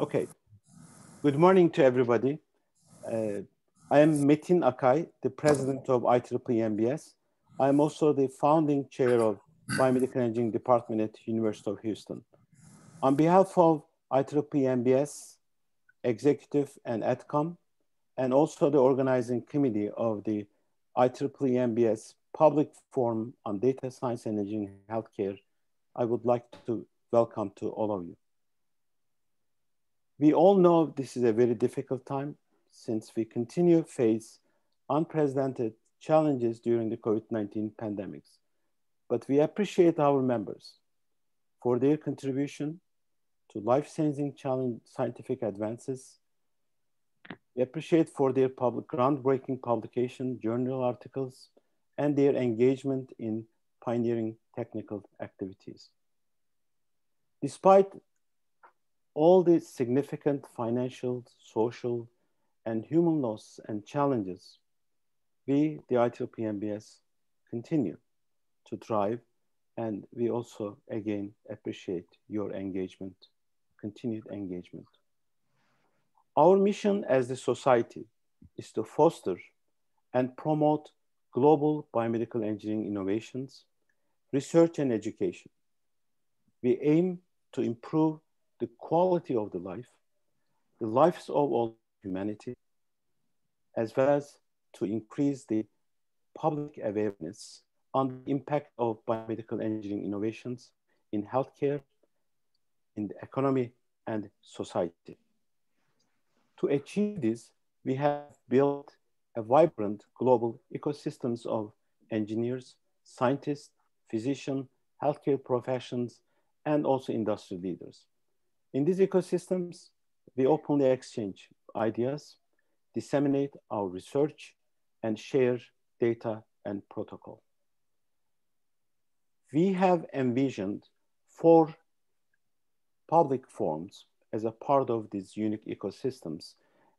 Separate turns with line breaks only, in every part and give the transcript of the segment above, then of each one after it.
Okay. Good morning to everybody. Uh, I am Metin Akay, the president of IEEE EMBS. I am also the founding chair of Biomedical Engineering Department at University of Houston. On behalf of IEEE EMBS, executive and AdCom, and also the organizing committee of the IEEE EMBS Public Forum on Data Science and Engineering Healthcare, I would like to welcome to all of you. We all know this is a very difficult time since we continue to face unprecedented challenges during the COVID-19 pandemics. But we appreciate our members for their contribution to life-changing scientific advances. We appreciate for their public groundbreaking publication, journal articles, and their engagement in pioneering technical activities. Despite all the significant financial, social, and human loss and challenges, we, the IEEE EMBS, continue to drive, and we also, again, appreciate your engagement, continued engagement. Our mission as a society is to foster and promote global biomedical engineering innovations, research and education. We aim to improve the quality of the life, the lives of all humanity, as well as to increase the public awareness on the impact of biomedical engineering innovations in healthcare, in the economy, and society. To achieve this, we have built a vibrant global ecosystems of engineers, scientists, physicians, healthcare professions, and also industry leaders. In these ecosystems, we openly exchange ideas, disseminate our research, and share data and protocol. We have envisioned four public forums as a part of these unique ecosystems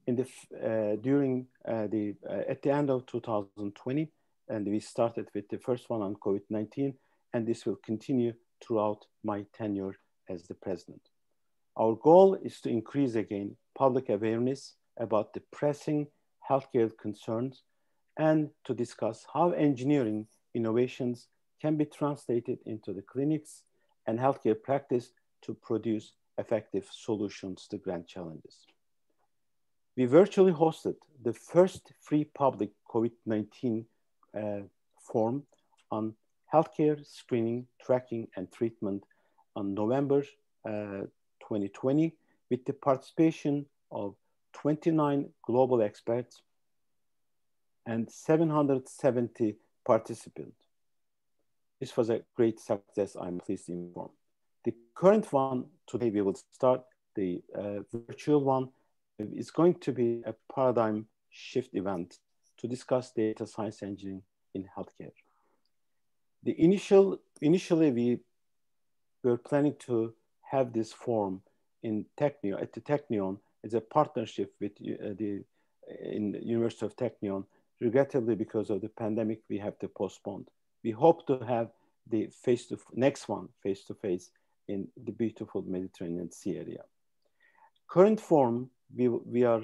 in the, uh, during uh, the, uh, at the end of 2020, and we started with the first one on COVID-19, and this will continue throughout my tenure as the president. Our goal is to increase again public awareness about the pressing healthcare concerns and to discuss how engineering innovations can be translated into the clinics and healthcare practice to produce effective solutions to grand challenges. We virtually hosted the first free public COVID-19 uh, forum on healthcare screening, tracking, and treatment on November uh, 2020 with the participation of 29 global experts and 770 participants. This was a great success, I'm pleased to inform. The current one, today we will start the uh, virtual one, is going to be a paradigm shift event to discuss data science engineering in healthcare. The initial, initially we were planning to have this form in Technion, at the Technion as a partnership with uh, the in the University of Technion. Regrettably, because of the pandemic, we have to postpone. We hope to have the face to next one face to face in the beautiful Mediterranean Sea area. Current form, we, we are,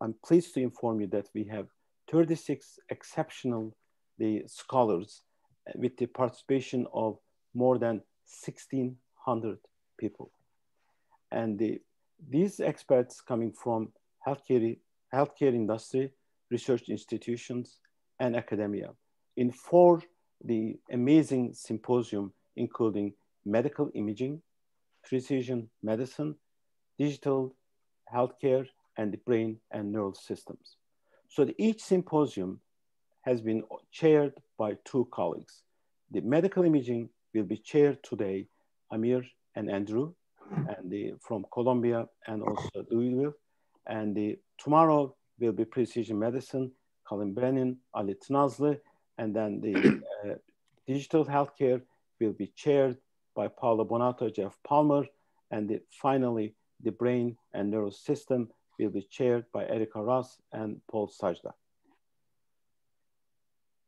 I'm pleased to inform you that we have 36 exceptional the scholars with the participation of more than 1,600 people. And the, these experts coming from healthcare, healthcare industry, research institutions, and academia in four the amazing symposium, including medical imaging, precision medicine, digital healthcare, and the brain and neural systems. So each symposium has been chaired by two colleagues. The medical imaging will be chaired today, Amir and Andrew, and the, from Columbia and also Louisville. And the, tomorrow will be precision medicine, Colin Brennan, Ali Nazli, and then the uh, digital healthcare will be chaired by Paolo Bonato, Jeff Palmer, and the, finally, the brain and neural system will be chaired by Erica Ross and Paul Sajda.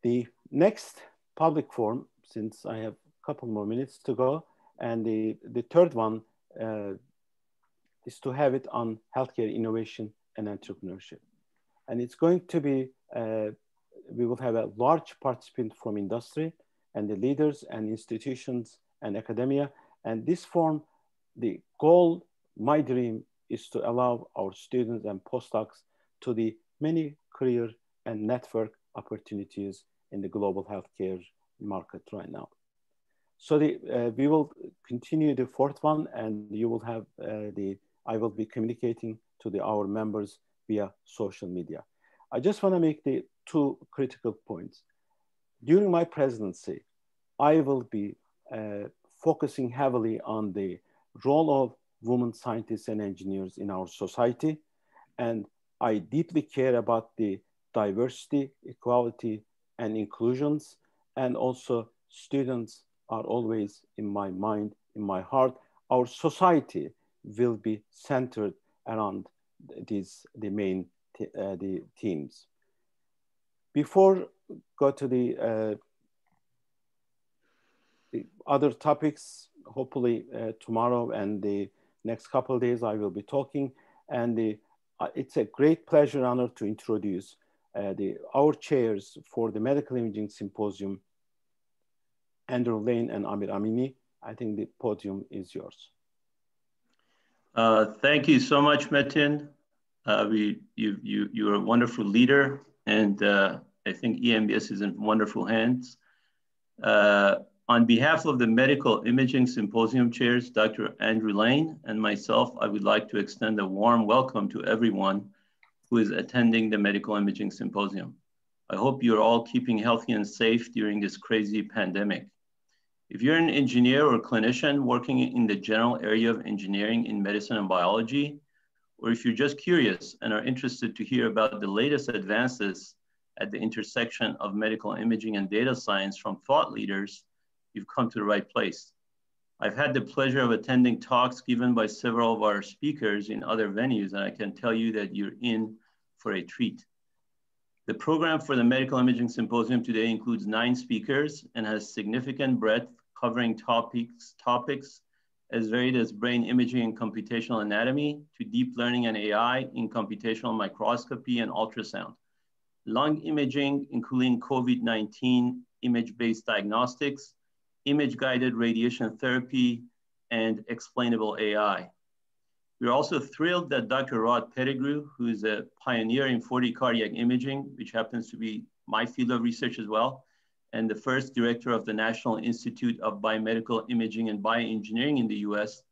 The next public forum, since I have a couple more minutes to go, and the, the third one uh, is to have it on healthcare innovation and entrepreneurship. And it's going to be, uh, we will have a large participant from industry and the leaders and institutions and academia. And this form, the goal, my dream is to allow our students and postdocs to the many career and network opportunities in the global healthcare market right now. So the, uh, we will continue the fourth one and you will have uh, the, I will be communicating to the, our members via social media. I just wanna make the two critical points. During my presidency, I will be uh, focusing heavily on the role of women scientists and engineers in our society. And I deeply care about the diversity, equality, and inclusions. And also students are always in my mind, in my heart. Our society will be centered around these, the main uh, the themes. Before go to the, uh, the other topics, hopefully uh, tomorrow and the next couple days I will be talking. And the, uh, it's a great pleasure honor to introduce uh, the, our chairs for the Medical Imaging Symposium, Andrew Laine and Amir Amini. I think the podium is yours.
Uh, thank you so much, Metin. Uh, we, you, you, you're a wonderful leader, and uh, I think EMBS is in wonderful hands. Uh, on behalf of the Medical Imaging Symposium chairs, Dr. Andrew Laine and myself, I would like to extend a warm welcome to everyone who is attending the Medical Imaging Symposium. I hope you're all keeping healthy and safe during this crazy pandemic. If you're an engineer or clinician working in the general area of engineering in medicine and biology, or if you're just curious and are interested to hear about the latest advances at the intersection of medical imaging and data science from thought leaders, you've come to the right place. I've had the pleasure of attending talks given by several of our speakers in other venues, and I can tell you that you're in for a treat. The program for the Medical Imaging Symposium today includes nine speakers and has significant breadth covering topics, topics as varied as brain imaging and computational anatomy to deep learning and AI in computational microscopy and ultrasound. Lung imaging, including COVID-19 image-based diagnostics, image-guided radiation therapy, and explainable AI. We're also thrilled that Dr. Rod Pettigrew, who is a pioneer in 4D cardiac imaging, which happens to be my field of research as well, and the first director of the National Institute of Biomedical Imaging and Bioengineering in the US,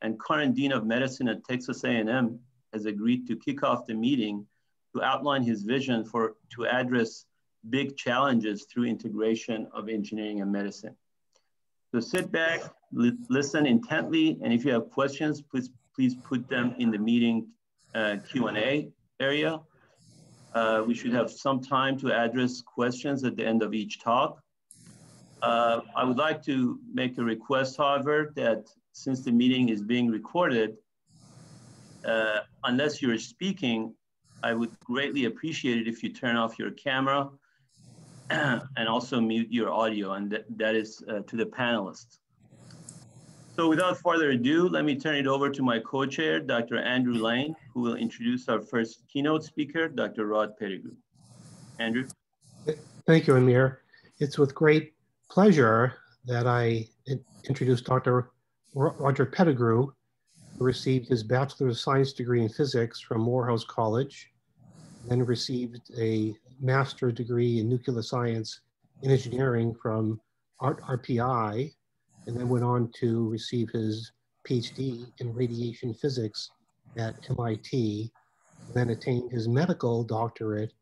and current Dean of Medicine at Texas A&M, has agreed to kick off the meeting to outline his vision for to address big challenges through integration of engineering and medicine. So sit back, li listen intently, and if you have questions, please please put them in the meeting uh, Q&A area. Uh, we should have some time to address questions at the end of each talk. Uh, I would like to make a request, however, that since the meeting is being recorded, uh, unless you're speaking, I would greatly appreciate it if you turn off your camera and also mute your audio, and th that is uh, to the panelists. So without further ado, let me turn it over to my co-chair, Dr. Andrew Laine, who will introduce our first keynote speaker, Dr. Rod Pettigrew. Andrew.
Thank you, Amir. It's with great pleasure that I introduce Dr. Roger Pettigrew, who received his Bachelor of Science degree in physics from Morehouse College, then received a master's degree in nuclear science and engineering from RPI, and then went on to receive his PhD in radiation physics at MIT, then attained his medical doctorate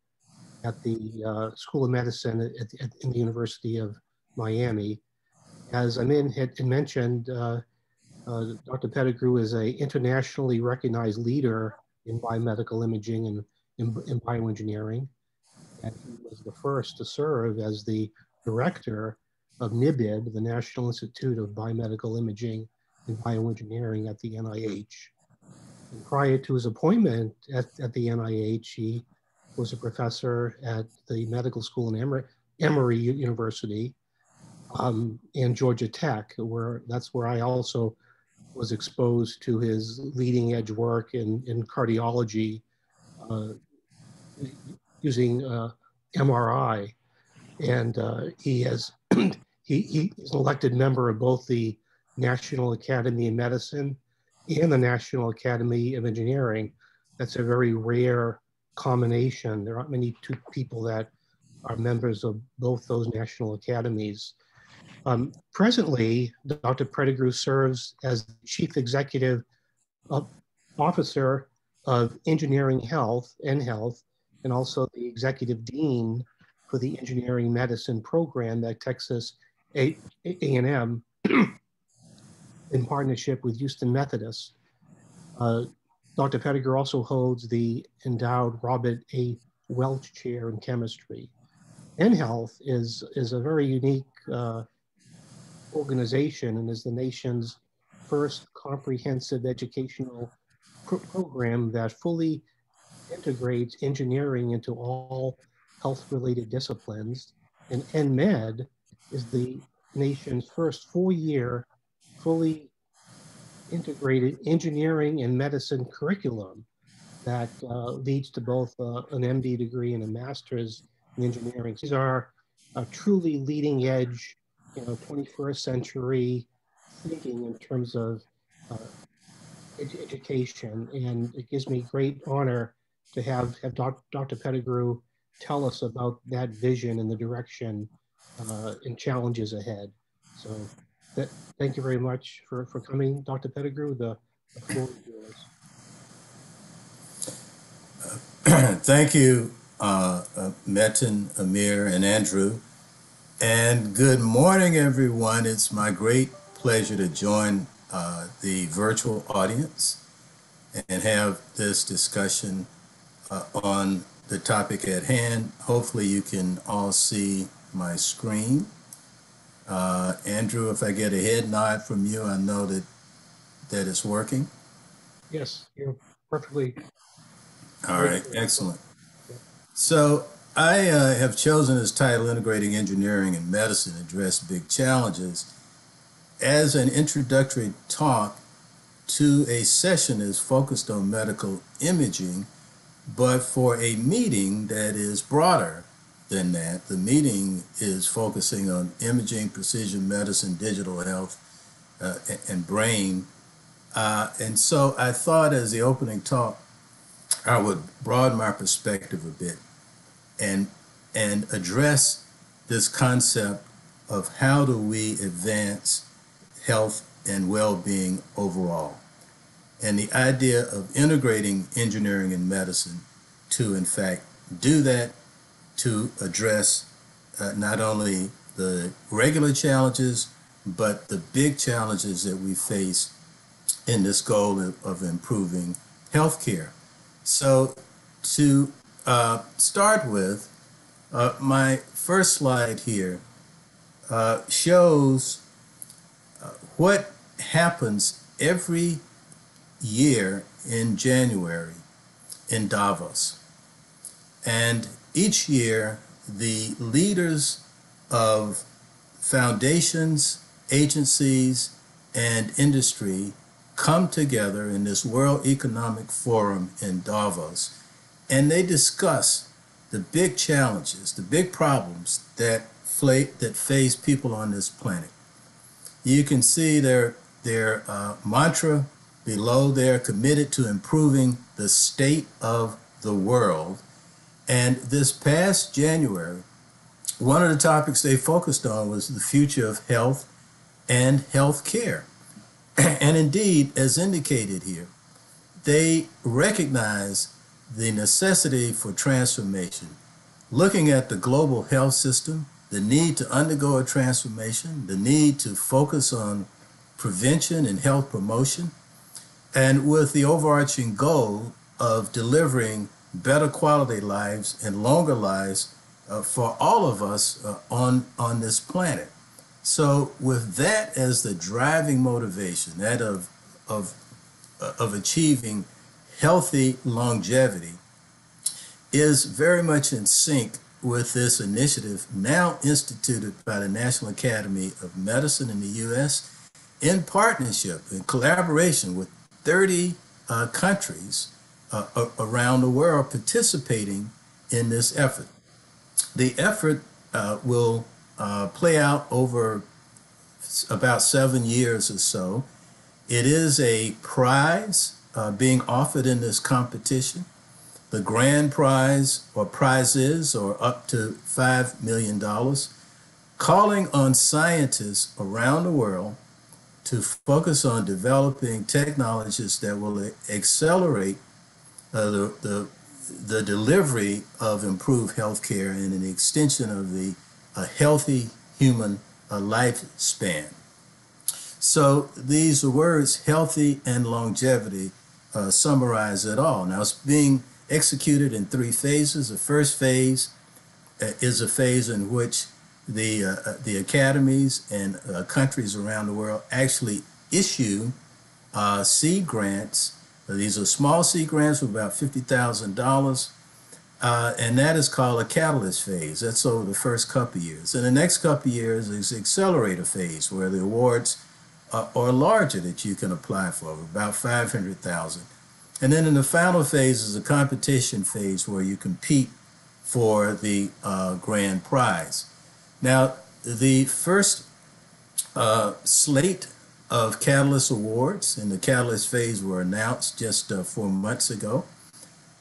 at the uh, School of Medicine at, at, in the University of Miami. As Amin had mentioned, uh, uh, Dr. Pettigrew is an internationally recognized leader in biomedical imaging and in, in bioengineering. And he was the first to serve as the director of NIBIB, the National Institute of Biomedical Imaging and Bioengineering at the NIH. And prior to his appointment at, at the NIH, he was a professor at the medical school in Emory, Emory University um, and Georgia Tech, where that's where I also was exposed to his leading edge work in, in cardiology uh, using uh, MRI. And uh, he has he, he is an elected member of both the National Academy of Medicine and the National Academy of Engineering. That's a very rare combination. There aren't many two people that are members of both those national academies. Um, presently, Dr. Pettigrew serves as Chief Executive Officer of Engineering Health EnHealth, and also the Executive Dean for the Engineering Medicine program at Texas A&M in partnership with Houston Methodist. Uh, Dr. Pettigrew also holds the endowed Robert A. Welch Chair in Chemistry. EnHealth is, is a very unique uh, organization and is the nation's first comprehensive educational pro program that fully integrates engineering into all health-related disciplines. And EnMed is the nation's first four-year, fully integrated engineering and medicine curriculum that uh, leads to both uh, an MD degree and a master's in engineering. These are truly leading edge, you know, 21st century thinking in terms of uh, ed education. And it gives me great honor to have, have doc Dr. Pettigrew tell us about that vision and the direction uh, and challenges ahead. So thank you very much for, for coming, Dr. Pettigrew. The, the floor is
yours. thank you, uh, uh, Metin, Amir, and Andrew. And good morning, everyone. It's my great pleasure to join uh, the virtual audience and have this discussion uh, on the topic at hand. Hopefully you can all see my screen. Uh, Andrew, if I get a head nod from you, I know that that it's working.
Yes, you're perfectly.
All right, excellent. So I uh, have chosen this title, Integrating Engineering and Medicine, Address Big Challenges, as an introductory talk to a session that is focused on medical imaging, but for a meeting that is broader than that. The meeting is focusing on imaging, precision medicine, digital health, uh, and brain. Uh, and so I thought as the opening talk, I would broaden my perspective a bit and, and address this concept of how do we advance health and well-being overall. And the idea of integrating engineering and medicine to, in fact, do that to address uh, not only the regular challenges, but the big challenges that we face in this goal of, of improving healthcare. So to uh, start with, uh, my first slide here uh, shows uh, what happens every year in January in Davos. And each year, the leaders of foundations, agencies, and industry come together in this World Economic Forum in Davos, and they discuss the big challenges, the big problems that, that face people on this planet. You can see their, their uh, mantra below there, committed to improving the state of the world and this past January, one of the topics they focused on was the future of health and health care. and indeed, as indicated here, they recognize the necessity for transformation, looking at the global health system, the need to undergo a transformation, the need to focus on prevention and health promotion, and with the overarching goal of delivering better quality lives and longer lives uh, for all of us uh, on, on this planet. So with that as the driving motivation, that of, of, uh, of achieving healthy longevity, is very much in sync with this initiative now instituted by the National Academy of Medicine in the U.S. in partnership, in collaboration with 30 uh, countries uh, around the world participating in this effort. The effort uh, will uh, play out over about seven years or so. It is a prize uh, being offered in this competition. The grand prize or prizes are up to $5 million, calling on scientists around the world to focus on developing technologies that will accelerate uh, the, the, the delivery of improved healthcare and an extension of the uh, healthy human uh, lifespan. So these words, healthy and longevity, uh, summarize it all. Now it's being executed in three phases. The first phase uh, is a phase in which the uh, the academies and uh, countries around the world actually issue seed grants. These are small seed grants for about fifty thousand dollars, uh, and that is called a catalyst phase. That's over the first couple years. And the next couple years is accelerator phase, where the awards are larger that you can apply for, about five hundred thousand. And then in the final phase is a competition phase where you compete for the uh, grand prize. Now, the first uh, slate of Catalyst Awards in the Catalyst phase were announced just uh, four months ago.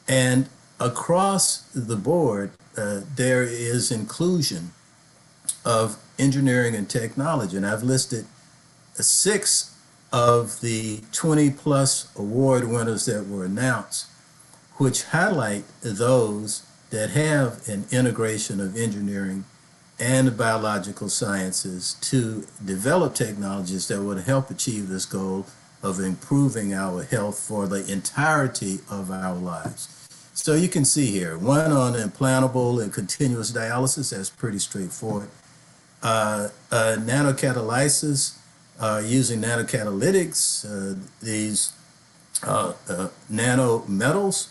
And across the board, uh, there is inclusion of engineering and technology. And I've listed six of the 20 plus award winners that were announced, which highlight those that have an integration of engineering and biological sciences to develop technologies that would help achieve this goal of improving our health for the entirety of our lives. So you can see here, one on implantable and continuous dialysis, that's pretty straightforward. Uh, uh, nanocatalysis, uh, using nanocatalytics, uh, these uh, uh, nanometals,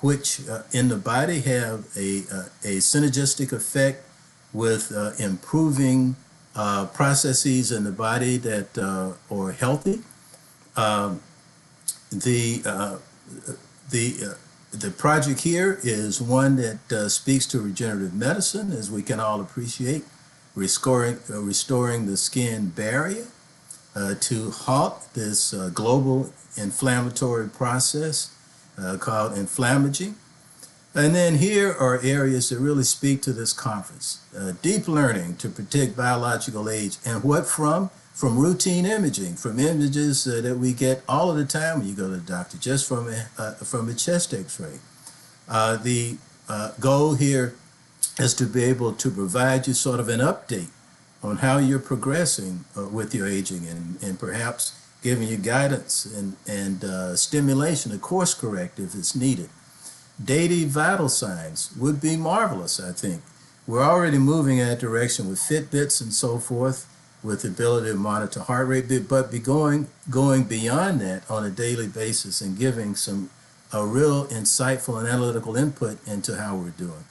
which in the body have a, a synergistic effect with uh, improving uh, processes in the body that uh, are healthy. Um, the uh, the uh, the project here is one that uh, speaks to regenerative medicine, as we can all appreciate, restoring restoring the skin barrier to halt this global inflammatory process called inflammaging. And then here are areas that really speak to this conference. Uh, deep learning to predict biological age. And what from? From routine imaging, from images uh, that we get all of the time when you go to the doctor, just from a, uh, from a chest x-ray. Uh, the uh, goal here is to be able to provide you sort of an update on how you're progressing uh, with your aging and, and perhaps giving you guidance and, and stimulation, a course corrective is needed daily vital signs would be marvelous, I think. We're already moving in that direction with Fitbits and so forth, with the ability to monitor heart rate, but be going going beyond that on a daily basis and giving some a real insightful and analytical input into how we're doing.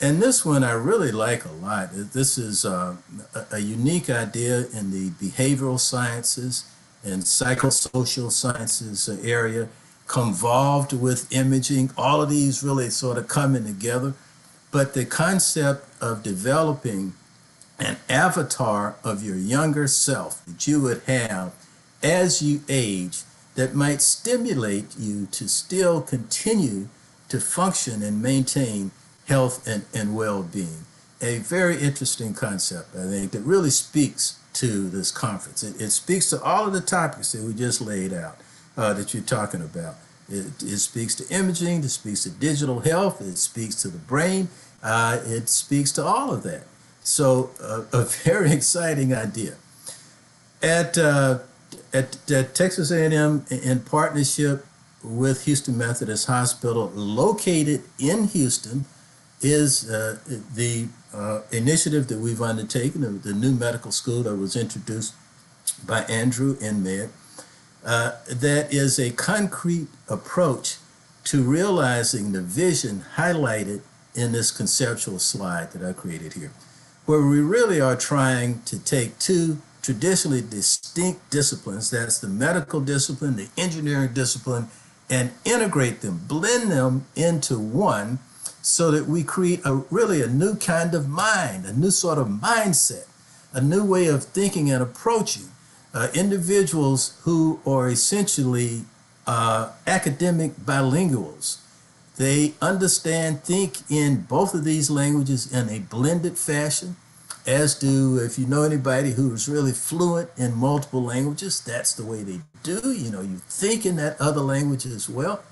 And this one I really like a lot. This is uh, a, a unique idea in the behavioral sciences and psychosocial sciences area convolved with imaging, all of these really sort of coming together. But the concept of developing an avatar of your younger self that you would have as you age that might stimulate you to still continue to function and maintain health and, and well-being. A very interesting concept, I think, that really speaks to this conference. It, it speaks to all of the topics that we just laid out uh, that you're talking about. It, it, speaks to imaging, it speaks to digital health, it speaks to the brain, uh, it speaks to all of that. So, uh, a very exciting idea. At, uh, at, at Texas A&M, in partnership with Houston Methodist Hospital, located in Houston, is uh, the uh, initiative that we've undertaken, the new medical school that was introduced by Andrew EnMed, uh, that is a concrete approach to realizing the vision highlighted in this conceptual slide that I created here, where we really are trying to take two traditionally distinct disciplines, that's the medical discipline, the engineering discipline, and integrate them, blend them into one so that we create a really a new kind of mind, a new sort of mindset, a new way of thinking and approaching. Uh, individuals who are essentially uh, academic bilinguals. They understand, think in both of these languages in a blended fashion as do if you know anybody who's really fluent in multiple languages that's the way they do you know you think in that other language as well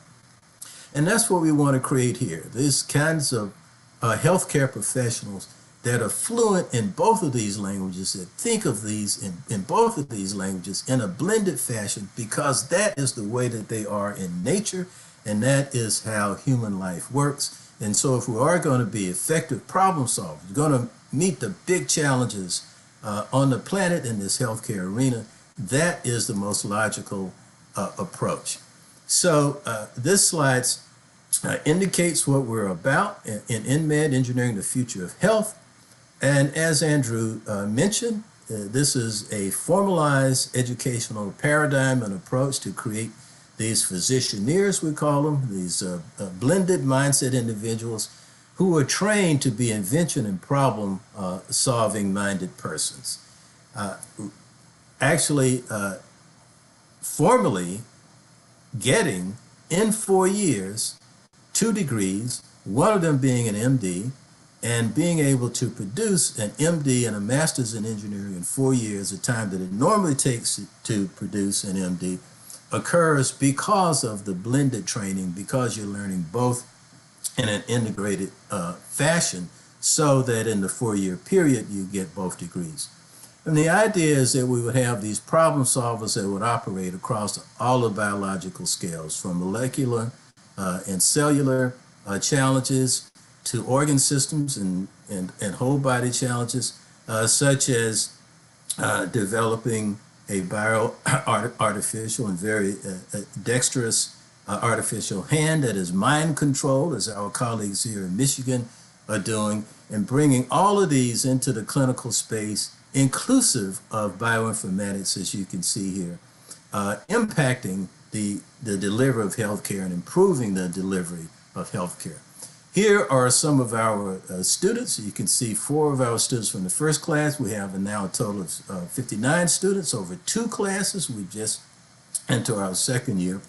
and that's what we want to create here these kinds of uh, healthcare professionals that are fluent in both of these languages that think of these in, in both of these languages in a blended fashion because that is the way that they are in nature and that is how human life works and so if we are going to be effective problem solvers going to meet the big challenges uh, on the planet in this healthcare arena, that is the most logical uh, approach. So uh, this slide uh, indicates what we're about in, in EnMed, Engineering the Future of Health. And as Andrew uh, mentioned, uh, this is a formalized educational paradigm and approach to create these physicianeers, we call them, these blended mindset individuals who are trained to be invention and problem uh, solving minded persons. Uh, actually, uh, formally getting in four years two degrees, one of them being an MD, and being able to produce an MD and a master's in engineering in four years, the time that it normally takes to produce an MD, occurs because of the blended training, because you're learning both in an integrated uh, fashion so that in the four-year period you get both degrees. And the idea is that we would have these problem solvers that would operate across all the biological scales from molecular uh, and cellular uh, challenges to organ systems and, and, and whole body challenges, uh, such as uh, developing a bio artificial and very uh, dexterous uh, artificial hand that is mind controlled, as our colleagues here in Michigan are doing, and bringing all of these into the clinical space, inclusive of bioinformatics, as you can see here, uh, impacting the, the delivery of healthcare and improving the delivery of healthcare. Here are some of our uh, students. You can see four of our students from the first class. We have now a total of uh, 59 students over two classes. We just enter our second year.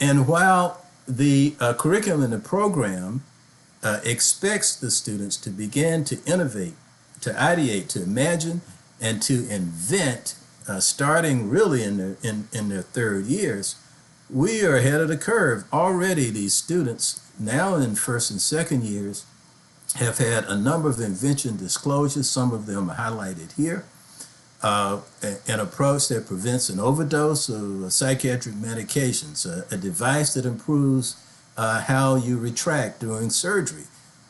And while the uh, curriculum in the program uh, expects the students to begin to innovate, to ideate, to imagine, and to invent, uh, starting really in their, in, in their third years, we are ahead of the curve. Already, these students, now in first and second years, have had a number of invention disclosures. Some of them are highlighted here uh, an approach that prevents an overdose of psychiatric medications, a, a device that improves uh, how you retract during surgery,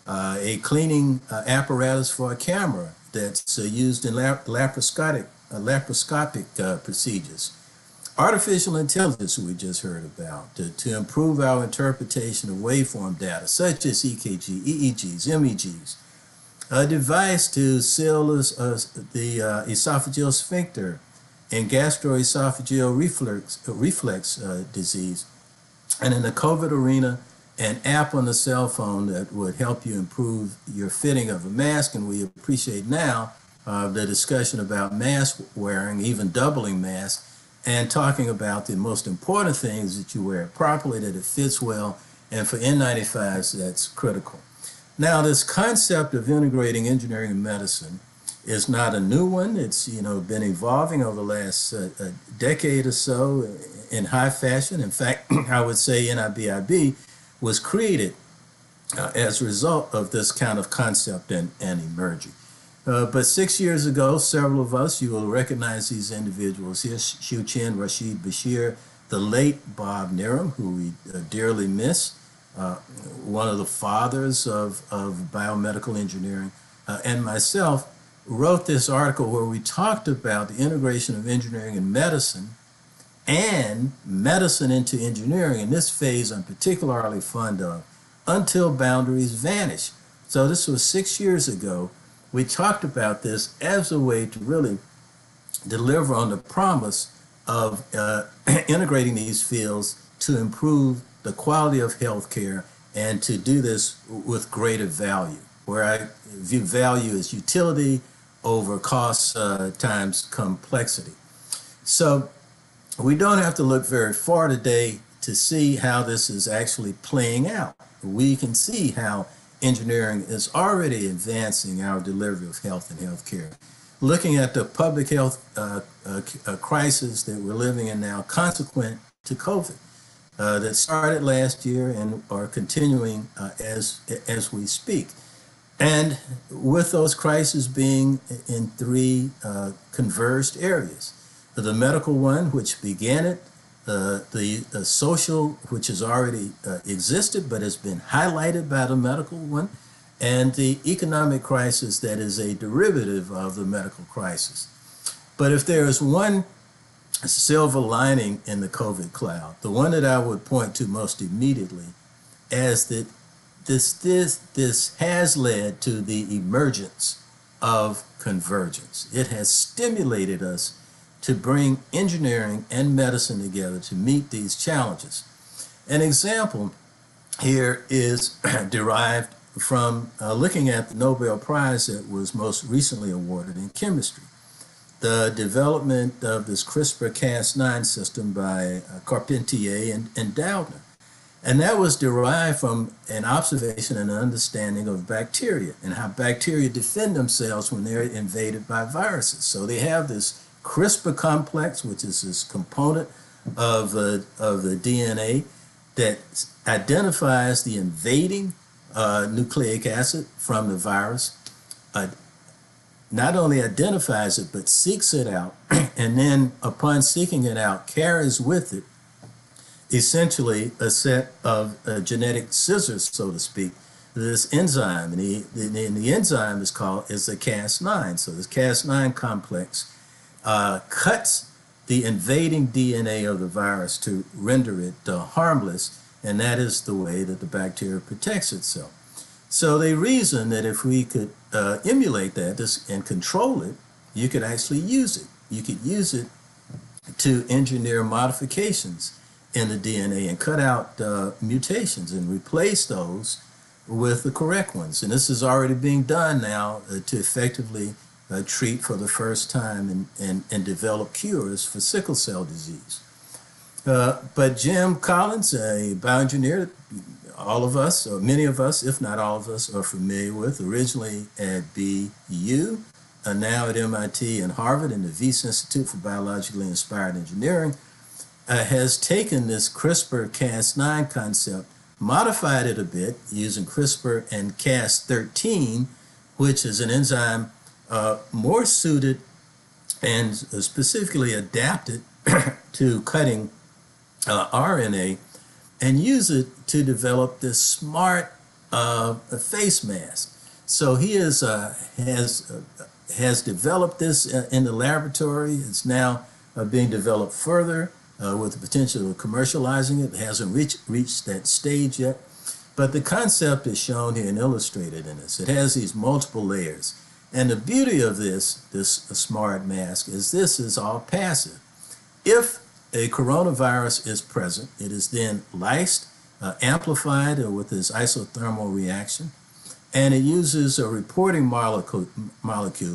uh, a cleaning uh, apparatus for a camera that's uh, used in lap- laparoscopic, uh, laparoscopic procedures. Artificial intelligence, we just heard about, to, to improve our interpretation of waveform data, such as EKG, EEGs, MEGs, a device to seal uh, the uh, esophageal sphincter and gastroesophageal reflux, reflex uh, disease. And in the COVID arena, an app on the cell phone that would help you improve your fitting of a mask. And we appreciate now uh, the discussion about mask wearing, even doubling masks, and talking about the most important things that you wear properly, that it fits well. And for N95s, that's critical. Now, this concept of integrating engineering and medicine is not a new one. It's you know been evolving over the last uh, decade or so in high fashion. In fact, I would say NIBIB was created uh, as a result of this kind of concept and, and emerging. Uh, but six years ago, several of us, you will recognize these individuals here, Shu Chien, Rashid Bashir, the late Bob Nerem, who we uh, dearly miss, uh, one of the fathers of, of biomedical engineering, uh, and myself wrote this article where we talked about the integration of engineering and medicine and medicine into engineering. In this phase, I'm particularly fond of until boundaries vanish. So this was six years ago. We talked about this as a way to really deliver on the promise of uh, integrating these fields to improve the quality of healthcare and to do this with greater value, where I view value as utility over cost uh, times complexity. So we don't have to look very far today to see how this is actually playing out. We can see how engineering is already advancing our delivery of health and healthcare. Looking at the public health uh, uh, uh, crisis that we're living in now, consequent to COVID, uh, that started last year and are continuing uh, as as we speak, and with those crises being in three uh, converged areas, the medical one, which began it, uh, the, the social, which has already uh, existed but has been highlighted by the medical one, and the economic crisis that is a derivative of the medical crisis. But if there is one silver lining in the COVID cloud, the one that I would point to most immediately, as that this this this has led to the emergence of convergence. It has stimulated us to bring engineering and medicine together to meet these challenges. An example here is derived from uh, looking at the Nobel Prize that was most recently awarded in chemistry. The development of this CRISPR Cas9 system by uh, Charpentier and, and Doudna. And that was derived from an observation and understanding of bacteria and how bacteria defend themselves when they're invaded by viruses. So they have this CRISPR complex, which is this component of, uh, of the DNA that identifies the invading uh, nucleic acid from the virus, uh, not only identifies it, but seeks it out, and then upon seeking it out, carries with it essentially a set of uh, genetic scissors, so to speak, this enzyme. And the, the, the enzyme is called is the Cas9. So this Cas9 complex uh, cuts the invading DNA of the virus to render it uh, harmless, and that is the way that the bacteria protects itself. So they reason that if we could uh, emulate that this, and control it, you could actually use it. You could use it to engineer modifications in the DNA and cut out uh, mutations and replace those with the correct ones. And this is already being done now uh, to effectively uh, treat for the first time and, and, and develop cures for sickle cell disease. Uh, but Jim Collins, a bioengineer, all of us, or many of us, if not all of us, are familiar with, originally at BU, uh, now at MIT and Harvard in the Wyss Institute for Biologically Inspired Engineering, uh, has taken this CRISPR Cas9 concept, modified it a bit using CRISPR and Cas13, which is an enzyme uh, more suited and specifically adapted to cutting uh, RNA and use it to develop this smart uh, face mask. So he is, uh, has, uh, has developed this in the laboratory. It's now uh, being developed further with the potential of commercializing it. It hasn't reached, reached that stage yet. But the concept is shown here and illustrated in this. It has these multiple layers. And the beauty of this, this smart mask, is this is all passive. If a coronavirus is present, it is then lysed, uh, amplified uh, with this isothermal reaction, and it uses a reporting molecule,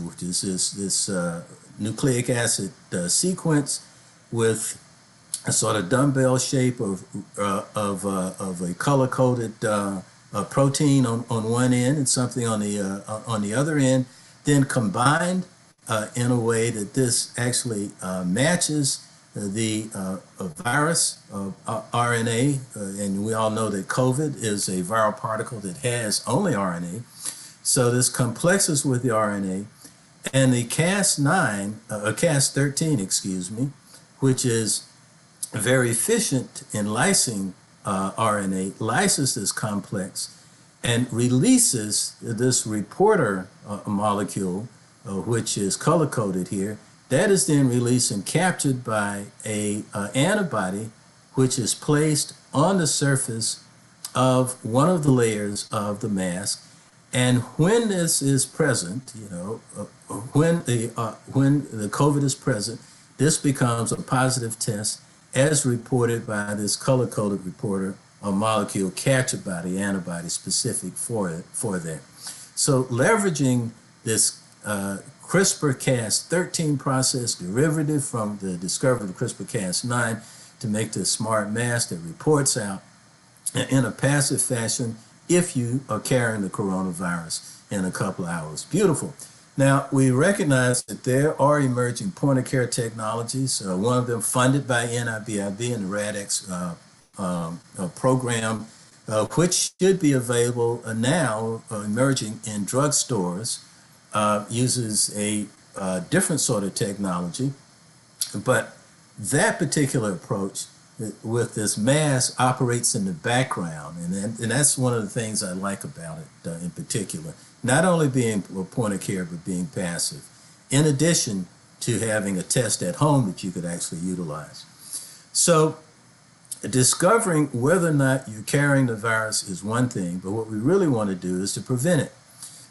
which is this, this uh, nucleic acid uh, sequence with a sort of dumbbell shape of, uh, of, uh, of a color-coded protein on, on one end and something on the, on the other end then combined uh, in a way that this actually uh, matches the uh, virus RNA, uh, and we all know that COVID is a viral particle that has only RNA. So this complexes with the RNA, and the Cas9, uh, Cas13, excuse me, which is very efficient in lysing uh, RNA, lyses this complex and releases this reporter uh, molecule, uh, which is color coded here. That is then released and captured by a uh, antibody, which is placed on the surface of one of the layers of the mask. And when this is present, you know, uh, when the uh, when the COVID is present, this becomes a positive test, as reported by this color-coded reporter, a molecule captured by the antibody specific for it for that. So leveraging this uh, CRISPR-Cas13 process derivative from the discovery of CRISPR-Cas9 to make this smart mask that reports out in a passive fashion if you are carrying the coronavirus in a couple of hours. Beautiful. Now, we recognize that there are emerging point of care technologies, uh, one of them funded by NIBIB and the RADx uh, um, program, uh, which should be available uh, now, uh, emerging in drugstores, uses a different sort of technology. But that particular approach with this mask operates in the background. And, and that's one of the things I like about it uh, in particular. Not only being a point of care, but being passive, in addition to having a test at home that you could actually utilize. So discovering whether or not you're carrying the virus is one thing, but what we really want to do is to prevent it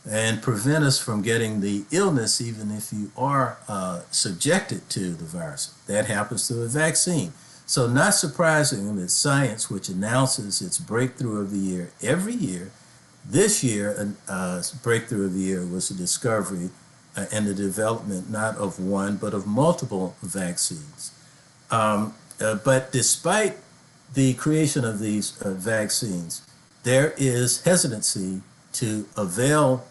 and prevent us from getting the illness even if you are uh, subjected to the virus. That happens through a vaccine. So not surprising that science, which announces its breakthrough of the year every year, this year, uh, breakthrough of the year was the discovery uh, and the development not of one, but of multiple vaccines. Um, uh, but despite the creation of these uh, vaccines, there is hesitancy to avail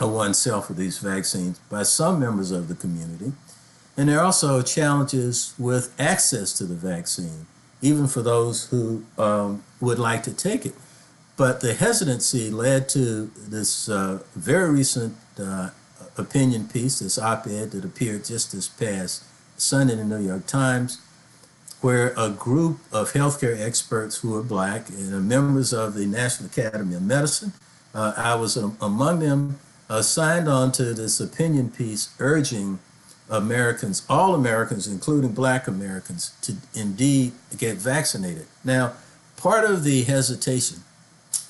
oneself of these vaccines by some members of the community. And there are also challenges with access to the vaccine, even for those who um, would like to take it. But the hesitancy led to this uh, very recent uh, opinion piece, this op ed that appeared just this past Sunday in the New York Times, where a group of healthcare experts who are black and members of the National Academy of Medicine, uh, I was among them, uh, signed on to this opinion piece urging Americans, all Americans, including black Americans, to indeed get vaccinated. Now, part of the hesitation,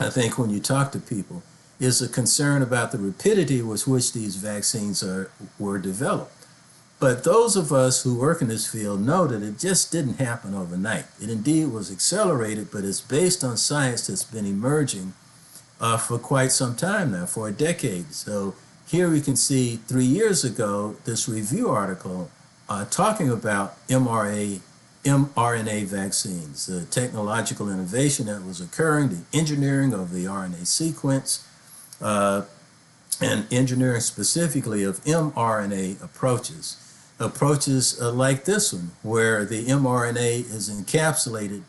I think, when you talk to people, is a concern about the rapidity with which these vaccines are were developed. But those of us who work in this field know that it just didn't happen overnight. It indeed was accelerated, but it's based on science that's been emerging uh, for quite some time now, for a decade. So here we can see three years ago this review article uh, talking about mRNA, mRNA vaccines, the technological innovation that was occurring, the engineering of the RNA sequence, uh, and engineering specifically of mRNA approaches. Approaches uh, like this one, where the mRNA is encapsulated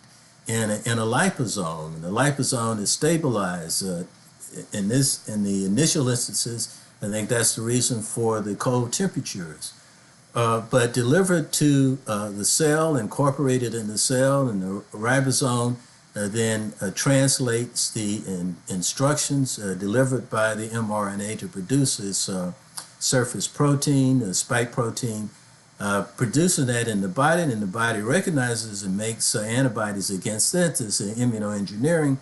in a, in a liposome, and the liposome is stabilized. Uh, in this, in the initial instances, I think that's the reason for the cold temperatures. Uh, but delivered to uh, the cell, incorporated in the cell, and the ribosome uh, then uh, translates the in, instructions delivered by the mRNA to produce this surface protein, the spike protein, Uh, producing that in the body, and the body recognizes and makes uh, antibodies against that. This uh, immunoengineering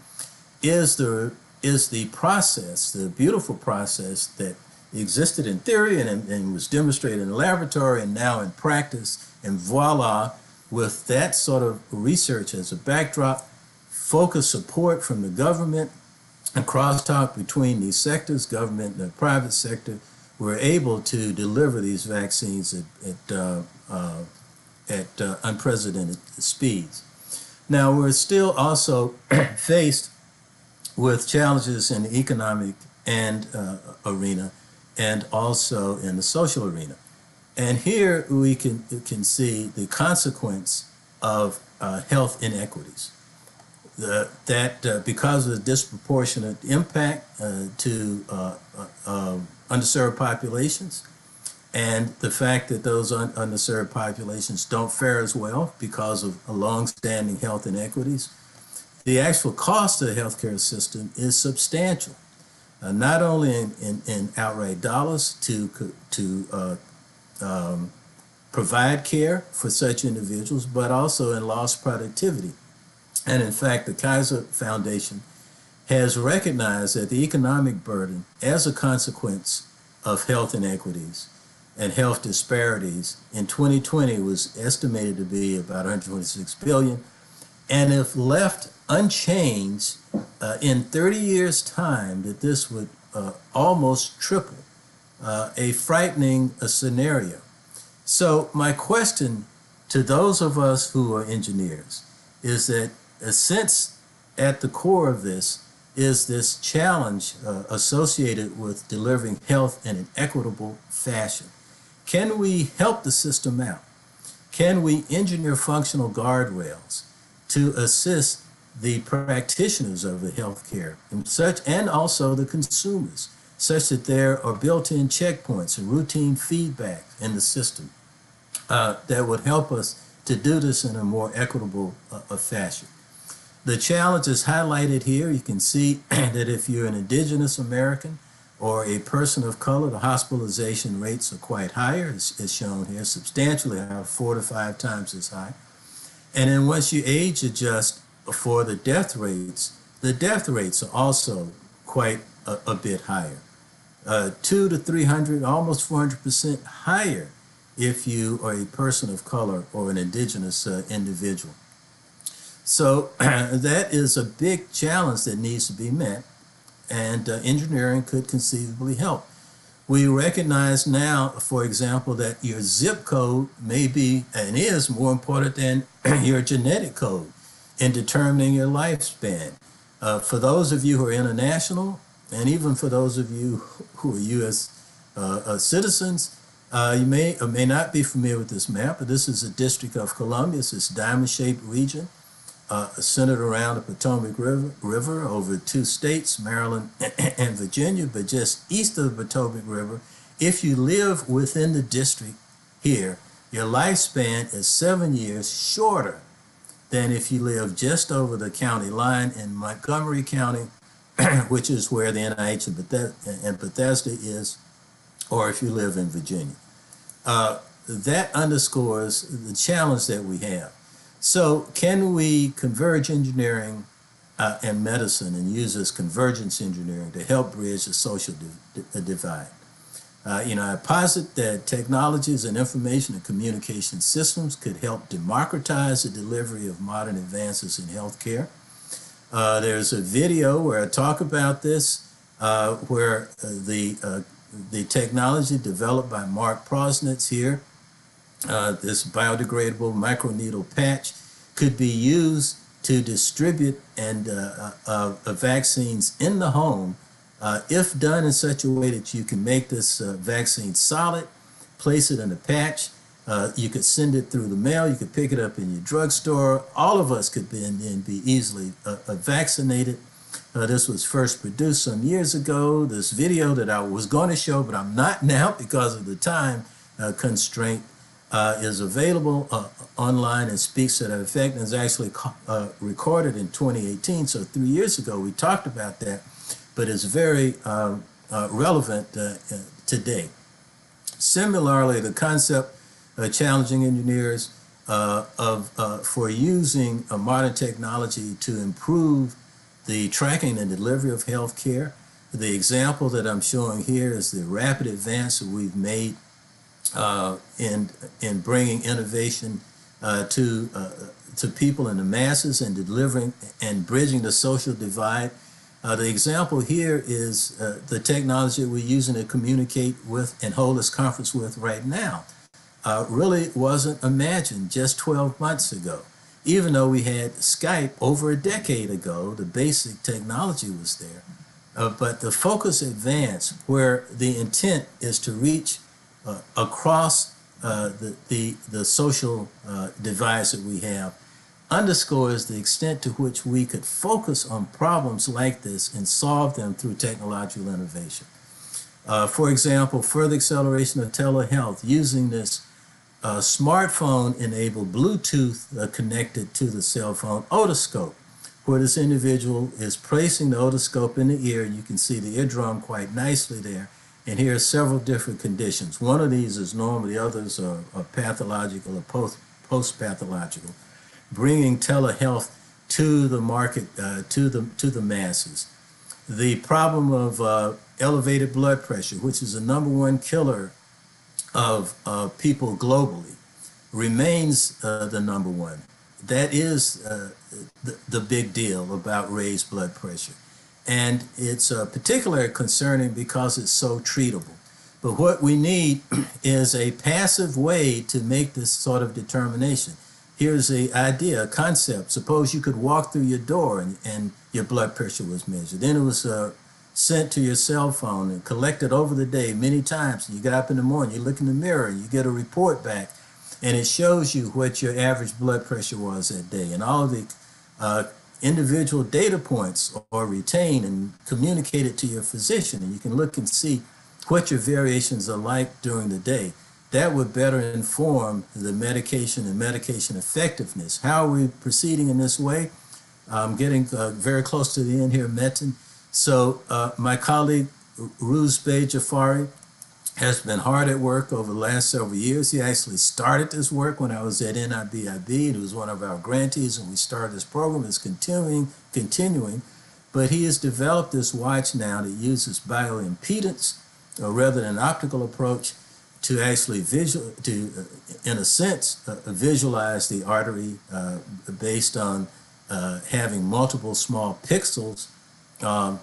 is the is the process, the beautiful process that existed in theory and, and was demonstrated in the laboratory and now in practice. And voila, with that sort of research as a backdrop, focus support from the government and crosstalk between these sectors, government and the private sector, we're able to deliver these vaccines at, at, uh, uh, at uh, unprecedented speeds. Now, we're still also faced with challenges in the economic and uh, arena and also in the social arena. And here we can, can see the consequence of uh, health inequities. The, that uh, because of the disproportionate impact to um, underserved populations, and the fact that those un underserved populations don't fare as well because of long-standing health inequities, the actual cost of the healthcare system is substantial uh, not only in, in, in, outright dollars to, to uh, um, provide care for such individuals, but also in lost productivity. And in fact, the Kaiser Foundation has recognized that the economic burden as a consequence of health inequities and health disparities in 2020 was estimated to be about 126 billion and if left unchanged uh, in 30 years time that this would uh, almost triple uh, a frightening uh, scenario. So my question to those of us who are engineers is that uh, since at the core of this is this challenge uh, associated with delivering health in an equitable fashion can we help the system out? Can we engineer functional guardrails to assist the practitioners of the healthcare and such, and also the consumers, such that there are built-in checkpoints and routine feedback in the system uh, that would help us to do this in a more equitable uh, fashion. The challenge is highlighted here. You can see that if you're an indigenous American, or a person of color, the hospitalization rates are quite higher, as, as shown here, substantially higher, four to five times as high. And then once you age adjust for the death rates, the death rates are also quite a, a bit higher. Uh, two to 300, almost 400% higher if you are a person of color or an indigenous uh, individual. So that is a big challenge that needs to be met and uh, engineering could conceivably help. We recognize now, for example, that your zip code may be and is more important than your genetic code in determining your lifespan. Uh, for those of you who are international, and even for those of you who are U.S. Uh, uh, citizens, uh, you may or may not be familiar with this map, but this is the District of Columbia. It's this diamond-shaped region uh, centered around the Potomac River, River over two states, Maryland and Virginia, but just east of the Potomac River. If you live within the district here, your lifespan is seven years shorter than if you live just over the county line in Montgomery County, which is where the NIH and Bethesda is, or if you live in Virginia. Uh, that underscores the challenge that we have. So, can we converge engineering uh, and medicine and use this convergence engineering to help bridge the social di- divide? Uh, you know, I posit that technologies and information and communication systems could help democratize the delivery of modern advances in healthcare. Uh, there's a video where I talk about this, uh, where uh, the uh, the technology developed by Mark Prausnitz here uh, this biodegradable microneedle patch could be used to distribute and uh, uh, uh vaccines in the home uh, if done in such a way that you can make this vaccine solid, place it in a patch. you could send it through the mail. You could pick it up in your drugstore. All of us could be, and be easily vaccinated. Uh, this was first produced some years ago. This video that I was going to show, but I'm not now because of the time uh, constraint, uh, is available uh, online and speaks to that effect and is actually uh, recorded in 2018. So three years ago, we talked about that, but it's very um, uh, relevant uh, uh, today. Similarly, the concept of challenging engineers of for using modern technology to improve the tracking and delivery of health care. The example that I'm showing here is the rapid advance that we've made uh, in in bringing innovation uh, to uh, to people and the masses and delivering and bridging the social divide. Uh, the example here is uh, the technology we're using to communicate with and hold this conference with right now. Uh, really wasn't imagined just 12 months ago. Even though we had Skype over a decade ago, the basic technology was there. but the focus advanced where the intent is to reach uh, across uh, the, the, the social uh, divides that we have underscores the extent to which we could focus on problems like this and solve them through technological innovation. Uh, for example, further acceleration of telehealth using this uh, smartphone enabled Bluetooth connected to the cell phone otoscope, where this individual is placing the otoscope in the ear. You can see the eardrum quite nicely there and here are several different conditions. One of these is normal, the others are, are pathological or post, post-pathological. Bringing telehealth to the market, uh, to the to the masses. the problem of uh, elevated blood pressure, which is the number one killer of uh, people globally, remains uh, the number one. That is uh, the, the, big deal about raised blood pressure. And it's uh, particularly concerning because it's so treatable. But what we need is a passive way to make this sort of determination. Here's the idea, a concept. Suppose you could walk through your door and, and your blood pressure was measured. Then it was uh, sent to your cell phone and collected over the day many times. You get up in the morning, you look in the mirror, you get a report back, and it shows you what your average blood pressure was that day. And all the uh, individual data points are retained and communicated to your physician. And you can look and see what your variations are like during the day. That would better inform the medication and medication effectiveness. How are we proceeding in this way? I'm getting uh, very close to the end here, Metin. So uh, my colleague, Roozbeh Jafari, has been hard at work over the last several years. He actually started this work when I was at NIBIB. He was one of our grantees, and we started this program. It's continuing, continuing. But he has developed this watch now that uses bioimpedance, or rather than an optical approach, to actually visual, to, uh, in a sense, uh, visualize the artery uh, based on uh, having multiple small pixels um,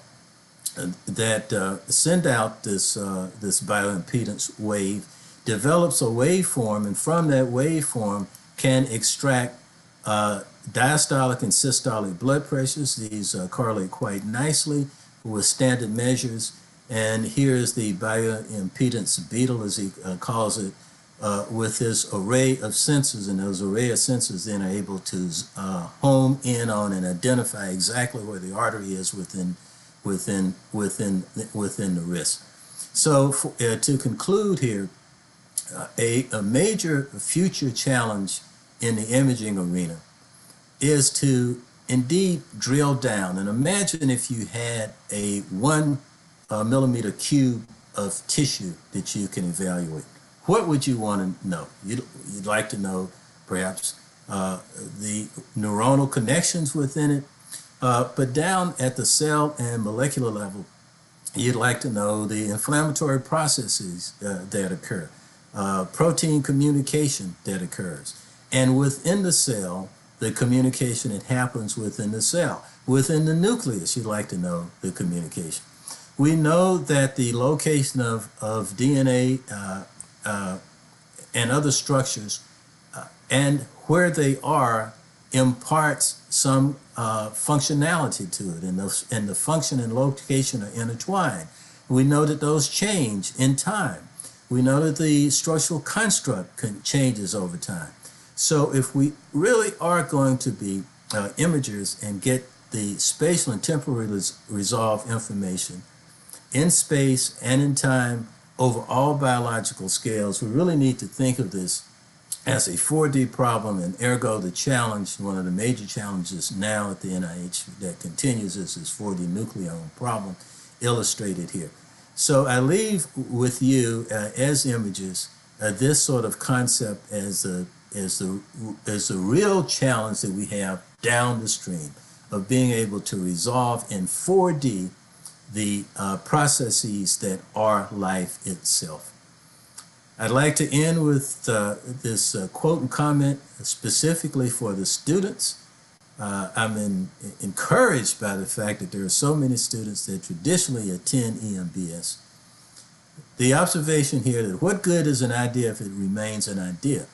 that uh, send out this, uh, this bioimpedance wave, develops a waveform, and from that waveform can extract uh, diastolic and systolic blood pressures. These uh, correlate quite nicely with standard measures. And here's the bioimpedance beetle, as he uh, calls it, uh, with this array of sensors, and those array of sensors then are able to home in on and identify exactly where the artery is within within within within the risk. So for, uh, to conclude here, uh, a, a major future challenge in the imaging arena is to indeed drill down and imagine if you had a one uh, millimeter cube of tissue that you can evaluate what would you want to know? You'd, you'd like to know perhaps uh, the neuronal connections within it, uh, but down at the cell and molecular level, you'd like to know the inflammatory processes uh, that occur, uh, protein communication that occurs, and within the cell, the communication that happens within the cell. Within the nucleus, you'd like to know the communication. We know that the location of, of DNA uh, uh, and other structures, uh, and where they are imparts some uh, functionality to it, and the, and the function and location are intertwined. We know that those change in time. We know that the structural construct changes over time. So if we really are going to be uh, imagers and get the spatial and temporal res resolved information in space and in time over all biological scales, we really need to think of this as a 4D problem, and ergo the challenge, one of the major challenges now at the NIH that continues is this 4D nucleome problem illustrated here. So I leave with you uh, as images uh, this sort of concept as the, as, the, as the real challenge that we have down the stream of being able to resolve in 4D the uh, processes that are life itself. I'd like to end with uh, this uh, quote and comment specifically for the students. Uh, I'm in, encouraged by the fact that there are so many students that traditionally attend EMBS. The observation here that what good is an idea if it remains an idea?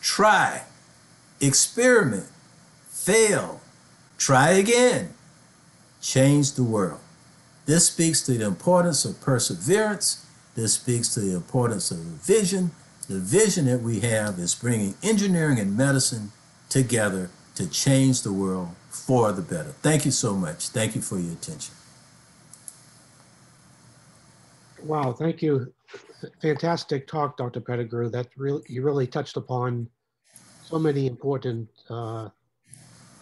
Try, experiment, fail, try again, change the world. This speaks to the importance of perseverance. This speaks to the importance of the vision. The vision that we have is bringing engineering and medicine together to change the world for the better. Thank you so much. Thank you for your attention.
Wow, thank you. Fantastic talk, Dr. Pettigrew. That really you really touched upon so many important uh,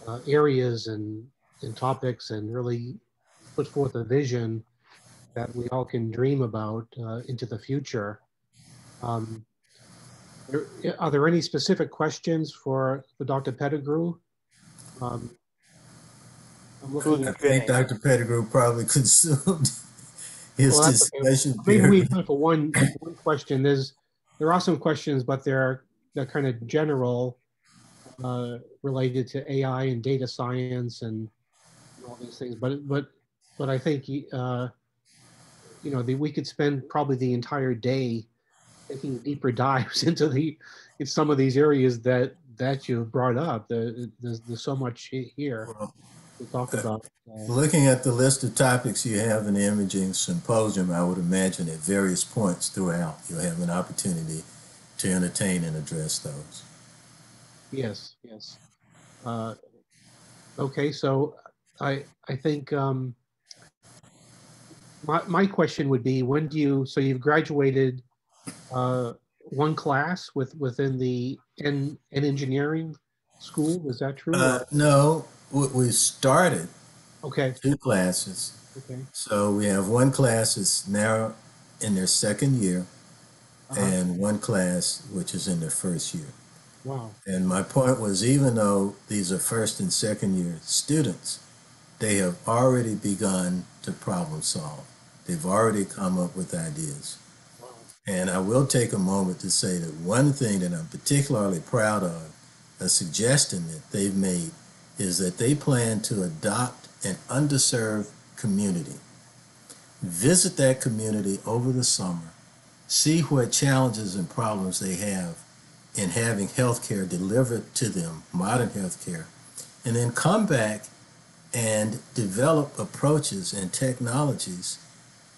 uh, areas and, and topics, and really put forth a vision that we all can dream about uh, into the future. Um, are there any specific questions for, for Dr. Pettigrew? Um, I'm looking
I
at,
think Dr. Pettigrew probably consumed his
Well, that's okay. maybe we have time for one, one question. There's, there are some questions, but they're, they're kind of general, uh, related to AI and data science and all these things. But, but, but I think, uh, you know, the, we could spend probably the entire day taking deeper dives into the, in some of these areas that, that you brought up. There- There's, there's so much here to talk about. Uh,
Looking at the list of topics you have in the imaging symposium, I would imagine at various points throughout, you'll have an opportunity to entertain and address those.
Yes, yes. Uh, Okay, so I, I think um, my, my question would be, when do you, so you've graduated uh, one class with, within the N, N engineering school, is that true?
Uh, no, we, started
Okay,
two classes.
okay.
So we have one class that's now in their second year
uh-huh.
and one class which is in their first year.
Wow,
And my point was, even though these are first and second year students, they have already begun to problem solve. They've already come up with ideas.
wow.
And I will take a moment to say that one thing that I'm particularly proud of, a suggestion that they've made, is that they plan to adopt an underserved community. Visit that community over the summer, see what challenges and problems they have in having healthcare delivered to them, modern healthcare, and then come back and develop approaches and technologies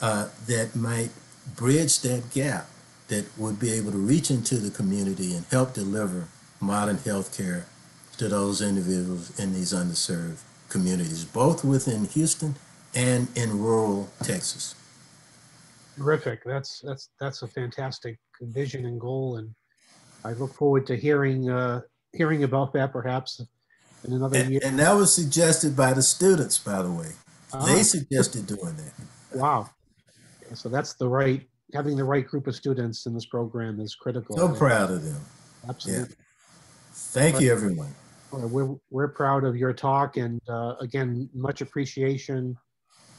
uh, that might bridge that gap that would be able to reach into the community and help deliver modern healthcare to those individuals in these underserved communities, both within Houston and in rural Texas.
Terrific. That's, that's, that's a fantastic vision and goal, and I look forward to hearing, uh, hearing about that perhaps in another
And,
year.
and that was suggested by the students, by the way.
Ah.
They suggested doing that.
Wow. So that's the right, having the right group of students in this program is critical.
So proud of them.
Absolutely.
Thank you, everyone.
We're, we're proud of your talk and uh, again, much appreciation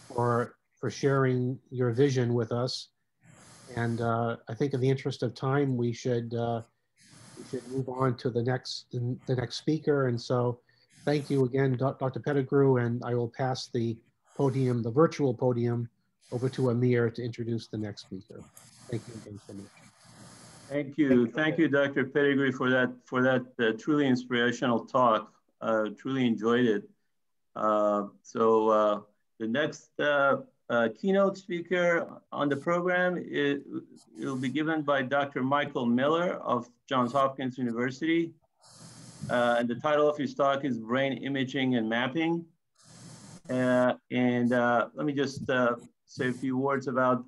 for, for sharing your vision with us. And uh, I think in the interest of time, we should, uh, we should move on to the next, the next speaker. And so thank you again, Dr. Pettigrew, and I will pass the podium, the virtual podium, over to Amir to introduce the next speaker. Thank you again so much.
Thank you. Thank you, Dr. Pettigrew, for that, for that uh, truly inspirational talk. Uh, truly enjoyed it. Uh, so uh, the next uh, uh, keynote speaker on the program, it, it will be given by Dr. Michael Miller of Johns Hopkins University. Uh, and the title of his talk is Brain Imaging and Mapping. Uh, and uh, let me just uh, say a few words about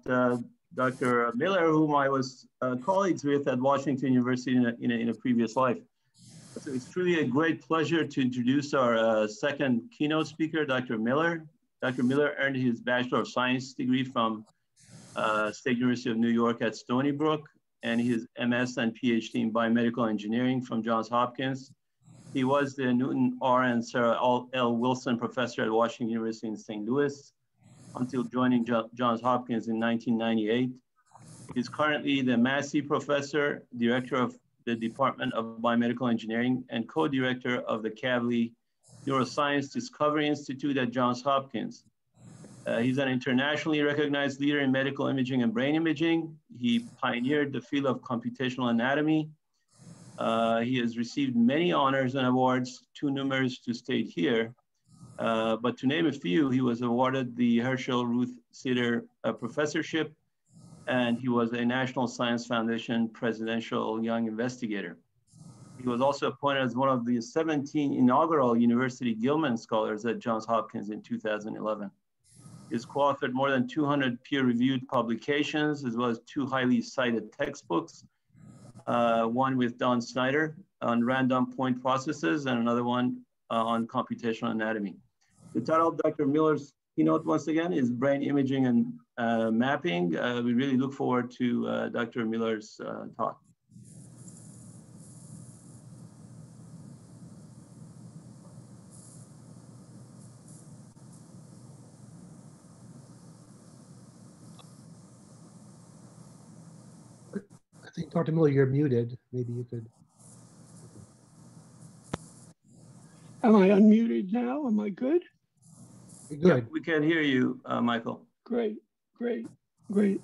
Dr. Miller, whom I was colleagues with at Washington University in a, in a, in a previous life. So it's truly a great pleasure to introduce our uh, second keynote speaker, Dr. Miller. Dr. Miller earned his Bachelor of Science degree from uh, State University of New York at Stony Brook and his MS and PhD in biomedical engineering from Johns Hopkins. He was the Newton R. and Sarah L. Wilson Professor at Washington University in St. Louis until joining Jo- Johns Hopkins in 1998. He's currently the Massey Professor, Director of the Department of Biomedical Engineering, and co-director of the Kavli Neuroscience Discovery Institute at Johns Hopkins. Uh, he's an internationally recognized leader in medical imaging and brain imaging. He pioneered the field of computational anatomy. Uh, he has received many honors and awards, too numerous to state here. Uh, but to name a few, he was awarded the Herschel Ruth Seder uh, Professorship, and he was a National Science Foundation Presidential Young Investigator. He was also appointed as one of the 17 inaugural University Gilman Scholars at Johns Hopkins in 2011. He's co-authored more than 200 peer-reviewed publications, as well as two highly cited textbooks, uh, one with Don Snyder on random point processes and another one uh, on computational anatomy. The title of Dr. Miller's keynote, once again, is Brain Imaging and uh, Mapping. Uh, we really look forward to uh, Dr. Miller's talk.
Think Dr. Miller, you're muted. Maybe you could.
Am I unmuted now? Am I good?
You're
Yeah,
good.
we can hear you, uh, Michael.
Great, great, great.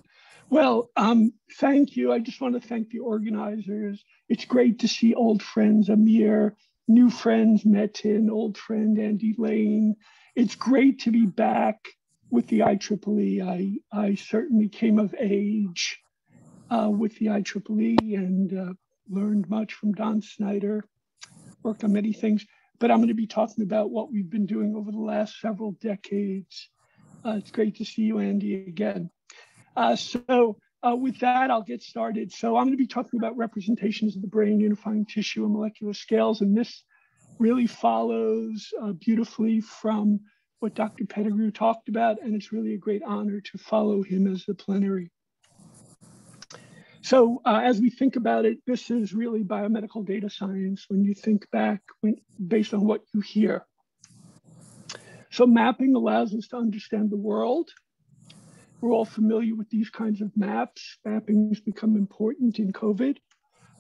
Well, um, thank you. I just want to thank the organizers. It's great to see old friends, Amir, new friends, Metin, old friend Andy Laine. It's great to be back with the IEEE. I, I certainly came of age uh, with the IEEE and uh, learned much from Don Snyder, worked on many things. But I'm going to be talking about what we've been doing over the last several decades. Uh, it's great to see you, Andy, again. Uh, so uh, with that, I'll get started. So I'm going to be talking about representations of the brain, unifying tissue and molecular scales. And this really follows uh, beautifully from what Dr. Pettigrew talked about. And it's really a great honor to follow him as the plenary. So uh, as we think about it, this is really biomedical data science when you think back when, based on what you hear. So mapping allows us to understand the world. We're all familiar with these kinds of maps. Mapping's become important in COVID,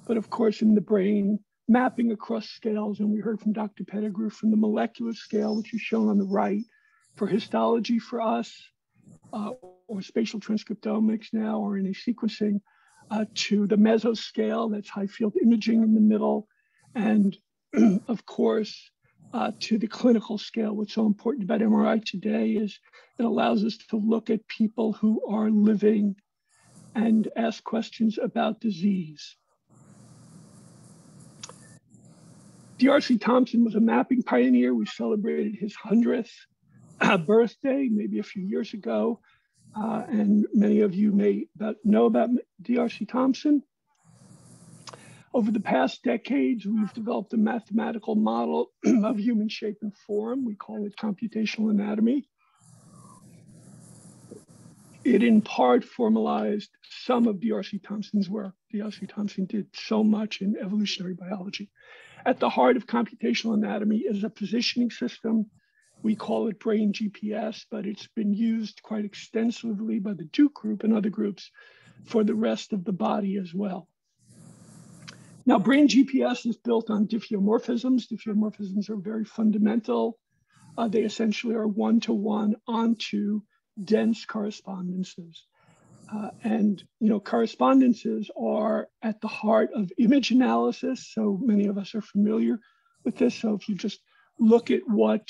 but of course in the brain, mapping across scales, and we heard from Dr. Pettigrew from the molecular scale, which is shown on the right, for histology for us, uh, or spatial transcriptomics now, or RNA sequencing, uh, to the mesoscale, that's high field imaging in the middle, and of course, uh, to the clinical scale. What's so important about MRI today is it allows us to look at people who are living and ask questions about disease. D'Arcy Thompson was a mapping pioneer. We celebrated his 100th uh, birthday maybe a few years ago. Uh, and many of you may know about D'Arcy Thompson. Over the past decades, we've developed a mathematical model of human shape and form. We call it computational anatomy. It in part formalized some of D'Arcy Thompson's work. D'Arcy Thompson did so much in evolutionary biology. At the heart of computational anatomy is a positioning system. We call it brain GPS, but it's been used quite extensively by the Duke group and other groups for the rest of the body as well. Now, brain GPS is built on diffeomorphisms. Diffeomorphisms are very fundamental. Uh, they essentially are one to one onto dense correspondences. Uh, and you know, correspondences are at the heart of image analysis. So many of us are familiar with this. So if you just look at what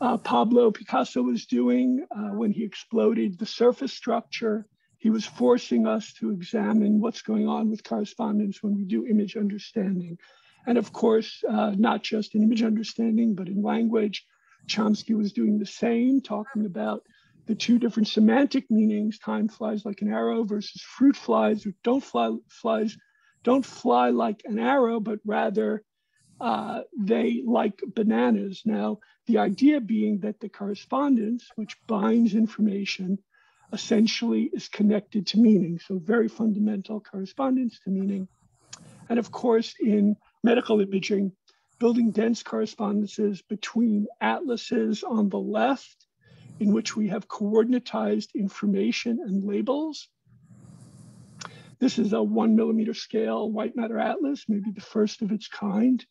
uh, Pablo Picasso was doing uh, when he exploded the surface structure, he was forcing us to examine what's going on with correspondence when we do image understanding. And of course, uh, not just in image understanding, but in language. Chomsky was doing the same, talking about the two different semantic meanings, time flies like an arrow versus fruit flies, which don't fly flies, don't fly like an arrow, but rather uh, they like bananas. Now, the idea being that the correspondence, which binds information, essentially is connected to meaning. So very fundamental correspondence to meaning. And of course, in medical imaging, building dense correspondences between atlases on the left, in which we have coordinatized information and labels. This is a one millimeter scale white matter atlas, maybe the first of its kind,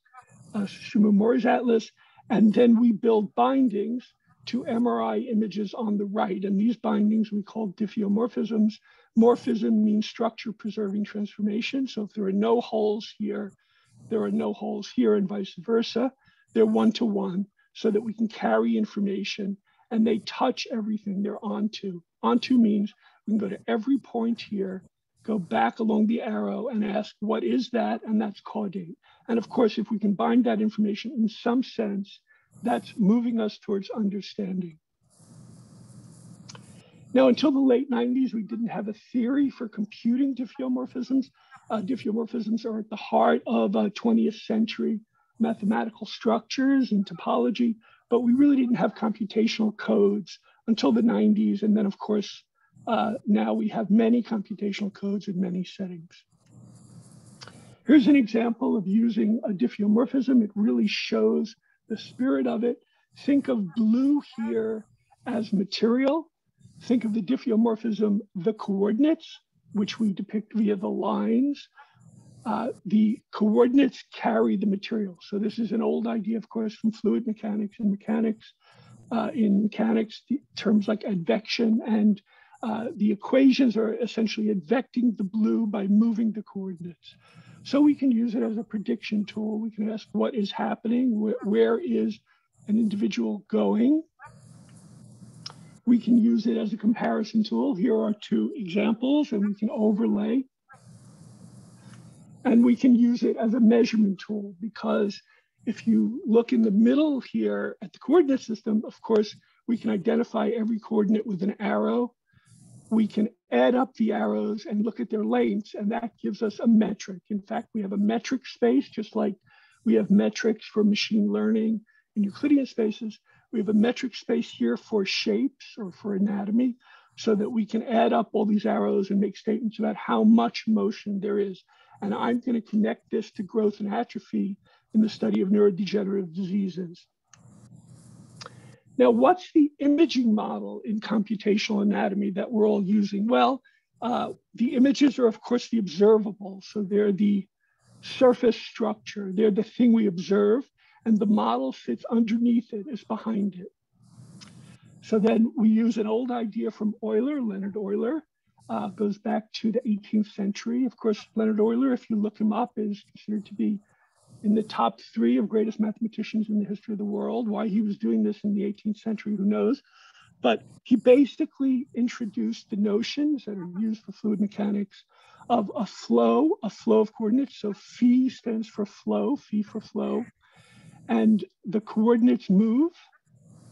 uh, Shimomori's atlas. And then we build bindings to MRI images on the right. And these bindings we call diffeomorphisms. Morphism means structure preserving transformation. So if there are no holes here, there are no holes here and vice versa. They're one to one so that we can carry information and they touch everything they're onto. Onto means we can go to every point here, go back along the arrow and ask, what is that? And that's caudate. And of course, if we can bind that information in some sense, that's moving us towards understanding. Now, until the late 90s, we didn't have a theory for computing diffeomorphisms. Uh, diffeomorphisms are at the heart of uh, 20th century mathematical structures and topology, but we really didn't have computational codes until the 90s. And then, of course, uh, now we have many computational codes in many settings. Here's an example of using a diffeomorphism. It really shows the spirit of it. Think of blue here as material. Think of the diffeomorphism, the coordinates. which we depict via the lines. Uh, the coordinates carry the material. So this is an old idea, of course, from fluid mechanics and mechanics. Uh, in mechanics, terms like advection and uh, the equations are essentially advecting the blue by moving the coordinates. So we can use it as a prediction tool. We can ask what is happening, where, where is an individual going. We can use it as a comparison tool. Here are two examples and we can overlay. And we can use it as a measurement tool because if you look in the middle here at the coordinate system, of course, we can identify every coordinate with an arrow we can add up the arrows and look at their lengths, and that gives us a metric. In fact, we have a metric space, just like we have metrics for machine learning in Euclidean spaces. We have a metric space here for shapes or for anatomy, so that we can add up all these arrows and make statements about how much motion there is. And I'm going to connect this to growth and atrophy in the study of neurodegenerative diseases. Now, what's the imaging model in computational anatomy that we're all using? Well, uh, the images are, of course, the observable. So they're the surface structure, they're the thing we observe, and the model sits underneath it, is behind it. So then we use an old idea from Euler, Leonhard Euler, uh, goes back to the 18th century. Of course, Leonhard Euler, if you look him up, is considered to be in the top three of greatest mathematicians in the history of the world. Why he was doing this in the 18th century, who knows? But he basically introduced the notions that are used for fluid mechanics of a flow, a flow of coordinates. So phi stands for flow, phi for flow. And the coordinates move.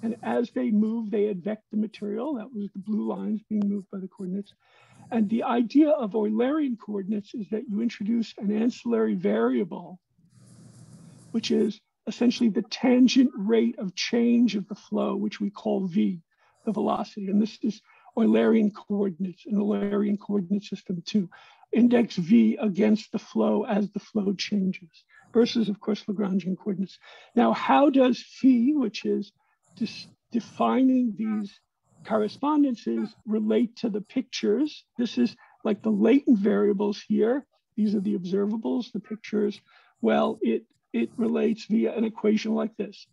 And as they move, they advect the material. That was the blue lines being moved by the coordinates. And the idea of Eulerian coordinates is that you introduce an ancillary variable which is essentially the tangent rate of change of the flow, which we call v, the velocity. And this is Eulerian coordinates, an Eulerian coordinate system to Index v against the flow as the flow changes, versus, of course, Lagrangian coordinates. Now, how does phi, which is defining these correspondences, relate to the pictures? This is like the latent variables here. These are the observables, the pictures. Well, it it relates via an equation like this.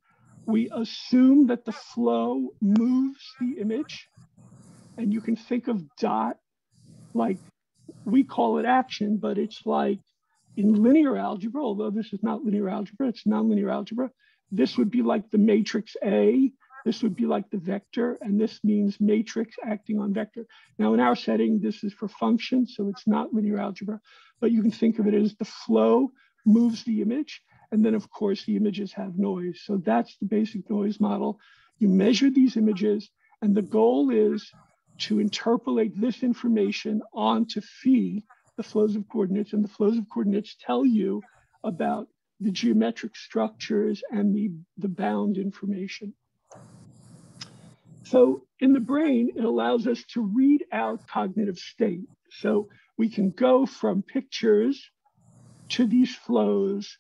We assume that the flow moves the image, and you can think of dot like we call it action, but it's like in linear algebra, although this is not linear algebra, it's nonlinear algebra. This would be like the matrix A, this would be like the vector, and this means matrix acting on vector. Now, in our setting, this is for functions, so it's not linear algebra, but you can think of it as the flow moves the image, and then of course the images have noise. So that's the basic noise model. You measure these images and the goal is to interpolate this information onto phi, the flows of coordinates, and the flows of coordinates tell you about the geometric structures and the, the bound information. So in the brain, it allows us to read out cognitive state. So we can go from pictures to these flows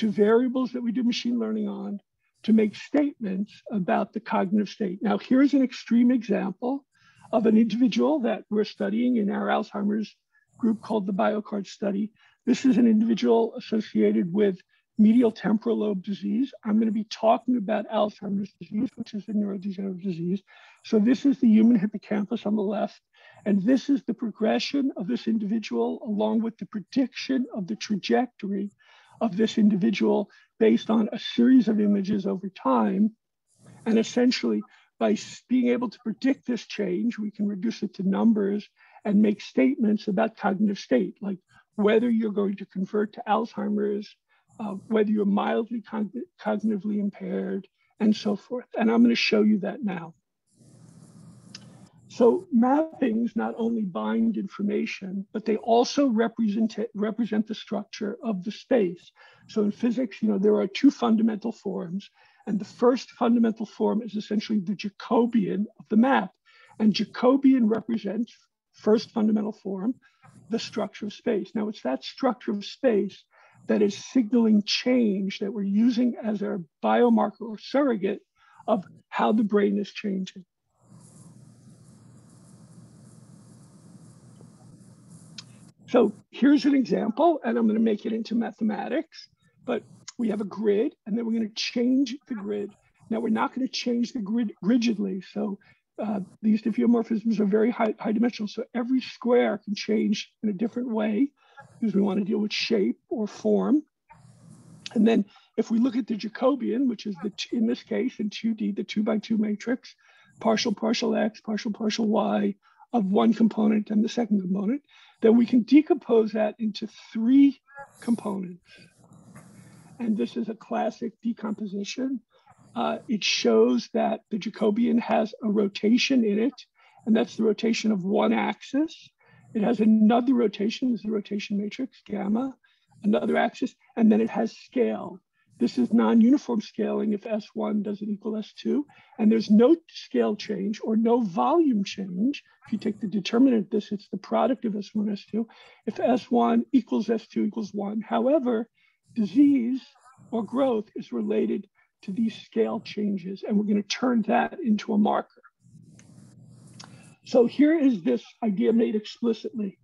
to variables that we do machine learning on to make statements about the cognitive state. Now, here's an extreme example of an individual that we're studying in our Alzheimer's group called the BioCard study. This is an individual associated with medial temporal lobe disease. I'm going to be talking about Alzheimer's disease, which is a neurodegenerative disease. So this is the human hippocampus on the left, and this is the progression of this individual along with the prediction of the trajectory of this individual based on a series of images over time. And essentially, by being able to predict this change, we can reduce it to numbers and make statements about cognitive state, like whether you're going to convert to Alzheimer's, uh, whether you're mildly cognitively impaired, and so forth. And I'm going to show you that now. So mappings not only bind information, but they also represent, represent the structure of the space. So in physics, you know, there are two fundamental forms. And the first fundamental form is essentially the Jacobian of the map. And Jacobian represents, first fundamental form, the structure of space. Now it's that structure of space that is signaling change that we're using as our biomarker or surrogate of how the brain is changing. So here's an example, and I'm going to make it into mathematics, but we have a grid, and then we're going to change the grid. Now, we're not going to change the grid rigidly. So uh, these diffeomorphisms are very high, high dimensional. So every square can change in a different way because we want to deal with shape or form. And then if we look at the Jacobian, which is the in this case in 2D, the two by two matrix, partial partial x, partial partial y of one component and the second component, then we can decompose that into three components. And this is a classic decomposition. Uh, it shows that the Jacobian has a rotation in it, and that's the rotation of one axis. It has another rotation, is the rotation matrix, gamma, another axis, and then it has scale. This is non-uniform scaling if S1 doesn't equal S2, and there's no scale change or no volume change. If you take the determinant of this, it's the product of S1, S2. If S1 equals S2 equals one. However, disease or growth is related to these scale changes, and we're gonna turn that into a marker. So here is this idea made explicitly.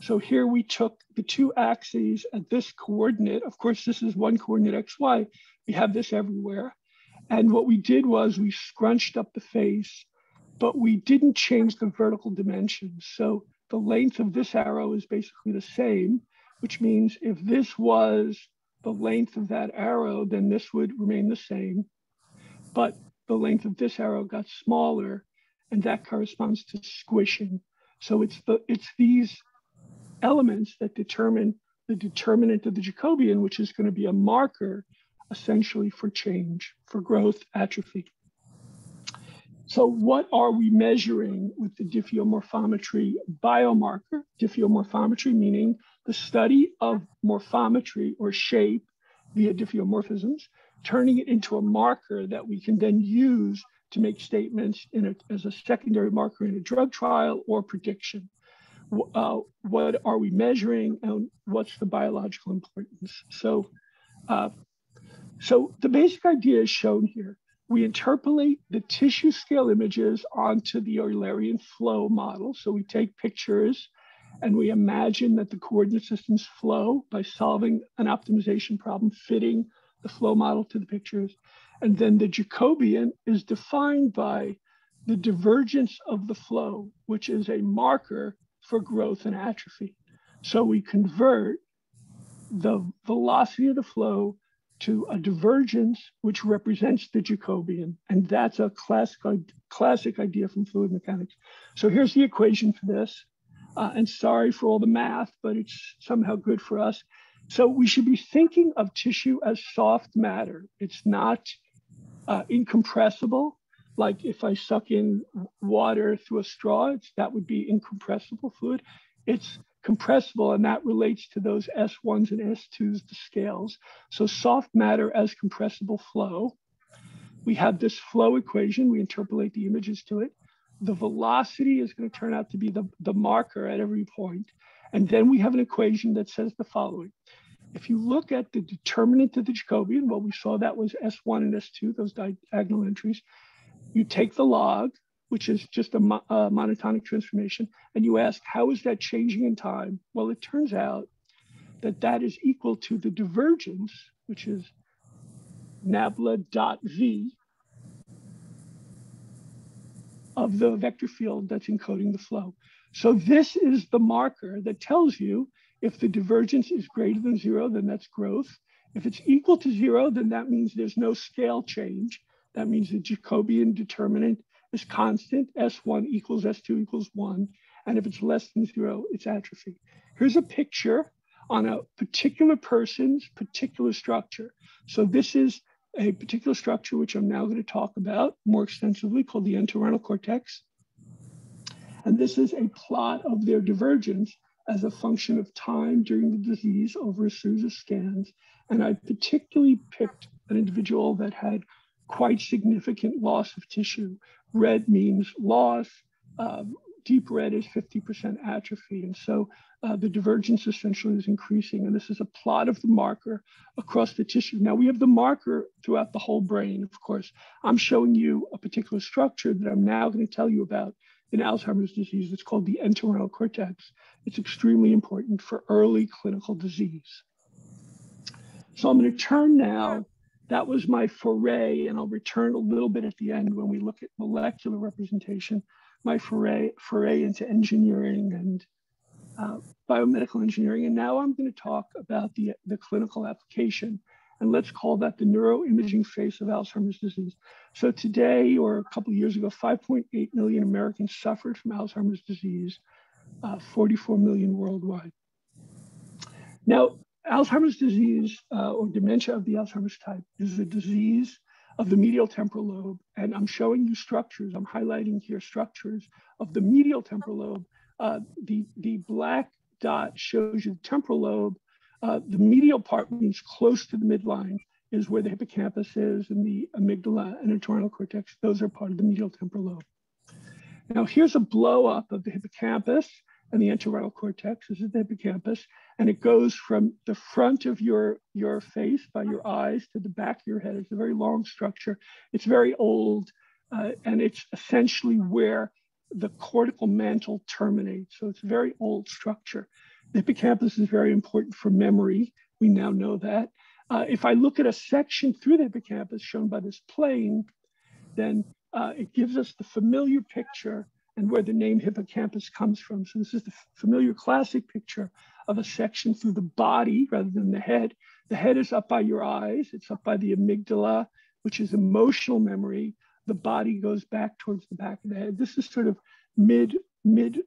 So here we took the two axes at this coordinate. Of course, this is one coordinate xy. We have this everywhere. And what we did was we scrunched up the face, but we didn't change the vertical dimensions. So the length of this arrow is basically the same, which means if this was the length of that arrow, then this would remain the same. But the length of this arrow got smaller, and that corresponds to squishing. So it's the it's these elements that determine the determinant of the Jacobian, which is going to be a marker essentially for change, for growth, atrophy. So what are we measuring with the diffeomorphometry biomarker? Diffeomorphometry meaning the study of morphometry or shape via diffeomorphisms, turning it into a marker that we can then use to make statements a, as a secondary marker in a drug trial or prediction uh, what are we measuring and what's the biological importance. So, uh, so the basic idea is shown here. We interpolate the tissue scale images onto the Eulerian flow model. So we take pictures and we imagine that the coordinate systems flow by solving an optimization problem, fitting the flow model to the pictures. And then the Jacobian is defined by the divergence of the flow, which is a marker for growth and atrophy. So we convert the velocity of the flow to a divergence, which represents the Jacobian. And that's a classic, classic idea from fluid mechanics. So here's the equation for this. Uh, and sorry for all the math, but it's somehow good for us. So we should be thinking of tissue as soft matter. It's not uh, incompressible like if I suck in water through a straw, that would be incompressible fluid. It's compressible, and that relates to those S1s and S2s, the scales. So soft matter as compressible flow. We have this flow equation, we interpolate the images to it. The velocity is going to turn out to be the, the marker at every point. And then we have an equation that says the following. If you look at the determinant of the Jacobian, well, we saw that was S1 and S2, those diagonal entries you take the log, which is just a, a monotonic transformation, and you ask, how is that changing in time? Well, it turns out that that is equal to the divergence, which is nabla dot v of the vector field that's encoding the flow. So this is the marker that tells you if the divergence is greater than zero, then that's growth. If it's equal to zero, then that means there's no scale change. That means the Jacobian determinant is constant. S1 equals S2 equals 1. And if it's less than 0, it's atrophy. Here's a picture on a particular person's particular structure. So this is a particular structure, which I'm now going to talk about more extensively, called the entorhinal cortex. And this is a plot of their divergence as a function of time during the disease over a series of scans. And I particularly picked an individual that had quite significant loss of tissue. Red means loss, uh, deep red is 50% atrophy. And so uh, the divergence essentially is increasing. And this is a plot of the marker across the tissue. Now we have the marker throughout the whole brain, of course. I'm showing you a particular structure that I'm now going to tell you about in Alzheimer's disease. It's called the entorhinal cortex. It's extremely important for early clinical disease. So I'm going to turn now. That was my foray, and I'll return a little bit at the end when we look at molecular representation, my foray, foray into engineering and uh, biomedical engineering. And now I'm going to talk about the, the clinical application. And let's call that the neuroimaging face of Alzheimer's disease. So today, or a couple of years ago, 5.8 million Americans suffered from Alzheimer's disease, uh, 44 million worldwide. Now, Alzheimer's disease uh, or dementia of the Alzheimer's type is a disease of the medial temporal lobe. And I'm showing you structures, I'm highlighting here structures of the medial temporal lobe. Uh, the, the black dot shows you the temporal lobe. Uh, the medial part means close to the midline is where the hippocampus is and the amygdala and entorhinal cortex. Those are part of the medial temporal lobe. Now here's a blow up of the hippocampus and the entorhinal cortex. Is the hippocampus, and it goes from the front of your, your face by your eyes to the back of your head. It's a very long structure. It's very old, uh, and it's essentially where the cortical mantle terminates. So it's a very old structure. The hippocampus is very important for memory. We now know that. Uh, if I look at a section through the hippocampus shown by this plane, then uh, it gives us the familiar picture and where the name hippocampus comes from. So this is the familiar classic picture of a section through the body rather than the head. The head is up by your eyes, it's up by the amygdala, which is emotional memory. The body goes back towards the back of the head. This is sort of mid, mid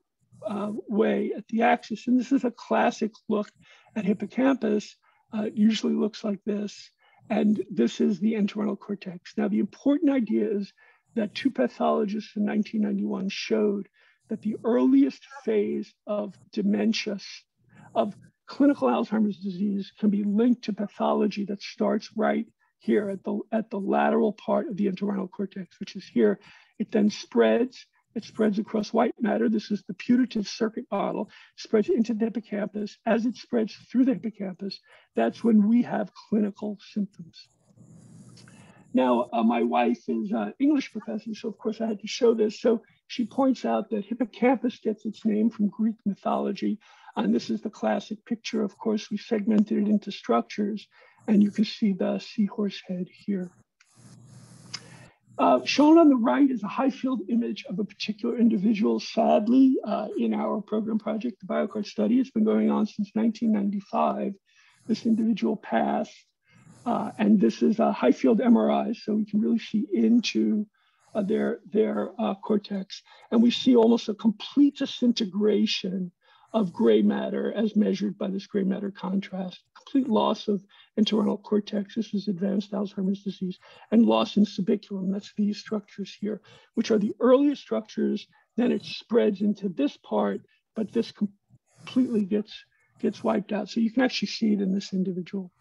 uh, way at the axis. And this is a classic look at hippocampus. Uh, it usually looks like this. And this is the entorhinal cortex. Now, the important idea is that two pathologists in 1991 showed that the earliest phase of dementia, of clinical Alzheimer's disease, can be linked to pathology that starts right here at the, at the lateral part of the entorhinal cortex, which is here. It then spreads. It spreads across white matter. This is the putative circuit model, spreads into the hippocampus. As it spreads through the hippocampus, that's when we have clinical symptoms. Now, uh, my wife is an English professor, so of course I had to show this. So she points out that hippocampus gets its name from Greek mythology. And this is the classic picture. Of course, we segmented it into structures, and you can see the seahorse head here. Uh, shown on the right is a high field image of a particular individual. Sadly, uh, in our program project, the BioCard study, it's been going on since 1995. This individual passed uh, and this is a high field MRI, so we can really see into uh, their, their uh, cortex. And we see almost a complete disintegration of gray matter as measured by this gray matter contrast, complete loss of entorhinal cortex. This is advanced Alzheimer's disease, and loss in subiculum. That's these structures here, which are the earliest structures. Then it spreads into this part, but this completely gets, gets wiped out. So you can actually see it in this individual.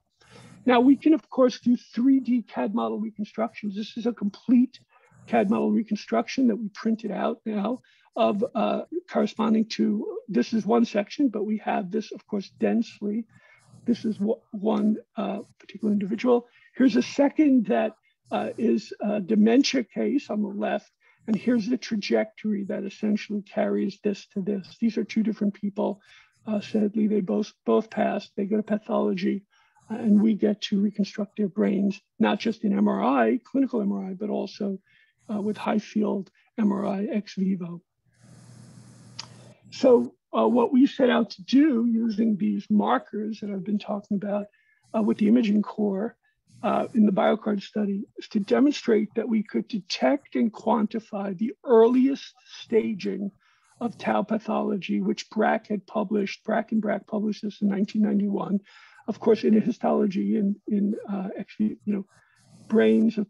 Now we can of course do 3D CAD model reconstructions. This is a complete CAD model reconstruction that we printed out now of uh, corresponding to, this is one section, but we have this of course densely. This is one uh, particular individual. Here's a second that uh, is a dementia case on the left. And here's the trajectory that essentially carries this to this. These are two different people. Uh, sadly, they both both passed. They go to pathology and we get to reconstruct their brains, not just in MRI, clinical MRI, but also uh, with high field MRI ex vivo. So uh, what we set out to do using these markers that I've been talking about uh, with the imaging core uh, in the BioCard study is to demonstrate that we could detect and quantify the earliest staging of tau pathology, which Braak had published, Braak and Braak published this in 1991, of course, in histology in, in uh, actually, you know, brains of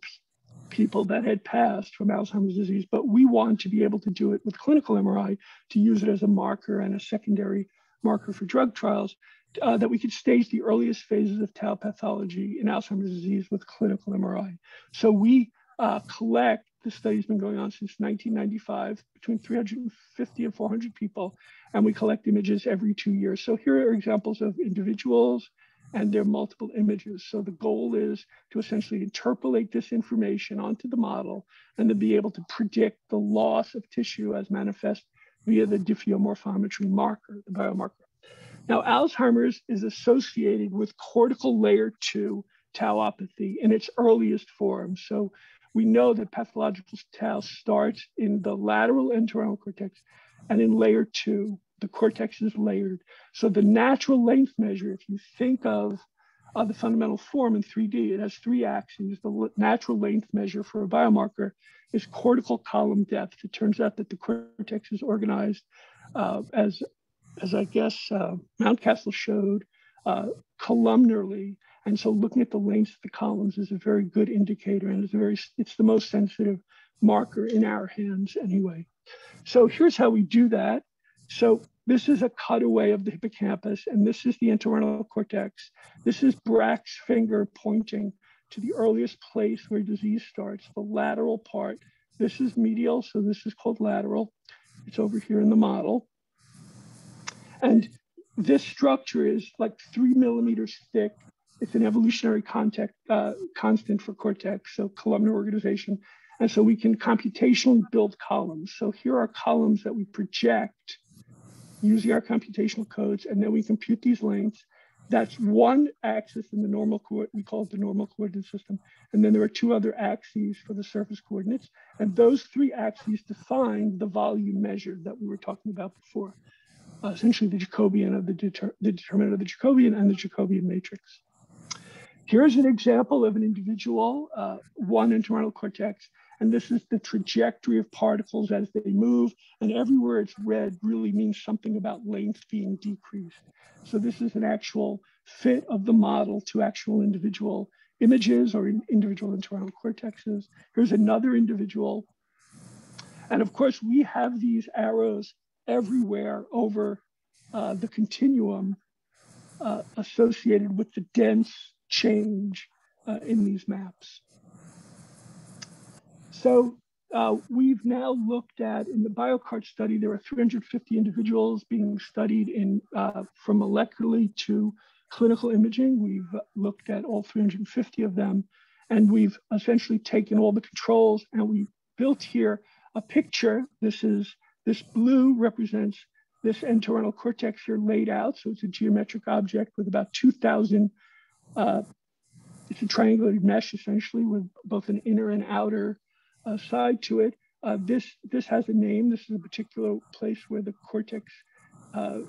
people that had passed from Alzheimer's disease, but we want to be able to do it with clinical MRI to use it as a marker and a secondary marker for drug trials, uh, that we could stage the earliest phases of tau pathology in Alzheimer's disease with clinical MRI. So we uh, collect this study's been going on since 1995, between 350 and 400 people, and we collect images every two years. So here are examples of individuals and their multiple images. So the goal is to essentially interpolate this information onto the model and to be able to predict the loss of tissue as manifest via the diffeomorphometry marker, the biomarker. Now, Alzheimer's is associated with cortical layer 2 tauopathy in its earliest form. So we know that pathological tau starts in the lateral entorhinal cortex and in layer 2 the cortex is layered. So the natural length measure, if you think of uh, the fundamental form in 3D, it has three axes. The natural length measure for a biomarker is cortical column depth. It turns out that the cortex is organized uh, as, as I guess uh, Mountcastle showed, uh, columnarly. And so looking at the lengths of the columns is a very good indicator and it's a very, it's the most sensitive marker in our hands anyway. So here's how we do that. So this is a cutaway of the hippocampus, and this is the entorhinal cortex. This is Braak's finger pointing to the earliest place where disease starts, the lateral part. This is medial, so this is called lateral. It's over here in the model. And this structure is like three millimeters thick. It's an evolutionary uh, constant for cortex, so columnar organization. And so we can computationally build columns. So here are columns that we project using our computational codes, and then we compute these lengths. That's one axis in the normal coordinate, we call it the normal coordinate system. And then there are two other axes for the surface coordinates. And those three axes define the volume measure that we were talking about before. Uh, essentially the Jacobian of the, deter the determinant of the Jacobian and the Jacobian matrix. Here's an example of an individual, uh, one entorhinal cortex, and this is the trajectory of particles as they move. And everywhere it's red really means something about length being decreased. So this is an actual fit of the model to actual individual images or in individual entorhinal cortexes. Here's another individual. And of course, we have these arrows everywhere over uh, the continuum uh, associated with the dense change uh, in these maps. So uh, we've now looked at in the BioCard study, there are 350 individuals being studied in uh, from molecularly to clinical imaging. We've looked at all 350 of them, and we've essentially taken all the controls and we built here a picture. This is this blue represents this entorhinal cortex here laid out. So it's a geometric object with about 2,000. Uh, it's a triangulated mesh essentially with both an inner and outer uh, side to it. Uh, this, this has a name. This is a particular place where the cortex uh,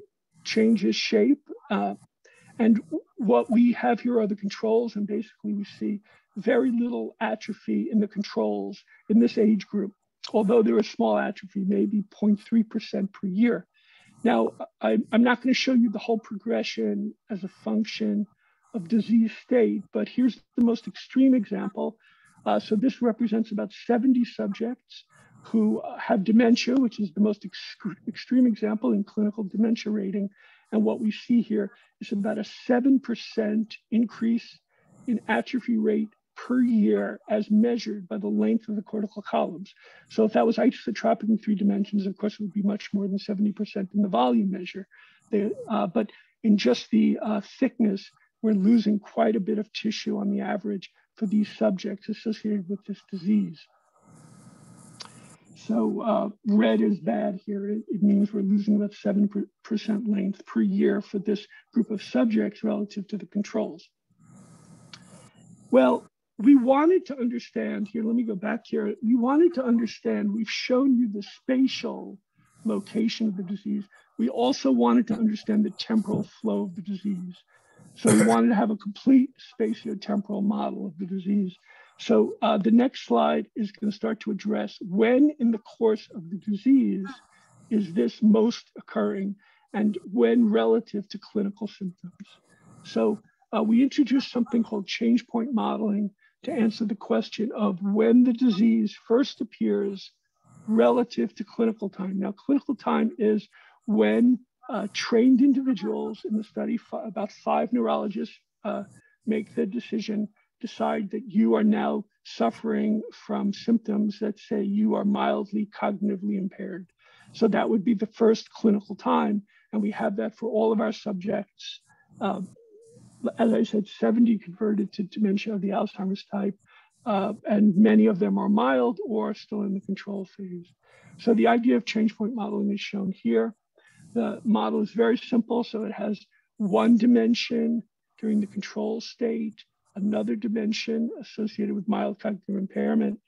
changes shape. Uh, and what we have here are the controls. And basically we see very little atrophy in the controls in this age group, although there is small atrophy, maybe 0.3% per year. Now, I, I'm not going to show you the whole progression as a function of disease state, but here's the most extreme example. Uh, so this represents about 70 subjects who have dementia, which is the most ex extreme example in clinical dementia rating. And what we see here is about a 7% increase in atrophy rate per year as measured by the length of the cortical columns. So if that was isotropic in three dimensions, of course, it would be much more than 70% in the volume measure. They, uh, but in just the uh, thickness, we're losing quite a bit of tissue on the average for these subjects associated with this disease. So uh, red is bad here. It, it, means we're losing about 7% length per year for this group of subjects relative to the controls. Well, we wanted to understand here, let me go back here. We wanted to understand, we've shown you the spatial location of the disease. We also wanted to understand the temporal flow of the disease. So we wanted to have a complete spatiotemporal model of the disease. So uh, the next slide is going to start to address when in the course of the disease is this most occurring and when relative to clinical symptoms. So uh, we introduced something called change point modeling to answer the question of when the disease first appears relative to clinical time. Now, clinical time is when uh, trained individuals in the study, about five neurologists uh, make the decision decide that you are now suffering from symptoms that say you are mildly cognitively impaired. So that would be the first clinical time. And we have that for all of our subjects. Um, as I said, 70 converted to dementia of the Alzheimer's type, uh, and many of them are mild or still in the control phase. So the idea of change point modeling is shown here. The model is very simple. So it has one dimension during the control state, another dimension associated with mild cognitive impairment,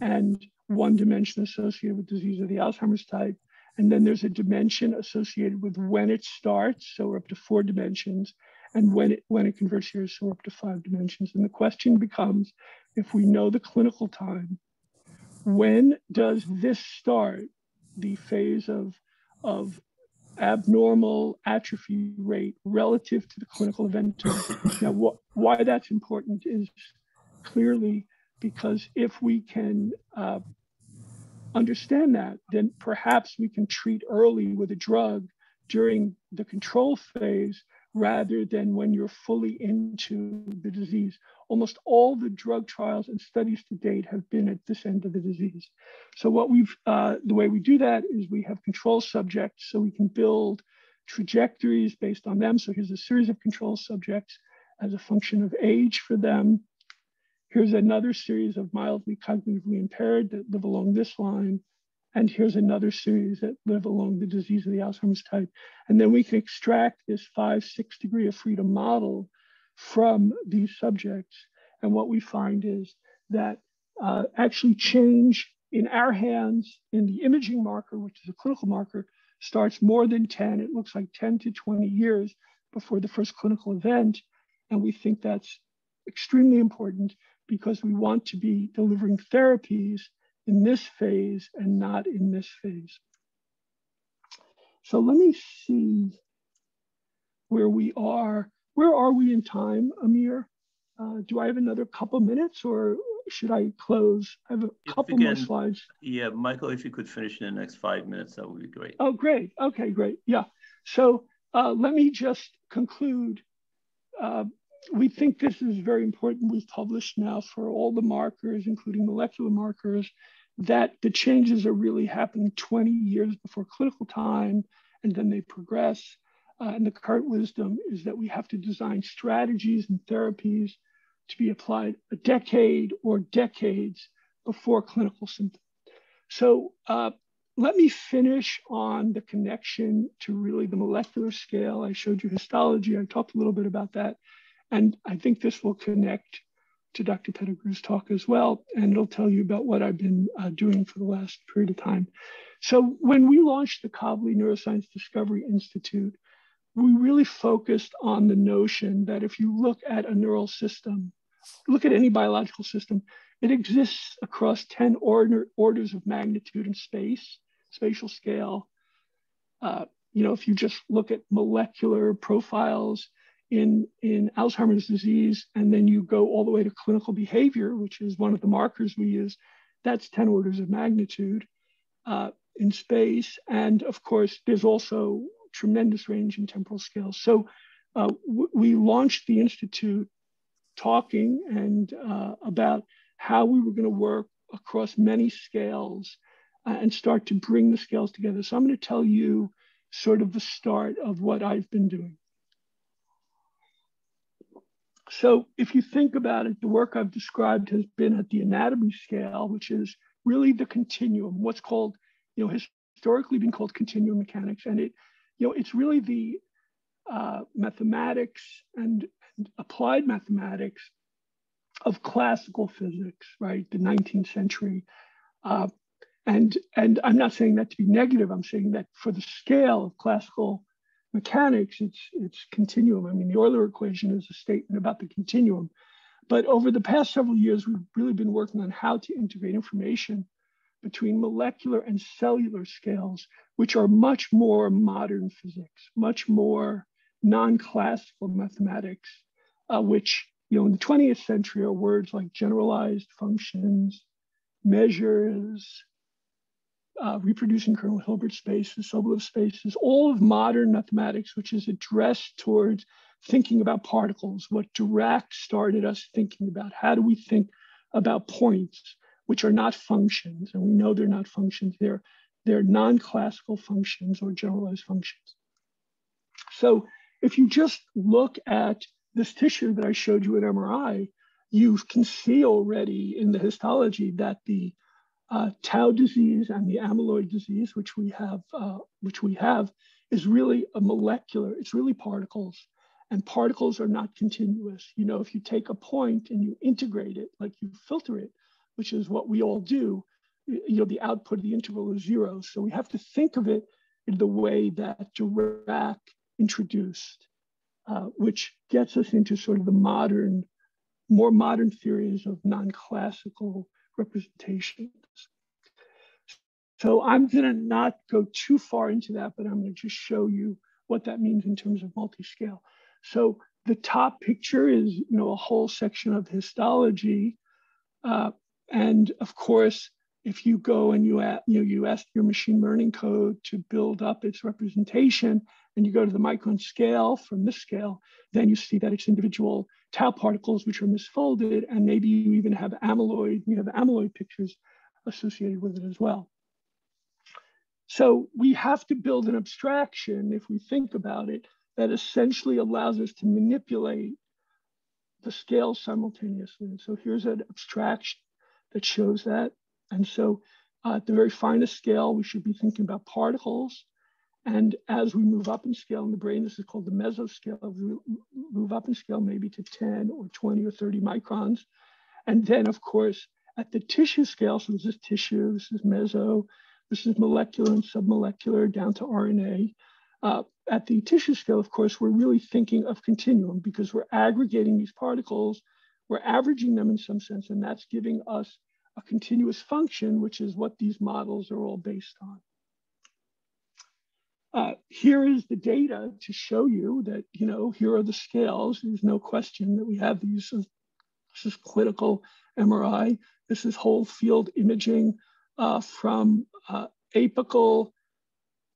and one dimension associated with disease of the Alzheimer's type. And then there's a dimension associated with when it starts, so we're up to four dimensions, and when it when it converts here, so we're up to five dimensions. And the question becomes, if we know the clinical time, when does this start, the phase of, of abnormal atrophy rate relative to the clinical event Now, wh- why that's important is clearly because if we can uh, understand that, then perhaps we can treat early with a drug during the control phase rather than when you're fully into the disease. Almost all the drug trials and studies to date have been at this end of the disease. So what we've, uh, the way we do that is we have control subjects so we can build trajectories based on them. So here's a series of control subjects as a function of age for them. Here's another series of mildly cognitively impaired that live along this line. And here's another series that live along the disease of the Alzheimer's type. And then we can extract this five, six degree of freedom model from these subjects. And what we find is that uh, actually change in our hands in the imaging marker, which is a clinical marker, starts more than 10. It looks like 10 to 20 years before the first clinical event. And we think that's extremely important because we want to be delivering therapies in this phase and not in this phase. So let me see where we are. Where are we in time, Amir? Uh, do I have another couple minutes or should I close? I have a couple more slides.
Yeah, Michael, if you could finish in the next five minutes, that would be great.
Oh, great. Okay, great. Yeah. So uh, let me just conclude. Uh, we think this is very important. We've published now for all the markers, including molecular markers, that the changes are really happening 20 years before clinical time, and then they progress. Uh, and the current wisdom is that we have to design strategies and therapies to be applied a decade or decades before clinical symptoms. So uh, let me finish on the connection to really the molecular scale. I showed you histology. I talked a little bit about that. And I think this will connect to Dr. Pettigrew's talk as well, and it'll tell you about what I've been uh, doing for the last period of time. So when we launched the Kavli Neuroscience Discovery Institute, we really focused on the notion that if you look at a neural system, look at any biological system, it exists across 10 order, orders of magnitude in space, spatial scale. Uh, you know, if you just look at molecular profiles, in, in Alzheimer's disease, and then you go all the way to clinical behavior, which is one of the markers we use, that's 10 orders of magnitude uh, in space. And of course, there's also tremendous range in temporal scales. So uh, we launched the Institute talking and uh, about how we were going to work across many scales uh, and start to bring the scales together. So I'm going to tell you sort of the start of what I've been doing. So if you think about it, the work I've described has been at the anatomy scale, which is really the continuum, what's called, you know, historically been called continuum mechanics. And it, you know, it's really the uh, mathematics and, and applied mathematics of classical physics, right? The 19th century. Uh, and, and I'm not saying that to be negative. I'm saying that for the scale of classical mechanics, it's it's continuum. I mean, the Euler equation is a statement about the continuum. But over the past several years, we've really been working on how to integrate information between molecular and cellular scales, which are much more modern physics, much more non-classical mathematics, uh, which you know in the 20th century are words like generalized functions, measures, uh, reproducing kernel Hilbert spaces, Sobolev spaces, all of modern mathematics, which is addressed towards thinking about particles, what Dirac started us thinking about. How do we think about points, which are not functions? And we know they're not functions, they're, they're non classical functions or generalized functions. So if you just look at this tissue that I showed you at MRI, you can see already in the histology that the uh, tau disease and the amyloid disease, which we have, uh, which we have, is really a molecular. It's really particles, and particles are not continuous. You know, if you take a point and you integrate it, like you filter it, which is what we all do, you know, the output of the integral is zero. So we have to think of it in the way that Dirac introduced, uh, which gets us into sort of the modern, more modern theories of non-classical representations. So I'm going to not go too far into that, but I'm going to just show you what that means in terms of multi-scale. So the top picture is, you know, a whole section of histology. Uh, and of course, if you go and you, add, you, know, you ask your machine learning code to build up its representation and you go to the micron scale from this scale, then you see that it's individual tau particles which are misfolded, and maybe you even have amyloid, you have amyloid pictures associated with it as well. So we have to build an abstraction, if we think about it, that essentially allows us to manipulate the scale simultaneously. And so here's an abstraction that shows that. And so uh, at the very finest scale, we should be thinking about particles. And as we move up in scale in the brain, this is called the mesoscale. We move up in scale maybe to 10 or 20 or 30 microns. And then, of course, at the tissue scale, so this is tissue, this is meso, this is molecular and submolecular down to RNA. Uh, at the tissue scale, of course, we're really thinking of continuum because we're aggregating these particles, we're averaging them in some sense, and that's giving us a continuous function, which is what these models are all based on. Uh, here is the data to show you that, you know, here are the scales. There's no question that we have these. This is clinical MRI. This is whole field imaging uh, from uh, apical,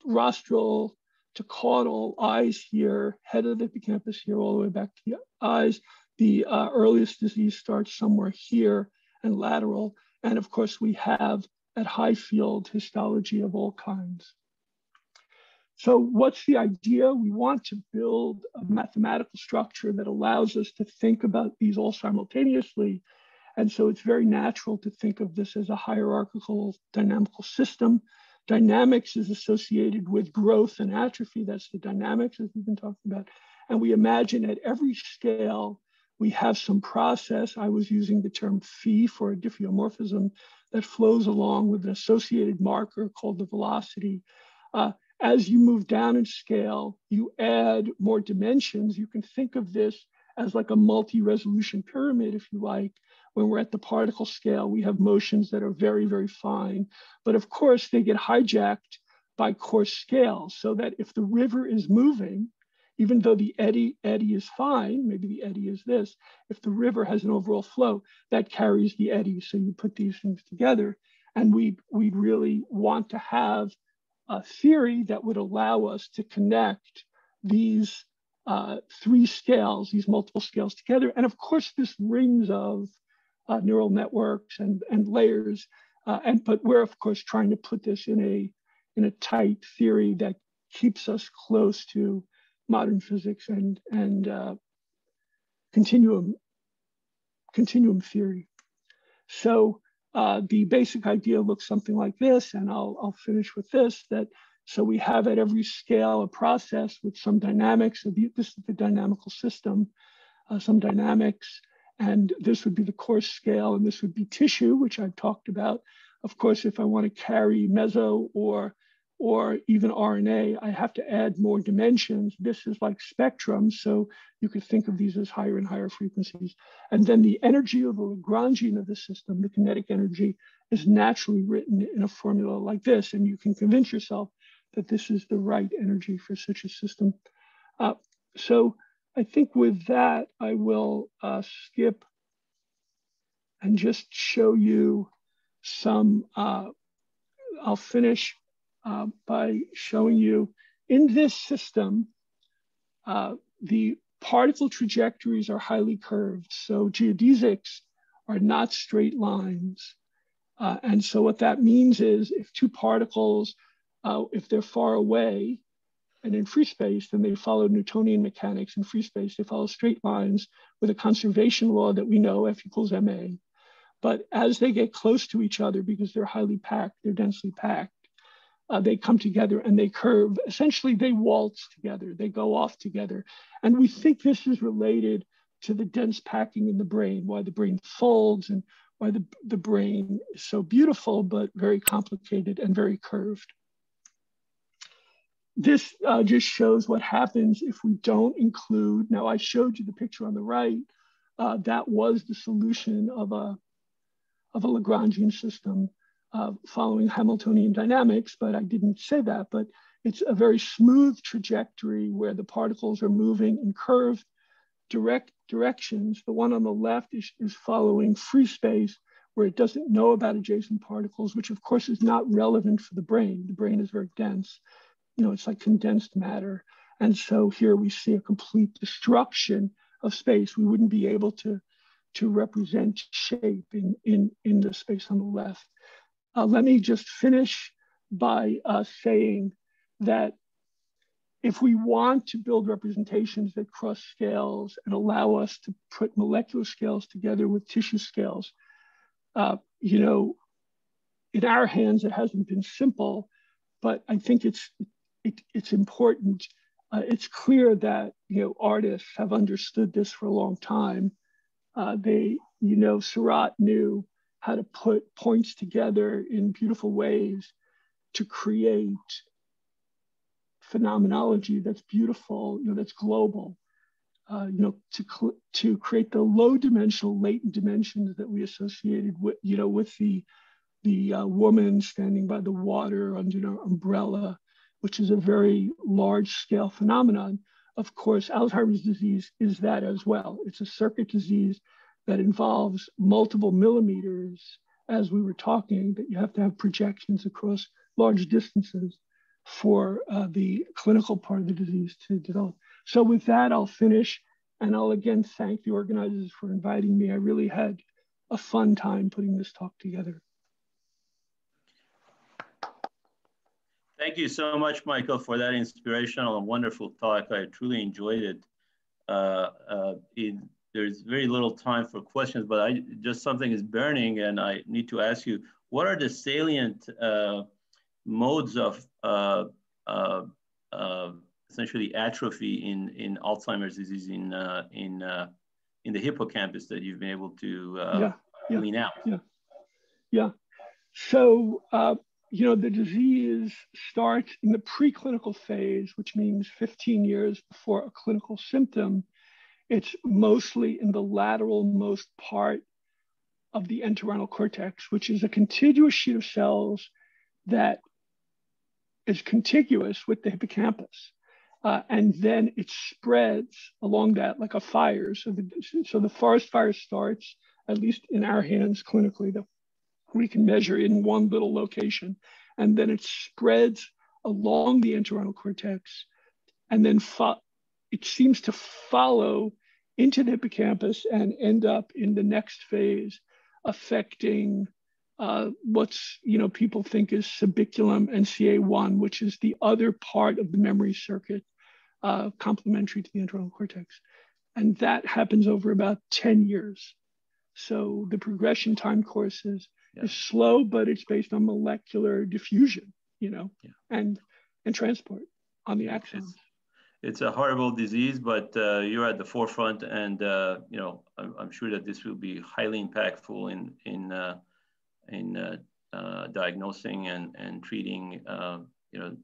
rostral to caudal, eyes here, head of the hippocampus here, all the way back to the eyes. The uh, earliest disease starts somewhere here and lateral. And of course, we have at high field histology of all kinds. So what's the idea? We want to build a mathematical structure that allows us to think about these all simultaneously. And so it's very natural to think of this as a hierarchical dynamical system. Dynamics is associated with growth and atrophy. That's the dynamics as we've been talking about. And we imagine at every scale, we have some process. I was using the term phi for a diffeomorphism that flows along with an associated marker called the velocity. Uh, as you move down in scale, you add more dimensions. You can think of this as like a multi-resolution pyramid, if you like. When we're at the particle scale, we have motions that are very, very fine. But of course, they get hijacked by coarse scale, so that if the river is moving, even though the eddy, eddy is fine, maybe the eddy is this, if the river has an overall flow, that carries the eddy. So you put these things together, and we we really want to have a theory that would allow us to connect these uh, three scales, these multiple scales together. And of course, this rings of uh, neural networks and, and layers. Uh, and but we're of course trying to put this in a in a tight theory that keeps us close to modern physics and and uh, continuum continuum theory. So uh, the basic idea looks something like this, and I'll, I'll finish with this, that so we have at every scale a process with some dynamics. This is the dynamical system, uh, some dynamics, and this would be the coarse scale, and this would be tissue, which I've talked about. Of course, if I want to carry meso or or even RNA, I have to add more dimensions. This is like spectrum, so you could think of these as higher and higher frequencies. And then the energy of the Lagrangian of the system, the kinetic energy, is naturally written in a formula like this, and you can convince yourself that this is the right energy for such a system. Uh, so I think with that, I will uh, skip and just show you some, uh, I'll finish uh, by showing you in this system, uh, the particle trajectories are highly curved. So geodesics are not straight lines. Uh, and so what that means is if two particles, uh, if they're far away and in free space, then they follow Newtonian mechanics in free space. They follow straight lines with a conservation law that we know F equals ma. But as they get close to each other, because they're highly packed, they're densely packed, uh, they come together and they curve. Essentially, they waltz together, they go off together. And we think this is related to the dense packing in the brain, why the brain folds and why the, the brain is so beautiful, but very complicated and very curved. This uh, just shows what happens if we don't include, now I showed you the picture on the right, uh, that was the solution of a, of a Lagrangian system uh, following Hamiltonian dynamics, but I didn't say that, but it's a very smooth trajectory where the particles are moving in curved direct directions. The one on the left is, is following free space where it doesn't know about adjacent particles, which of course is not relevant for the brain. The brain is very dense. You know, it's like condensed matter. And so here we see a complete destruction of space. We wouldn't be able to, to represent shape in, in, in the space on the left. Uh, let me just finish by uh, saying that if we want to build representations that cross scales and allow us to put molecular scales together with tissue scales, uh, you know, in our hands, it hasn't been simple, but I think it's, it, it's important. Uh, it's clear that, you know, artists have understood this for a long time. Uh, they, you know, Seurat knew how to put points together in beautiful ways to create phenomenology that's beautiful, you know, that's global. Uh, you know, to to create the low dimensional latent dimensions that we associated with, you know, with the the uh, woman standing by the water under an umbrella, which is a very large scale phenomenon. Of course, Alzheimer's disease is that as well. It's a circuit disease that involves multiple millimeters, as we were talking, that you have to have projections across large distances for uh, the clinical part of the disease to develop. So with that, I'll finish and I'll again thank the organizers for inviting me. I really had a fun time putting this talk together.
Thank you so much, Michael, for that inspirational and wonderful talk. I truly enjoyed it. Uh, uh, in, there's very little time for questions, but I just something is burning and I need to ask you, what are the salient uh, modes of uh, uh, uh, essentially atrophy in, in Alzheimer's disease in, uh, in, uh, in the hippocampus that you've been able to uh, yeah, yeah, clean out.
Yeah, yeah. So, you know, the disease starts in the preclinical phase, which means 15 years before a clinical symptom. It's mostly in the lateral most part of the entorhinal cortex, which is a contiguous sheet of cells that is contiguous with the hippocampus. Uh, and then it spreads along that like a fire. So the, so the forest fire starts, at least in our hands clinically, that we can measure in one little location. And then it spreads along the entorhinal cortex. And then it seems to follow into the hippocampus and end up in the next phase, affecting uh, what's you know people think is subiculum and CA1, which is the other part of the memory circuit uh, complementary to the entorhinal cortex, and that happens over about 10 years. So the progression time course is, yeah. is slow, but it's based on molecular diffusion, you know, yeah. and and transport on the axon.
It's, it's a horrible disease, but uh, you're at the forefront, and uh, you know I'm, I'm, sure that this will be highly impactful in in uh, in uh, uh, diagnosing and, and treating uh, you know,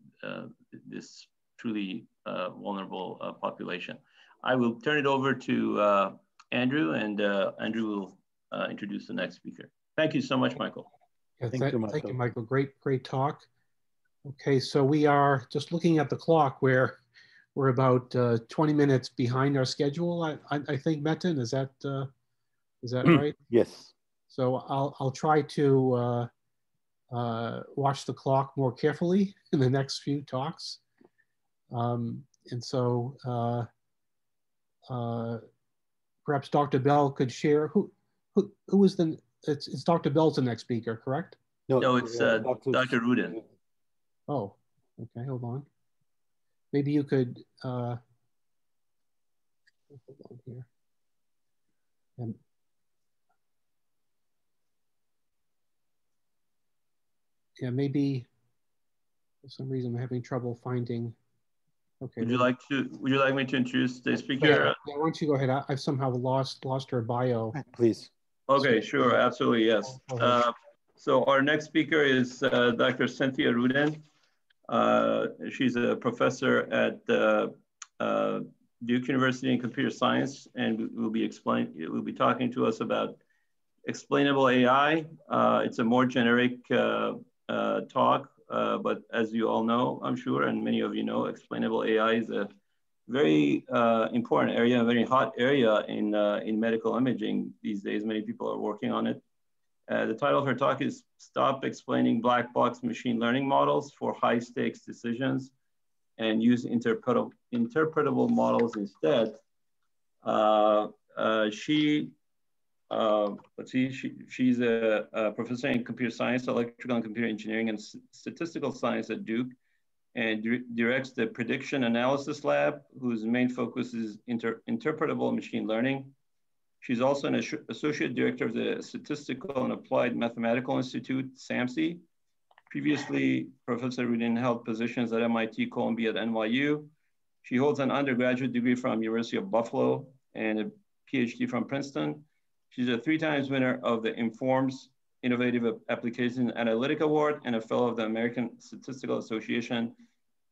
this truly vulnerable population. I will turn it over to Andrew and Andrew will introduce the next speaker. Thank you so much, Michael.
Yeah, thank, you, Michael. thank you, Michael. Great, great talk. Okay, so we are just looking at the clock where we're about uh, 20 minutes behind our schedule. I, I, I think Metin, is that uh, is that right?
Yes.
So I'll, I'll try to uh, uh, watch the clock more carefully in the next few talks. Um, and so uh, uh, perhaps Dr. Bell could share who who who was the it's, it's Dr. Bell's the next speaker, correct?
No, no it's uh, Dr. Dr. Rudin.
Oh, okay, hold on. Maybe you could uh, hold on here. And yeah, maybe for some reason I'm having trouble finding.
Okay. Would you like to? Would you like me to introduce the speaker?
Yeah, yeah why don't you go ahead? I, have somehow lost lost her bio.
Please.
Okay, sure, absolutely, yes. Uh, so our next speaker is uh, Dr. Cynthia Rudin. Uh, she's a professor at uh, Duke University in computer science, and we'll be explain. We'll be talking to us about explainable AI. Uh, it's a more generic uh, talk, but as you all know, I'm sure, and many of you know, explainable AI is a very uh, important area, a very hot area in, uh, in medical imaging these days. Many people are working on it. Uh, the title of her talk is Stop Explaining Black Box Machine Learning Models for High Stakes Decisions and Use Interpretable, interpretable Models Instead. Uh, uh, she, uh, let's see, she, she's a, a professor in computer science, electrical and computer engineering, and statistical science at Duke and directs the prediction analysis lab, whose main focus is inter interpretable machine learning. She's also an associate director of the Statistical and Applied Mathematical Institute, SAMSI. Previously, Professor Rudin held positions at MIT, Columbia, at NYU. She holds an undergraduate degree from University of Buffalo and a PhD from Princeton. She's a three times winner of the Informs Innovative Application Analytic Award and a fellow of the American Statistical Association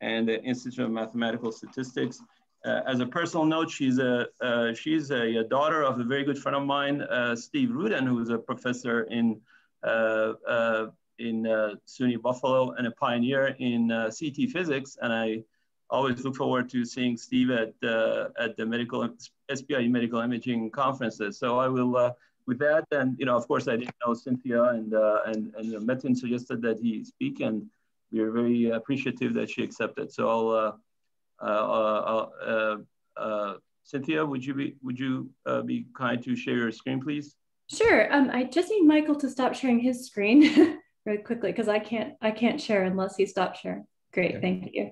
and the Institute of Mathematical Statistics. Uh, as a personal note, she's a uh, she's a, a, daughter of a very good friend of mine, uh, Steve Rudin, who is a professor in uh, uh, in uh, SUNY Buffalo and a pioneer in CT physics. And I always look forward to seeing Steve at at the medical SPIE medical imaging conferences. So I will with that, and you know, of course, I didn't know Cynthia, and uh, and and Metin suggested that he speak, and we are very appreciative that she accepted. So I'll, uh, uh, uh, uh Cynthia, would you be would you be kind to share your screen, please?
Sure. Um, I just need Michael to stop sharing his screen very quickly because I can't I can't share unless he stops sharing. Great, okay. thank you.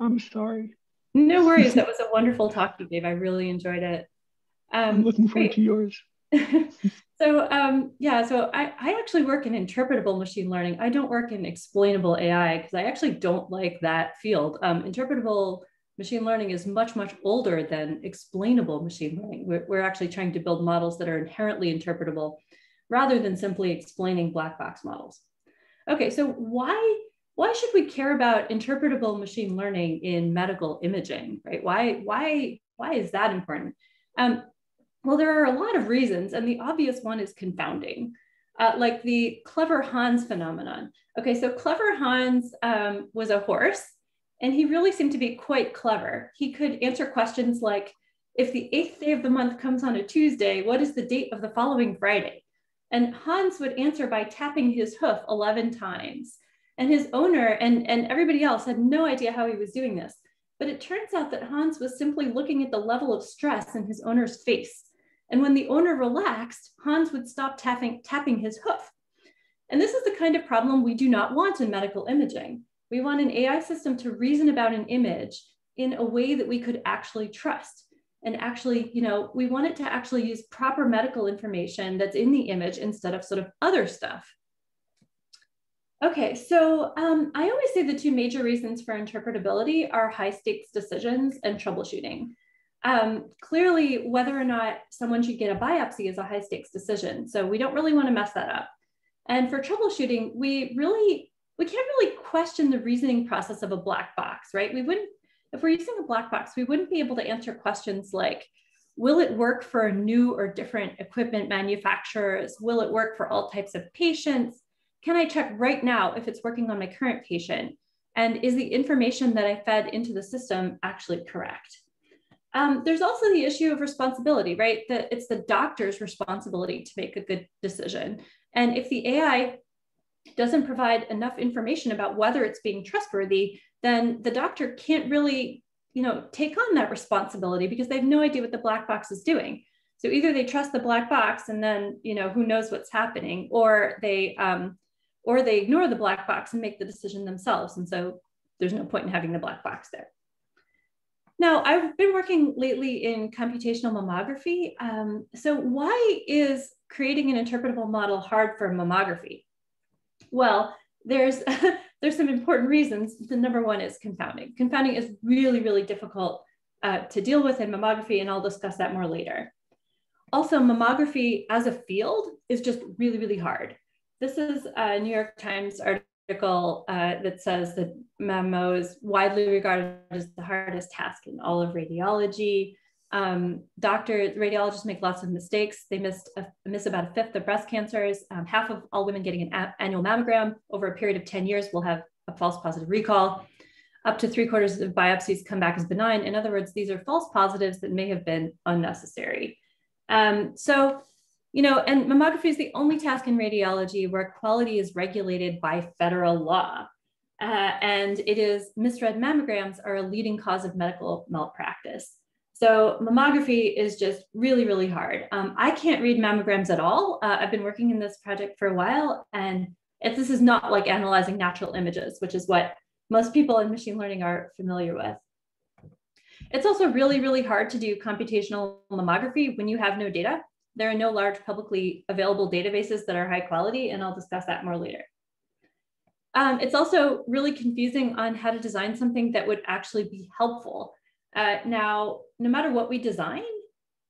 I'm sorry.
No worries. that was a wonderful talk you gave. I really enjoyed it.
Um, I'm looking forward great. to yours.
so um, yeah, so I, I actually work in interpretable machine learning. I don't work in explainable AI because I actually don't like that field. Um, interpretable machine learning is much, much older than explainable machine learning. We're, we're actually trying to build models that are inherently interpretable rather than simply explaining black box models. Okay, so why, why should we care about interpretable machine learning in medical imaging, right? Why, why, why is that important? Um, well, there are a lot of reasons, and the obvious one is confounding, uh, like the clever Hans phenomenon. Okay, so clever Hans um, was a horse, and he really seemed to be quite clever. He could answer questions like, if the eighth day of the month comes on a Tuesday, what is the date of the following Friday? And Hans would answer by tapping his hoof 11 times. And his owner and, and everybody else had no idea how he was doing this. But it turns out that Hans was simply looking at the level of stress in his owner's face and when the owner relaxed, Hans would stop tapping, tapping his hoof. And this is the kind of problem we do not want in medical imaging. We want an AI system to reason about an image in a way that we could actually trust. And actually, you know, we want it to actually use proper medical information that's in the image instead of sort of other stuff. Okay, so um, I always say the two major reasons for interpretability are high stakes decisions and troubleshooting. Um, clearly, whether or not someone should get a biopsy is a high stakes decision. So we don't really want to mess that up. And for troubleshooting, we really, we can't really question the reasoning process of a black box, right? We wouldn't, if we're using a black box, we wouldn't be able to answer questions like, will it work for new or different equipment manufacturers? Will it work for all types of patients? Can I check right now if it's working on my current patient? And is the information that I fed into the system actually correct? Um, there's also the issue of responsibility, right? That it's the doctor's responsibility to make a good decision. And if the AI doesn't provide enough information about whether it's being trustworthy, then the doctor can't really you know, take on that responsibility because they have no idea what the black box is doing. So either they trust the black box and then, you know, who knows what's happening, or they, um, or they ignore the black box and make the decision themselves. And so there's no point in having the black box there. Now, I've been working lately in computational mammography. Um, so why is creating an interpretable model hard for mammography? Well, there's, there's some important reasons. The number one is confounding. Confounding is really, really difficult uh, to deal with in mammography, and I'll discuss that more later. Also, mammography as a field is just really, really hard. This is a New York Times article uh, that says that mammo is widely regarded as the hardest task in all of radiology. Um, doctors, radiologists make lots of mistakes. They missed a, miss about a fifth of breast cancers. Um, half of all women getting an annual mammogram over a period of 10 years will have a false positive recall. Up to three quarters of biopsies come back as benign. In other words, these are false positives that may have been unnecessary. Um, so you know, and mammography is the only task in radiology where quality is regulated by federal law. Uh, and it is misread mammograms are a leading cause of medical malpractice. So mammography is just really, really hard. Um, I can't read mammograms at all. Uh, I've been working in this project for a while, and this is not like analyzing natural images, which is what most people in machine learning are familiar with. It's also really, really hard to do computational mammography when you have no data. There are no large publicly available databases that are high quality, and I'll discuss that more later. Um, it's also really confusing on how to design something that would actually be helpful. Uh, now, no matter what we design,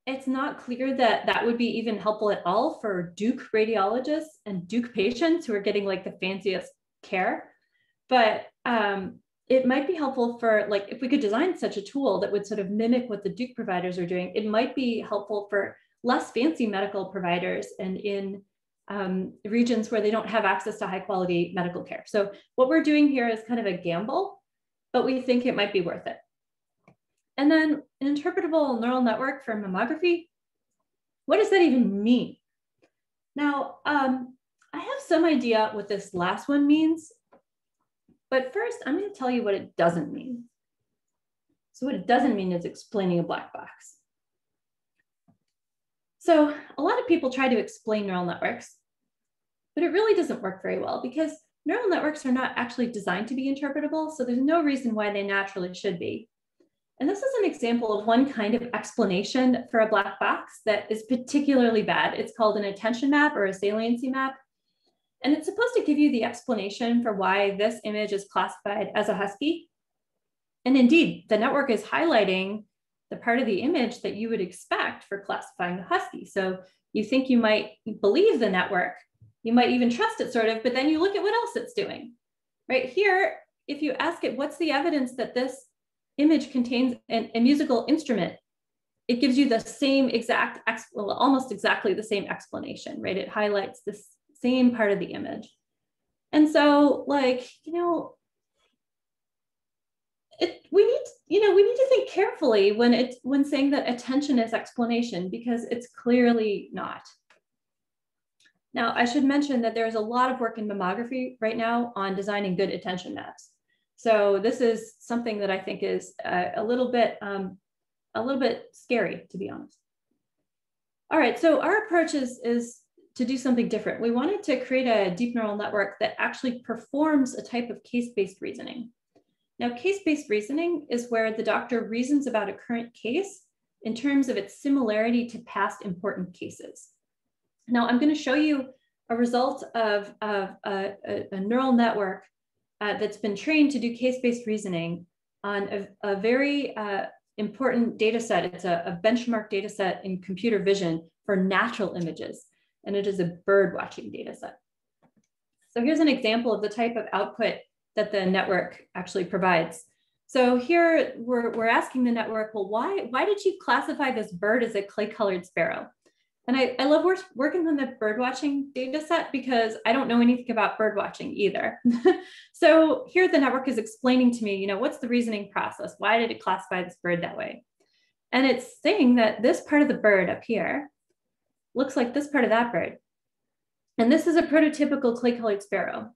it's not clear that that would be even helpful at all for Duke radiologists and Duke patients who are getting like the fanciest care. But um, it might be helpful for like, if we could design such a tool that would sort of mimic what the Duke providers are doing, it might be helpful for less fancy medical providers and in um, regions where they don't have access to high quality medical care. So what we're doing here is kind of a gamble, but we think it might be worth it. And then an interpretable neural network for mammography, what does that even mean? Now, um, I have some idea what this last one means, but first I'm gonna tell you what it doesn't mean. So what it doesn't mean is explaining a black box. So a lot of people try to explain neural networks, but it really doesn't work very well because neural networks are not actually designed to be interpretable. So there's no reason why they naturally should be. And this is an example of one kind of explanation for a black box that is particularly bad. It's called an attention map or a saliency map. And it's supposed to give you the explanation for why this image is classified as a husky. And indeed, the network is highlighting the part of the image that you would expect for classifying the husky. So you think you might believe the network, you might even trust it sort of, but then you look at what else it's doing. Right here, if you ask it, what's the evidence that this image contains an, a musical instrument? It gives you the same exact, well, almost exactly the same explanation, right? It highlights this same part of the image. And so like, you know, it, we need you know we need to think carefully when it when saying that attention is explanation because it's clearly not. Now i should mention that there's a lot of work in mammography right now on designing good attention maps. So this is something that i think is a, a little bit um, a little bit scary to be honest. All right so our approach is is to do something different. We wanted to create a deep neural network that actually performs a type of case-based reasoning now, case-based reasoning is where the doctor reasons about a current case in terms of its similarity to past important cases. Now, I'm going to show you a result of, of a, a, a, neural network uh, that's been trained to do case-based reasoning on a, a very uh, important data set. It's a, benchmark data set in computer vision for natural images, and it is a bird watching data set. So here's an example of the type of output that the network actually provides. So here we're, we're asking the network, well, why, why did you classify this bird as a clay colored sparrow? And I, I love work, working on the birdwatching data set because I don't know anything about birdwatching either. so here the network is explaining to me, you know, what's the reasoning process? Why did it classify this bird that way? And it's saying that this part of the bird up here looks like this part of that bird. And this is a prototypical clay colored sparrow.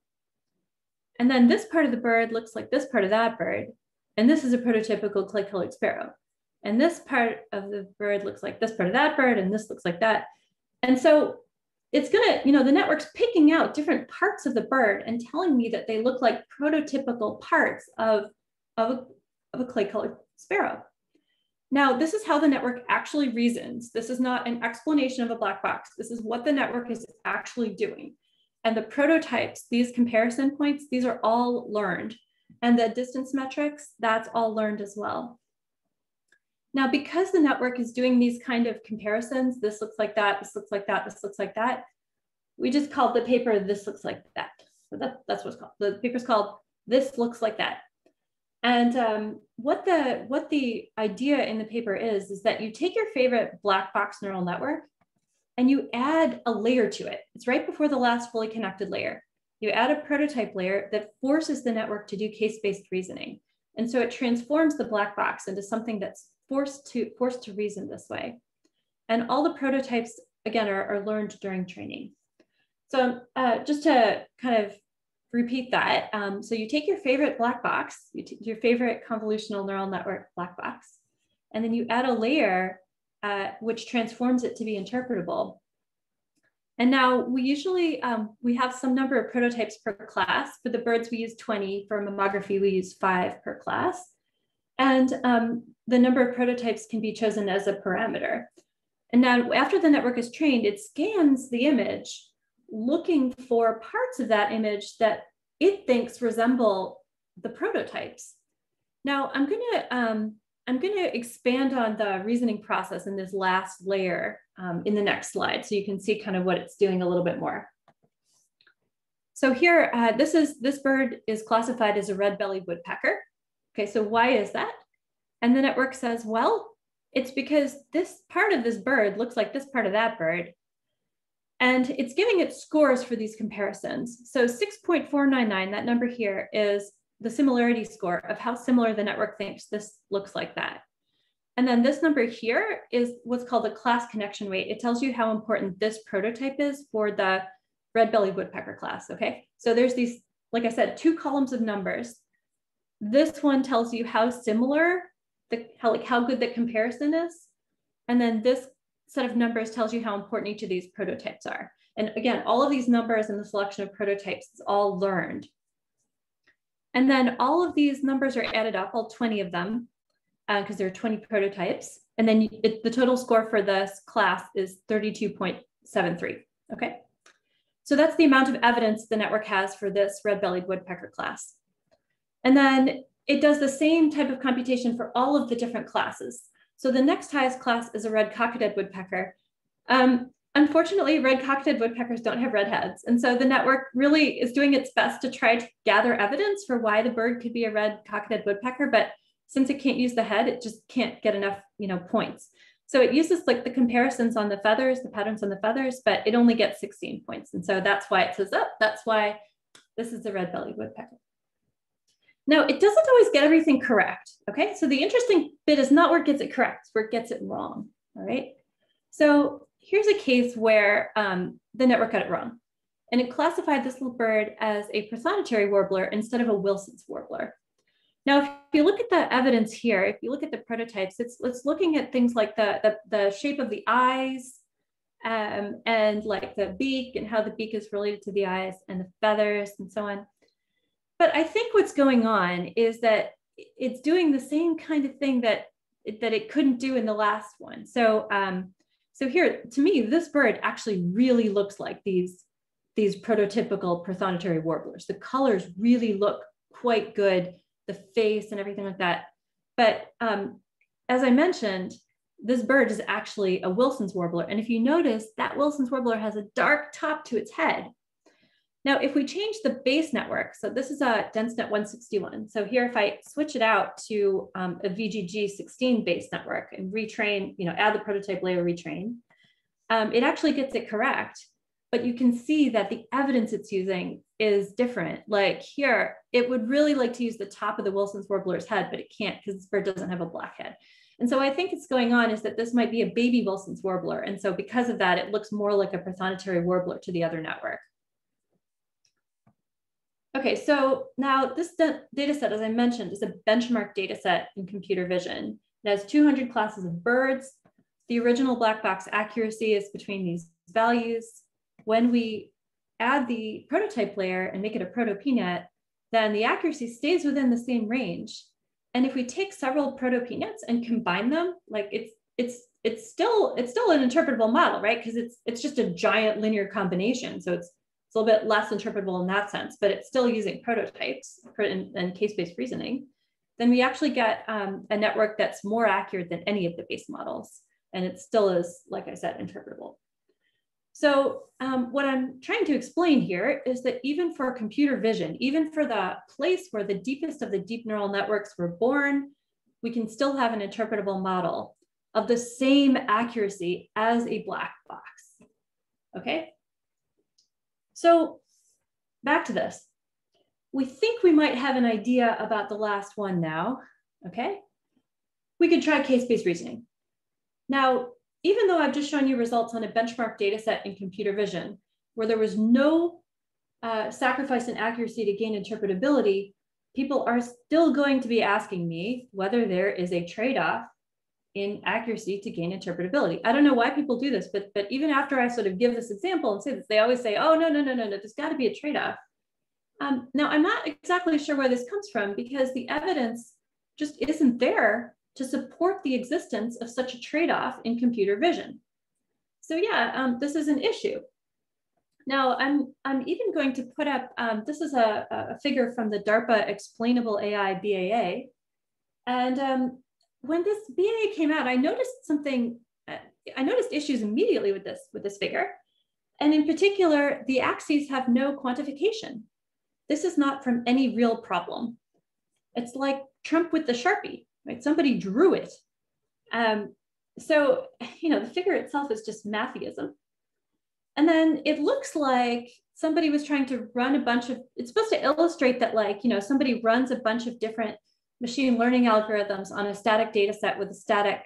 And then this part of the bird looks like this part of that bird. And this is a prototypical clay-colored sparrow. And this part of the bird looks like this part of that bird, and this looks like that. And so it's gonna, you know, the network's picking out different parts of the bird and telling me that they look like prototypical parts of, of, a, of a clay-colored sparrow. Now, this is how the network actually reasons. This is not an explanation of a black box. This is what the network is actually doing. And the prototypes, these comparison points, these are all learned. And the distance metrics, that's all learned as well. Now, because the network is doing these kind of comparisons, this looks like that, this looks like that, this looks like that, we just called the paper, this looks like that. So that, that's what's called. The paper's called, this looks like that. And um, what the what the idea in the paper is is that you take your favorite black box neural network and you add a layer to it. It's right before the last fully connected layer. You add a prototype layer that forces the network to do case-based reasoning. And so it transforms the black box into something that's forced to forced to reason this way. And all the prototypes, again, are, are learned during training. So uh, just to kind of repeat that. Um, so you take your favorite black box, you your favorite convolutional neural network black box, and then you add a layer uh, which transforms it to be interpretable. And now we usually, um, we have some number of prototypes per class. For the birds, we use 20. For mammography, we use five per class. And um, the number of prototypes can be chosen as a parameter. And now after the network is trained, it scans the image looking for parts of that image that it thinks resemble the prototypes. Now I'm gonna, um, I'm gonna expand on the reasoning process in this last layer um, in the next slide so you can see kind of what it's doing a little bit more. So here, uh, this is this bird is classified as a red-bellied woodpecker. Okay, so why is that? And the network says, well, it's because this part of this bird looks like this part of that bird. And it's giving it scores for these comparisons. So 6.499, that number here is the similarity score of how similar the network thinks this looks like that. And then this number here is what's called the class connection weight. It tells you how important this prototype is for the red-bellied woodpecker class, okay? So there's these, like I said, two columns of numbers. This one tells you how similar, the how, like how good the comparison is. And then this set of numbers tells you how important each of these prototypes are. And again, all of these numbers and the selection of prototypes is all learned. And then all of these numbers are added up, all 20 of them, because uh, there are 20 prototypes. And then it, the total score for this class is 32.73, okay? So that's the amount of evidence the network has for this red-bellied woodpecker class. And then it does the same type of computation for all of the different classes. So the next highest class is a red cockaded woodpecker. Um, unfortunately, red cockaded woodpeckers don't have red heads. And so the network really is doing its best to try to gather evidence for why the bird could be a red cockaded woodpecker. But since it can't use the head, it just can't get enough you know, points. So it uses like the comparisons on the feathers, the patterns on the feathers, but it only gets 16 points. And so that's why it says, oh, that's why this is a red-bellied woodpecker. Now, it doesn't always get everything correct, okay? So the interesting bit is not where it gets it correct, where it gets it wrong, all right? So here's a case where um, the network got it wrong. And it classified this little bird as a prothonotary warbler instead of a Wilson's warbler. Now, if you look at the evidence here, if you look at the prototypes, it's, it's looking at things like the, the, the shape of the eyes um, and like the beak and how the beak is related to the eyes and the feathers and so on. But I think what's going on is that it's doing the same kind of thing that that it couldn't do in the last one. So um, so here, to me, this bird actually really looks like these these prototypical prothonotary warblers. The colors really look quite good, the face and everything like that. But um, as I mentioned, this bird is actually a Wilson's warbler. And if you notice, that Wilson's warbler has a dark top to its head. Now, if we change the base network, so this is a DenseNet 161. So here, if I switch it out to um, a VGG 16 base network and retrain, you know, add the prototype layer retrain, um, it actually gets it correct. But you can see that the evidence it's using is different. Like here, it would really like to use the top of the Wilson's warbler's head, but it can't because this bird doesn't have a black head. And so I think it's going on is that this might be a baby Wilson's warbler. And so because of that, it looks more like a prothonotary warbler to the other network. Okay, so now this data set, as I mentioned, is a benchmark data set in computer vision. It has 200 classes of birds. The original black box accuracy is between these values. When we add the prototype layer and make it a ProtoPNet, then the accuracy stays within the same range. And if we take several ProtoPNets and combine them, like it's it's it's still it's still an interpretable model, right? Because it's it's just a giant linear combination. So it's it's a little bit less interpretable in that sense, but it's still using prototypes and, case-based reasoning. Then we actually get um, a network that's more accurate than any of the base models. And it still is, like I said, interpretable. So um, what I'm trying to explain here is that even for computer vision, even for the place where the deepest of the deep neural networks were born, we can still have an interpretable model of the same accuracy as a black box. Okay. So back to this. We think we might have an idea about the last one now. Okay. We could try case-based reasoning. Now, even though I've just shown you results on a benchmark data set in computer vision, where there was no uh, sacrifice in accuracy to gain interpretability, people are still going to be asking me whether there is a trade-off in accuracy to gain interpretability. I don't know why people do this, but, but even after I sort of give this example and say this, they always say, oh, no, no, no, no, no, there's got to be a trade-off. Um, now, I'm not exactly sure where this comes from because the evidence just isn't there to support the existence of such a trade-off in computer vision. So yeah, um, this is an issue. Now I'm, I'm even going to put up, um, this is a, a, figure from the DARPA Explainable AI BAA. And um, when this BAA came out, I noticed something, uh, I noticed issues immediately with this, with this figure. And in particular, the axes have no quantification. This is not from any real problem. It's like Trump with the Sharpie right? Somebody drew it. Um, so, you know, the figure itself is just mathyism. And then it looks like somebody was trying to run a bunch of, it's supposed to illustrate that like, you know, somebody runs a bunch of different machine learning algorithms on a static data set with a static,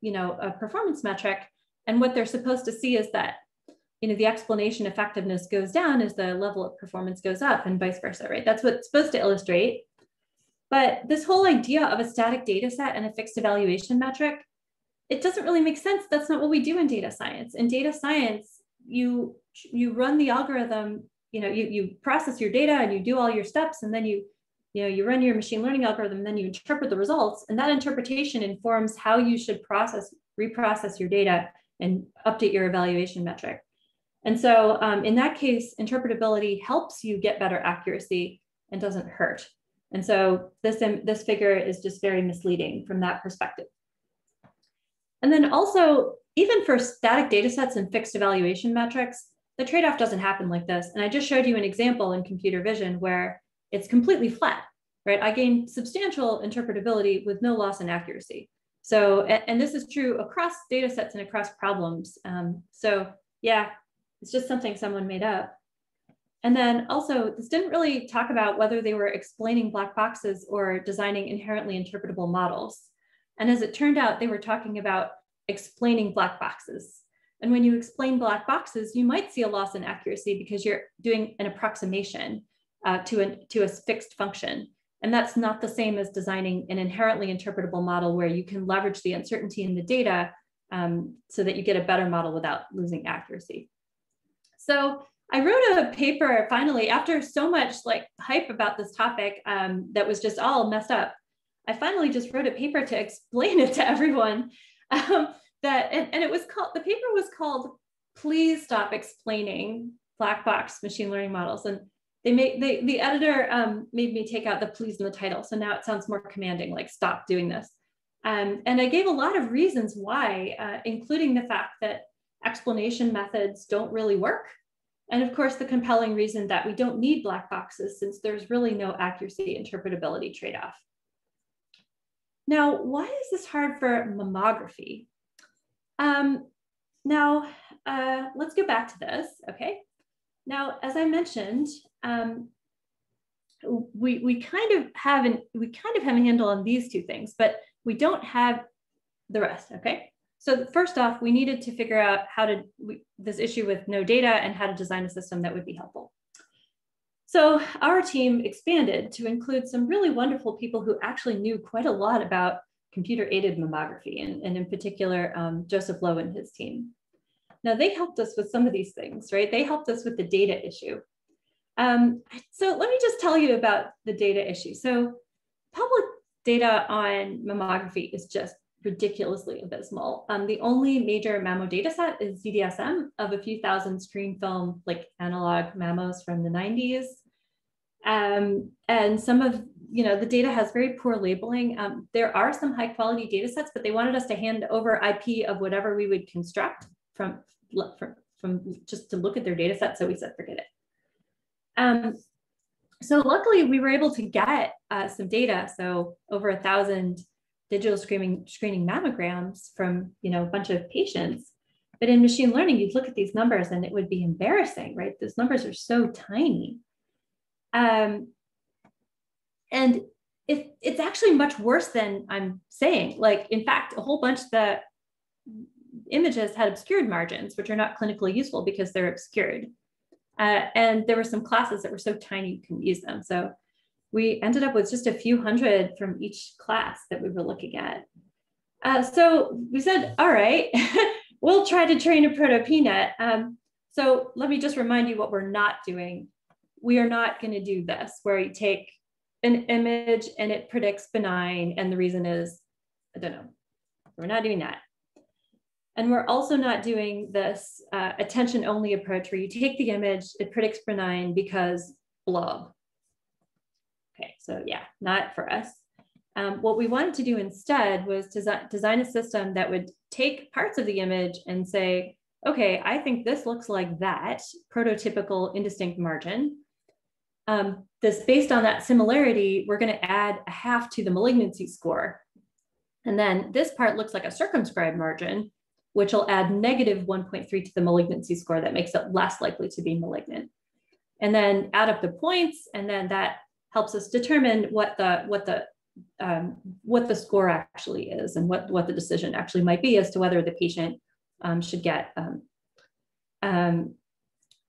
you know, a performance metric. And what they're supposed to see is that, you know, the explanation effectiveness goes down as the level of performance goes up and vice versa, right? That's what it's supposed to illustrate. But this whole idea of a static data set and a fixed evaluation metric, it doesn't really make sense. That's not what we do in data science. In data science, you you run the algorithm, you know, you, you process your data and you do all your steps and then you, you know, you run your machine learning algorithm, then you interpret the results. And that interpretation informs how you should process, reprocess your data and update your evaluation metric. And so um, in that case, interpretability helps you get better accuracy and doesn't hurt. And so this, this figure is just very misleading from that perspective. And then also, even for static data sets and fixed evaluation metrics, the trade-off doesn't happen like this. And I just showed you an example in computer vision where it's completely flat, right? I gain substantial interpretability with no loss in accuracy. So, and this is true across data sets and across problems. Um, so yeah, it's just something someone made up. And then also, this didn't really talk about whether they were explaining black boxes or designing inherently interpretable models. And as it turned out, they were talking about explaining black boxes. And when you explain black boxes, you might see a loss in accuracy because you're doing an approximation uh, to, a, to a fixed function. And that's not the same as designing an inherently interpretable model where you can leverage the uncertainty in the data um, so that you get a better model without losing accuracy. So I wrote a paper finally after so much like hype about this topic um, that was just all messed up. I finally just wrote a paper to explain it to everyone. Um, that and, and it was called the paper was called "Please Stop Explaining Black Box Machine Learning Models." And they made they, the editor um, made me take out the "please" in the title, so now it sounds more commanding, like "Stop doing this." Um, and I gave a lot of reasons why, uh, including the fact that explanation methods don't really work and of course, the compelling reason that we don't need black boxes since there's really no accuracy interpretability trade-off. Now, why is this hard for mammography? Um, now, uh, let's go back to this, okay? Now, as I mentioned, um, we, we kind of have an, we kind of have a handle on these two things, but we don't have the rest, okay? So first off, we needed to figure out how to, we, this issue with no data and how to design a system that would be helpful. So our team expanded to include some really wonderful people who actually knew quite a lot about computer aided mammography, and, and in particular, um, Joseph Lo and his team. Now they helped us with some of these things, right? They helped us with the data issue. Um, so let me just tell you about the data issue. So public data on mammography is just ridiculously abysmal. Um, the only major mammo data set is DDSM of a few thousand screen film, like analog mammos from the 90s. Um, and some of, you know, the data has very poor labeling. Um, there are some high quality data sets, but they wanted us to hand over IP of whatever we would construct from, from, from just to look at their data set. So we said, forget it. Um, so luckily we were able to get uh, some data. So over a thousand digital screening, screening mammograms from you know a bunch of patients. But in machine learning, you'd look at these numbers and it would be embarrassing, right? Those numbers are so tiny. Um, and it's actually much worse than I'm saying. Like, in fact, a whole bunch of the images had obscured margins, which are not clinically useful because they're obscured. Uh, and there were some classes that were so tiny you couldn't use them. So we ended up with just a few hundred from each class that we were looking at. Uh, so we said, all right, we'll try to train a ProtoPNet. Um, so let me just remind you what we're not doing. We are not going to do this where you take an image and it predicts benign. And the reason is, I don't know, we're not doing that. And we're also not doing this uh, attention only approach where you take the image, it predicts benign because blob. Okay, so yeah, not for us. Um, what we wanted to do instead was to design a system that would take parts of the image and say, okay, I think this looks like that, prototypical indistinct margin. Um, this based on that similarity, we're gonna add a half to the malignancy score. And then this part looks like a circumscribed margin, which will add negative 1.3 to the malignancy score that makes it less likely to be malignant. And then add up the points, and then that helps us determine what the what the um, what the score actually is and what what the decision actually might be as to whether the patient um, should get um, um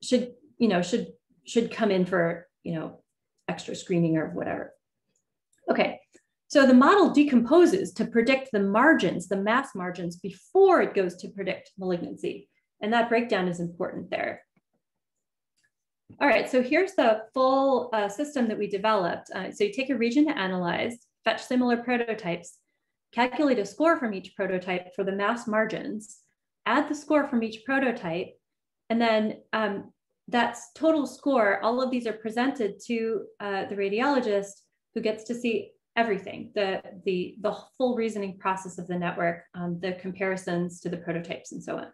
should you know should should come in for you know extra screening or whatever. Okay, so the model decomposes to predict the margins, the mass margins before it goes to predict malignancy, and that breakdown is important there. All right, so here's the full uh, system that we developed. Uh, so you take a region to analyze, fetch similar prototypes, calculate a score from each prototype for the mass margins, add the score from each prototype, and then um, that's total score. All of these are presented to uh, the radiologist who gets to see everything, the, the, the full reasoning process of the network, um, the comparisons to the prototypes and so on.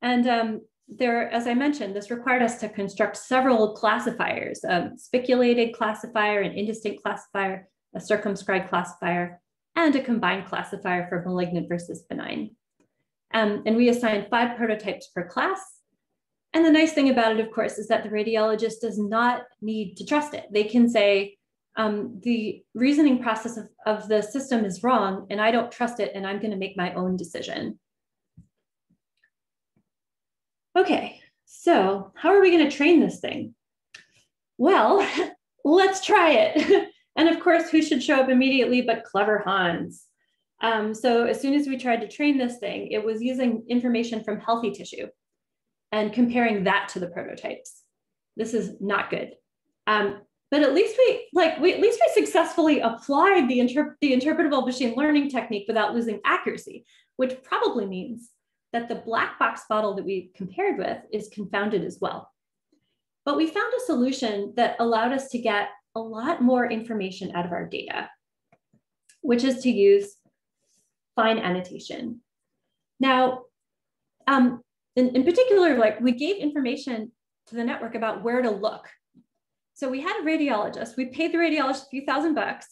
And um, there, as I mentioned, this required us to construct several classifiers, a spiculated classifier, an indistinct classifier, a circumscribed classifier, and a combined classifier for malignant versus benign. Um, and we assigned five prototypes per class. And the nice thing about it, of course, is that the radiologist does not need to trust it. They can say, um, the reasoning process of, of the system is wrong, and I don't trust it, and I'm going to make my own decision. Okay, so how are we going to train this thing? Well, let's try it. and of course, who should show up immediately but clever Hans? Um, so as soon as we tried to train this thing, it was using information from healthy tissue and comparing that to the prototypes. This is not good. Um, but at least we like we at least we successfully applied the, inter the interpretable machine learning technique without losing accuracy, which probably means that the black box model that we compared with is confounded as well. But we found a solution that allowed us to get a lot more information out of our data, which is to use fine annotation. Now, um, in, in particular, like we gave information to the network about where to look. So we had a radiologist, we paid the radiologist a few thousand bucks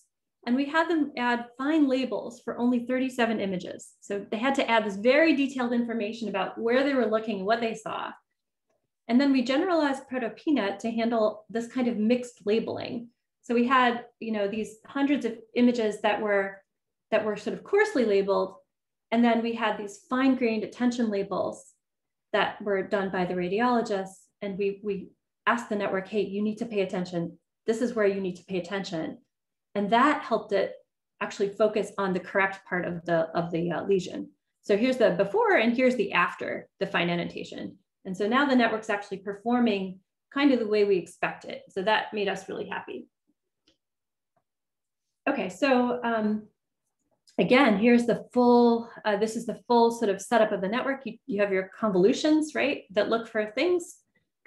and we had them add fine labels for only 37 images. So they had to add this very detailed information about where they were looking, what they saw. And then we generalized ProtoPNet to handle this kind of mixed labeling. So we had, you know, these hundreds of images that were that were sort of coarsely labeled, and then we had these fine-grained attention labels that were done by the radiologists, and we we asked the network, hey, you need to pay attention. This is where you need to pay attention. And that helped it actually focus on the correct part of the, of the uh, lesion. So here's the before and here's the after the fine annotation. And so now the network's actually performing kind of the way we expect it. So that made us really happy. Okay, so um, again, here's the full, uh, this is the full sort of setup of the network. You, you have your convolutions, right, that look for things,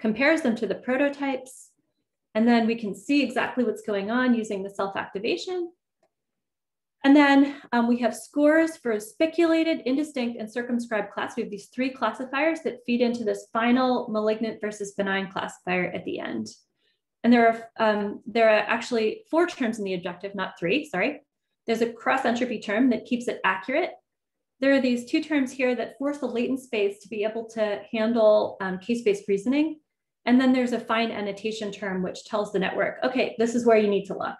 compares them to the prototypes, and then we can see exactly what's going on using the self-activation. And then um, we have scores for a spiculated, indistinct, and circumscribed class. We have these three classifiers that feed into this final malignant versus benign classifier at the end. And there are, um, there are actually four terms in the objective, not three, sorry. There's a cross entropy term that keeps it accurate. There are these two terms here that force the latent space to be able to handle um, case-based reasoning. And then there's a fine annotation term which tells the network, okay, this is where you need to look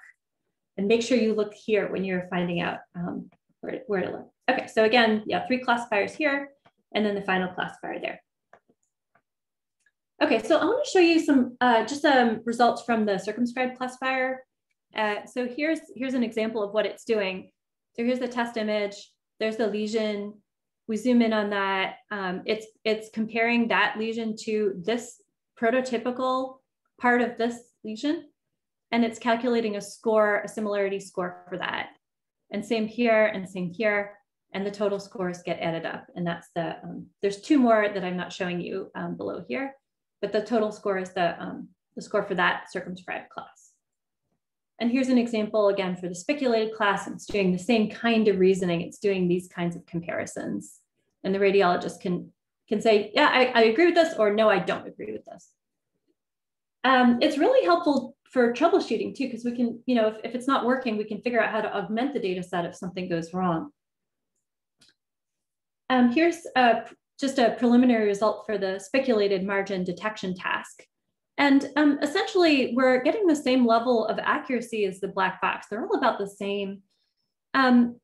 and make sure you look here when you're finding out um, where, where to look. Okay, so again, yeah, three classifiers here, and then the final classifier there. Okay, so I want to show you some uh, just some results from the circumscribed classifier. Uh, so here's here's an example of what it's doing. So here's the test image. There's the lesion. We zoom in on that. Um, it's it's comparing that lesion to this prototypical part of this lesion and it's calculating a score, a similarity score for that. And same here and same here, and the total scores get added up. And that's the, um, there's two more that I'm not showing you um, below here, but the total score is the, um, the score for that circumscribed class. And here's an example again for the spiculated class. It's doing the same kind of reasoning. It's doing these kinds of comparisons. And the radiologist can, can say, yeah, I, I agree with this, or no, I don't agree with this. Um, it's really helpful for troubleshooting too, because we can, you know, if, if it's not working, we can figure out how to augment the data set if something goes wrong. Um, here's a, just a preliminary result for the spiculated margin detection task. And um, essentially, we're getting the same level of accuracy as the black box. They're all about the same. Um,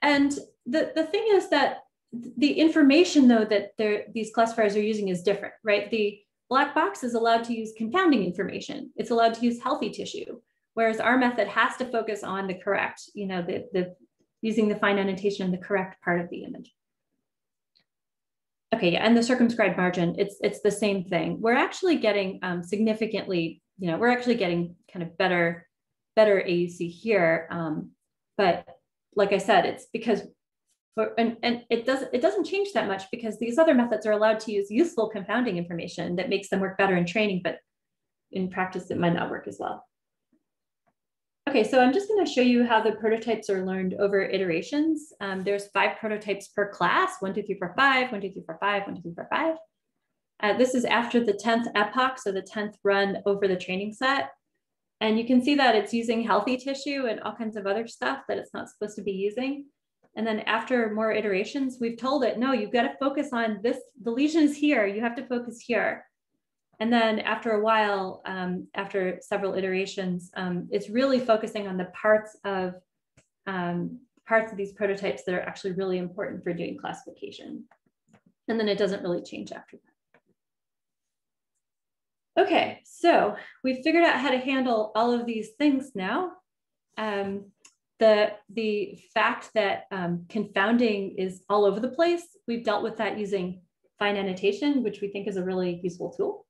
and the, the thing is that the information, though, that these classifiers are using is different, right? The Black box is allowed to use compounding information. It's allowed to use healthy tissue, whereas our method has to focus on the correct, you know, the, the using the fine annotation in the correct part of the image. Okay, yeah, and the circumscribed margin, it's it's the same thing. We're actually getting um, significantly, you know, we're actually getting kind of better, better AUC here. Um, but like I said, it's because for, and, and it doesn't it doesn't change that much because these other methods are allowed to use useful confounding information that makes them work better in training, but in practice it might not work as well. Okay, so I'm just going to show you how the prototypes are learned over iterations. Um, there's five prototypes per class, one, two, three, four, five, one, two, three, four, five, one, two, three, four, five. Uh, this is after the 10th epoch, so the 10th run over the training set. And you can see that it's using healthy tissue and all kinds of other stuff that it's not supposed to be using. And then after more iterations, we've told it, no, you've got to focus on this, the lesion is here, you have to focus here. And then after a while, um, after several iterations, um, it's really focusing on the parts of um, parts of these prototypes that are actually really important for doing classification. And then it doesn't really change after that. Okay, so we've figured out how to handle all of these things now. Um, the, the fact that um, confounding is all over the place, we've dealt with that using fine annotation, which we think is a really useful tool.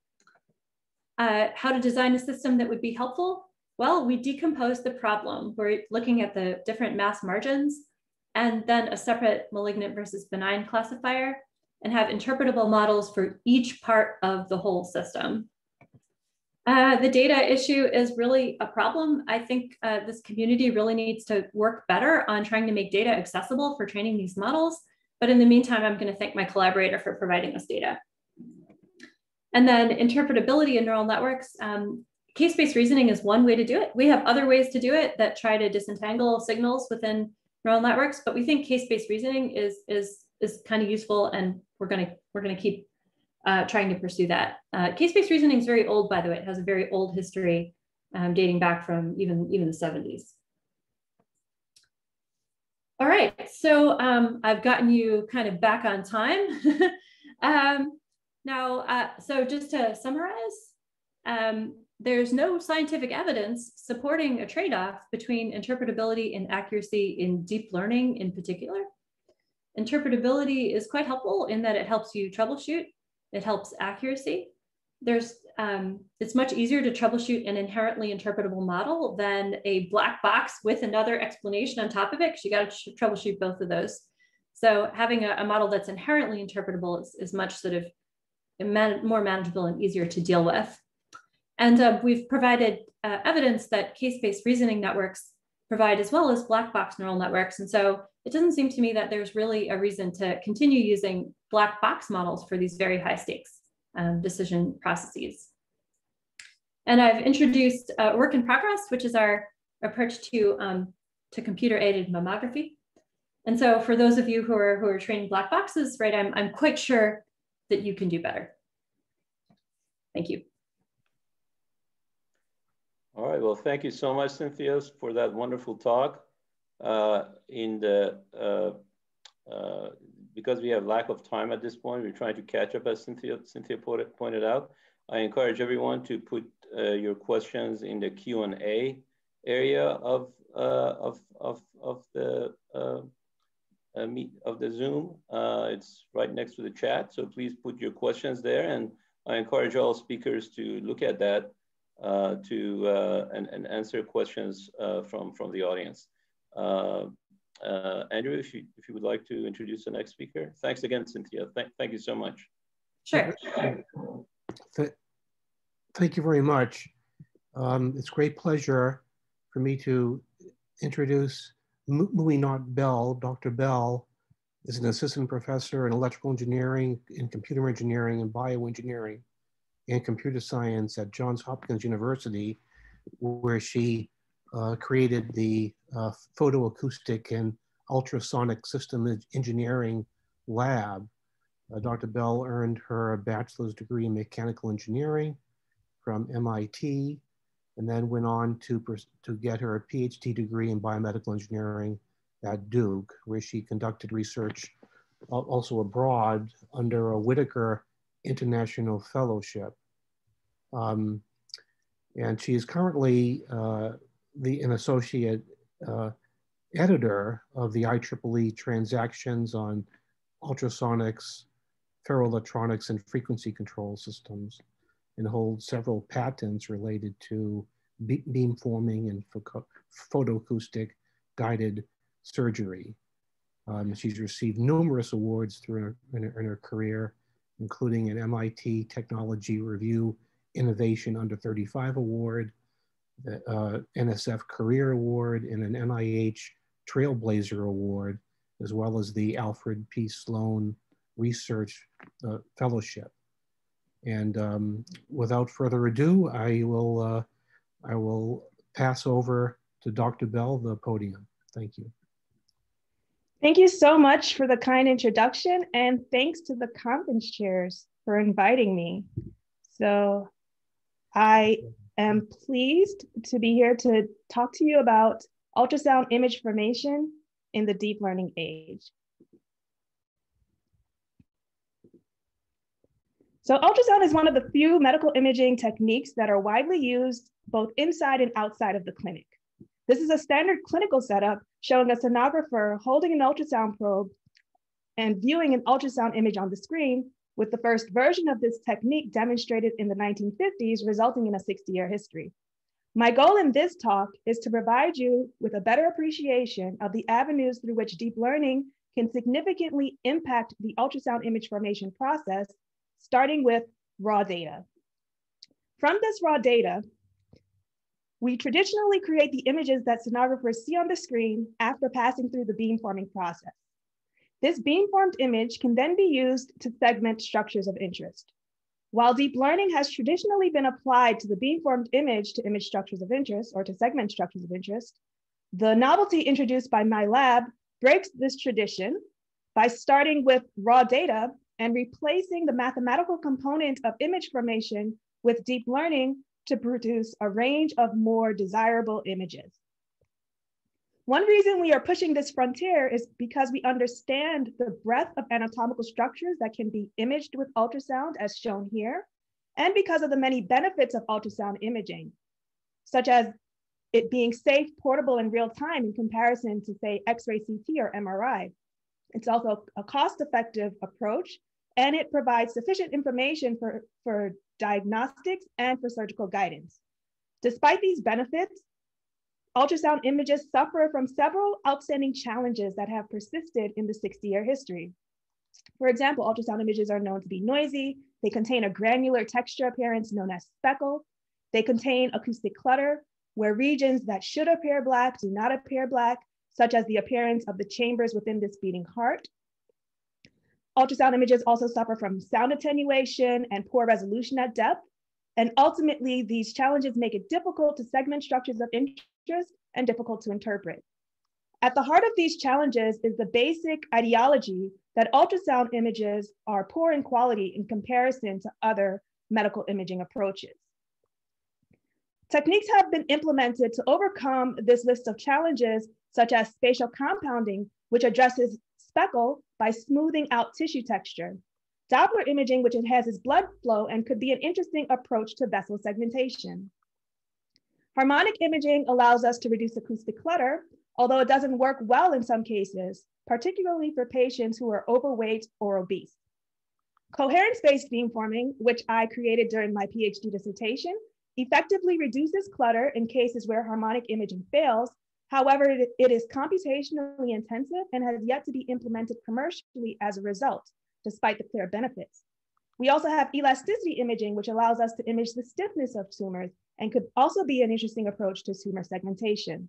Uh, how to design a system that would be helpful? Well, we decompose the problem. We're looking at the different mass margins and then a separate malignant versus benign classifier and have interpretable models for each part of the whole system. Uh, the data issue is really a problem. I think uh, this community really needs to work better on trying to make data accessible for training these models. But in the meantime, I'm going to thank my collaborator for providing us data. And then interpretability in neural networks. Um, Case-based reasoning is one way to do it. We have other ways to do it that try to disentangle signals within neural networks, but we think case-based reasoning is, is, is kind of useful and we're to, we're going to keep uh, trying to pursue that. Uh, case-based reasoning is very old, by the way. It has a very old history um, dating back from even, even the 70s. All right, so um, I've gotten you kind of back on time. um, now, uh, so just to summarize, um, there's no scientific evidence supporting a trade-off between interpretability and accuracy in deep learning in particular. Interpretability is quite helpful in that it helps you troubleshoot, it helps accuracy. There's, um, it's much easier to troubleshoot an inherently interpretable model than a black box with another explanation on top of it, because you got to troubleshoot both of those. So having a, a model that's inherently interpretable is, is much sort of man more manageable and easier to deal with. And uh, we've provided uh, evidence that case-based reasoning networks provide as well as black box neural networks. And so it doesn't seem to me that there's really a reason to continue using black box models for these very high stakes um, decision processes. And I've introduced uh, work in progress, which is our approach to, um, to computer aided mammography. And so for those of you who are, who are training black boxes, right, I'm, I'm quite sure that you can do better. Thank you.
All right, well, thank you so much, Cynthia, for that wonderful talk. Uh, in the, uh, uh, because we have lack of time at this point, we're trying to catch up as Cynthia, Cynthia pointed out. I encourage everyone to put uh, your questions in the Q&A area of, uh, of, of, of the uh, meet of the Zoom. it's right next to the chat, so please put your questions there and I encourage all speakers to look at that to and, and answer questions from from the audience. Andrew, if you if you would like to introduce the next speaker. Thanks again, Cynthia. Th thank you so much.
Sure.
Thank you very much. Um, it's great pleasure for me to introduce Muyinatu Bell. Dr. Bell is an assistant professor in electrical engineering, in computer engineering, and bioengineering and computer science at Johns Hopkins University, where she uh, created the uh, photoacoustic and ultrasonic system engineering lab. Uh, Dr. Bell earned her bachelor's degree in mechanical engineering from MIT, and then went on to, to get her PhD degree in biomedical engineering at Duke, where she conducted research also abroad under a Whitaker International Fellowship. Um, and she is currently uh, the, an associate uh, editor of the IEEE transactions on ultrasonics, ferroelectronics, and frequency control systems, and holds several patents related to beamforming and photoacoustic guided surgery. Um, she's received numerous awards through in, her, in her career, including an MIT Technology Review Innovation Under 35 Award, uh, NSF Career Award, and an NIH Trailblazer Award, as well as the Alfred P. Sloan Research uh, Fellowship. And um, without further ado, I will, uh, I will pass over to Dr. Bell the podium. Thank you.
Thank you so much for the kind introduction and thanks to the conference chairs for inviting me. So I am pleased to be here to talk to you about ultrasound image formation in the deep learning age. So ultrasound is one of the few medical imaging techniques that are widely used both inside and outside of the clinic. This is a standard clinical setup showing a sonographer holding an ultrasound probe and viewing an ultrasound image on the screen with the first version of this technique demonstrated in the 1950s, resulting in a 60-year history. My goal in this talk is to provide you with a better appreciation of the avenues through which deep learning can significantly impact the ultrasound image formation process, starting with raw data. From this raw data, we traditionally create the images that sonographers see on the screen after passing through the beamforming process. This beamformed image can then be used to segment structures of interest. While deep learning has traditionally been applied to the beamformed image to image structures of interest or to segment structures of interest, the novelty introduced by my lab breaks this tradition by starting with raw data and replacing the mathematical component of image formation with deep learning to produce a range of more desirable images. One reason we are pushing this frontier is because we understand the breadth of anatomical structures that can be imaged with ultrasound as shown here. and because of the many benefits of ultrasound imaging, such as it being safe, portable, and real time in comparison to, say, X-ray CT or MRI. It's also a cost-effective approach, and it provides sufficient information for, for diagnostics and for surgical guidance. Despite these benefits, ultrasound images suffer from several outstanding challenges that have persisted in the 60-year history. For example, ultrasound images are known to be noisy. They contain a granular texture appearance known as speckle. They contain acoustic clutter, where regions that should appear black do not appear black, such as the appearance of the chambers within this beating heart. Ultrasound images also suffer from sound attenuation and poor resolution at depth. And ultimately, these challenges make it difficult to segment structures of interest and difficult to interpret. At the heart of these challenges is the basic ideology that ultrasound images are poor in quality in comparison to other medical imaging approaches. Techniques have been implemented to overcome this list of challenges, such as spatial compounding, which addresses speckle by smoothing out tissue texture. Doppler imaging, which enhances blood flow and could be an interesting approach to vessel segmentation. Harmonic imaging allows us to reduce acoustic clutter, although it doesn't work well in some cases, particularly for patients who are overweight or obese. Coherence-based beamforming, which I created during my PhD dissertation, effectively reduces clutter in cases where harmonic imaging fails. However, it is computationally intensive and has yet to be implemented commercially as a result, despite the clear benefits. We also have elasticity imaging, which allows us to image the stiffness of tumors and could also be an interesting approach to tumor segmentation.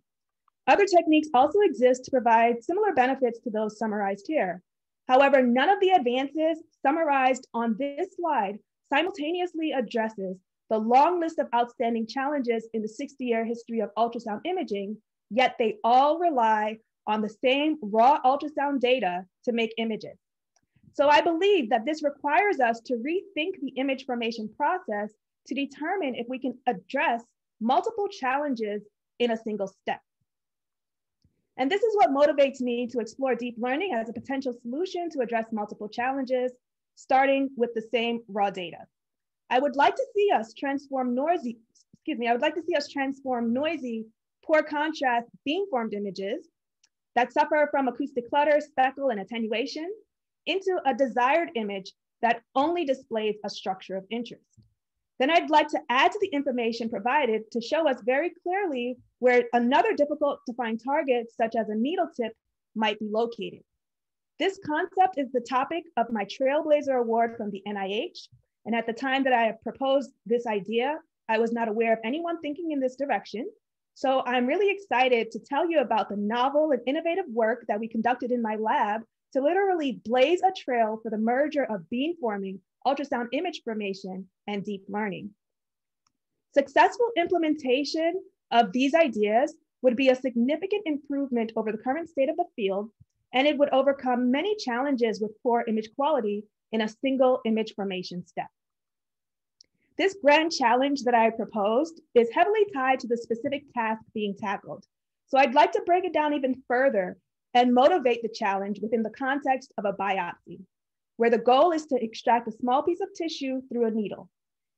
Other techniques also exist to provide similar benefits to those summarized here. However, none of the advances summarized on this slide simultaneously addresses the long list of outstanding challenges in the 60 year history of ultrasound imaging, yet they all rely on the same raw ultrasound data to make images. So I believe that this requires us to rethink the image formation process to determine if we can address multiple challenges in a single step. And this is what motivates me to explore deep learning as a potential solution to address multiple challenges, starting with the same raw data. I would like to see us transform noisy, excuse me, I would like to see us transform noisy, poor contrast, beam-formed images that suffer from acoustic clutter, speckle, and attenuation into a desired image that only displays a structure of interest. Then I'd like to add to the information provided to show us very clearly where another difficult to find target, such as a needle tip, might be located. This concept is the topic of my Trailblazer Award from the NIH and at the time that I proposed this idea, I was not aware of anyone thinking in this direction. So I'm really excited to tell you about the novel and innovative work that we conducted in my lab to literally blaze a trail for the merger of beamforming, ultrasound image formation, and deep learning. Successful implementation of these ideas would be a significant improvement over the current state of the field, and it would overcome many challenges with poor image quality in a single image formation step. This grand challenge that I proposed is heavily tied to the specific task being tackled. So I'd like to break it down even further and motivate the challenge within the context of a biopsy, where the goal is to extract a small piece of tissue through a needle.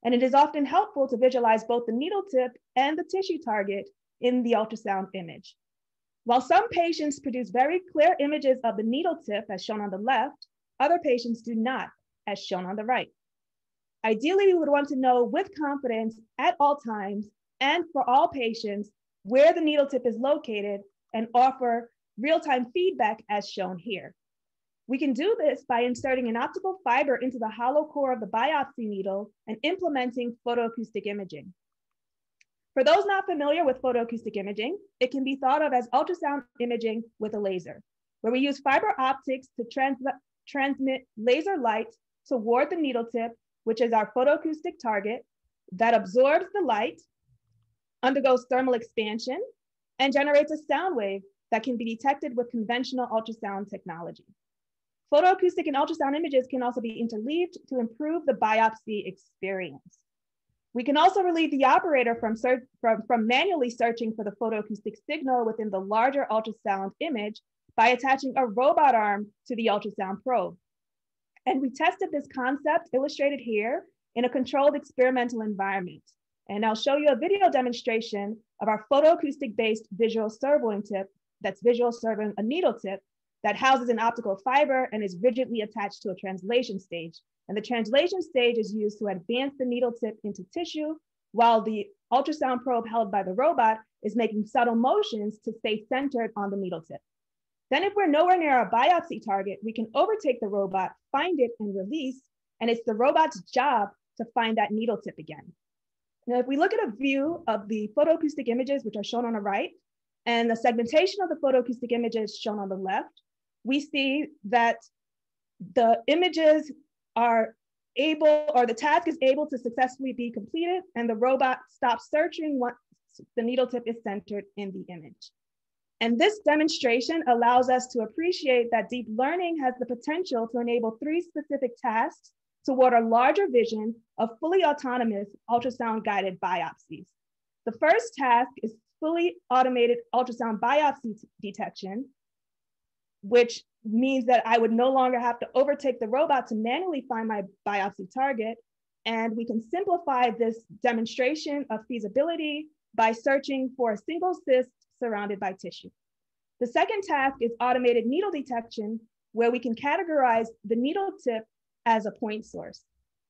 And it is often helpful to visualize both the needle tip and the tissue target in the ultrasound image. While some patients produce very clear images of the needle tip, as shown on the left, other patients do not, as shown on the right. Ideally, we would want to know with confidence at all times and for all patients where the needle tip is located and offer real-time feedback as shown here. We can do this by inserting an optical fiber into the hollow core of the biopsy needle and implementing photoacoustic imaging. For those not familiar with photoacoustic imaging, it can be thought of as ultrasound imaging with a laser, where we use fiber optics to trans transmit laser light toward the needle tip, which is our photoacoustic target that absorbs the light, undergoes thermal expansion, and generates a sound wave that can be detected with conventional ultrasound technology. Photoacoustic and ultrasound images can also be interleaved to improve the biopsy experience. We can also relieve the operator from, from, from manually searching for the photoacoustic signal within the larger ultrasound image by attaching a robot arm to the ultrasound probe. And we tested this concept illustrated here in a controlled experimental environment. And I'll show you a video demonstration of our photoacoustic based visual servoing tip that's visual servoing a needle tip that houses an optical fiber and is rigidly attached to a translation stage. And the translation stage is used to advance the needle tip into tissue while the ultrasound probe held by the robot is making subtle motions to stay centered on the needle tip. Then if we're nowhere near our biopsy target, we can overtake the robot, find it and release, and it's the robot's job to find that needle tip again. Now, if we look at a view of the photoacoustic images, which are shown on the right, and the segmentation of the photoacoustic images shown on the left, we see that the images are able, or the task is able to successfully be completed, and the robot stops searching once the needle tip is centered in the image. And this demonstration allows us to appreciate that deep learning has the potential to enable three specific tasks toward a larger vision of fully autonomous ultrasound guided biopsies. The first task is fully automated ultrasound biopsy detection, which means that I would no longer have to overtake the robot to manually find my biopsy target. And we can simplify this demonstration of feasibility by searching for a single cyst surrounded by tissue. The second task is automated needle detection, where we can categorize the needle tip as a point source.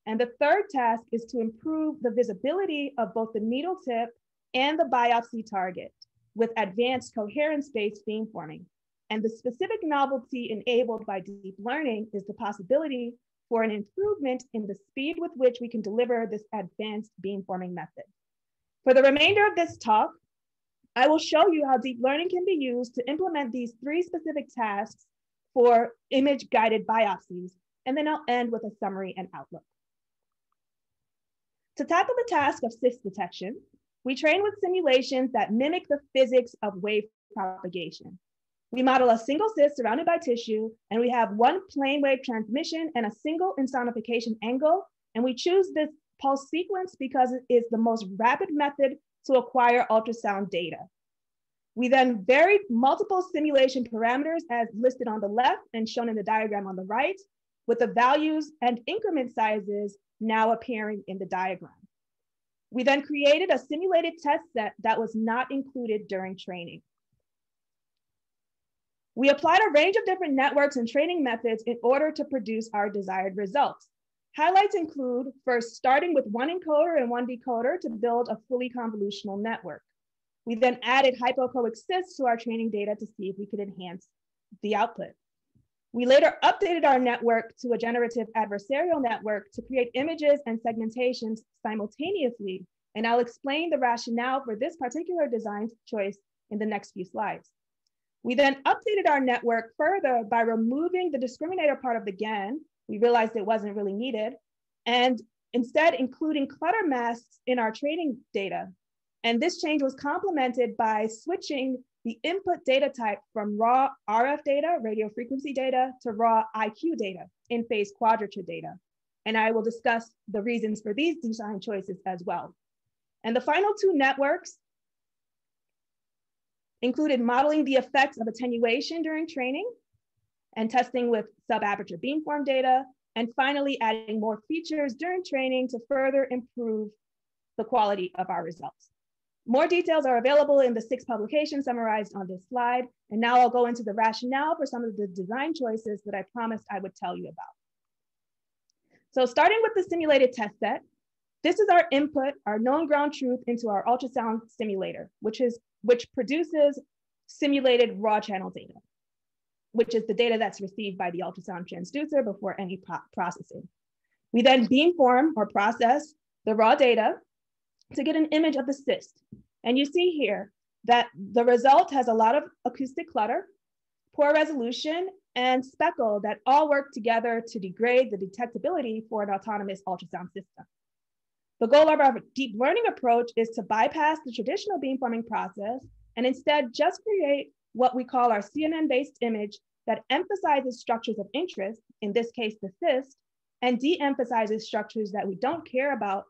And the third task is to improve the visibility of both the needle tip and the biopsy target with advanced coherence-based beamforming. And the specific novelty enabled by deep learning is the possibility for an improvement in the speed with which we can deliver this advanced beamforming method. For the remainder of this talk, I will show you how deep learning can be used to implement these three specific tasks for image guided biopsies. And then I'll end with a summary and outlook. To tackle the task of cyst detection, we train with simulations that mimic the physics of wave propagation. We model a single cyst surrounded by tissue, and we have one plane wave transmission and a single insonification angle. And we choose this pulse sequence because it is the most rapid method to acquire ultrasound data. We then varied multiple simulation parameters as listed on the left and shown in the diagram on the right, with the values and increment sizes now appearing in the diagram. We then created a simulated test set that was not included during training. We applied a range of different networks and training methods in order to produce our desired results. Highlights include first starting with one encoder and one decoder to build a fully convolutional network. We then added hypoechoic cysts to our training data to see if we could enhance the output. We later updated our network to a generative adversarial network to create images and segmentations simultaneously. And I'll explain the rationale for this particular design choice in the next few slides. We then updated our network further by removing the discriminator part of the GAN we realized it wasn't really needed. And instead including clutter masks in our training data. And this change was complemented by switching the input data type from raw RF data, radio frequency data, to raw IQ data, in phase quadrature data. And I will discuss the reasons for these design choices as well. And the final two networks included modeling the effects of attenuation during training and testing with sub-aperture beamform data, and finally adding more features during training to further improve the quality of our results. More details are available in the six publications summarized on this slide. And now I'll go into the rationale for some of the design choices that I promised I would tell you about. So starting with the simulated test set, this is our input, our known ground truth into our ultrasound simulator, which, is, which produces simulated raw channel data which is the data that's received by the ultrasound transducer before any pro processing. We then beamform or process the raw data to get an image of the cyst. And you see here that the result has a lot of acoustic clutter, poor resolution, and speckle that all work together to degrade the detectability for an autonomous ultrasound system. The goal of our deep learning approach is to bypass the traditional beamforming process and instead just create what we call our CNN-based image that emphasizes structures of interest, in this case, the cyst, and de-emphasizes structures that we don't care about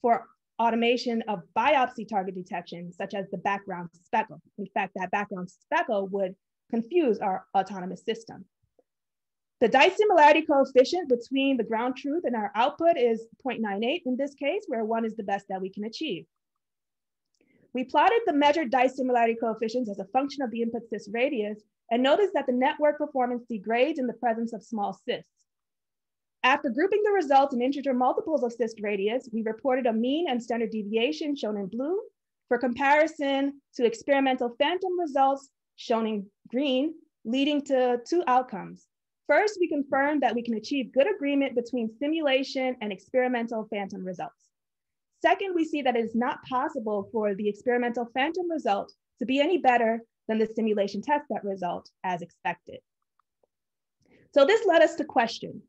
for automation of biopsy target detection, such as the background speckle. In fact, that background speckle would confuse our autonomous system. The Dice similarity coefficient between the ground truth and our output is 0.98 in this case, where one is the best that we can achieve. We plotted the measured Dice similarity coefficients as a function of the input cyst radius and noticed that the network performance degrades in the presence of small cysts. After grouping the results in integer multiples of cyst radius, we reported a mean and standard deviation shown in blue for comparison to experimental phantom results shown in green, leading to two outcomes. First, we confirmed that we can achieve good agreement between simulation and experimental phantom results. Second, we see that it is not possible for the experimental phantom result to be any better than the simulation test set result as expected. So this led us to question,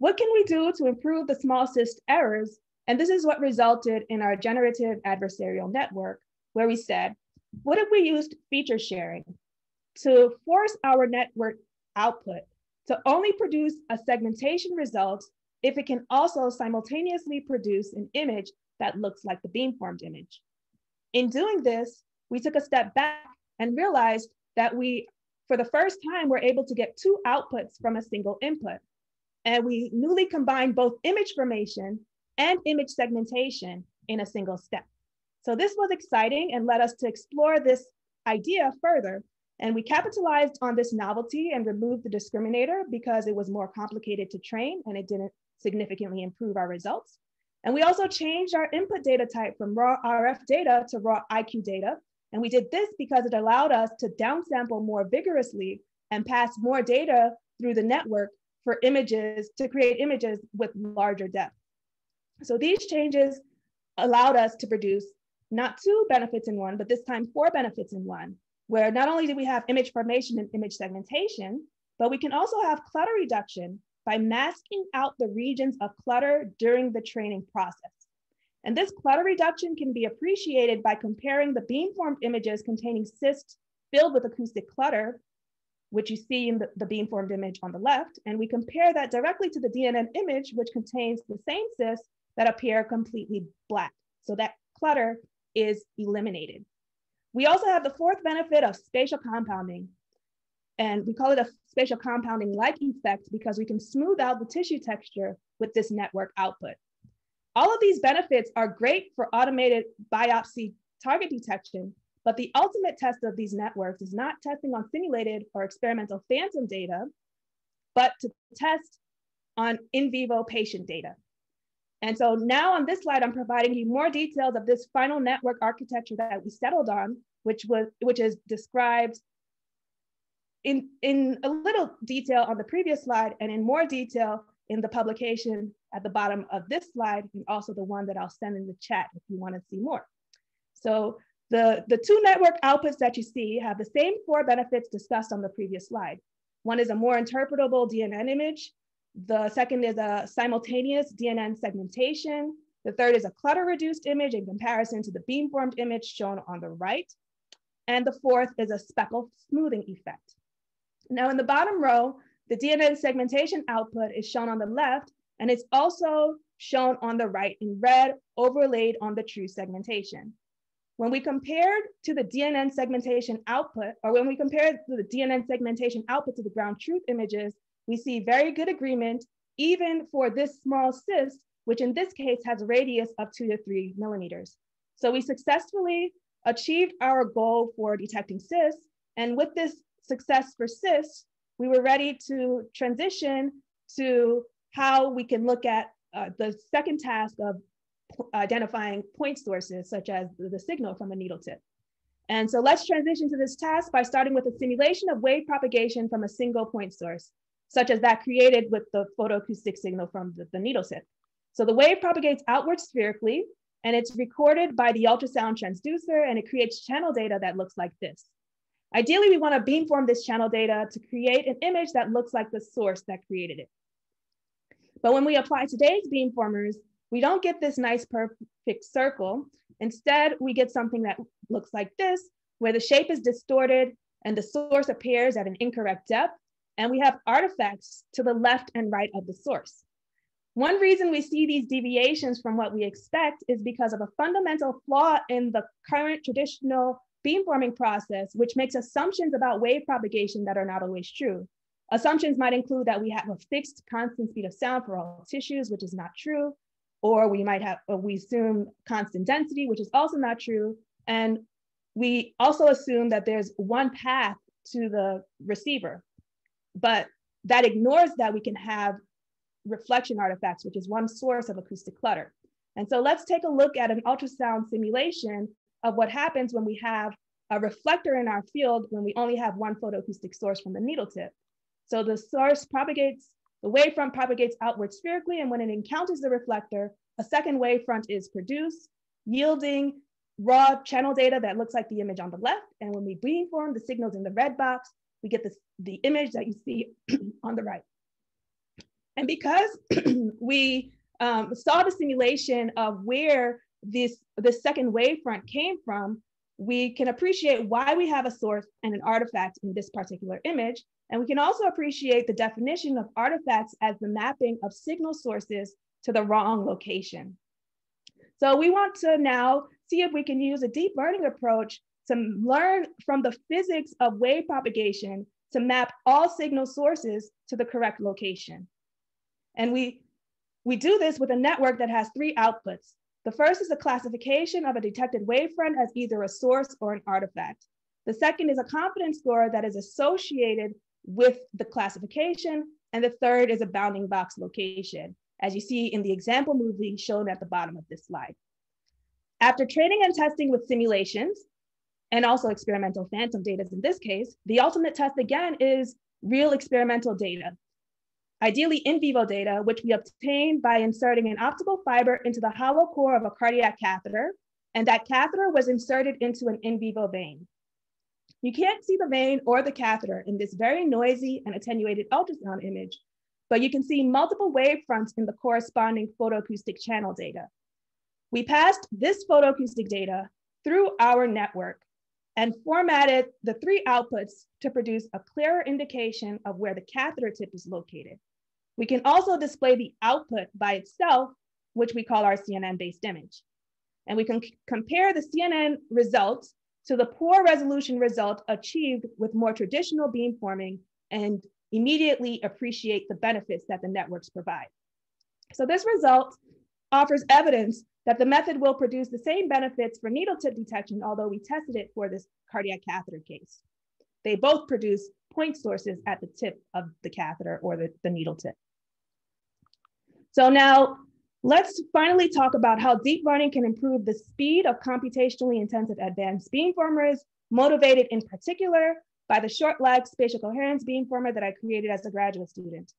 what can we do to improve the small cyst errors? And this is what resulted in our generative adversarial network, where we said, what if we used feature sharing to force our network output to only produce a segmentation result if it can also simultaneously produce an image that looks like the beamformed image. In doing this, we took a step back and realized that we, for the first time, were able to get two outputs from a single input. And we newly combined both image formation and image segmentation in a single step. So this was exciting and led us to explore this idea further. And we capitalized on this novelty and removed the discriminator because it was more complicated to train and it didn't significantly improve our results. And we also changed our input data type from raw RF data to raw IQ data. And we did this because it allowed us to downsample more vigorously and pass more data through the network for images to create images with larger depth. So these changes allowed us to produce not two benefits in one, but this time four benefits in one, where not only do we have image formation and image segmentation, but we can also have clutter reduction by masking out the regions of clutter during the training process. And this clutter reduction can be appreciated by comparing the beamformed images containing cysts filled with acoustic clutter, which you see in the, the beamformed image on the left, and we compare that directly to the DNN image, which contains the same cysts that appear completely black. So that clutter is eliminated. We also have the fourth benefit of spatial compounding. And we call it a spatial compounding like effect because we can smooth out the tissue texture with this network output. All of these benefits are great for automated biopsy target detection, but the ultimate test of these networks is not testing on simulated or experimental phantom data, but to test on in vivo patient data. And so now on this slide, I'm providing you more details of this final network architecture that we settled on, which was which is described in, in a little detail on the previous slide and in more detail in the publication at the bottom of this slide and also the one that I'll send in the chat if you wanna see more. So the, the two network outputs that you see have the same four benefits discussed on the previous slide. One is a more interpretable DNN image. The second is a simultaneous DNN segmentation. The third is a clutter reduced image in comparison to the beamformed image shown on the right. And the fourth is a speckle smoothing effect. Now in the bottom row, the DNN segmentation output is shown on the left, and it's also shown on the right in red, overlaid on the true segmentation. When we compared to the DNN segmentation output, or when we compared the DNN segmentation output to the ground truth images, we see very good agreement, even for this small cyst, which in this case has a radius of two to three millimeters. So we successfully achieved our goal for detecting cysts. And with this success for cysts, we were ready to transition to how we can look at uh, the second task of identifying point sources, such as the signal from a needle tip. And so let's transition to this task by starting with a simulation of wave propagation from a single point source, such as that created with the photoacoustic signal from the, the needle tip. So the wave propagates outward spherically, and it's recorded by the ultrasound transducer, and it creates channel data that looks like this. Ideally, we want to beamform this channel data to create an image that looks like the source that created it. But when we apply today's beamformers, we don't get this nice perfect circle. Instead, we get something that looks like this, where the shape is distorted and the source appears at an incorrect depth, and we have artifacts to the left and right of the source. One reason we see these deviations from what we expect is because of a fundamental flaw in the current traditional beamforming process, which makes assumptions about wave propagation that are not always true. Assumptions might include that we have a fixed constant speed of sound for all tissues, which is not true. Or we might have, we assume constant density, which is also not true. And we also assume that there's one path to the receiver, but that ignores that we can have reflection artifacts, which is one source of acoustic clutter. And so let's take a look at an ultrasound simulation of what happens when we have a reflector in our field when we only have one photoacoustic source from the needle tip. So the source propagates, the wavefront propagates outward spherically, and when it encounters the reflector, a second wavefront is produced, yielding raw channel data that looks like the image on the left. And when we beamform the signals in the red box, we get this, the image that you see on the right. And because we um, saw the simulation of where this, this second wavefront came from, we can appreciate why we have a source and an artifact in this particular image. And we can also appreciate the definition of artifacts as the mapping of signal sources to the wrong location. So we want to now see if we can use a deep learning approach to learn from the physics of wave propagation to map all signal sources to the correct location. And we, we do this with a network that has three outputs. The first is a classification of a detected wavefront as either a source or an artifact. The second is a confidence score that is associated with the classification. And the third is a bounding box location, as you see in the example movie shown at the bottom of this slide. After training and testing with simulations, and also experimental phantom data in this case, the ultimate test again is real experimental data. Ideally in vivo data, which we obtain by inserting an optical fiber into the hollow core of a cardiac catheter, and that catheter was inserted into an in vivo vein. You can't see the vein or the catheter in this very noisy and attenuated ultrasound image, but you can see multiple wavefronts in the corresponding photoacoustic channel data. We passed this photoacoustic data through our network and formatted the three outputs to produce a clearer indication of where the catheter tip is located. We can also display the output by itself, which we call our CNN-based image. And we can compare the CNN results to the poor resolution result achieved with more traditional beamforming and immediately appreciate the benefits that the networks provide. So this result offers evidence that the method will produce the same benefits for needle tip detection, although we tested it for this cardiac catheter case. They both produce point sources at the tip of the catheter or the, the needle tip. So now let's finally talk about how deep learning can improve the speed of computationally intensive advanced beamformers, motivated in particular by the short lag spatial coherence beamformer that I created as a graduate student.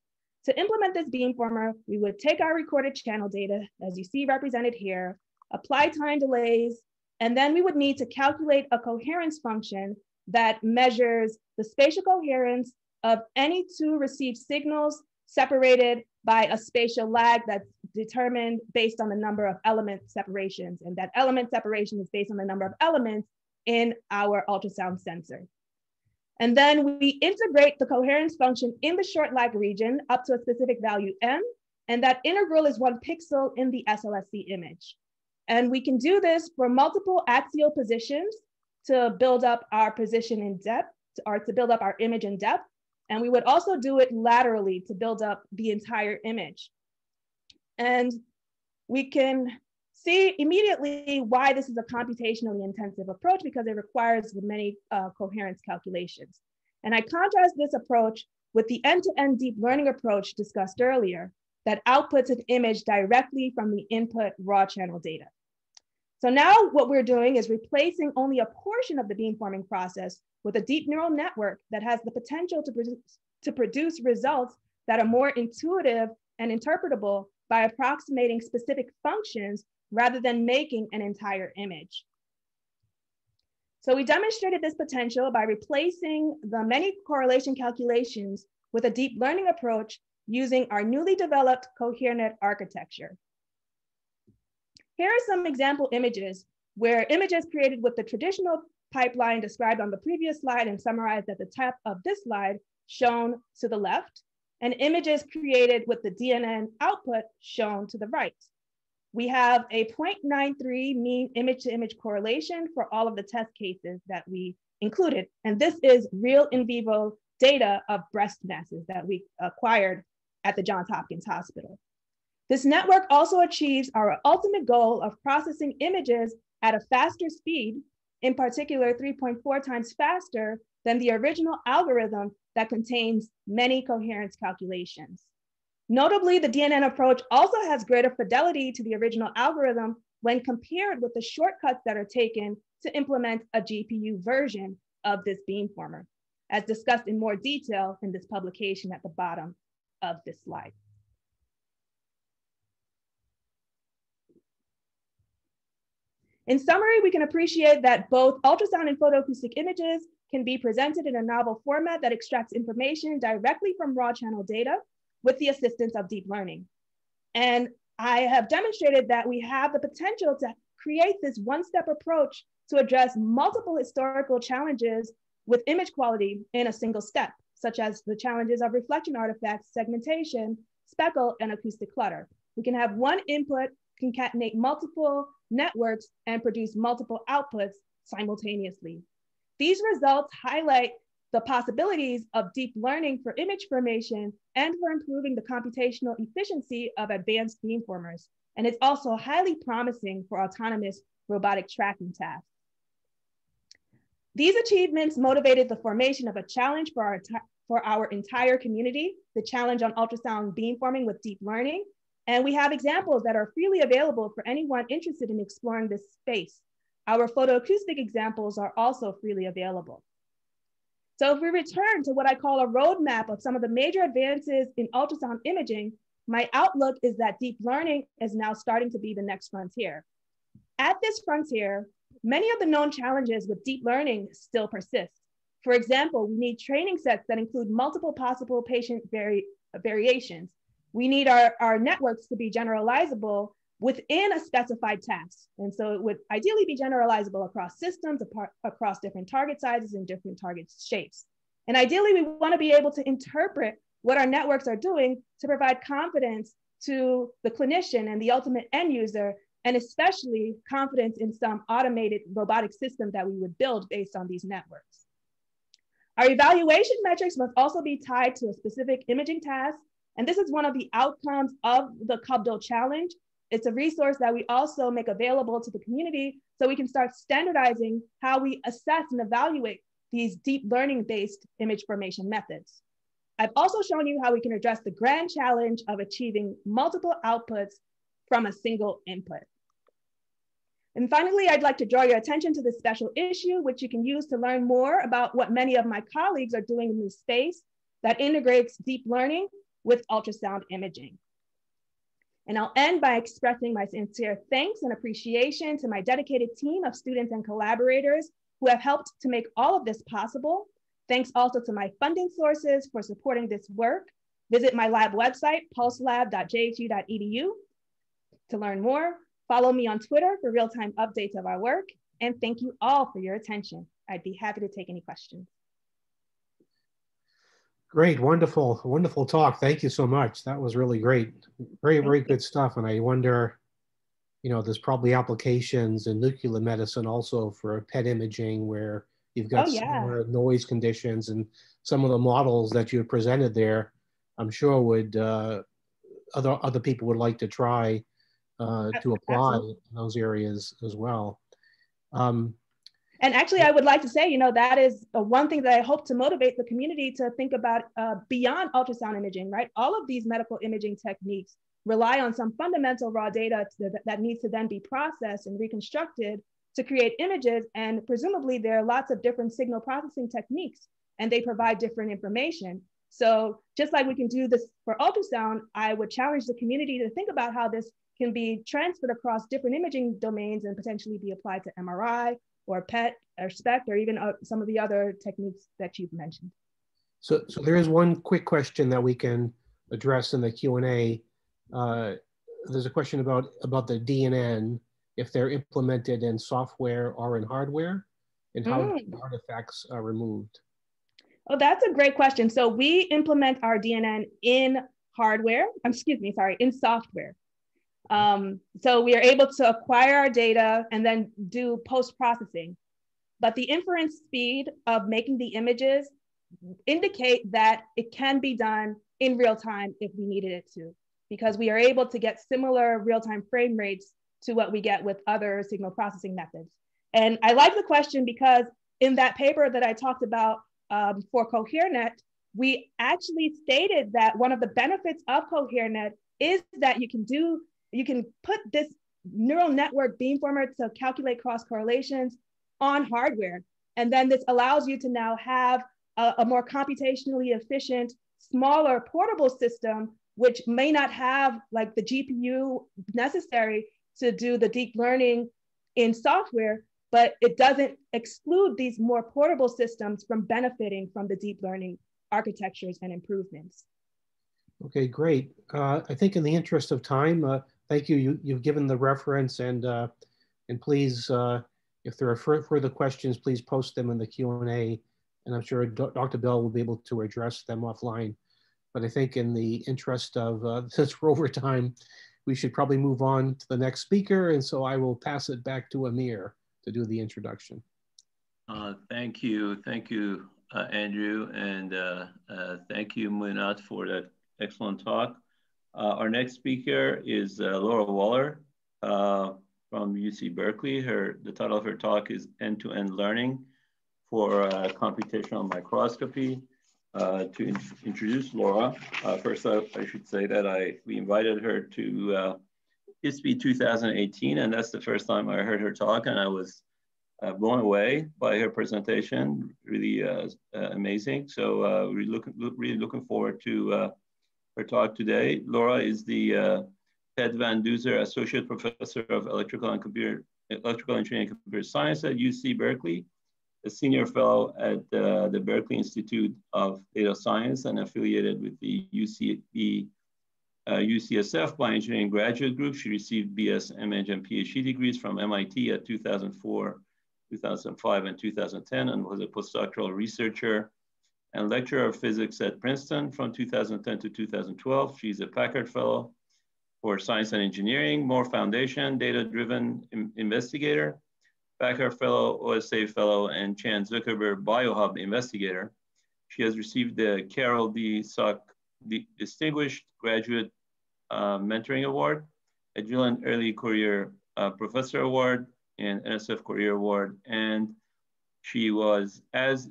To implement this beamformer, we would take our recorded channel data, as you see represented here, apply time delays, and then we would need to calculate a coherence function that measures the spatial coherence of any two received signals separated by a spatial lag that's determined based on the number of element separations. And that element separation is based on the number of elements in our ultrasound sensor. And then we integrate the coherence function in the short lag region up to a specific value m, and that integral is one pixel in the SLSC image. And we can do this for multiple axial positions to build up our position in depth, or to build up our image in depth. And we would also do it laterally to build up the entire image. And we can see immediately why this is a computationally intensive approach because it requires many uh, coherence calculations. And I contrast this approach with the end-to-end -end deep learning approach discussed earlier that outputs an image directly from the input raw channel data. So now what we're doing is replacing only a portion of the beamforming process with a deep neural network that has the potential to produce, to produce results that are more intuitive and interpretable by approximating specific functions rather than making an entire image. So we demonstrated this potential by replacing the many correlation calculations with a deep learning approach using our newly developed CohereNet architecture. Here are some example images where images created with the traditional pipeline described on the previous slide and summarized at the top of this slide shown to the left, and images created with the DNN output shown to the right. We have a 0.93 mean image to image correlation for all of the test cases that we included. And this is real in vivo data of breast masses that we acquired at the Johns Hopkins Hospital. This network also achieves our ultimate goal of processing images at a faster speed, in particular 3.4 times faster than the original algorithm that contains many coherence calculations. Notably, the DNN approach also has greater fidelity to the original algorithm when compared with the shortcuts that are taken to implement a GPU version of this beamformer, as discussed in more detail in this publication at the bottom of this slide. In summary, we can appreciate that both ultrasound and photoacoustic images can be presented in a novel format that extracts information directly from raw channel data with the assistance of deep learning. And I have demonstrated that we have the potential to create this one-step approach to address multiple historical challenges with image quality in a single step, such as the challenges of reflection artifacts, segmentation, speckle, and acoustic clutter. We can have one input concatenate multiple networks and produce multiple outputs simultaneously. These results highlight the possibilities of deep learning for image formation and for improving the computational efficiency of advanced beamformers. And it's also highly promising for autonomous robotic tracking tasks. These achievements motivated the formation of a challenge for our, for our entire community, the challenge on ultrasound beamforming with deep learning. And we have examples that are freely available for anyone interested in exploring this space. Our photoacoustic examples are also freely available. So if we return to what I call a roadmap of some of the major advances in ultrasound imaging, my outlook is that deep learning is now starting to be the next frontier. At this frontier, many of the known challenges with deep learning still persist. For example, we need training sets that include multiple possible patient vari variations. We need our, our networks to be generalizable within a specified task. And so it would ideally be generalizable across systems, across different target sizes and different target shapes. And ideally, we wanna be able to interpret what our networks are doing to provide confidence to the clinician and the ultimate end user, and especially confidence in some automated robotic system that we would build based on these networks. Our evaluation metrics must also be tied to a specific imaging task. And this is one of the outcomes of the CUBDL challenge it's a resource that we also make available to the community so we can start standardizing how we assess and evaluate these deep learning based image formation methods. I've also shown you how we can address the grand challenge of achieving multiple outputs from a single input. And finally, I'd like to draw your attention to this special issue, which you can use to learn more about what many of my colleagues are doing in this space that integrates deep learning with ultrasound imaging. And I'll end by expressing my sincere thanks and appreciation to my dedicated team of students and collaborators who have helped to make all of this possible. Thanks also to my funding sources for supporting this work. Visit my lab website, pulselab.jhu.edu to learn more. Follow me on Twitter for real-time updates of our work. And thank you all for your attention. I'd be happy to take any questions.
Great, wonderful, wonderful talk. Thank you so much. That was really great. Very, very good stuff. And I wonder, you know, there's probably applications in nuclear medicine also for PET imaging where you've got
oh, yeah.
noise conditions and some of the models that you presented there, I'm sure would uh, other other people would like to try uh, to apply Absolutely. in those areas as well. Um,
and actually, I would like to say, you know, that is one thing that I hope to motivate the community to think about uh, beyond ultrasound imaging, right? All of these medical imaging techniques rely on some fundamental raw data to, that needs to then be processed and reconstructed to create images. And presumably there are lots of different signal processing techniques and they provide different information. So just like we can do this for ultrasound, I would challenge the community to think about how this can be transferred across different imaging domains and potentially be applied to MRI or PET or SPECT or even uh, some of the other techniques that you've mentioned.
So, so there is one quick question that we can address in the Q&A. Uh, there's a question about, about the DNN, if they're implemented in software or in hardware, and how mm. artifacts are removed.
Oh, that's a great question. So we implement our DNN in hardware, excuse me, sorry, in software. Um, so we are able to acquire our data and then do post-processing. But the inference speed of making the images indicate that it can be done in real time if we needed it to, because we are able to get similar real-time frame rates to what we get with other signal processing methods. And I like the question because in that paper that I talked about um, for CohereNet, we actually stated that one of the benefits of CohereNet is that you can do, you can put this neural network beamformer to calculate cross correlations on hardware. And then this allows you to now have a, a more computationally efficient, smaller portable system, which may not have like the GPU necessary to do the deep learning in software, but it doesn't exclude these more portable systems from benefiting from the deep learning architectures and improvements.
Okay, great. Uh, I think in the interest of time, uh, thank you. you. have given the reference and, uh, and please, uh, if there are further questions, please post them in the Q&A and I'm sure Dr. Bell will be able to address them offline. But I think in the interest of, uh, since we're over time, we should probably move on to the next speaker. And so I will pass it back to Amir to do the introduction.
Uh, thank you. Thank you, uh, Andrew. And uh, uh thank you, Muyinatu, for that excellent talk. Uh, our next speaker is uh, Laura Waller from UC Berkeley. Her, the title of her talk is End-to-End -End Learning for Computational Microscopy. Uh, to in introduce Laura. Uh, first, I, I, should say that I we invited her to uh, ISBI 2018, and that's the first time I heard her talk, and I was uh, blown away by her presentation. Really uh, uh, amazing. So uh, we're looking really looking forward to her talk today. Laura is the Ted Van Duzer Associate Professor of Electrical and Computer Electrical Engineering and Computer Science at UC Berkeley a senior fellow at uh, the Berkeley Institute of Data Science and affiliated with the UCB, uh, UCSF Bioengineering Graduate Group. She received BS, MH, and PhD degrees from MIT at 2004, 2005, and 2010, and was a postdoctoral researcher and lecturer of physics at Princeton from 2010 to 2012. She's a Packard Fellow for Science and Engineering, Moore Foundation, data-driven investigator, Packard Fellow, OSA Fellow, and Chan Zuckerberg BioHub Investigator. She has received the Carol D. Soc Distinguished Graduate uh, Mentoring Award, Agilent Early Career uh, Professor Award, and NSF Career Award. And she was, as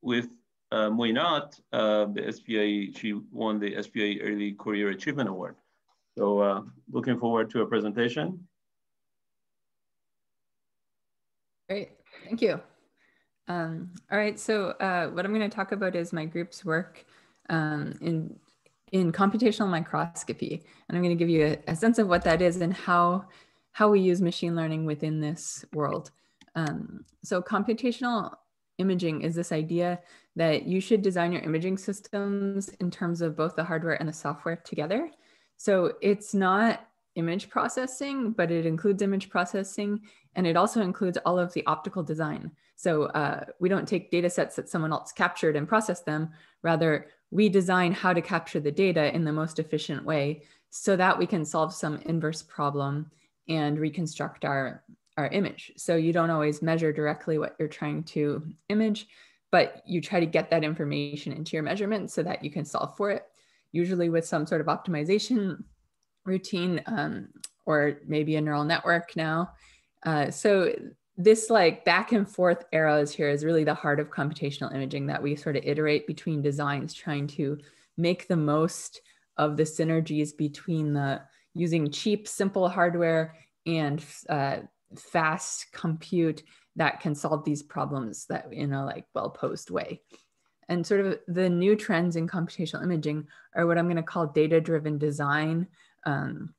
with uh, Muyinatu, uh, the SPIE, she won the SPIE Early Career Achievement Award. So uh, looking forward to a presentation.
Great, thank you. Um, all right, so uh, what I'm going to talk about is my group's work um, in in computational microscopy, and I'm going to give you a, a, sense of what that is and how how we use machine learning within this world. Um, so computational imaging is this idea that you should design your imaging systems in terms of both the hardware and the software together. So it's not image processing, but it includes image processing and it also includes all of the optical design. So uh, we don't take data sets that someone else captured and process them. Rather, we design how to capture the data in the most efficient way so that we can solve some inverse problem and reconstruct our, our image. So you don't always measure directly what you're trying to image, but you try to get that information into your measurement so that you can solve for it, usually with some sort of optimization routine um, or maybe a neural network now. Uh, so this like back and forth arrows here is really the heart of computational imaging that we sort of iterate between designs, trying to make the most of the synergies between the using cheap, simple hardware and uh, fast compute that can solve these problems that in a like well-posed way. And sort of the new trends in computational imaging are what I'm going to call data-driven design, um,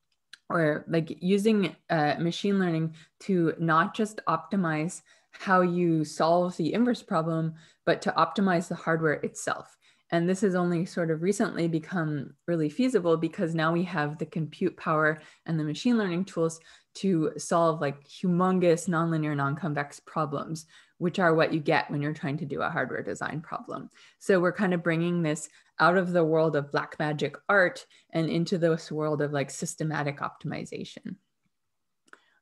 or like using uh, machine learning to not just optimize how you solve the inverse problem, but to optimize the hardware itself. And this has only sort of recently become really feasible because now we have the compute power and the machine learning tools to solve like humongous nonlinear non-convex problems, which are what you get when you're trying to do a hardware design problem. So we're kind of bringing this out of the world of black magic art and into this world of like systematic optimization.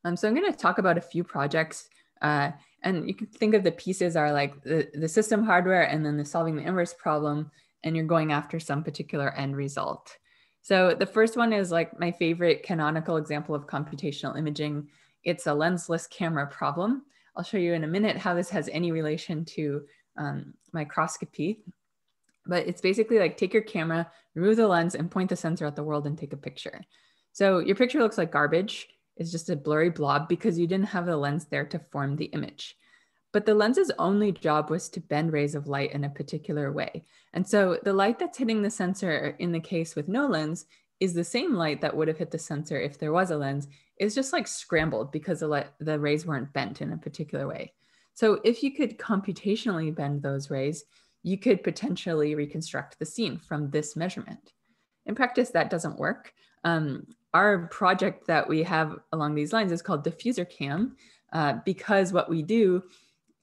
Um, so I'm going to talk about a few projects uh, And you can think of the pieces are like the, the system hardware and then the solving the inverse problem, and you're going after some particular end result. So the first one is like my favorite canonical example of computational imaging. It's a lensless camera problem. I'll show you in a minute how this has any relation to um, microscopy. But it's basically like take your camera, remove the lens, and point the sensor at the world and take a picture. So your picture looks like garbage. It's just a blurry blob because you didn't have the lens there to form the image. But the lens's only job was to bend rays of light in a particular way. And so the light that's hitting the sensor in the case with no lens is the same light that would have hit the sensor if there was a lens. It's just like scrambled because the, light, the rays weren't bent in a particular way. So if you could computationally bend those rays, you could potentially reconstruct the scene from this measurement. In practice, that doesn't work. Um, our project that we have along these lines is called diffuser cam uh, because what we do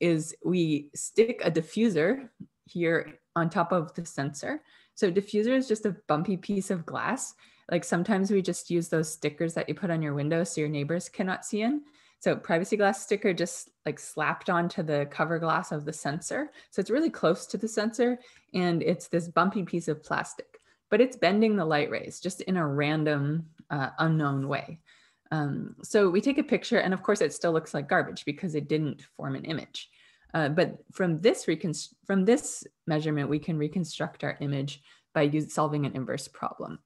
is we stick a diffuser here on top of the sensor. So diffuser is just a bumpy piece of glass. Like sometimes we just use those stickers that you put on your window so your neighbors cannot see in. So privacy glass sticker just like slapped onto the cover glass of the sensor. So it's really close to the sensor and it's this bumpy piece of plastic, but it's bending the light rays just in a random uh, unknown way. Um, so we take a picture and of course it still looks like garbage because it didn't form an image. Uh, but from this, from this measurement, we can reconstruct our image by solving an inverse problem.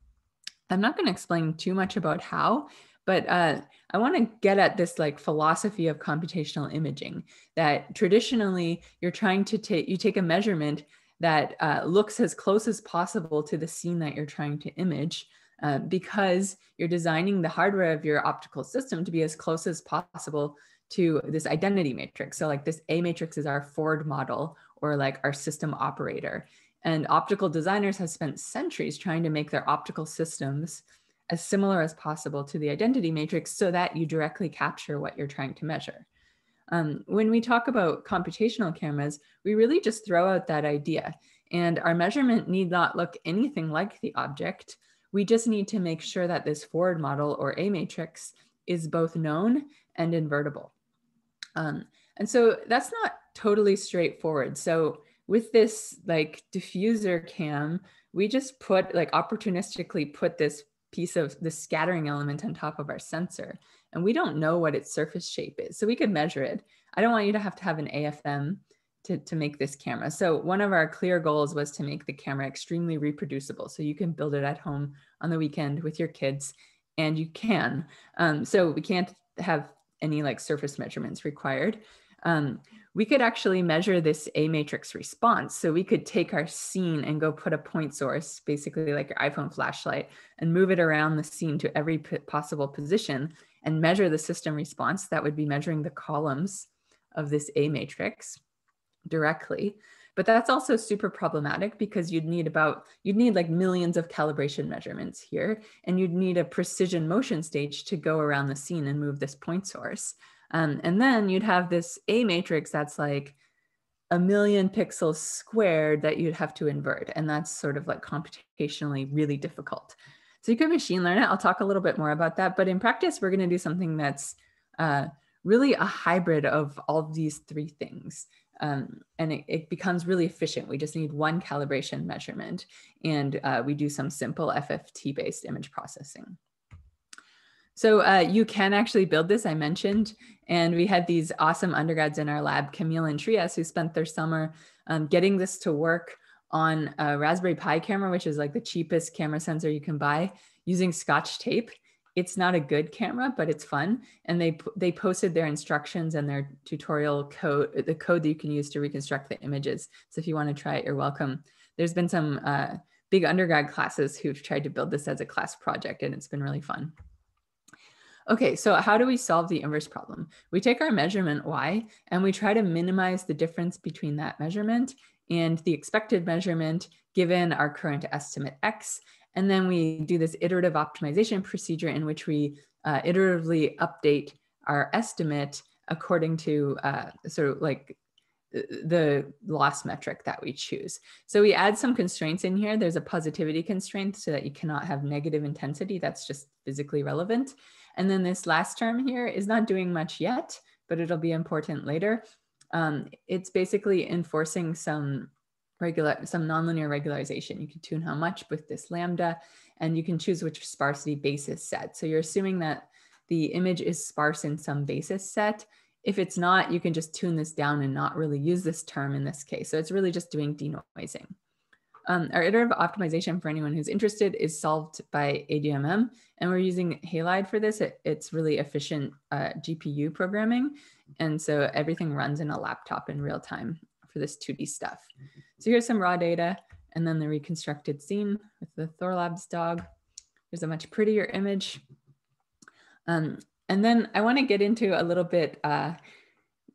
I'm not going to explain too much about how, but uh, I want to get at this like philosophy of computational imaging that traditionally you're trying to take, you take a measurement that uh, looks as close as possible to the scene that you're trying to image uh, because you're designing the hardware of your optical system to be as close as possible to this identity matrix. So like this A matrix is our forward model or like our system operator. And optical designers have spent centuries trying to make their optical systems as similar as possible to the identity matrix so that you directly capture what you're trying to measure. Um, when we talk about computational cameras, we really just throw out that idea. And our measurement need not look anything like the object. We just need to make sure that this forward model or A matrix is both known and invertible. Um, and so that's not totally straightforward. So with this like diffuser cam, we just put like opportunistically put this piece of the scattering element on top of our sensor. And we don't know what its surface shape is. So we could measure it. I don't want you to have to have an AFM to, to make this camera. So one of our clear goals was to make the camera extremely reproducible. So you can build it at home on the weekend with your kids and you can. Um, so we can't have any like surface measurements required. Um, we could actually measure this A matrix response. So we could take our scene and go put a point source, basically like your iPhone flashlight, and move it around the scene to every possible position and measure the system response. That would be measuring the columns of this A matrix directly. But that's also super problematic because you'd need about, you'd need like millions of calibration measurements here, and you'd need a precision motion stage to go around the scene and move this point source. Um, and then you'd have this A matrix that's like a million pixels squared that you'd have to invert. And that's sort of like computationally really difficult. So you could machine learn it. I'll talk a little bit more about that. But in practice, we're going to do something that's uh, really a hybrid of all of these three things um, and it, it, becomes really efficient. We just need one calibration measurement and uh, we do some simple FFT based image processing. So uh, you can actually build this, I mentioned, and we had these awesome undergrads in our lab, Camille and Shreyas, who spent their summer um, getting this to work on a Raspberry Pi camera, which is like the cheapest camera sensor you can buy, using scotch tape it's not a good camera, but it's fun. And they they posted their instructions and their tutorial code, the code that you can use to reconstruct the images. So if you want to try it, you're welcome. There's been some uh, big undergrad classes who've tried to build this as a class project, and it's been really fun. Okay, so how do we solve the inverse problem? We take our measurement y and we try to minimize the difference between that measurement and the expected measurement given our current estimate x. And then we do this iterative optimization procedure in which we uh, iteratively update our estimate according to uh, sort of like the loss metric that we choose. So we add some constraints in here. There's a positivity constraint so that you cannot have negative intensity. That's just physically relevant. And then this last term here is not doing much yet, but it'll be important later. Um, it's basically enforcing some regular, some nonlinear regularization. You can tune how much with this lambda, and you can choose which sparsity basis set. So you're assuming that the image is sparse in some basis set. If it's not, you can just tune this down and not really use this term in this case. So it's really just doing denoising. Um, our iterative optimization for anyone who's interested is solved by ADMM, and we're using Halide for this. It, it's really efficient uh, GPU programming, and so everything runs in a laptop in real time for this 2D stuff. So here's some raw data, and then the reconstructed scene with the Thorlabs dog. There's a much prettier image. Um, and then I want to get into a little bit uh,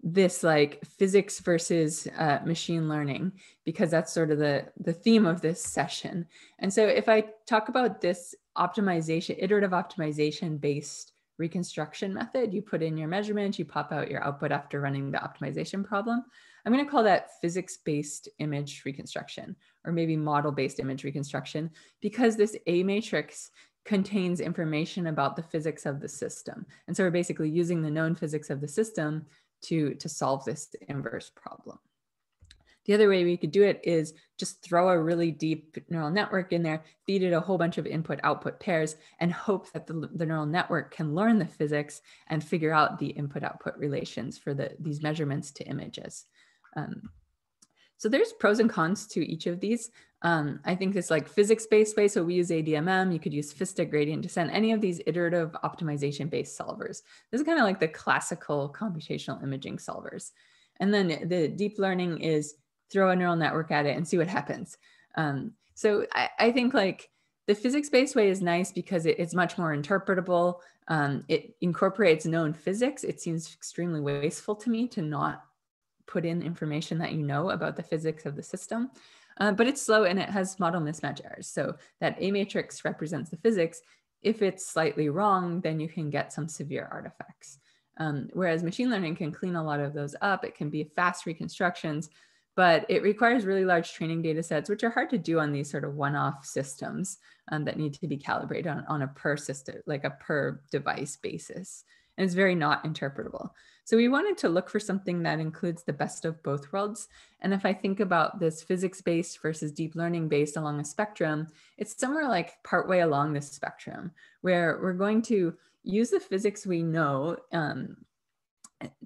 this like physics versus uh, machine learning because that's sort of the the theme of this session and so if i talk about this optimization iterative optimization based reconstruction method you put in your measurement you pop out your output after running the optimization problem i'm going to call that physics based image reconstruction or maybe model based image reconstruction because this a matrix contains information about the physics of the system and so we're basically using the known physics of the system to, to solve this inverse problem. The other way we could do it is just throw a really deep neural network in there, feed it a whole bunch of input output pairs, and hope that the, the neural network can learn the physics and figure out the input output relations for the, these measurements to images. Um, so there's pros and cons to each of these. Um, I think this like physics-based way, so we use ADMM, you could use FISTA gradient descent, any of these iterative optimization-based solvers. This is kind of like the classical computational imaging solvers. And then the deep learning is throw a neural network at it and see what happens. Um, so I, I, think like the physics-based way is nice because it, it's much more interpretable. Um, it incorporates known physics. It seems extremely wasteful to me to not put in information that you know about the physics of the system. Uh, but it's slow and it has model mismatch errors. So that A matrix represents the physics. If it's slightly wrong, then you can get some severe artifacts. Um, whereas machine learning can clean a lot of those up. It can be fast reconstructions, but it requires really large training data sets, which are hard to do on these sort of one-off systems um, that need to be calibrated on, on a per system, like a per device basis. And it's very not interpretable. So we wanted to look for something that includes the best of both worlds. And if I think about this physics based versus deep learning based along a spectrum, it's somewhere like partway along this spectrum where we're going to use the physics we know um,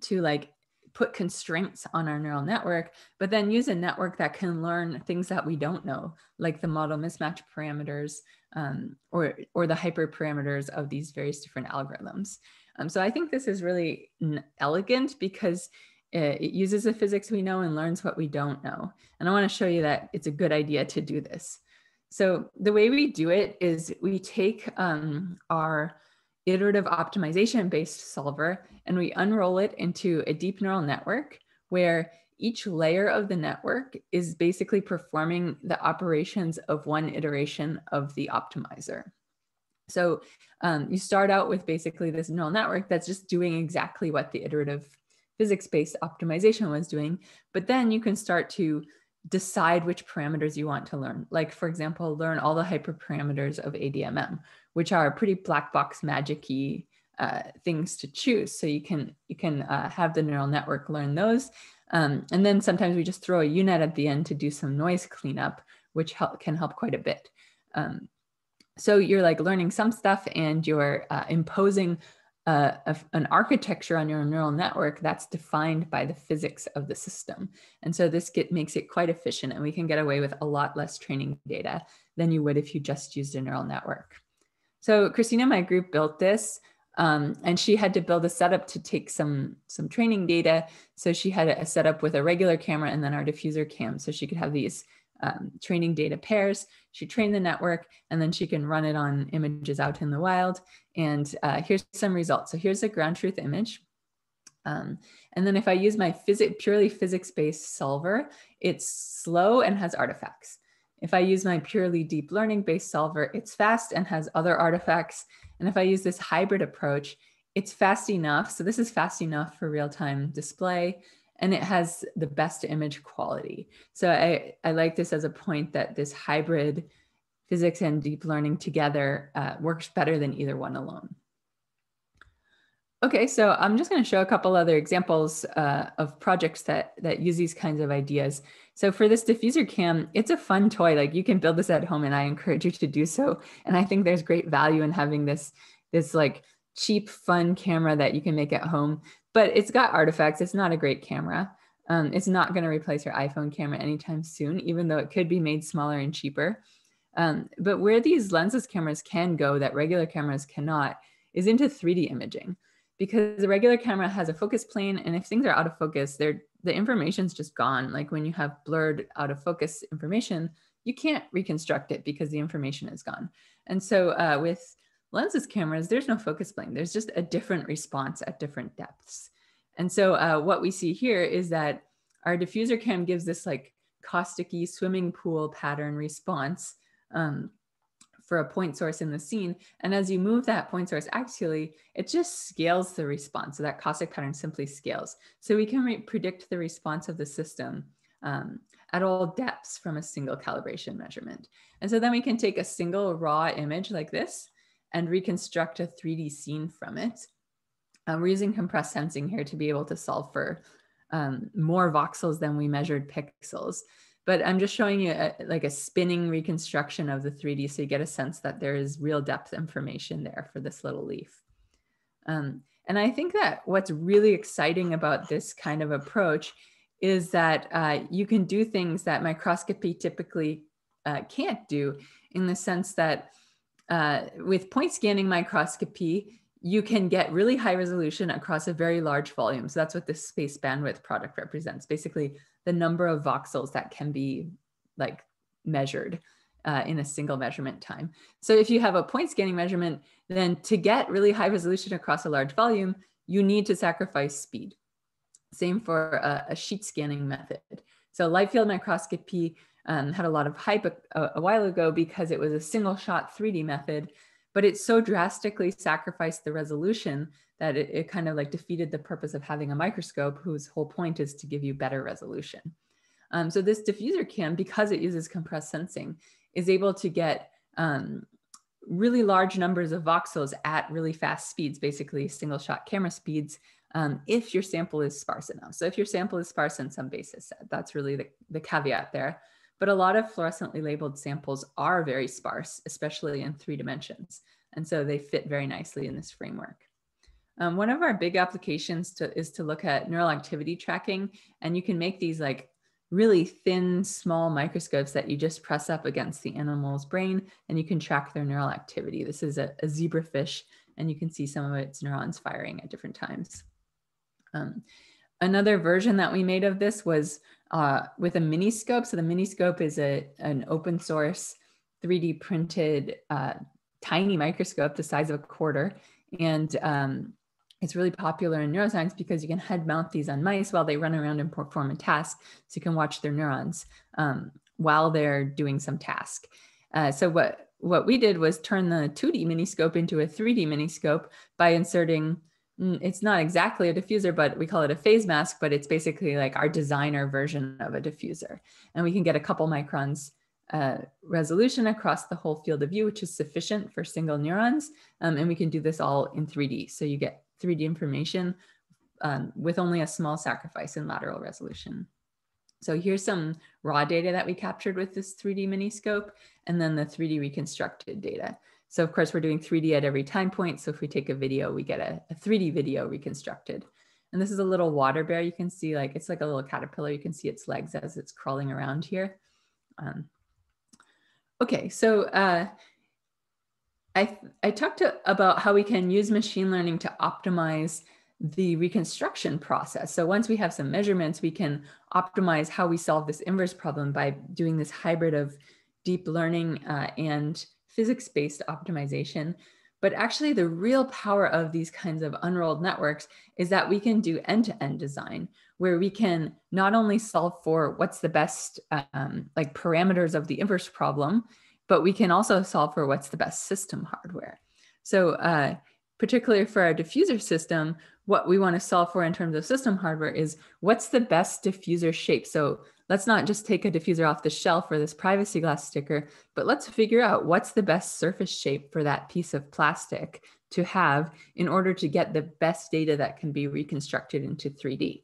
to like put constraints on our neural network, but then use a network that can learn things that we don't know, like the model mismatch parameters um, or, or the hyperparameters of these various different algorithms. Um, so I think this is really elegant because it, uses the physics we know and learns what we don't know. And I want to show you that it's a good idea to do this. So the way we do it is we take um, our iterative optimization based solver and we unroll it into a deep neural network where each layer of the network is basically performing the operations of one iteration of the optimizer. So um, you start out with basically this neural network that's just doing exactly what the iterative physics-based optimization was doing. But then you can start to decide which parameters you want to learn. Like for example, learn all the hyperparameters of ADMM, which are pretty black box magic-y uh, things to choose. So you can you can uh, have the neural network learn those. Um, and then sometimes we just throw a U-Net at the end to do some noise cleanup, which help, can help quite a bit. Um, so you're like learning some stuff and you're uh, imposing uh, a, an architecture on your neural network that's defined by the physics of the system. And so this get, makes it quite efficient and we can get away with a lot less training data than you would if you just used a neural network. So Kristina, my group built this um, and she had to build a setup to take some, some training data. So she had a, a setup with a regular camera and then our diffuser cam so she could have these um, training data pairs. She trained the network and then she can run it on images out in the wild. And uh, here's some results. So here's a ground truth image. Um, and then if I use my purely physics-based solver, it's slow and has artifacts. If I use my purely deep learning based solver, it's fast and has other artifacts. And if I use this hybrid approach, it's fast enough. So this is fast enough for real-time display, and it has the best image quality. So I, I like this as a point that this hybrid physics and deep learning together uh, works better than either one alone. Okay, so I'm just going to show a couple other examples uh, of projects that that use these kinds of ideas. So for this diffuser cam, it's a fun toy. Like you can build this at home, and I encourage you to do so. And I think there's great value in having this this like cheap, fun camera that you can make at home. But it's got artifacts. It's not a great camera. Um, it's not going to replace your iPhone camera anytime soon, even though it could be made smaller and cheaper. Um, but where these lenses cameras can go that regular cameras cannot is into 3D imaging because the regular camera has a focus plane and if things are out of focus they're the information's just gone like when you have blurred out of focus information you can't reconstruct it because the information is gone and so uh, with lensless cameras there's no focus plane there's just a different response at different depths and so uh, what we see here is that our diffuser cam gives this like causticy swimming pool pattern response um, for a point source in the scene. And as you move that point source axially, it just scales the response. So that caustic pattern simply scales. So we can predict the response of the system um, at all depths from a single calibration measurement. And so then we can take a single raw image like this and reconstruct a 3D scene from it. Um, we're using compressed sensing here to be able to solve for um, more voxels than we measured pixels but I'm just showing you a, like a spinning reconstruction of the 3D so you get a sense that there is real depth information there for this little leaf. Um, and I think that what's really exciting about this kind of approach is that uh, you can do things that microscopy typically uh, can't do in the sense that uh, with point scanning microscopy, you can get really high resolution across a very large volume. So that's what this space bandwidth product represents. Basically, the number of voxels that can be like measured uh, in a single measurement time. So if you have a point scanning measurement, then to get really high resolution across a large volume, you need to sacrifice speed. Same for a, a sheet scanning method. So light field microscopy um, had a lot of hype a, a while ago because it was a single shot 3D method but it so drastically sacrificed the resolution that it, it, kind of like defeated the purpose of having a microscope whose whole point is to give you better resolution. Um, so this diffuser cam, because it uses compressed sensing, is able to get um, really large numbers of voxels at really fast speeds, basically single shot camera speeds, um, if your sample is sparse enough. So if your sample is sparse in some basis that's really the, the caveat there. But a lot of fluorescently labeled samples are very sparse, especially in three dimensions. And so they fit very nicely in this framework. Um, one of our big applications to, is to look at neural activity tracking. And you can make these like really thin, small microscopes that you just press up against the animal's brain and you can track their neural activity. This is a, a zebrafish and you can see some of its neurons firing at different times. Um, another version that we made of this was uh, with a Miniscope. So the Miniscope is a, an open source 3D printed uh, tiny microscope the size of a quarter. And um, it's really popular in neuroscience because you can head mount these on mice while they run around and perform a task. So you can watch their neurons um, while they're doing some task. Uh, so what, what we did was turn the 2D miniscope into a 3D miniscope by inserting it's not exactly a diffuser, but we call it a phase mask, but it's basically like our designer version of a diffuser. And we can get a couple microns uh, resolution across the whole field of view, which is sufficient for single neurons. Um, and we can do this all in 3D. So you get 3D information um, with only a small sacrifice in lateral resolution. So here's some raw data that we captured with this 3D miniscope, and then the 3D reconstructed data. So of course we're doing 3D at every time point. So if we take a video, we get a, a 3D video reconstructed. And this is a little water bear. You can see like, it's like a little caterpillar. You can see its legs as it's crawling around here. Um, okay, so uh, I, I talked to, about how we can use machine learning to optimize the reconstruction process. So once we have some measurements, we can optimize how we solve this inverse problem by doing this hybrid of deep learning uh, and physics-based optimization. But actually the real power of these kinds of unrolled networks is that we can do end-to-end design where we can not only solve for what's the best um, like parameters of the inverse problem, but we can also solve for what's the best system hardware. So uh, particularly for our diffuser system, what we want to solve for in terms of system hardware is what's the best diffuser shape. So let's not just take a diffuser off the shelf for this privacy glass sticker, but let's figure out what's the best surface shape for that piece of plastic to have in order to get the best data that can be reconstructed into 3D.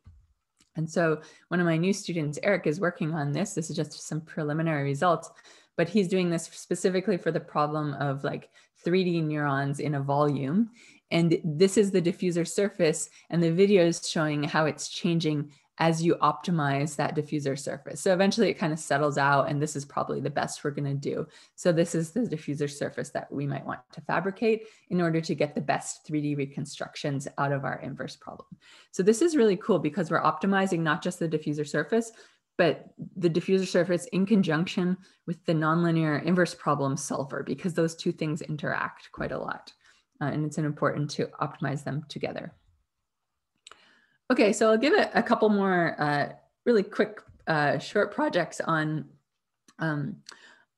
And so one of my new students, Eric, is working on this. This is just some preliminary results, but he's doing this specifically for the problem of like 3D neurons in a volume. And this is the diffuser surface and the video is showing how it's changing as you optimize that diffuser surface. So eventually it kind of settles out and this is probably the best we're gonna do. So this is the diffuser surface that we might want to fabricate in order to get the best 3D reconstructions out of our inverse problem. So this is really cool because we're optimizing not just the diffuser surface, but the diffuser surface in conjunction with the nonlinear inverse problem solver because those two things interact quite a lot. Uh, and it's important to optimize them together. Okay, so I'll give it a couple more uh, really quick uh, short projects on, um,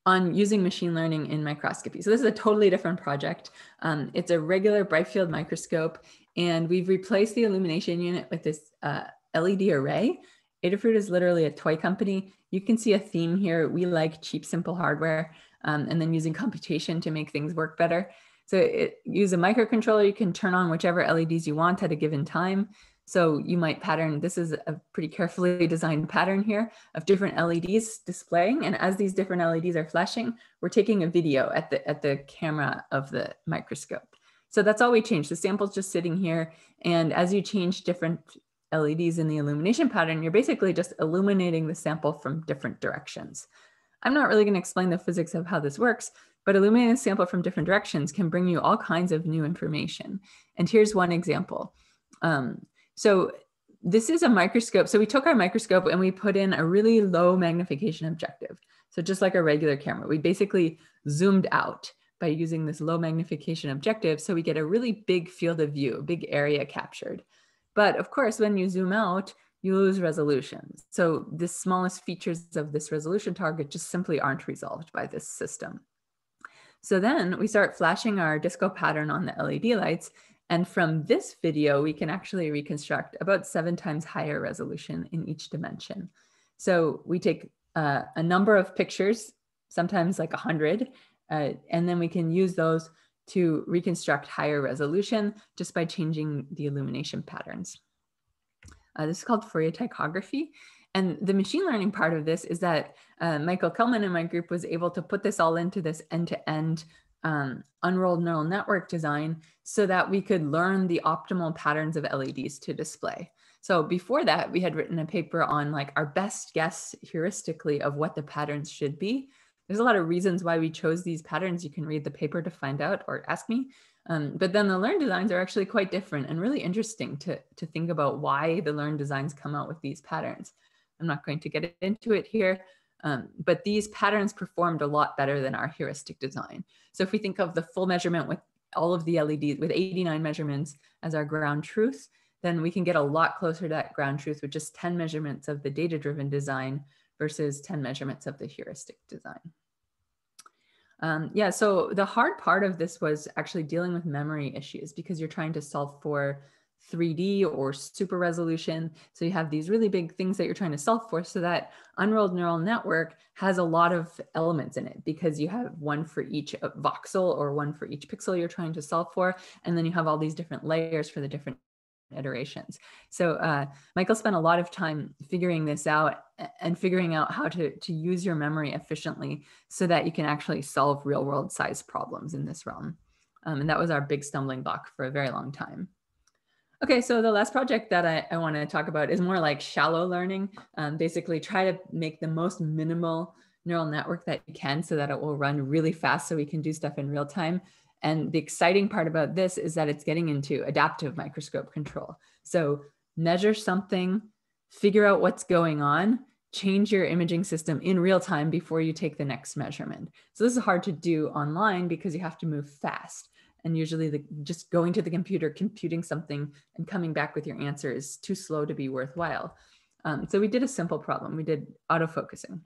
on using machine learning in microscopy. So this is a totally different project. Um, it's a regular bright field microscope, and we've replaced the illumination unit with this uh, LED array. Adafruit is literally a toy company. You can see a theme here. We like cheap, simple hardware, um, and then using computation to make things work better. So it, use a microcontroller, you can turn on whichever LEDs you want at a given time. So you might pattern, this is a pretty carefully designed pattern here of different LEDs displaying. And as these different LEDs are flashing, we're taking a video at the, at the camera of the microscope. So that's all we change. The sample's just sitting here. And as you change different LEDs in the illumination pattern, you're basically just illuminating the sample from different directions. I'm not really gonna explain the physics of how this works, but illuminating a sample from different directions can bring you all kinds of new information. And here's one example. Um, so this is a microscope. So we took our microscope and we put in a really low magnification objective. So just like a regular camera, we basically zoomed out by using this low magnification objective. So we get a really big field of view, big area captured. But of course, when you zoom out, you lose resolution. So the smallest features of this resolution target just simply aren't resolved by this system. So then we start flashing our disco pattern on the LED lights and from this video, we can actually reconstruct about seven times higher resolution in each dimension. So we take uh, a number of pictures, sometimes like 100, uh, and then we can use those to reconstruct higher resolution just by changing the illumination patterns. Uh, this is called Fourier ptychography. And the machine learning part of this is that uh, Michael Kellman in my group was able to put this all into this end-to-end um, unrolled neural network design so that we could learn the optimal patterns of LEDs to display. So before that, we had written a paper on like our best guess heuristically of what the patterns should be. There's a lot of reasons why we chose these patterns. You can read the paper to find out or ask me. Um, but then the learn designs are actually quite different and really interesting to, to think about why the learn designs come out with these patterns. I'm not going to get into it here, um, but these patterns performed a lot better than our heuristic design. So if we think of the full measurement with all of the LEDs with 89 measurements as our ground truth, then we can get a lot closer to that ground truth with just 10 measurements of the data-driven design versus 10 measurements of the heuristic design. Um, yeah, so the hard part of this was actually dealing with memory issues because you're trying to solve for 3D or super resolution. So you have these really big things that you're trying to solve for. So that unrolled neural network has a lot of elements in it because you have one for each uh, voxel or one for each pixel you're trying to solve for. And then you have all these different layers for the different iterations. So uh, Michael spent a lot of time figuring this out and figuring out how to, to use your memory efficiently so that you can actually solve real world size problems in this realm. Um, and that was our big stumbling block for a very long time. Okay, so the last project that I, I want to talk about is more like shallow learning. Um, basically, try to make the most minimal neural network that you can so that it will run really fast so we can do stuff in real time. And the exciting part about this is that it's getting into adaptive microscope control. So measure something, figure out what's going on, change your imaging system in real time before you take the next measurement. So this is hard to do online because you have to move fast and usually the just going to the computer computing something and coming back with your answer is too slow to be worthwhile. Um, so we did a simple problem. We did autofocusing.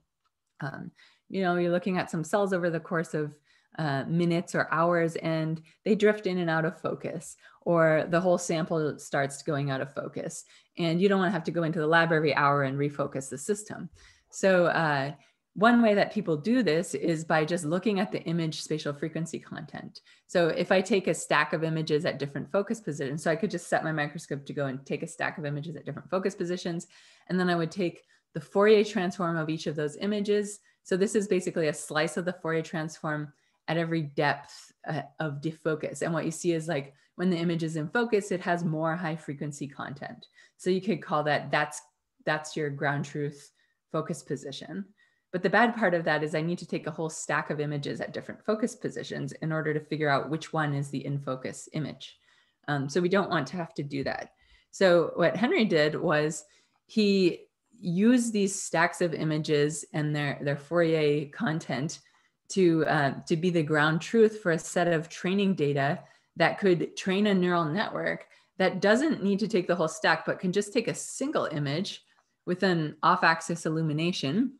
Um, you know you're looking at some cells over the course of uh, minutes or hours and they drift in and out of focus or the whole sample starts going out of focus and you don't want to have to go into the lab every hour and refocus the system. So uh, one way that people do this is by just looking at the image spatial frequency content. So if I take a stack of images at different focus positions, so I could just set my microscope to go and take a stack of images at different focus positions, and then I would take the Fourier transform of each of those images. So this is basically a slice of the Fourier transform at every depth uh, of defocus. And what you see is like when the image is in focus, it has more high frequency content. So you could call that, that's, that's your ground truth focus position. But the bad part of that is I need to take a whole stack of images at different focus positions in order to figure out which one is the in focus image. Um, so we don't want to have to do that. So what Henry did was he used these stacks of images and their, their Fourier content to, uh, to be the ground truth for a set of training data that could train a neural network that doesn't need to take the whole stack, but can just take a single image with an off-axis illumination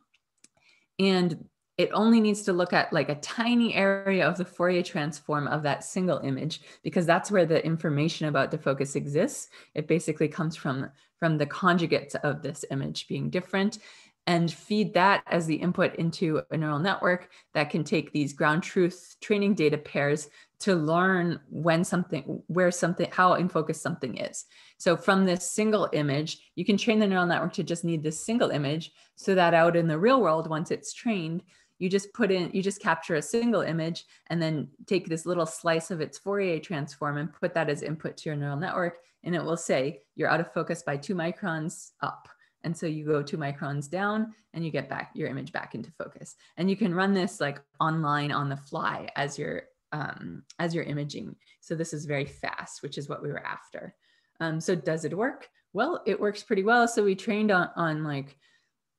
and it only needs to look at like a tiny area of the Fourier transform of that single image because that's where the information about the focus exists. It basically comes from, from the conjugates of this image being different and feed that as the input into a neural network that can take these ground truth training data pairs to learn when something, where something, how in focus something is. So from this single image, you can train the neural network to just need this single image so that out in the real world, once it's trained, you just put in, you just capture a single image and then take this little slice of its Fourier transform and put that as input to your neural network. And it will say you're out of focus by two microns up. And so you go two microns down and you get back your image back into focus. And you can run this like online on the fly as you're um, as you're imaging. So this is very fast, which is what we were after. Um, so does it work? Well, it works pretty well. So we trained on, on like,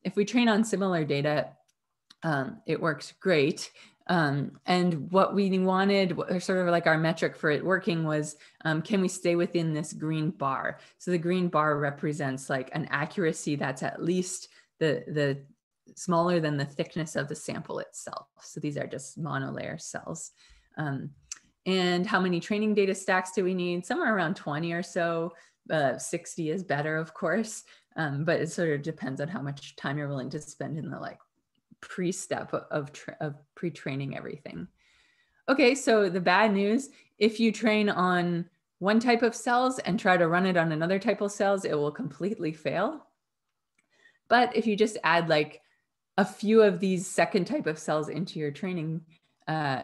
if we train on similar data, um, it works great. Um, and what we wanted, sort of like our metric for it working was, um, can we stay within this green bar? So the green bar represents like an accuracy that's at least the, the smaller than the thickness of the sample itself. So these are just monolayer cells. Um, and how many training data stacks do we need? Somewhere around 20 or so. Uh, 60 is better, of course, um, but it sort of depends on how much time you're willing to spend in the like pre-step of, of pre-training everything. Okay, so the bad news, if you train on one type of cells and try to run it on another type of cells, it will completely fail. But if you just add like a few of these second type of cells into your training uh,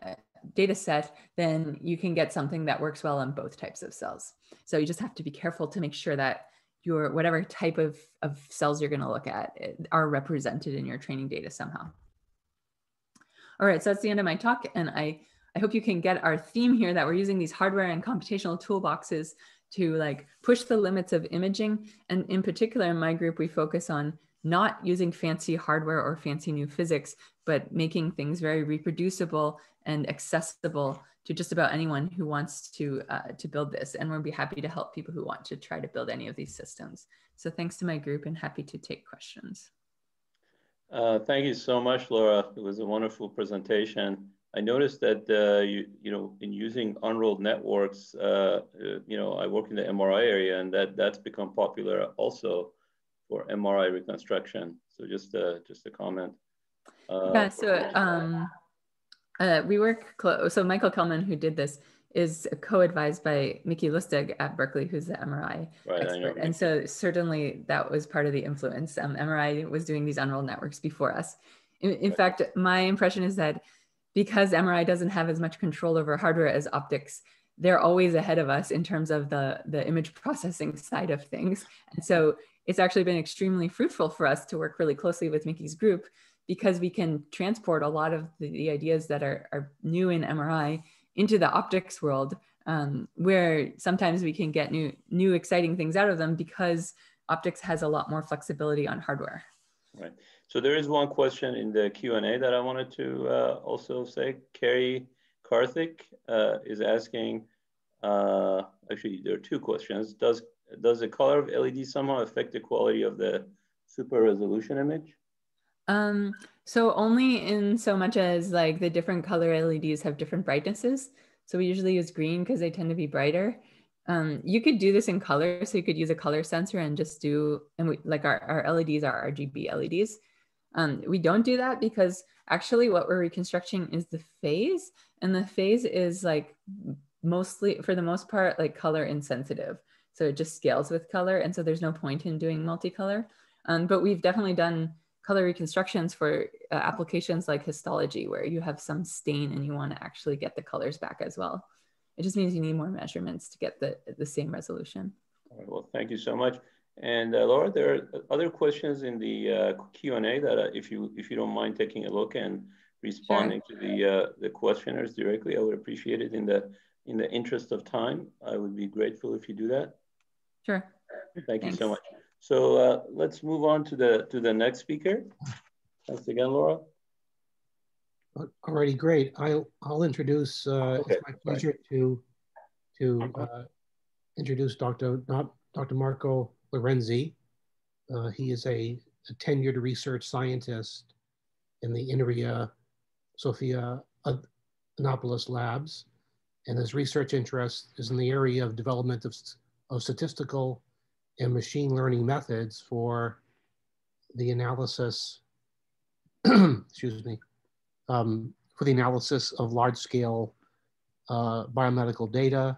data set, then you can get something that works well on both types of cells. So you just have to be careful to make sure that your whatever type of, of cells you're going to look at are represented in your training data somehow. All right, so that's the end of my talk. And I, I hope you can get our theme here that we're using these hardware and computational toolboxes to like push the limits of imaging. And in particular, in my group, we focus on not using fancy hardware or fancy new physics, but making things very reproducible and accessible to just about anyone who wants to uh, to build this. And we'll be happy to help people who want to try to build any of these systems. So thanks to my group and happy to take questions.
Uh, thank you so much, Laura. It was a wonderful presentation. I noticed that uh, you you know in using unrolled networks, uh, uh, you know I work in the MRI area, and that that's become popular also for MRI reconstruction. So just uh, just a comment.
yeah. So um, uh, we work close. So Michael Kellman, who did this, is co-advised by Miki Lustig at Berkeley, who's the MRI right, expert. And so certainly that was part of the influence. Um, MRI was doing these unrolled networks before us. In, in right. fact, my impression is that because MRI doesn't have as much control over hardware as optics, they're always ahead of us in terms of the, the image processing side of things. And so it's actually been extremely fruitful for us to work really closely with Miki's group because we can transport a lot of the, the ideas that are, are, new in MRI into the optics world, um, where sometimes we can get new, new exciting things out of them because optics has a lot more flexibility on hardware.
Right. So there is one question in the Q&A that I wanted to uh, also say. Carrie Karthik uh, is asking, uh, actually there are two questions. Does, does the color of LED somehow affect the quality of the super resolution image?
Um, so only in so much as like the different color LEDs have different brightnesses. So we usually use green because they tend to be brighter. Um, you could do this in color. So you could use a color sensor and just do, and we like our, our LEDs are RGB LEDs. Um, we don't do that because actually what we're reconstructing is the phase and the phase is like mostly for the most part like color insensitive so it just scales with color and so there's no point in doing multicolor. Um, but we've definitely done color reconstructions for uh, applications like histology where you have some stain and you want to actually get the colors back as well. It just means you need more measurements to get the, the same resolution.
Well thank you so much. And uh, Laura, there are other questions in the uh, Q&A that uh, if you if you don't mind taking a look and responding sure. to the uh, the questioners directly, I would appreciate it in the in the interest of time. I would be grateful if you do that.
Sure.
Thank Thanks. you so much. So uh, let's move on to the to the next speaker. Thanks again, Laura.
Alrighty, great. I'll I'll introduce. Uh, okay. It's my pleasure right. to to uh, introduce Dr. Not Dr. Marco Lorenzi. Uh, he is a, a, tenured research scientist in the INRIA Sophia Antipolis labs, and his research interest is in the area of development of, of statistical and machine learning methods for the analysis, excuse me, um, for the analysis of large scale uh, biomedical data.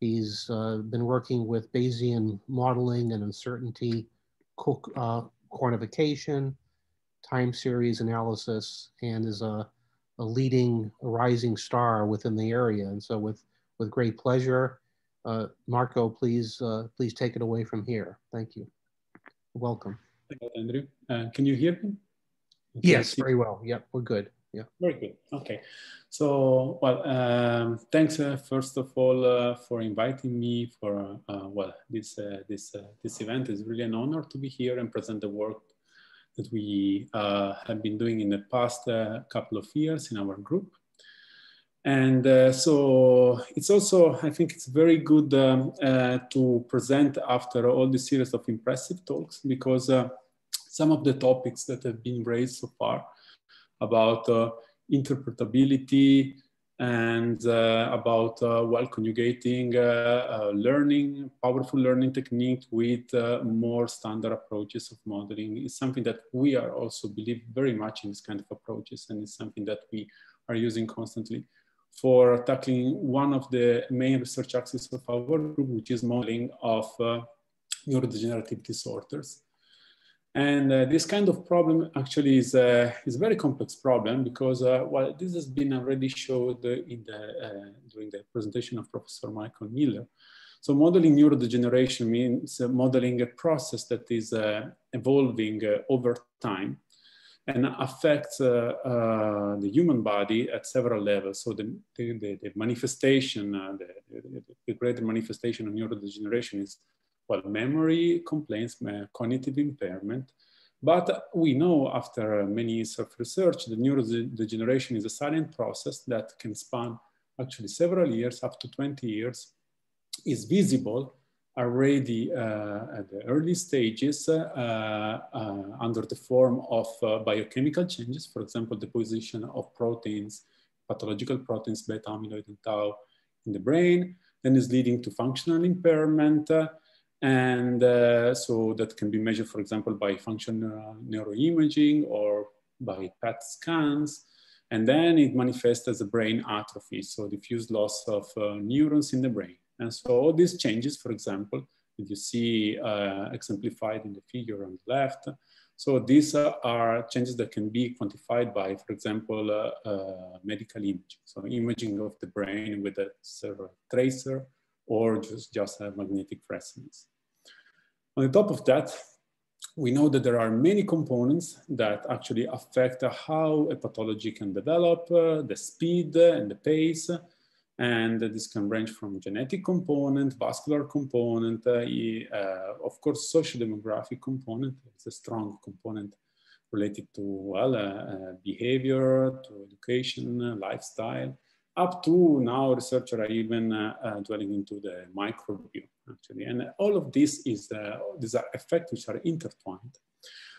He's uh, been working with Bayesian modeling and uncertainty uh, quantification, time series analysis, and is a, a leading a rising star within the area. And so with, with great pleasure, uh, Marco, please, uh, please take it away from here. Thank you. Welcome.
Thank you, Andrew. Uh, can you hear me?
Yes, very well. Yep, we're good. Yeah.
Very good. Okay. So, well, um, thanks uh, first of all uh, for inviting me for uh, well this uh, this uh, this event is really an honor to be here and present the work that we uh, have been doing in the past couple of years in our group. And so it's also, I think it's very good um, to present after all the series of impressive talks because some of the topics that have been raised so far about uh, interpretability and uh, about uh, well conjugating learning, powerful learning technique with more standard approaches of modeling is something that we are also believe very much in this kind of approaches and it's something that we are using constantly for tackling one of the main research axes of our group, which is modeling of uh, neurodegenerative disorders. And uh, this kind of problem actually is, uh, is a very complex problem because, uh, well, this has been already showed in the, uh, during the presentation of Professor Michael Miller. So modeling neurodegeneration means uh, modeling a process that is uh, evolving over time and affects the human body at several levels. So the, the, the manifestation, the, the greater manifestation of neurodegeneration is well, memory complaints, cognitive impairment. But we know after many years of research, the neurodegeneration is a silent process that can span actually several years, up to 20 years, is visible already uh, at the early stages uh, uh, under the form of uh, biochemical changes, for example, the position of proteins, pathological proteins, beta amyloid and tau in the brain, then is leading to functional impairment, uh, and uh, so that can be measured, for example, by functional neuroimaging or by PET scans. And then it manifests as a brain atrophy, so diffuse loss of uh, neurons in the brain. And so all these changes, for example, that you see uh, exemplified in the figure on the left. So these are changes that can be quantified by, for example, uh, uh, medical imaging. So imaging of the brain with a tracer or just, just a magnetic resonance. On top of that, we know that there are many components that actually affect how a pathology can develop, uh, the speed and the pace, and this can range from genetic component, vascular component, uh, uh, of course, social demographic component. It's a strong component related to well, uh, uh, behavior, to education, lifestyle, up to now researchers are even uh, uh, dwelling into the microbiome actually. And all of this is, uh, these are effects which are intertwined.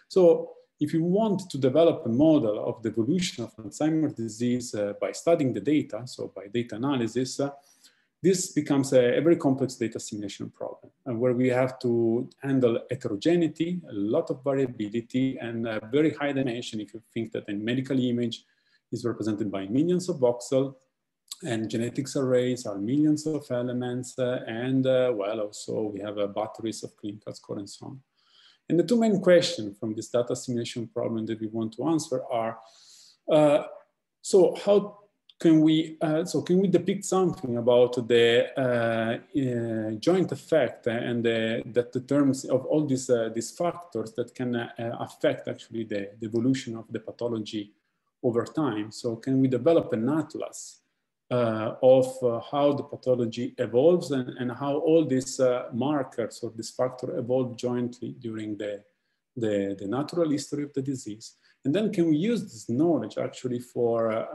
So if you want to develop a model of the evolution of Alzheimer's disease uh, by studying the data, so by data analysis, uh, this becomes a, a, very complex data assimilation problem and where we have to handle heterogeneity, a lot of variability and a very high dimension if you think that a medical image is represented by millions of voxels and genetics arrays are millions of elements uh, and uh, well also we have uh, batteries of clinical score and so on. And the two main questions from this data assimilation problem that we want to answer are, uh, so how can we, uh, so can we depict something about the uh, joint effect and the, that the terms of all these, these factors that can affect actually the, the, evolution of the pathology over time? So can we develop an atlas of how the pathology evolves and, and how all these markers or this factor evolve jointly during the, the, the natural history of the disease? And then can we use this knowledge actually for uh,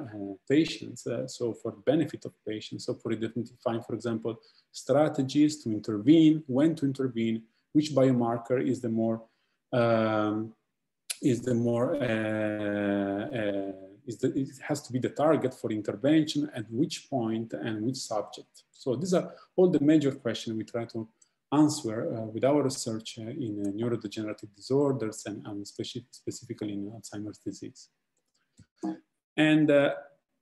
patients, uh, so for the benefit of patients, so for identifying, for example, strategies to intervene, when to intervene, which biomarker is the more, um, is the more, uh, uh, is the, it has to be the target for intervention at which point and which subject. So these are all the major questions we try to answer uh, with our research uh, in uh, neurodegenerative disorders and, and speci specifically in Alzheimer's disease. And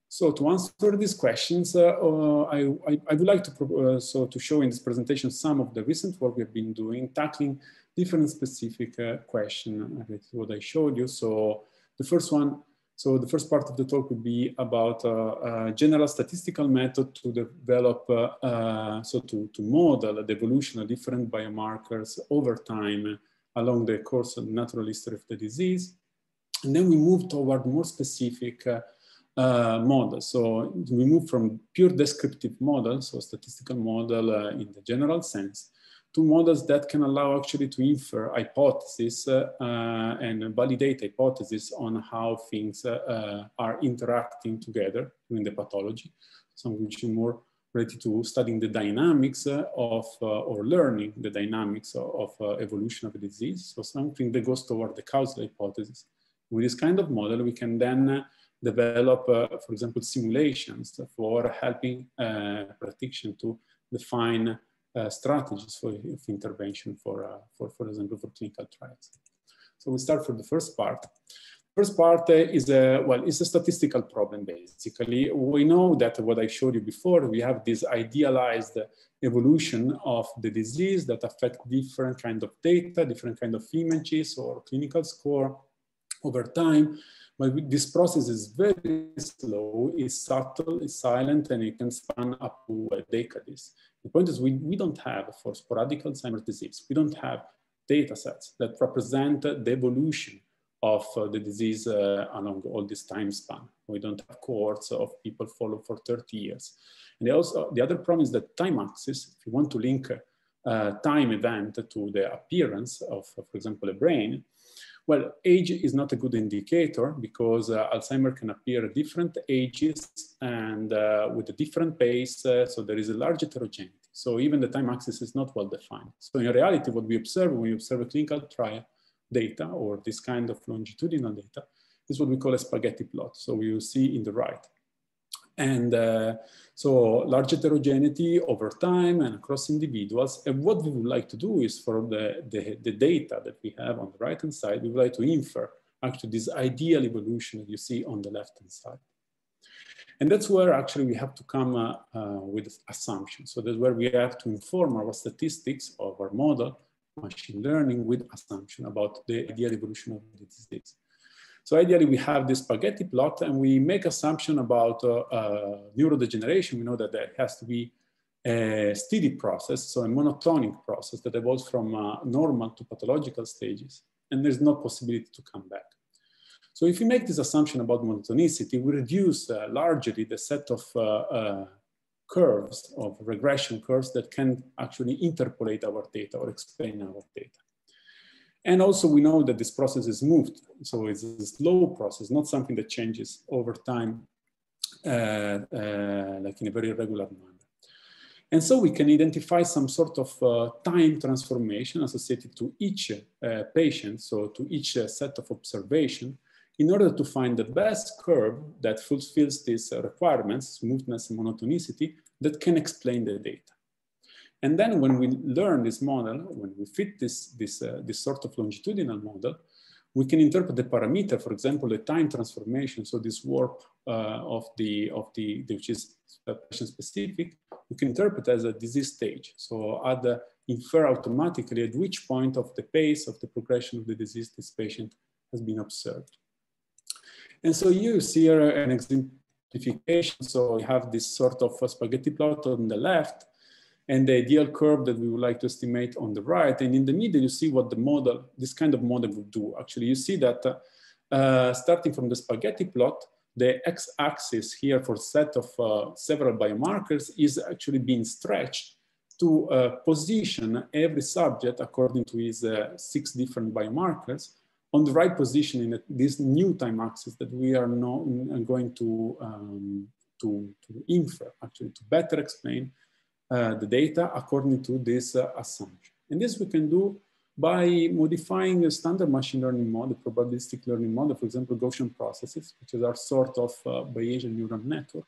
so to answer these questions, uh, uh, I, I, I, would like to, uh, so to show in this presentation some of the recent work we've been doing, tackling different specific questions related to what I showed you. So the first one so the first part of the talk would be about uh, a general statistical method to develop, uh, uh, so to, to model the evolution of different biomarkers over time along the course of natural history of the disease. And then we move toward more specific uh, uh, models. So we move from pure descriptive models, so statistical model uh, in the general sense, two models that can allow actually to infer hypotheses uh, and validate hypotheses on how things uh, are interacting together in the pathology. Some which is more related to studying the dynamics of, uh, or learning the dynamics of, of evolution of a disease. So something that goes toward the causal hypothesis. With this kind of model, we can then develop, uh, for example, simulations for helping uh, prediction to define uh, strategies for, intervention for, uh, for, for example, for clinical trials. So we start for the first part. First part uh, is a, well, it's a statistical problem, basically. We know that what I showed you before, we have this idealized evolution of the disease that affect different kind of data, different kind of images or clinical score over time. But this process is very slow, it's subtle, it's silent, and it can span up to decades. The point is we, we don't have, for sporadic Alzheimer's disease, we don't have data sets that represent the evolution of uh, the disease uh, along all this time span. We don't have cohorts of people followed for 30 years. And also, the other problem is that time axis, if you want to link a time event to the appearance of, for example, a brain, well, age is not a good indicator because uh, Alzheimer can appear at different ages and uh, with a different pace. Uh, so there is a large heterogeneity. So even the time axis is not well defined. So in reality, what we observe when we observe a clinical trial data or this kind of longitudinal data is what we call a spaghetti plot. So we will see in the right. And uh, so large heterogeneity over time and across individuals. And what we would like to do is for the, the, the data that we have on the right-hand side, we would like to infer actually this ideal evolution that you see on the left-hand side. And that's where actually we have to come uh, uh, with assumptions. So that's where we have to inform our statistics of our model, machine learning with assumption about the ideal evolution of the disease. So ideally, we have this spaghetti plot and we make assumption about uh, uh, neurodegeneration. We know that there has to be a steady process, so a monotonic process that evolves from uh, normal to pathological stages, and there's no possibility to come back. So if we make this assumption about monotonicity, we reduce uh, largely the set of uh, uh, curves, of regression curves that can actually interpolate our data or explain our data. And also we know that this process is moved. So it's a slow process, not something that changes over time, uh, uh, like in a very regular manner. And so we can identify some sort of uh, time transformation associated to each uh, patient, so to each uh, set of observation, in order to find the best curve that fulfills these requirements, smoothness and monotonicity, that can explain the data. And then when we learn this model, when we fit this, this, uh, this sort of longitudinal model, we can interpret the parameter, for example, the time transformation, so this warp uh, of, the, of the, which is patient specific, we can interpret as a disease stage. So add the, infer automatically at which point of the pace of the progression of the disease this patient has been observed. And so you see here an exemplification. So you have this sort of spaghetti plot on the left and the ideal curve that we would like to estimate on the right. And in the middle, you see what the model, this kind of model would do. Actually, you see that uh, starting from the spaghetti plot, the x-axis here for set of uh, several biomarkers is actually being stretched to uh, position every subject according to his uh, six different biomarkers on the right position in this new time axis that we are now going to, um, to, to infer, actually, to better explain uh, the data according to this uh, assumption. And this we can do by modifying a standard machine learning model, probabilistic learning model, for example, Gaussian processes, which is our sort of uh, Bayesian neural network,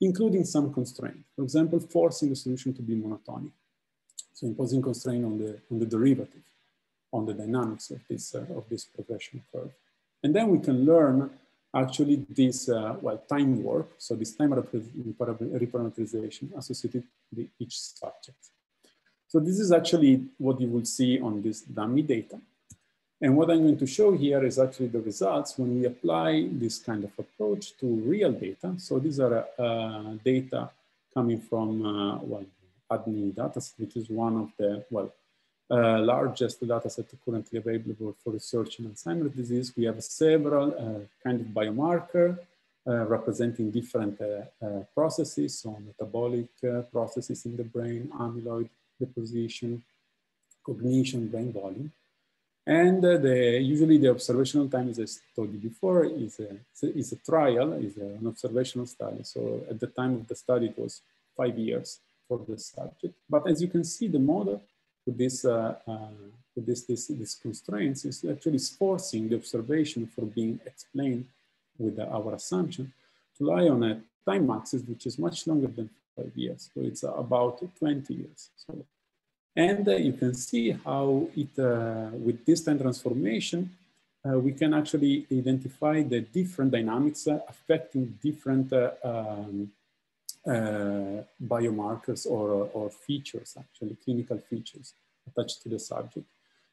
including some constraint. For example, forcing the solution to be monotonic. So imposing constraint on the, on the derivative, on the dynamics of this, uh, of this progression curve. And then we can learn actually this, uh, well, time warp, so this time reparameterization associated with each subject. So this is actually what you will see on this dummy data. And what I'm going to show here is actually the results when we apply this kind of approach to real data. So these are uh, data coming from, uh, well, ADNI dataset, which is one of the, well, uh, largest dataset currently available for research in Alzheimer's disease. We have several uh, kind of biomarker uh, representing different uh, uh, processes, so metabolic uh, processes in the brain, amyloid deposition, cognition, brain volume. And the, usually the observational time, as I told you before, is a, is a trial, is an observational study. So at the time of the study, it was five years for the subject. But as you can see, the model with this, uh, uh, with this, this, constraints is actually forcing the observation for being explained with our assumption to lie on a time axis which is much longer than five years. So it's about 20 years. So, and uh, you can see how it, uh, with this time transformation, uh, we can actually identify the different dynamics uh, affecting different um, uh, biomarkers or, or features, actually clinical features attached to the subject.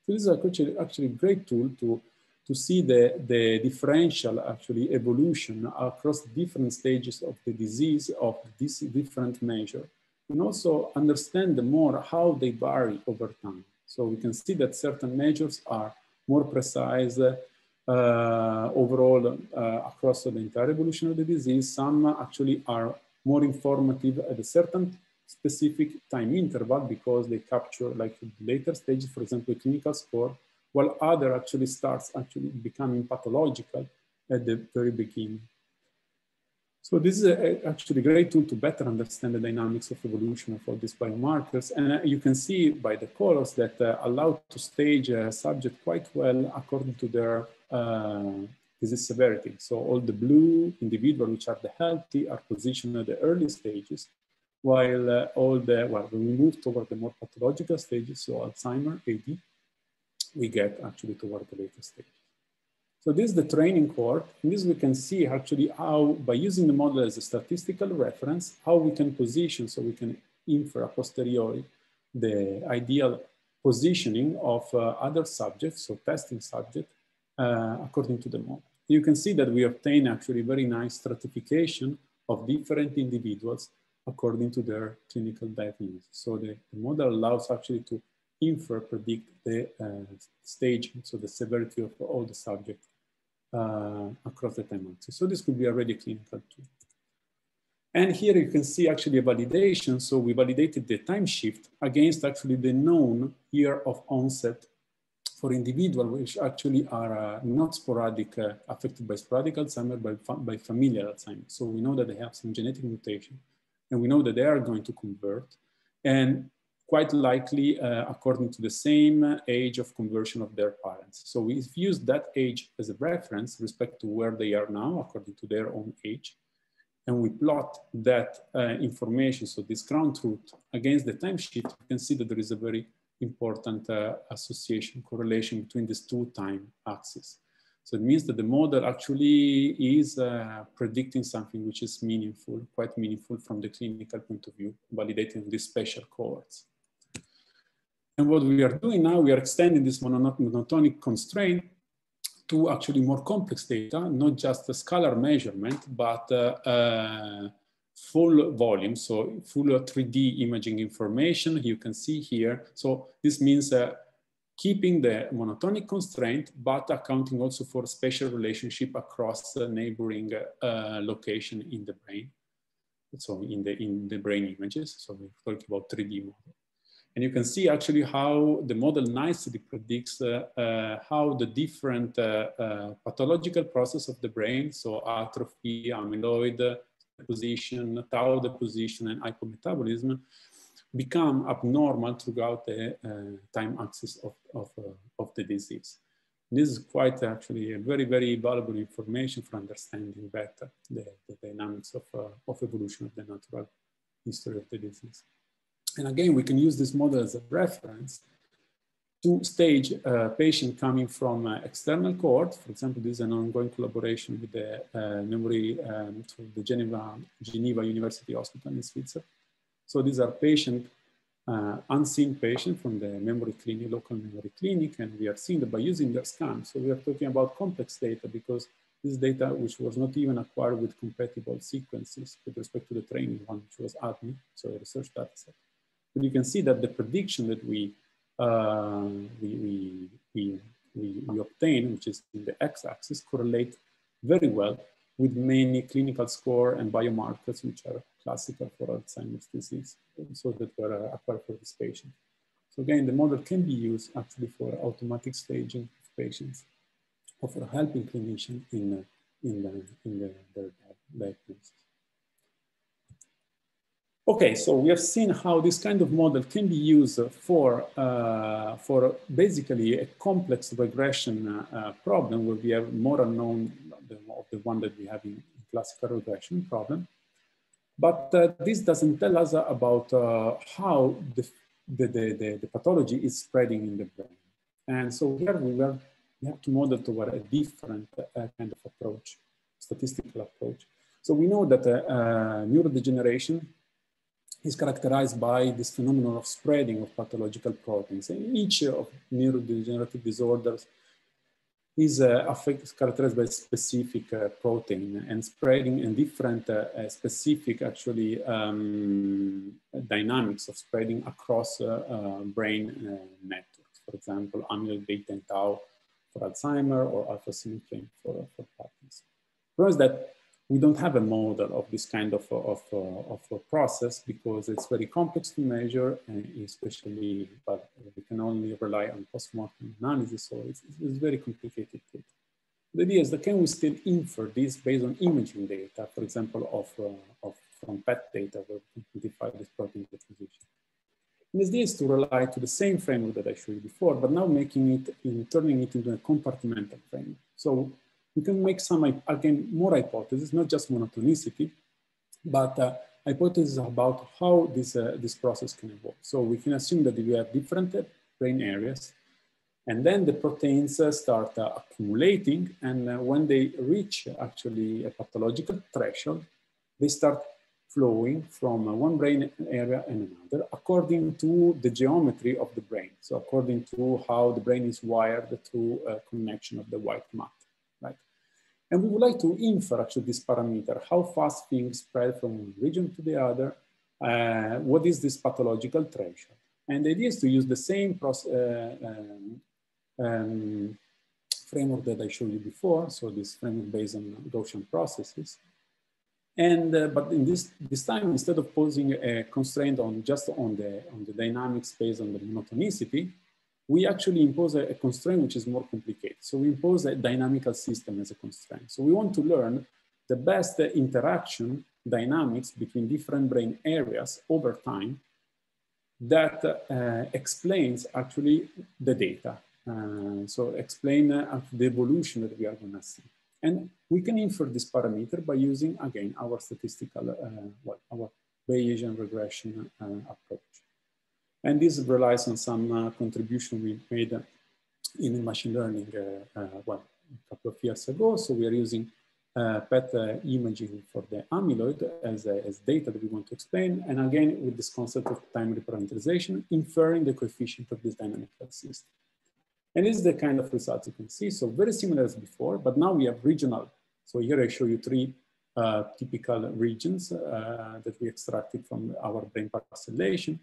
So this is actually, actually a great tool to, to see the, the differential actually evolution across different stages of the disease of this different measure and also understand more how they vary over time. So we can see that certain measures are more precise uh, overall uh, across the entire evolution of the disease. Some actually are more informative at a certain specific time interval because they capture like later stages, for example, clinical score, while other actually starts actually becoming pathological at the very beginning. So this is a, actually a great tool to better understand the dynamics of evolution of all these biomarkers. And uh, you can see by the colors that uh, allow to stage a subject quite well according to their uh, disease severity. So all the blue individuals, which are the healthy, are positioned at the early stages, while uh, all the, well, when we move toward the more pathological stages, so Alzheimer, AD, we get actually toward the later stages. So this is the training cohort. In this we can see actually how, by using the model as a statistical reference, how we can position, so we can infer a posteriori the ideal positioning of uh, other subjects, so testing subject, uh, according to the model you can see that we obtain actually very nice stratification of different individuals according to their clinical diagnosis. So the, the model allows actually to infer, predict the uh, stage, so the severity of all the subjects uh, across the time axis. So this could be already clinical too. And here you can see actually a validation. So we validated the time shift against actually the known year of onset for individuals which actually are uh, not sporadic, uh, affected by sporadic Alzheimer, but fa by familial Alzheimer. So we know that they have some genetic mutation and we know that they are going to convert. And quite likely uh, according to the same age of conversion of their parents. So we've used that age as a reference respect to where they are now according to their own age. And we plot that uh, information, so this ground truth against the time shift, you can see that there is a very important uh, association, correlation between these two time axes. So it means that the model actually is uh, predicting something which is meaningful, quite meaningful from the clinical point of view, validating these special cohorts. And what we are doing now, we are extending this monotonic constraint to actually more complex data, not just a scalar measurement, but uh, uh, full volume, so full 3D imaging information you can see here. So this means uh, keeping the monotonic constraint, but accounting also for spatial relationship across the neighboring uh, location in the brain. So in the, in the brain images, so we're talking about 3D model. And you can see actually how the model nicely predicts uh, uh, how the different uh, uh pathological process of the brain, so atrophy, amyloid deposition, tau deposition, and hypometabolism, become abnormal throughout the uh, time axis of, of, uh, of the disease. This is quite actually a very, very valuable information for understanding better the, the dynamics of, of evolution of the natural history of the disease. And again, we can use this model as a reference to stage a patient coming from external cohort. For example, this is an ongoing collaboration with the uh, memory um, the Geneva, Geneva University Hospital in Switzerland. So these are patient, uh, unseen patient from the memory clinic, local memory clinic, and we are seeing that by using their scan. So we are talking about complex data because this data, which was not even acquired with compatible sequences with respect to the training one, which was ADNI, so a research data set. But you can see that the prediction that we, uh, we, we, we, we, we obtain, which is in the x-axis, correlate very well with many clinical score and biomarkers, which are classical for Alzheimer's disease, so that were uh, acquired for this patient. So again, the model can be used actually for automatic staging of patients or for helping clinicians in, uh, in, the, in the, their diagnosis. Okay, so we have seen how this kind of model can be used for, uh, for basically a complex regression uh, uh, problem where we have more unknown than the one that we have in classical regression problem. But uh, this doesn't tell us about uh, how the, the, the, the, pathology is spreading in the brain. And so here we, were, we have to model toward a different uh, kind of approach, statistical approach. So we know that neurodegeneration is characterized by this phenomenon of spreading of pathological proteins. And each of neurodegenerative disorders is uh, affected, characterized by specific uh, protein and spreading in different uh, uh specific actually um, dynamics of spreading across uh, uh, brain networks. For example, amyloid beta and tau for Alzheimer or alpha-synuclein for, for Parkinson's. Whereas that we don't have a model of this kind of, of, of a process because it's very complex to measure and especially, but we can only rely on post-mortem analysis, so it's, it's very complicated. The idea is that can we still infer this based on imaging data, for example, of, uh, of from PET data where we can this protein deposition. And idea is to rely to the same framework that I showed you before, but now making it, in turning it into a compartmental framework. So we can make some, again, more hypotheses, not just monotonicity, but uh, hypotheses about how this, uh, this process can evolve. So we can assume that we have different uh, brain areas, and then the proteins uh, start uh, accumulating, and uh, when they reach actually a pathological threshold, they start flowing from one brain area and another according to the geometry of the brain. So according to how the brain is wired through connection of the white matter. And we would like to infer actually this parameter, how fast things spread from one region to the other, uh, what is this pathological threshold? And the idea is to use the same uh, um, um, framework that I showed you before. So this framework based on Gaussian processes. And, uh, but in this, this time, instead of posing a constraint on just on the, on the dynamics based on the monotonicity, we actually impose a, a, constraint which is more complicated. So we impose a dynamical system as a constraint. So we want to learn the best interaction dynamics between different brain areas over time that uh, explains actually the data. Uh, so explain uh, the evolution that we are going to see. And we can infer this parameter by using, again, our statistical, uh, well, our Bayesian regression uh, approach. And this relies on some uh, contribution we made in machine learning, well, a couple of years ago. So we are using uh, PET uh, imaging for the amyloid as, uh, as data that we want to explain. And again, with this concept of time reparameterization, inferring the coefficient of this dynamic system. And this is the kind of results you can see. So very similar as before, but now we have regional. So here I show you three uh, typical regions uh, that we extracted from our brain parcellation.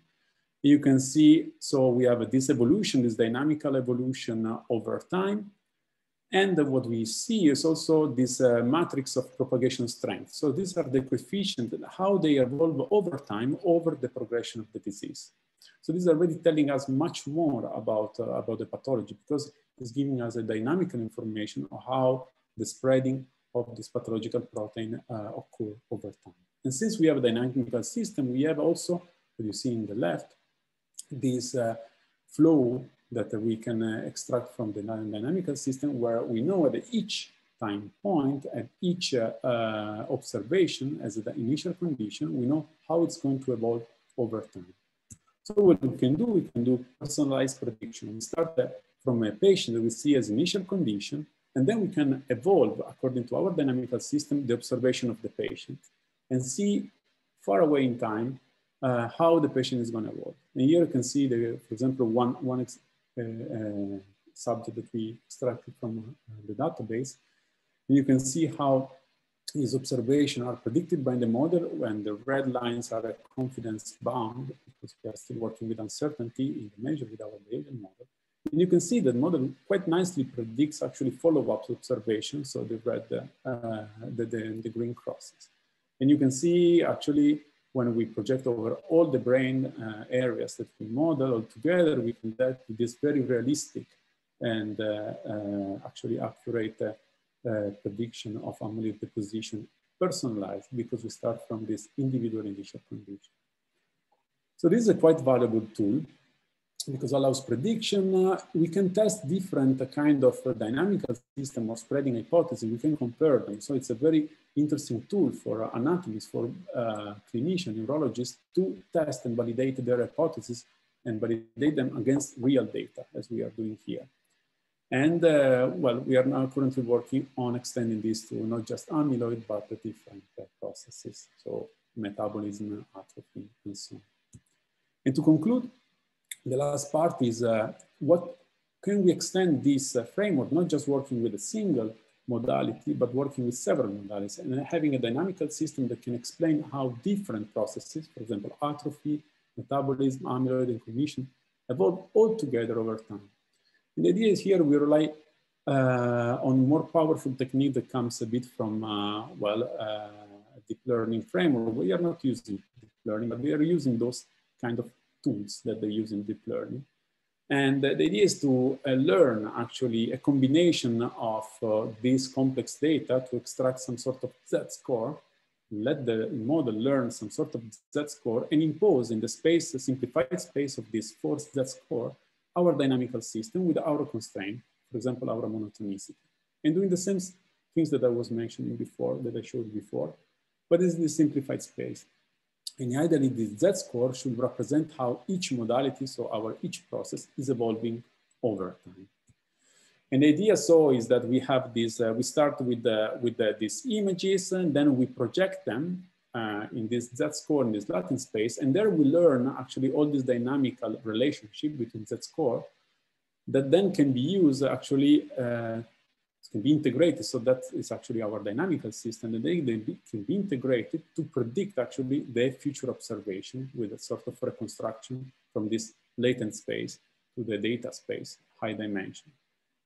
You can see, so we have this evolution, this dynamical evolution uh, over time. And what we see is also this uh, matrix of propagation strength. So these are the coefficients, how they evolve over time over the progression of the disease. So this is already telling us much more about, uh, about the pathology because it's giving us a dynamical information of how the spreading of this pathological protein uh, occur over time. And since we have a dynamical system, we have also, what you see in the left, this uh, flow that we can uh, extract from the dynamical system where we know at each time point at each uh, observation as the initial condition, we know how it's going to evolve over time. So what we can do, we can do personalized prediction. We start from a patient that we see as initial condition, and then we can evolve according to our dynamical system, the observation of the patient and see far away in time uh, how the patient is going to evolve. And here you can see, the, for example, one, one uh, uh, subject that we extracted from uh, the database. You can see how these observations are predicted by the model when the red lines are a confidence bound because we are still working with uncertainty in the measure with our Bayesian model. And you can see that model quite nicely predicts actually follow-up observations, so the red, uh, the, the, the, green crosses. And you can see actually when we project over all the brain uh, areas that we model all together, we can get this very realistic and uh, uh, actually accurate prediction of amyloid deposition personalized because we start from this individual initial condition. So this is a quite valuable tool because allows prediction. Uh, we can test different kind of uh, dynamical system or spreading hypothesis. We can compare them. So it's a very interesting tool for anatomists, for uh, clinicians, neurologists to test and validate their hypotheses and validate them against real data as we are doing here. And uh, well, we are now currently working on extending this to not just amyloid, but the different uh, processes. So metabolism, atrophy, and so on. And to conclude, the last part is uh, what can we extend this uh, framework, not just working with a single modality, but working with several modalities and having a dynamical system that can explain how different processes, for example, atrophy, metabolism, amyloid, and cognition, evolve all together over time. And the idea is here we rely uh, on more powerful technique that comes a bit from, uh, well, uh, deep learning framework. We are not using deep learning, but we are using those kind of tools that they use in deep learning. And the idea is to uh, learn actually a combination of uh, these complex data to extract some sort of Z-score, let the model learn some sort of Z-score and impose in the space, the simplified space of this forced Z-score, our dynamical system with our constraint, for example, our monotonicity. And doing the same things that I was mentioning before, that I showed before, but it's the simplified space. And ideally, this Z-score should represent how each modality, so our each process is evolving over time. And the idea so is that we have this, uh, we start with, the, with the, these images and then we project them uh, in this Z-score in this latent space. And there we learn actually all this dynamical relationship between Z-score that then can be used actually uh, can be integrated. So that is actually our dynamical system and they, they can be integrated to predict actually the future observation with a sort of reconstruction from this latent space to the data space, high dimension.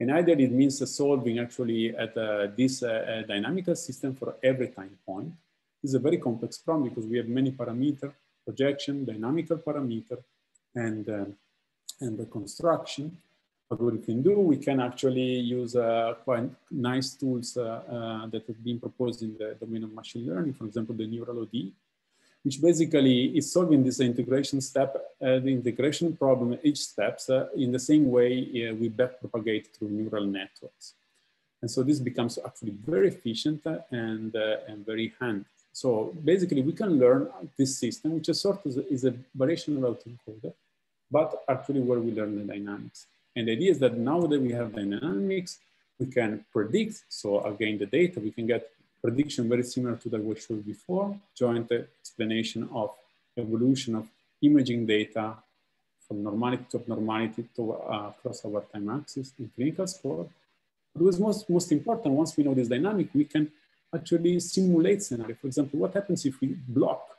And either it means solving actually at uh, this uh, dynamical system for every time point. This is a very complex problem because we have many parameter, projection, dynamical parameter, and, uh, and the construction. What we can do, we can actually use uh, quite nice tools uh, uh, that have been proposed in the domain of machine learning, for example, the neural ODE, which basically is solving this integration step, uh, the integration problem each steps uh, in the same way uh, we backpropagate through neural networks. And so this becomes actually very efficient and, and very handy. So basically we can learn this system, which is sort of is a variation of autoencoder, but actually where we learn the dynamics. And the idea is that now that we have dynamics, we can predict. So again, the data, we can get prediction very similar to that we showed before, joint explanation of evolution of imaging data from normality to abnormality to, uh, across our time axis in clinical score. But what's most, most important, once we know this dynamic, we can actually simulate scenario. For example, what happens if we block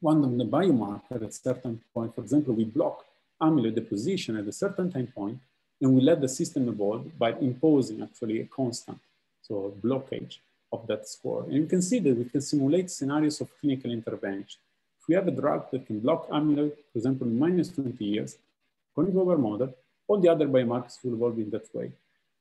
one of the biomarker at a certain point? For example, we block amyloid deposition at a certain time point, and we let the system evolve by imposing actually a constant, so blockage of that score. And you can see that we can simulate scenarios of clinical intervention. If we have a drug that can block amyloid, for example, minus 20 years, according to our model, all the other biomarkers will evolve in that way.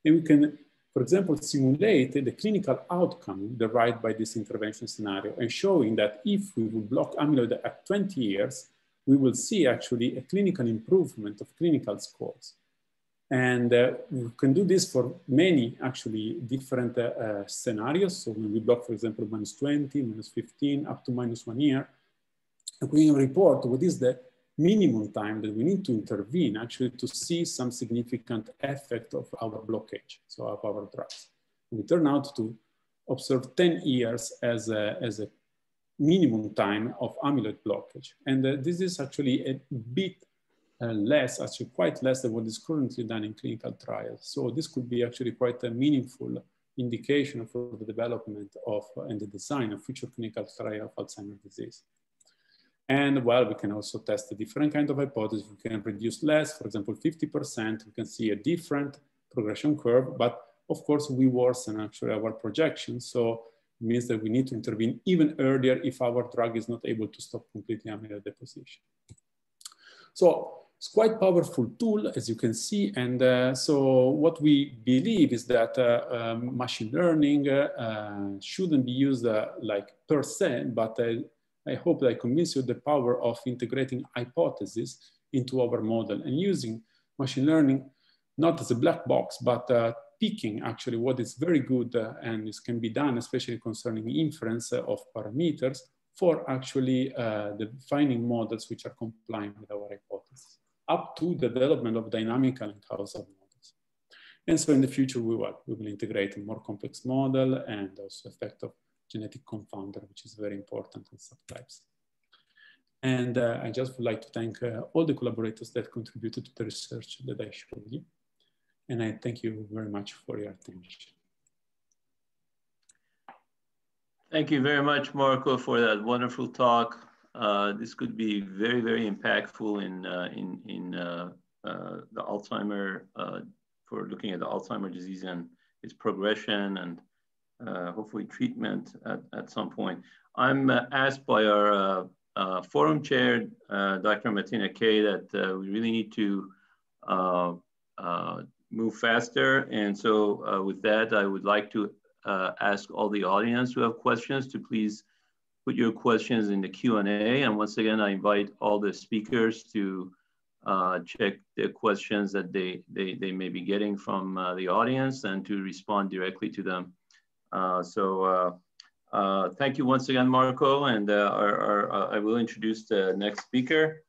And we can, for example, simulate the clinical outcome derived by this intervention scenario and showing that if we will block amyloid at 20 years, we will see actually a clinical improvement of clinical scores. And uh, we can do this for many actually different uh, uh, scenarios. So when we block, for example, minus 20, minus 15, up to minus one year, we can report what is the minimum time that we need to intervene actually to see some significant effect of our blockage, so of our drugs. We turn out to observe 10 years as a, as a minimum time of amyloid blockage. And uh, this is actually a bit uh, less, actually quite less than what is currently done in clinical trials. So this could be actually quite a meaningful indication for the development of uh, and the design of future clinical trial of Alzheimer's disease. And well, we can also test a different kind of hypothesis. We can reduce less, for example, 50%, we can see a different progression curve, but of course we worsen actually our projections. So means that we need to intervene even earlier if our drug is not able to stop completely amyloid deposition. So it's quite powerful tool, as you can see. And uh, so what we believe is that uh, um, machine learning uh, uh shouldn't be used uh, like per se, but uh, I hope that I convince you the power of integrating hypotheses into our model and using machine learning not as a black box, but picking actually what is very good and this can be done, especially concerning inference of parameters for actually defining models which are compliant with our hypothesis up to development of dynamical and causal models. And so in the future, we will, we will integrate a more complex model and also effect of genetic confounder, which is very important in subtypes. And uh, I just would like to thank uh, all the collaborators that contributed to the research that I showed you. And I thank you very much for your attention.
Thank you very much, Marco, for that wonderful talk. Uh, this could be very, very impactful in, uh, in, in uh, uh the Alzheimer, uh, for looking at the Alzheimer disease and its progression and uh, hopefully treatment at, at some point. I'm asked by our forum chair, Dr. Metin Akay, that we really need to move faster. And so with that, I would like to ask all the audience who have questions to please put your questions in the Q&A. And once again, I invite all the speakers to uh, check the questions that they, they, they may be getting from uh, the audience and to respond directly to them. Uh, so uh, uh, thank you once again, Marco. And uh, our, our I will introduce the next speaker.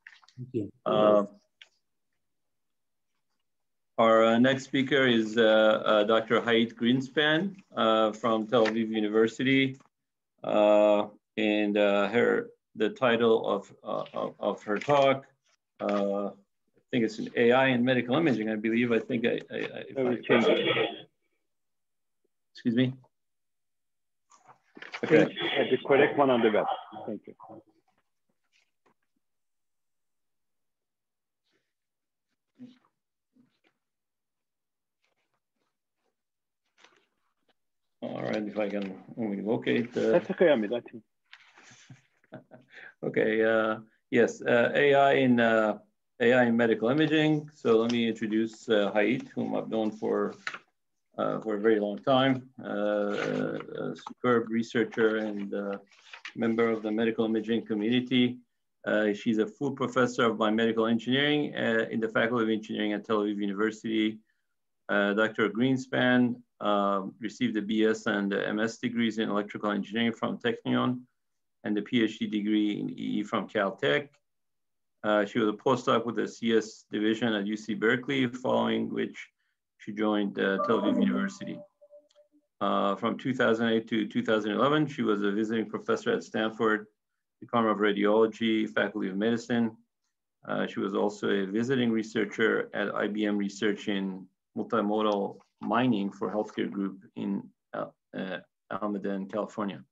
Our next speaker is Dr. Hayit Greenspan from Tel Aviv University. Uh, and uh, her the title of, uh, of, of her talk. Uh, I think it's an AI and medical imaging. I believe. I think I, I, I, I changed it. Excuse me.
Okay. The correct one on the web. Thank you.
All right, if I can only locate the...
That's okay, Amit, I think.
okay, uh, yes, uh, AI in uh, AI in medical imaging. So let me introduce uh, Hayit, whom I've known for uh, for a very long time, uh, a superb researcher and member of the medical imaging community. Uh, she's a full professor of biomedical engineering uh, in the Faculty of Engineering at Tel Aviv University. Uh, Dr. Greenspan um, received a BS and MS degrees in electrical engineering from Technion and a PhD degree in EE from Caltech. Uh, she was a postdoc with the CS division at UC Berkeley, following which she joined uh, Tel Aviv University. Uh, from 2008 to 2011, she was a visiting professor at Stanford Department of Radiology, Faculty of Medicine. Uh, she was also a visiting researcher at IBM Research in Multimodal Mining for Healthcare Group in uh, uh Almaden, California.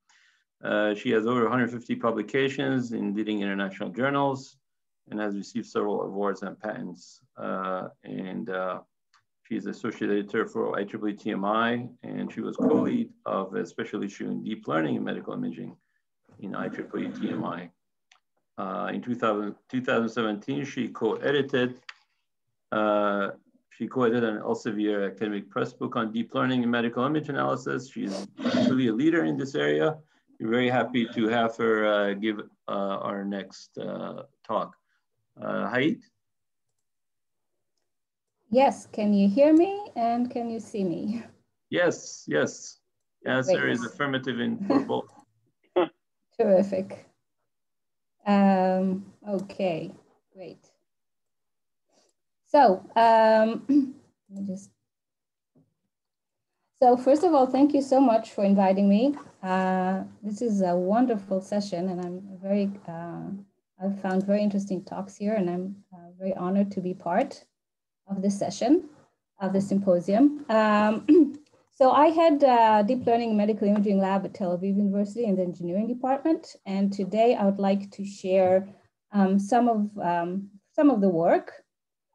Uh, she has over 150 publications in leading international journals and has received several awards and patents. And She's associate editor for IEEE TMI, and she was co-lead of a special issue in deep learning and medical imaging in IEEE TMI. Uh, in 2000, 2017, she co-edited uh, she co-edited an Elsevier academic press book on deep learning and medical image analysis. She's truly a leader in this area. We're very happy to have her uh, give uh, our next uh, talk. Uh, Hayit?
Yes, can you hear me and can you see me?
Yes, yes. Answer Great. is affirmative in for both.
Terrific. Um, okay, great. So, um, just. So first of all, thank you so much for inviting me. Uh, this is a wonderful session and I'm very, uh, I've found very interesting talks here and I'm uh, very honored to be part of this session, of the symposium. Um, so I had a deep learning medical imaging lab at Tel Aviv University in the engineering department. And today I would like to share um, some, of, um, some of the work.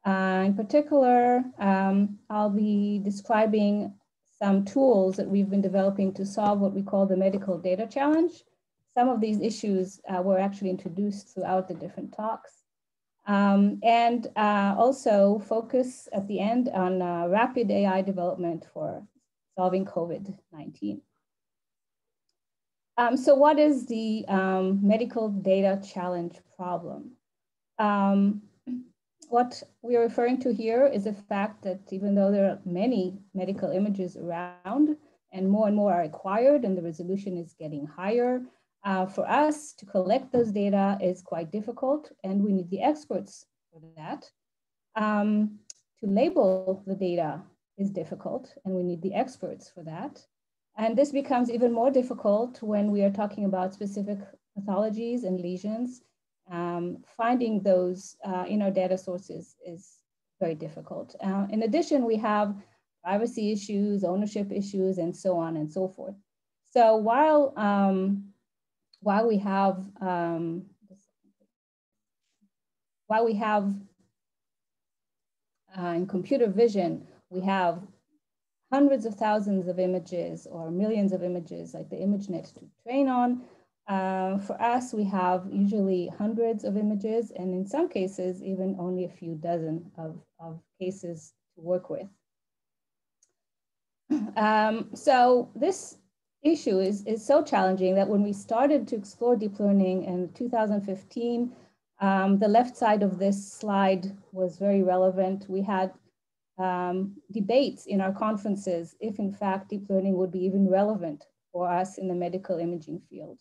Uh, in particular, um, I'll be describing some tools that we've been developing to solve what we call the medical data challenge. Some of these issues uh, were actually introduced throughout the different talks. Um, and uh, also focus at the end on uh, rapid AI development for solving COVID-19. Um, so what is the um, medical data challenge problem? Um, what we're referring to here is the fact that even though there are many medical images around and more and more are acquired and the resolution is getting higher, uh, for us to collect those data is quite difficult and we need the experts for that. Um, to label the data is difficult and we need the experts for that. And this becomes even more difficult when we are talking about specific pathologies and lesions. Um, finding those uh, in our data sources is very difficult. Uh, in addition, we have privacy issues, ownership issues, and so on and so forth. So while um, while we have um, while we have uh, in computer vision, we have hundreds of thousands of images or millions of images like the ImageNet to train on. Uh, for us, we have usually hundreds of images and in some cases, even only a few dozen of, of cases to work with. Um, so this issue is, is so challenging that when we started to explore deep learning in 2015, um, the left side of this slide was very relevant. We had um, debates in our conferences if in fact deep learning would be even relevant for us in the medical imaging field.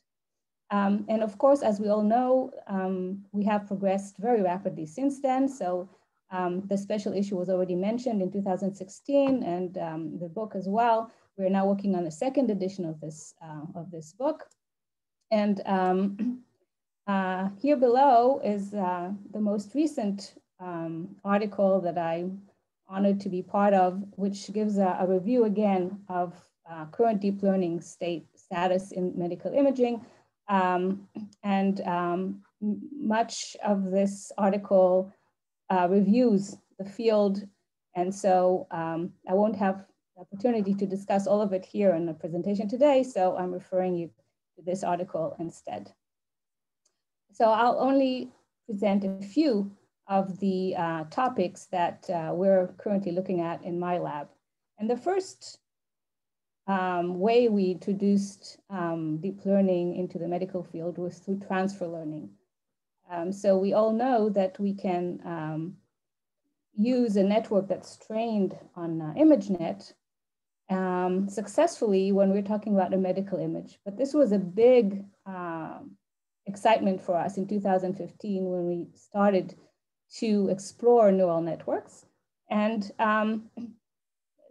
Um, and of course, as we all know, um, we have progressed very rapidly since then. So um, the special issue was already mentioned in 2016 and um, the book as well. We're now working on the second edition of this, uh, of this book. And um, uh, here below is uh, the most recent um, article that I'm honored to be part of, which gives a, a review again of uh, current deep learning state status in medical imaging. Um, and um, much of this article uh, reviews the field. And so um, I won't have the opportunity to discuss all of it here in the presentation today, so I'm referring you to this article instead. So I'll only present a few of the uh, topics that uh, we're currently looking at in my lab. And the first um, way we introduced um, deep learning into the medical field was through transfer learning. Um, so we all know that we can um, use a network that's trained on uh, ImageNet um, successfully when we're talking about a medical image. But this was a big uh, excitement for us in 2015 when we started to explore neural networks. And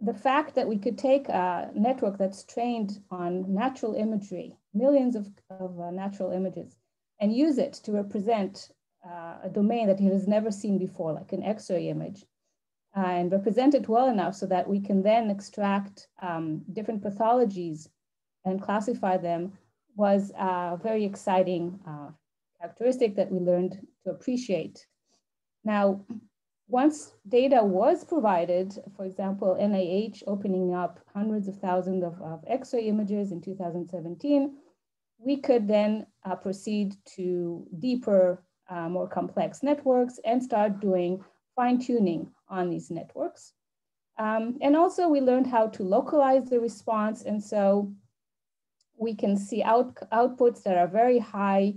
the fact that we could take a network that's trained on natural imagery, millions of, of uh, natural images, and use it to represent uh, a domain that it has never seen before, like an X-ray image, uh, and represent it well enough so that we can then extract um, different pathologies and classify them was a very exciting uh, characteristic that we learned to appreciate. Now, once data was provided, for example, NIH opening up hundreds of thousands of, of X-ray images in 2017, we could then uh, proceed to deeper, uh, more complex networks and start doing fine tuning on these networks. Um, and also we learned how to localize the response. And so we can see out, outputs that are very high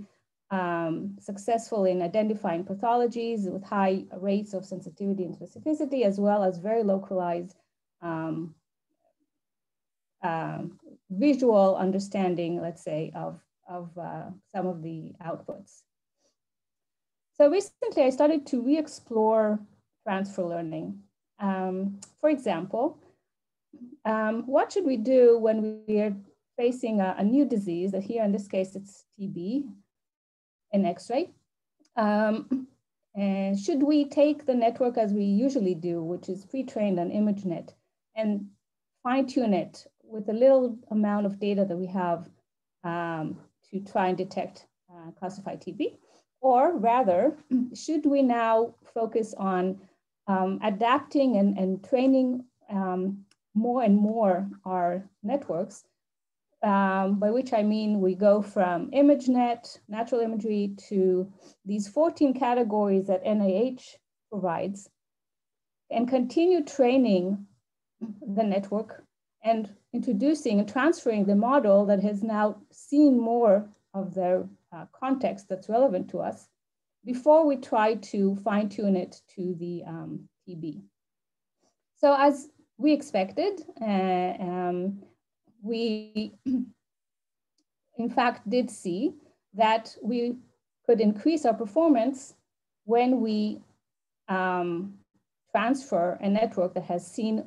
um, successful in identifying pathologies with high rates of sensitivity and specificity, as well as very localized um, uh, visual understanding, let's say, of, of uh, some of the outputs. So recently I started to re-explore transfer learning. Um, for example, um, what should we do when we are facing a, a, new disease that here in this case it's TB, an X-ray. Um, and should we take the network as we usually do, which is pre-trained on ImageNet, and fine-tune it with a little amount of data that we have um, to try and detect uh, classified TB? Or rather, should we now focus on um, adapting and, and training um, more and more our networks um, by which I mean we go from ImageNet, natural imagery, to these 14 categories that NIH provides, and continue training the network and introducing and transferring the model that has now seen more of the uh, context that's relevant to us before we try to fine tune it to the um, TB. So as we expected, uh, um, we in fact did see that we could increase our performance when we um, transfer a network that has seen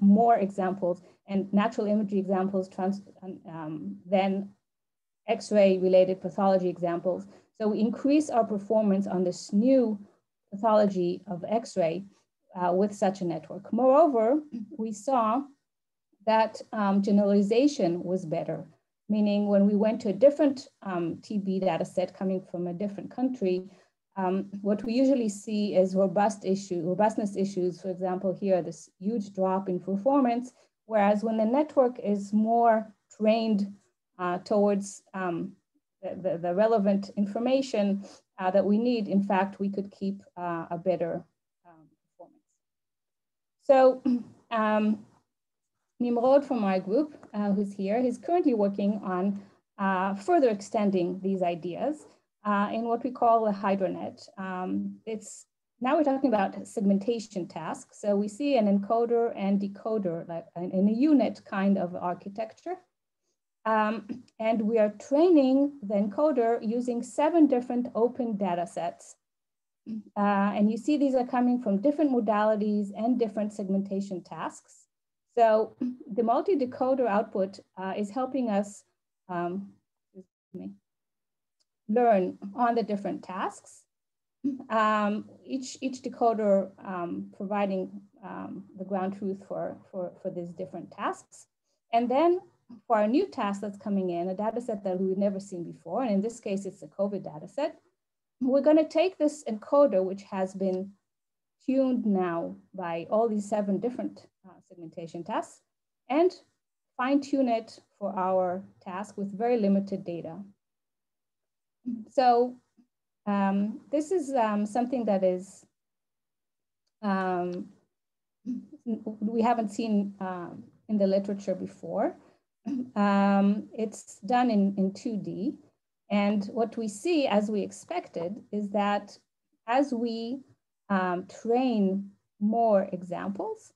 more examples and natural imagery examples trans, um, than X-ray related pathology examples. So we increase our performance on this new pathology of X-ray uh, with such a network. Moreover, we saw that um, generalization was better, meaning when we went to a different um, TB data set coming from a different country, um, what we usually see is robust issue, robustness issues, for example, here, this huge drop in performance, whereas when the network is more trained uh, towards um, the, the, the, relevant information uh, that we need, in fact, we could keep uh, a better um, performance. So um, Nimrod from my group, uh, who's here, he's currently working on uh, further extending these ideas uh, in what we call a HydroNet. Um, it's now we're talking about segmentation tasks. So we see an encoder and decoder, like in a U-Net kind of architecture. Um, and we are training the encoder using seven different open data sets. Uh, and you see these are coming from different modalities and different segmentation tasks. So the multi-decoder output uh, is helping us um, learn on the different tasks. Um, each, each decoder um, providing um, the ground truth for, for, for these different tasks. And then for our new task that's coming in, a data set that we've never seen before, and in this case, it's a COVID data set, we're gonna take this encoder, which has been tuned now by all these seven different uh, segmentation tasks and fine tune it for our task with very limited data. So um, this is um, something that is, um, we haven't seen um, in the literature before. um, it's done in, in 2D. And what we see, as we expected, is that as we um, train more examples,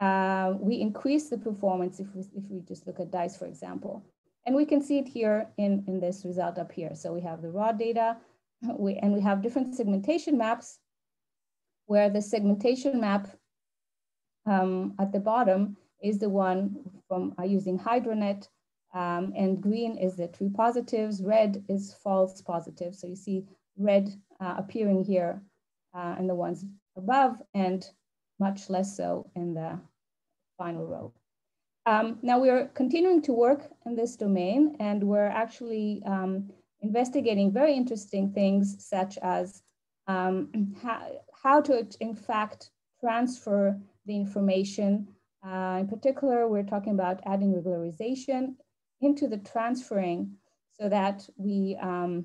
uh, we increase the performance if we, if we just look at DICE, for example. And we can see it here in, in this result up here. So we have the raw data, we, and we have different segmentation maps where the segmentation map um, at the bottom is the one from uh, using HydroNet, um, and green is the true positives, red is false positives. So you see red uh, appearing here uh, in the ones above and much less so in the final row. Um, now we're continuing to work in this domain and we're actually um, investigating very interesting things such as um, how, how to in fact transfer the information. Uh, in particular, we're talking about adding regularization into the transferring so that we um,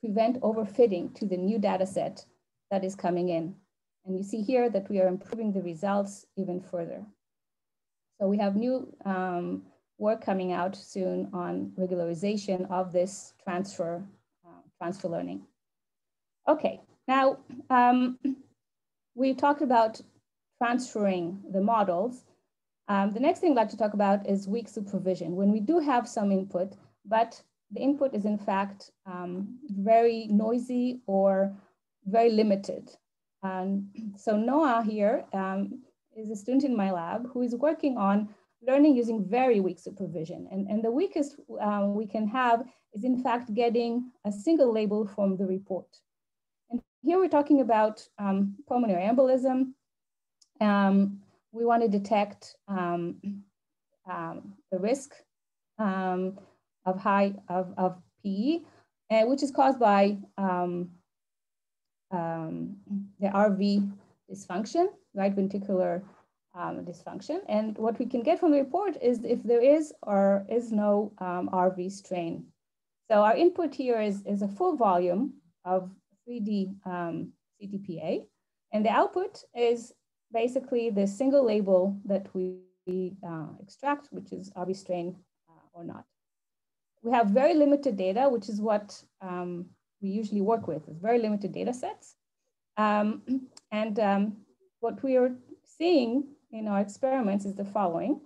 prevent overfitting to the new data set that is coming in. And you see here that we are improving the results even further. So we have new um, work coming out soon on regularization of this transfer, uh, transfer learning. Okay, now um, we talked about transferring the models. Um, the next thing I'd like to talk about is weak supervision. When we do have some input, but the input is in fact um, very noisy or very limited. And so Noah here um, is a student in my lab who is working on learning using very weak supervision. And, and the weakest um, we can have is in fact getting a single label from the report. And here we're talking about um, pulmonary embolism. Um, we want to detect um, um, the risk um, of high of, of PE, uh, which is caused by um, um, the RV dysfunction, right ventricular um, dysfunction. And what we can get from the report is if there is or is no RV strain. So our input here is, is a full volume of 3D CTPA, and the output is basically the single label that we uh, extract, which is RV strain uh, or not. We have very limited data, which is what um, we usually work with, is very limited data sets. Um, and um, what we are seeing in our experiments is the following.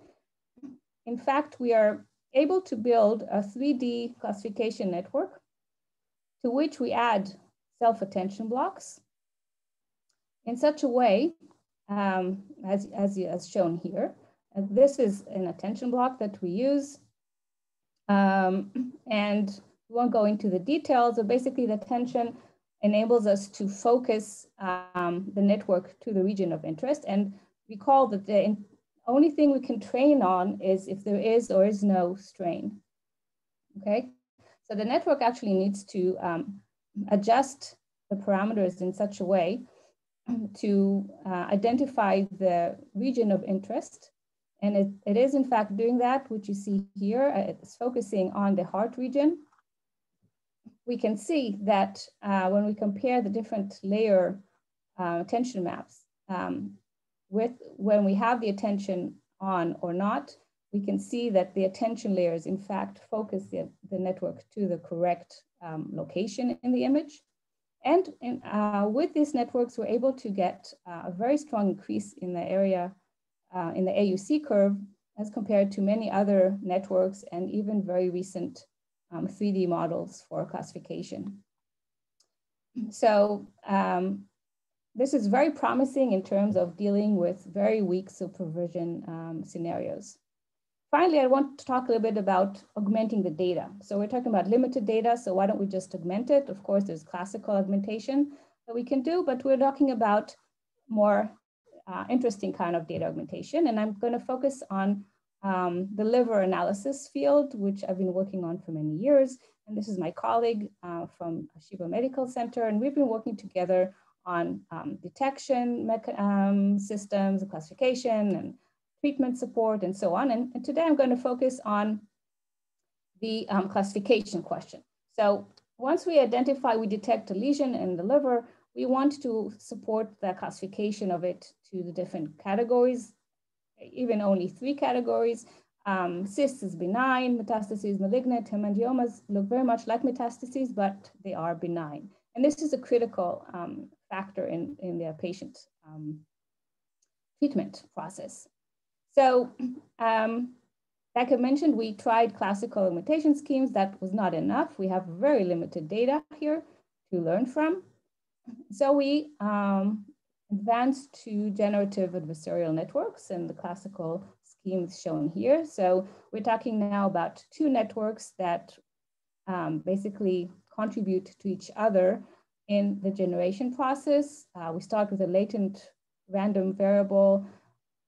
In fact, we are able to build a 3D classification network to which we add self-attention blocks in such a way um, as, as, as shown here. This is an attention block that we use. Um, and won't go into the details, but basically the tension enables us to focus um, the network to the region of interest. And recall that the only thing we can train on is if there is or is no strain, okay? So the network actually needs to um, adjust the parameters in such a way to uh, identify the region of interest. And it, it is in fact doing that, which you see here, uh, it's focusing on the heart region. We can see that uh, when we compare the different layer uh, attention maps um, with when we have the attention on or not, we can see that the attention layers in fact focus the, the network to the correct um, location in the image. And in, uh, with these networks, we're able to get uh, a very strong increase in the area, uh, in the AUC curve, as compared to many other networks and even very recent um, 3D models for classification. So um, this is very promising in terms of dealing with very weak supervision um, scenarios. Finally, I want to talk a little bit about augmenting the data. So we're talking about limited data, so why don't we just augment it? Of course, there's classical augmentation that we can do, but we're talking about more uh, interesting kind of data augmentation. And I'm gonna focus on um, the liver analysis field, which I've been working on for many years. And this is my colleague uh, from Sheba Medical Center. And we've been working together on um, detection um, systems, classification, and treatment support, and so on. And, and today I'm going to focus on the um, classification question. So once we identify, we detect a lesion in the liver, we want to support the classification of it to the different categories, even only three categories. Um, cysts is benign, metastases malignant, hemangiomas look very much like metastases, but they are benign. And this is a critical um, factor in, in their patient um, treatment process. So, um, like I mentioned, we tried classical augmentation schemes. That was not enough. We have very limited data here to learn from. So we um, advanced to generative adversarial networks and the classical schemes shown here. So we're talking now about two networks that um, basically contribute to each other in the generation process. Uh, we start with a latent random variable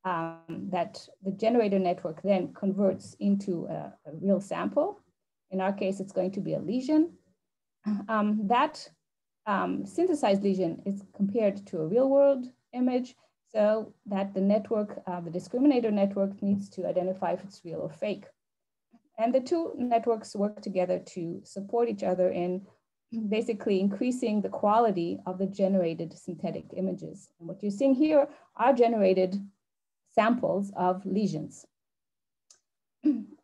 um, that the generator network then converts into a, a, real sample. In our case, it's going to be a lesion. Um, that um, synthesized lesion is compared to a real world image so that the network, uh, the discriminator network needs to identify if it's real or fake. And the two networks work together to support each other in basically increasing the quality of the generated synthetic images. And what you're seeing here are generated samples of lesions.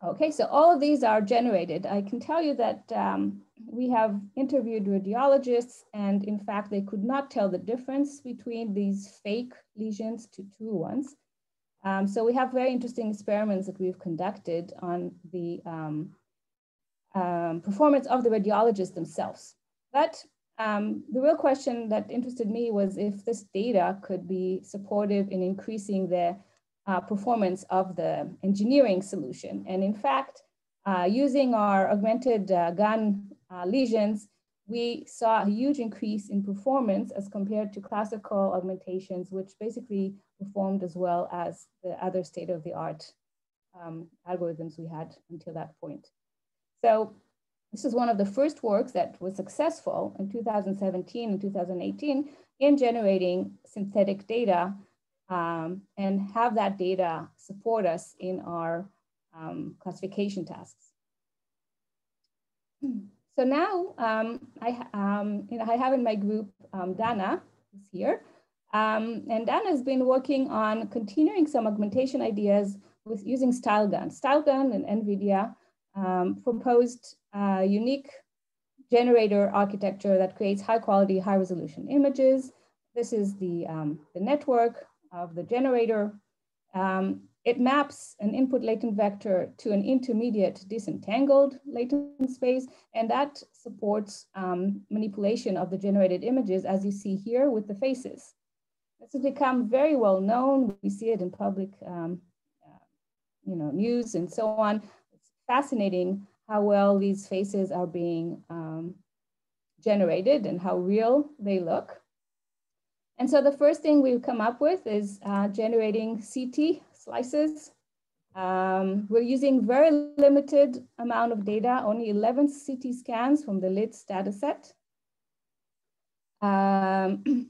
Okay, so all of these are generated. I can tell you that um, we have interviewed radiologists and in fact, they could not tell the difference between these fake lesions to true ones. Um, so we have very interesting experiments that we've conducted on the um, um, performance of the radiologists themselves. But um, the real question that interested me was if this data could be supportive in increasing the uh, performance of the engineering solution. And in fact, uh, using our augmented uh, GAN uh, lesions, we saw a huge increase in performance as compared to classical augmentations, which basically performed as well as the other state-of-the-art um, algorithms we had until that point. So this is one of the first works that was successful in 2017 and 2018 in generating synthetic data um, and have that data support us in our um, classification tasks. So now um, I, um, you know, I have in my group um, Dana, is here. Um, and Dana has been working on continuing some augmentation ideas with using StyleGAN. StyleGAN and NVIDIA um, proposed a unique generator architecture that creates high quality, high resolution images. This is the, the network of the generator. Um, it maps an input latent vector to an intermediate disentangled latent space, and that supports um, manipulation of the generated images, as you see here with the faces. This has become very well known. We see it in public um, uh, you know, news and so on. It's fascinating how well these faces are being um, generated and how real they look. And so the first thing we've come up with is uh, generating CT slices. Um, we're using very limited amount of data, only 11 CT scans from the LIDS dataset. Um,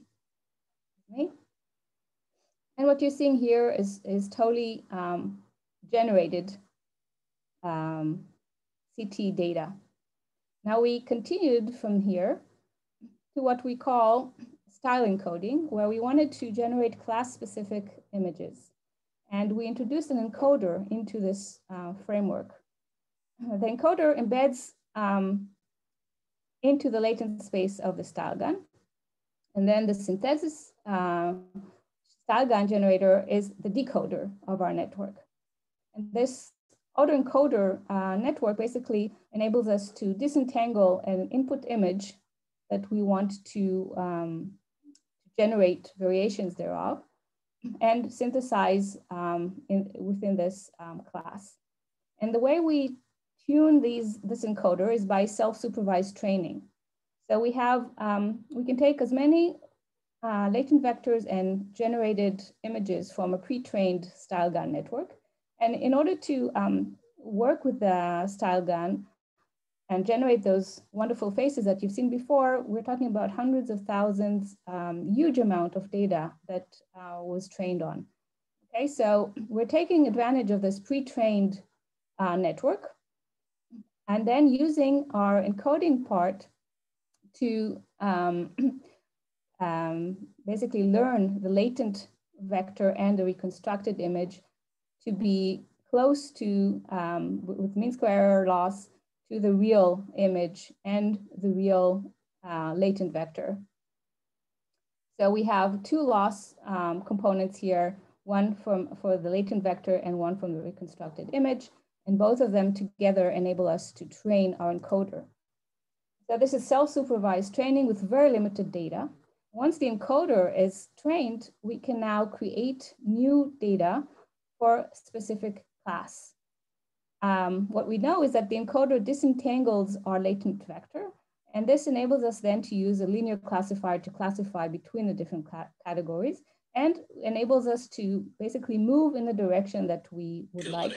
and what you're seeing here is, is totally um, generated um, CT data. Now we continued from here to what we call style encoding, where we wanted to generate class-specific images. And we introduced an encoder into this uh, framework. The encoder embeds um, into the latent space of the StyleGAN. And then the synthesis uh, StyleGAN generator is the decoder of our network. And this autoencoder uh, network basically enables us to disentangle an input image that we want to um, generate variations thereof, and synthesize um, in, within this um, class. And the way we tune these, this encoder is by self-supervised training. So we have, um, we can take as many uh, latent vectors and generated images from a pre-trained StyleGAN network. And in order to um, work with the StyleGAN, and generate those wonderful faces that you've seen before, we're talking about hundreds of thousands, um, huge amount of data that uh, was trained on. Okay, so we're taking advantage of this pre-trained uh, network and then using our encoding part to um, um, basically learn the latent vector and the reconstructed image to be close to, um, with mean square error loss, to the real image and the real uh, latent vector. So we have two loss um, components here, one from, for the latent vector and one from the reconstructed image. And both of them together enable us to train our encoder. So this is self-supervised training with very limited data. Once the encoder is trained, we can now create new data for specific class. Um, what we know is that the encoder disentangles our latent vector, and this enables us then to use a linear classifier to classify between the different categories and enables us to basically move in the direction that we would like.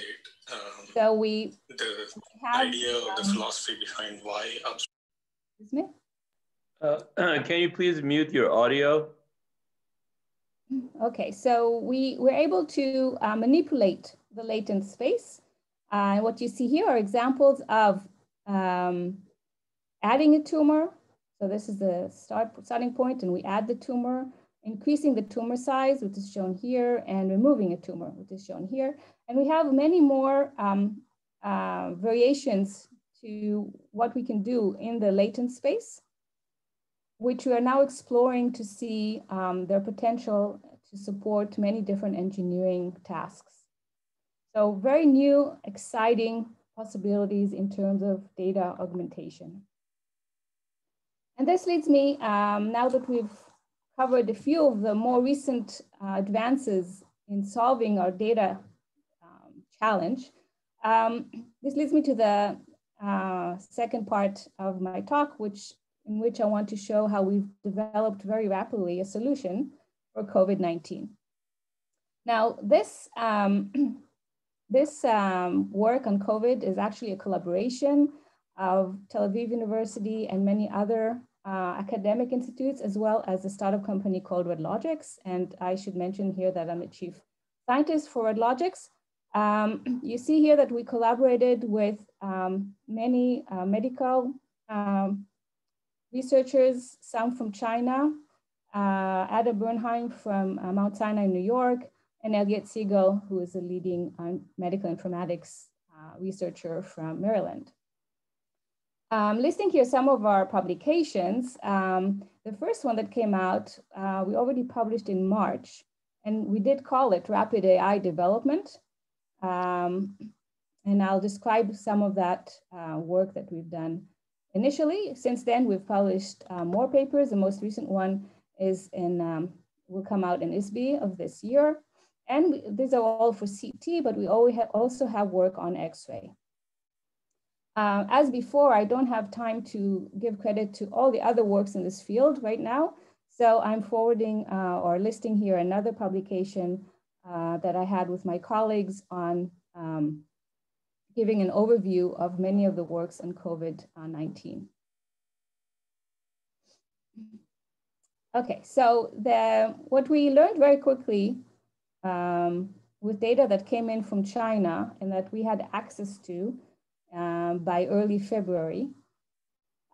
Um, so we
the have, idea of the um, philosophy behind why.
Excuse me.
Uh, can you please mute your audio?
Okay, so we were able to uh, manipulate the latent space. Uh, what you see here are examples of um, adding a tumor. So this is the start, starting point and we add the tumor, increasing the tumor size, which is shown here, and removing a tumor, which is shown here. And we have many more um, uh, variations to what we can do in the latent space which we are now exploring to see um, their potential to support many different engineering tasks. So very new, exciting possibilities in terms of data augmentation. And this leads me, um, now that we've covered a few of the more recent uh, advances in solving our data um, challenge, um, this leads me to the uh, second part of my talk, which in which I want to show how we've developed very rapidly a solution for COVID-19. Now, this, um, this um, work on COVID is actually a collaboration of Tel Aviv University and many other uh, academic institutes, as well as a startup company called RADLogics. And I should mention here that I'm a chief scientist for RADLogics. Um, you see here that we collaborated with um, many uh, medical um, researchers, some from China, uh, Adam Bernheim from uh, Mount Sinai, in New York, and Eliot Siegel, who is a leading uh, medical informatics uh, researcher from Maryland. Um, listing here some of our publications, um, the first one that came out, uh, we already published in March, and we did call it Rapid AI Development. Um, and I'll describe some of that uh, work that we've done initially. Since then, we've published uh, more papers. The most recent one is in, um, will come out in ISBI of this year. And we, these are all for CT, but we also have work on X-ray. Uh, as before, I don't have time to give credit to all the other works in this field right now. So I'm forwarding uh, or listing here another publication uh, that I had with my colleagues on um, giving an overview of many of the works on COVID-19. Okay, so the, what we learned very quickly um, with data that came in from China and that we had access to um, by early February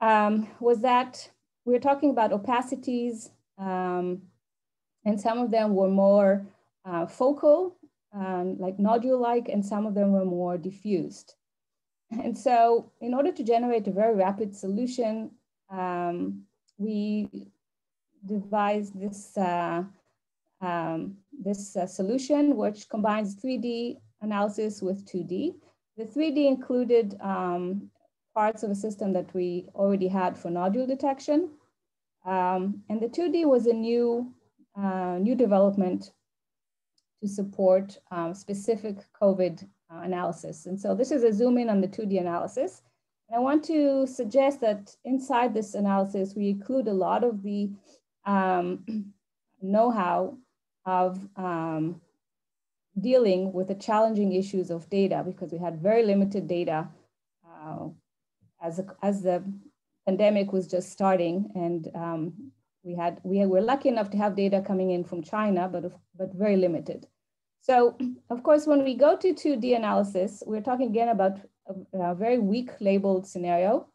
um, was that we were talking about opacities um, and some of them were more uh, focal um, like nodule-like, and some of them were more diffused. And so in order to generate a very rapid solution, um, we devised this, uh, um, this uh, solution, which combines 3D analysis with 2D. The 3D included um, parts of a system that we already had for nodule detection. Um, and the 2D was a new, uh, new development to support um, specific COVID uh, analysis. And so this is a zoom in on the 2D analysis. And I want to suggest that inside this analysis, we include a lot of the um, know-how of um, dealing with the challenging issues of data because we had very limited data uh, as, a, as the pandemic was just starting and um, we had we were lucky enough to have data coming in from China, but but very limited. So of course, when we go to 2D analysis, we're talking again about a, a very weak labeled scenario.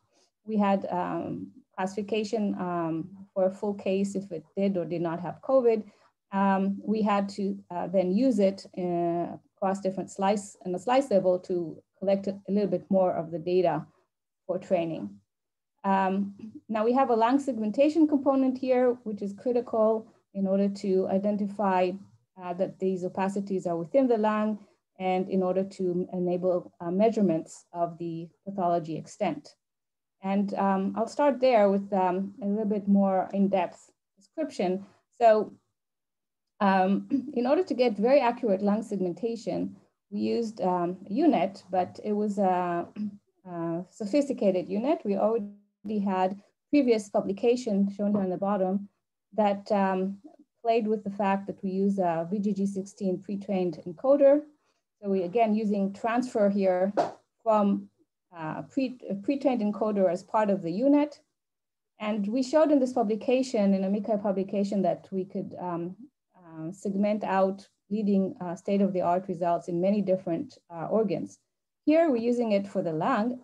We had um, classification um, for a full case if it did or did not have COVID. Um, we had to uh, then use it uh, across different slice and a slice level to collect a little bit more of the data for training. Um, now we have a lung segmentation component here, which is critical in order to identify uh, that these opacities are within the lung and in order to enable uh, measurements of the pathology extent. And um, I'll start there with um, a little bit more in-depth description. So um, in order to get very accurate lung segmentation, we used um, a U-Net, but it was a, a sophisticated U-Net. We already had previous publication shown here on the bottom that um, played with the fact that we use a VGG16 pre-trained encoder. So we, again, using transfer here from uh, pre, pre-trained encoder as part of the U-Net. And we showed in this publication, in a MICCAI publication, that we could um, uh, segment out leading uh, state-of-the-art results in many different uh, organs. Here, we're using it for the lung,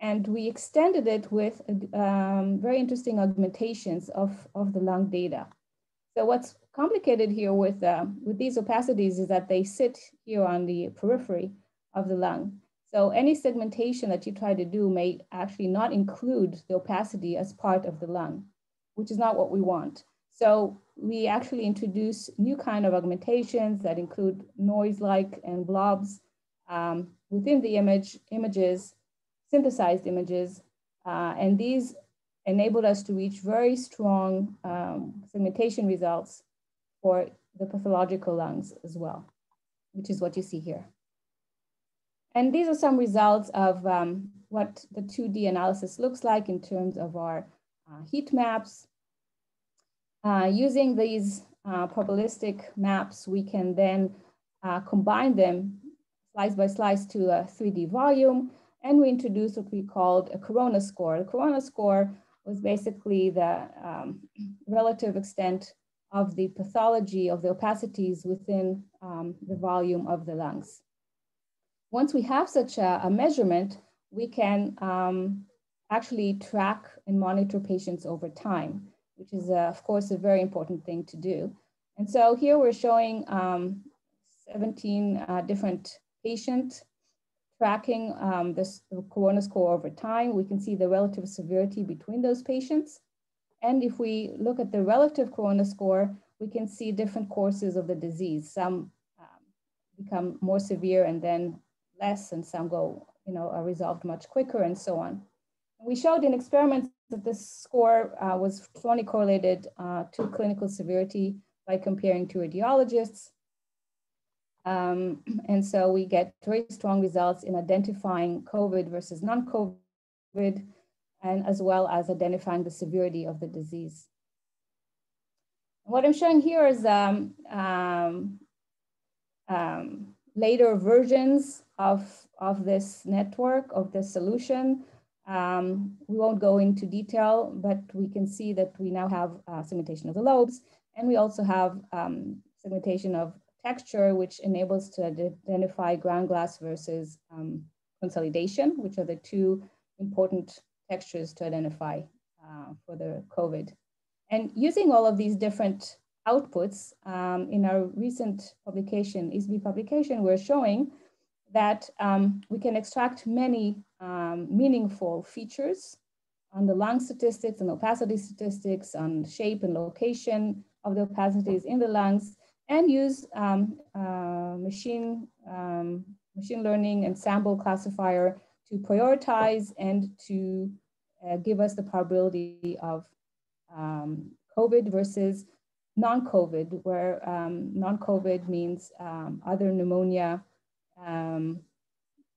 and we extended it with um, very interesting augmentations of, of the lung data. So what's complicated here with, uh, with these opacities is that they sit here on the periphery of the lung. So any segmentation that you try to do may actually not include the opacity as part of the lung, which is not what we want. So we actually introduce new kind of augmentations that include noise-like and blobs um, within the image, images, synthesized images. Uh, and these enabled us to reach very strong um, segmentation results for the pathological lungs as well, which is what you see here. And these are some results of um, what the 2D analysis looks like in terms of our uh, heat maps. Uh, using these uh, probabilistic maps, we can then uh, combine them slice by slice to a 3D volume, and we introduce what we called a corona score. The corona score was basically the um, relative extent of the pathology of the opacities within um, the volume of the lungs. Once we have such a, a measurement, we can um, actually track and monitor patients over time, which is, uh, of course, a very important thing to do. And so here we're showing um, 17 uh, different patient tracking um, this corona score over time. We can see the relative severity between those patients. And if we look at the relative corona score, we can see different courses of the disease. Some um, become more severe and then less and some go, you know, are resolved much quicker and so on. We showed in experiments that this score uh, was strongly correlated uh, to clinical severity by comparing to radiologists. Um, and so we get very strong results in identifying COVID versus non-COVID, and as well as identifying the severity of the disease. What I'm showing here is um, um, um later versions of, of this network, of this solution. Um, we won't go into detail, but we can see that we now have uh, segmentation of the lobes, and we also have um, segmentation of texture, which enables to identify ground glass versus um, consolidation, which are the two important textures to identify uh, for the COVID. And using all of these different outputs um, in our recent publication, ISBI publication, we're showing that um, we can extract many um, meaningful features on the lung statistics and opacity statistics, on shape and location of the opacities in the lungs, and use um, uh, machine, um, machine learning and sample classifier to prioritize and to uh, give us the probability of um, COVID versus non-COVID, where um, non-COVID means um, other pneumonia um,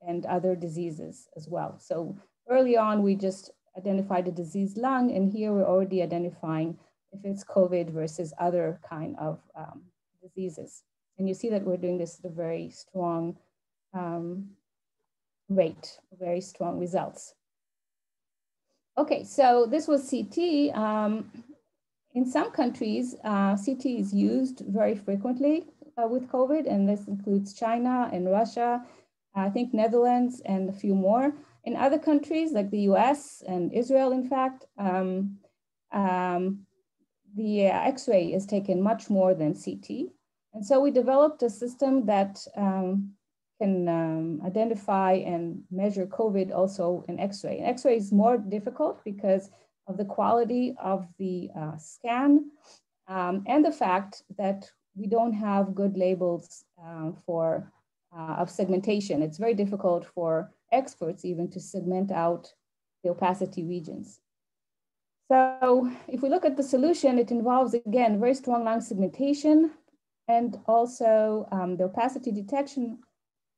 and other diseases as well. So early on, we just identified a diseased lung, and here we're already identifying if it's COVID versus other kind of um, diseases. And you see that we're doing this at a very strong um, rate, very strong results. Okay, so this was CT. Um, in some countries, uh, CT is used very frequently uh, with COVID, and this includes China and Russia, I think Netherlands and a few more. In other countries like the US and Israel, in fact, um, um, the uh, X-ray is taken much more than CT. And so we developed a system that um, can um, identify and measure COVID also in X-ray. X-ray is more difficult because of the quality of the uh, scan um, and the fact that we don't have good labels uh, for uh, of segmentation. It's very difficult for experts even to segment out the opacity regions. So if we look at the solution, it involves, again, very strong lung segmentation and also um, the opacity detection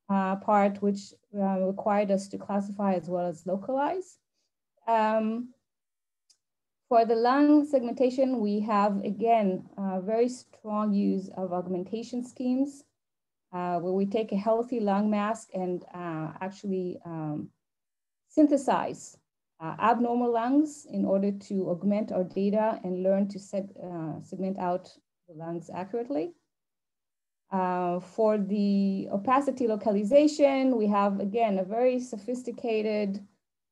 uh, part, which uh, required us to classify as well as localize. Um, for the lung segmentation, we have, again, very strong use of augmentation schemes uh, where we take a healthy lung mask and uh, actually um, synthesize uh, abnormal lungs in order to augment our data and learn to seg uh, segment out the lungs accurately. Uh, for the opacity localization, we have, again, a very sophisticated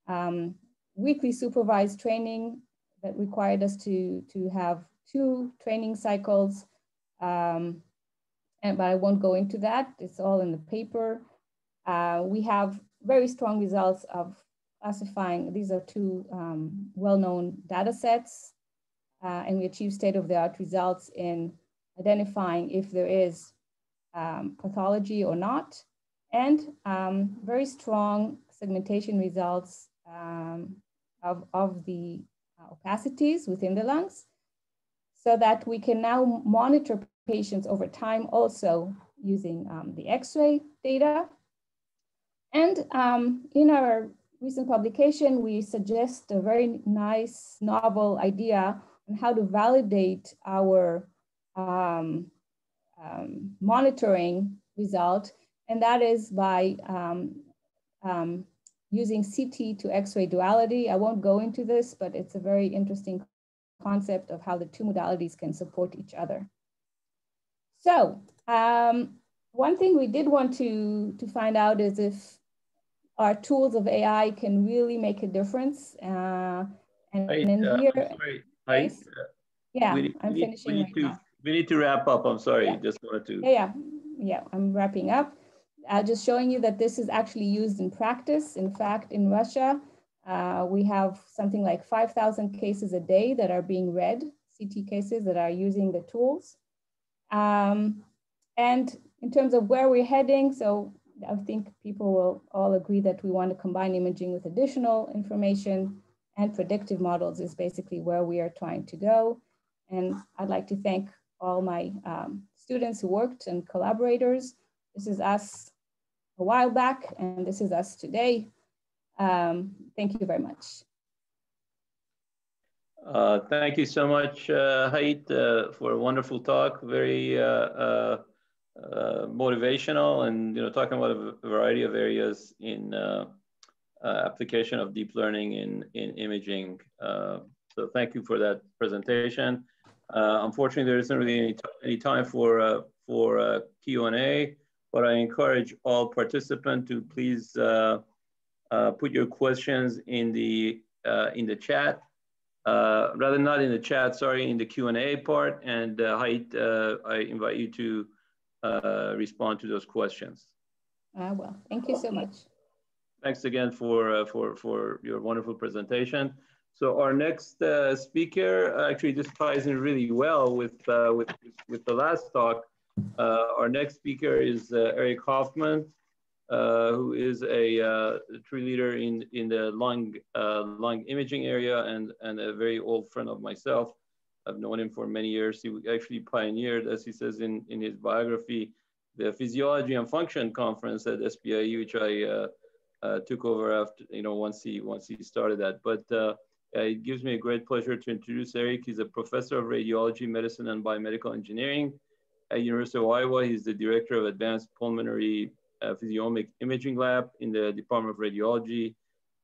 um, weakly supervised training that required us to, to have two training cycles um, and, but I won't go into that. It's all in the paper. Uh, we have very strong results of classifying. These are two um, well-known data sets, uh, and we achieve state-of-the-art results in identifying if there is um, pathology or not, and um, very strong segmentation results um, of, of the opacities within the lungs so that we can now monitor patients over time also using um, the x-ray data. And um, in our recent publication, we suggest a very nice novel idea on how to validate our um, um monitoring result. And that is by um, um, using CT to X-ray duality. I won't go into this, but it's a very interesting concept of how the two modalities can support each other. So um, one thing we did want to, to find out is if our tools of AI can really make a difference. Uh, and,
I,
and
uh,
here,
I, uh,
yeah,
we,
I'm
we,
finishing
we need
right
to,
now.
We need to wrap up. I'm sorry,
Yeah.
just wanted to.
Yeah, yeah, yeah, I'm wrapping up. Uh, just showing you that this is actually used in practice. In fact, in Russia, uh, we have something like 5,000 cases a day that are being read, CT cases that are using the tools. Um, and in terms of where we're heading, so I think people will all agree that we want to combine imaging with additional information and predictive models is basically where we are trying to go. And I'd like to thank all my um, students who worked and collaborators. This is us a while back, and this is us today. Um, thank you very much.
Uh, thank you so much, uh, Hayit, uh, for a wonderful talk. Very uh, uh, uh, motivational, and you know, talking about a variety of areas in uh, application of deep learning in in imaging. so, thank you for that presentation. unfortunately, there isn't really any, any time for for Q and A, but I encourage all participants to please put your questions in the in the chat uh, rather not in the chat, sorry, in the Q&A part. And uh, Hayit, uh, I invite you to uh, respond to those questions.
Uh, well, thank you so much.
Thanks again for, uh, for, for your wonderful presentation. So our next uh, speaker actually just ties in really well with, with, with the last talk. our next speaker is Eric Hoffman. Uh, who is a uh, true leader in, in the lung, uh, lung imaging area and, and a very old friend of myself. I've known him for many years. He actually pioneered, as he says in, in his biography, the physiology and function conference at SPIE, which I uh, uh, took over after, you know, once he, once he started that. But it gives me a great pleasure to introduce Eric. He's a professor of radiology, medicine, and biomedical engineering at University of Iowa. He's the director of advanced pulmonary uh, Physiomic Imaging Lab in the Department of Radiology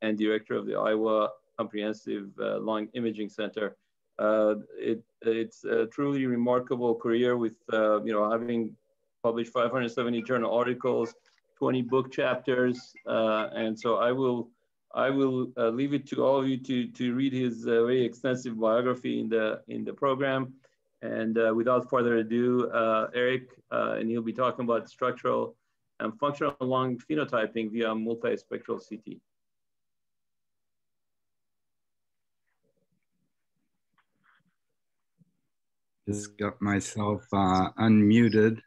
and director of the Iowa Comprehensive uh, Lung Imaging Center. Uh, it, it's a truly remarkable career with, uh, you know, having published 570 journal articles, 20 book chapters. Uh, and so I will, I will uh, leave it to all of you to, to read his very extensive biography in the, in the program. And without further ado, Eric, and he'll be talking about structural and functional lung phenotyping via multispectral CT.
Just got myself uh, unmuted.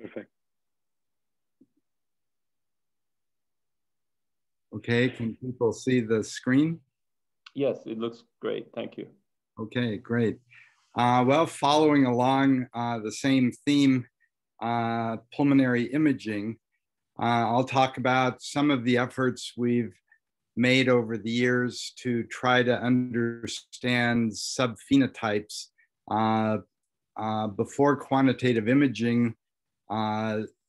Perfect.
Okay, can people see the screen?
Yes, it looks great. Thank you.
Okay, great. Uh, well, following along uh, the same theme, uh, pulmonary imaging, uh, I'll talk about some of the efforts we've made over the years to try to understand subphenotypes. Uh, uh, before quantitative imaging,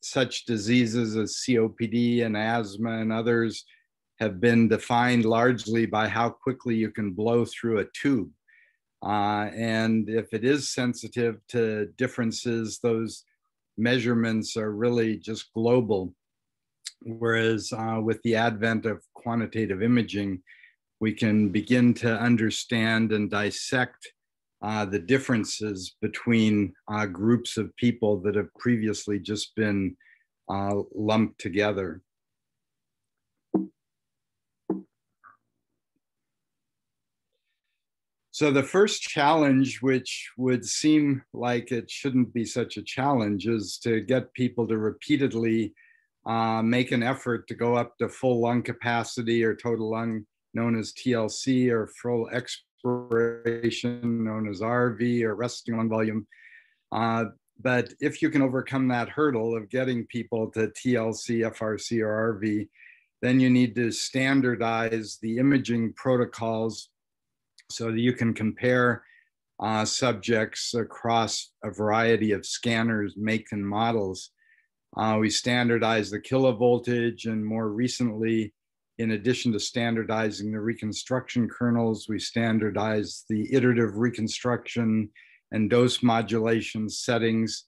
such diseases as COPD and asthma and others have been defined largely by how quickly you can blow through a tube. Uh, and if it is sensitive to differences, those measurements are really just global. Whereas uh, with the advent of quantitative imaging, we can begin to understand and dissect uh, the differences between uh, groups of people that have previously just been uh, lumped together. So the first challenge, which would seem like it shouldn't be such a challenge, is to get people to repeatedly uh, make an effort to go up to full lung capacity or total lung, known as TLC, or full expiration, known as RV, or resting lung volume. Uh, but if you can overcome that hurdle of getting people to TLC, FRC, or RV, then you need to standardize the imaging protocols so that you can compare uh, subjects across a variety of scanners, make and models. Uh, we standardized the kilovoltage and more recently, in addition to standardizing the reconstruction kernels, we standardized the iterative reconstruction and dose modulation settings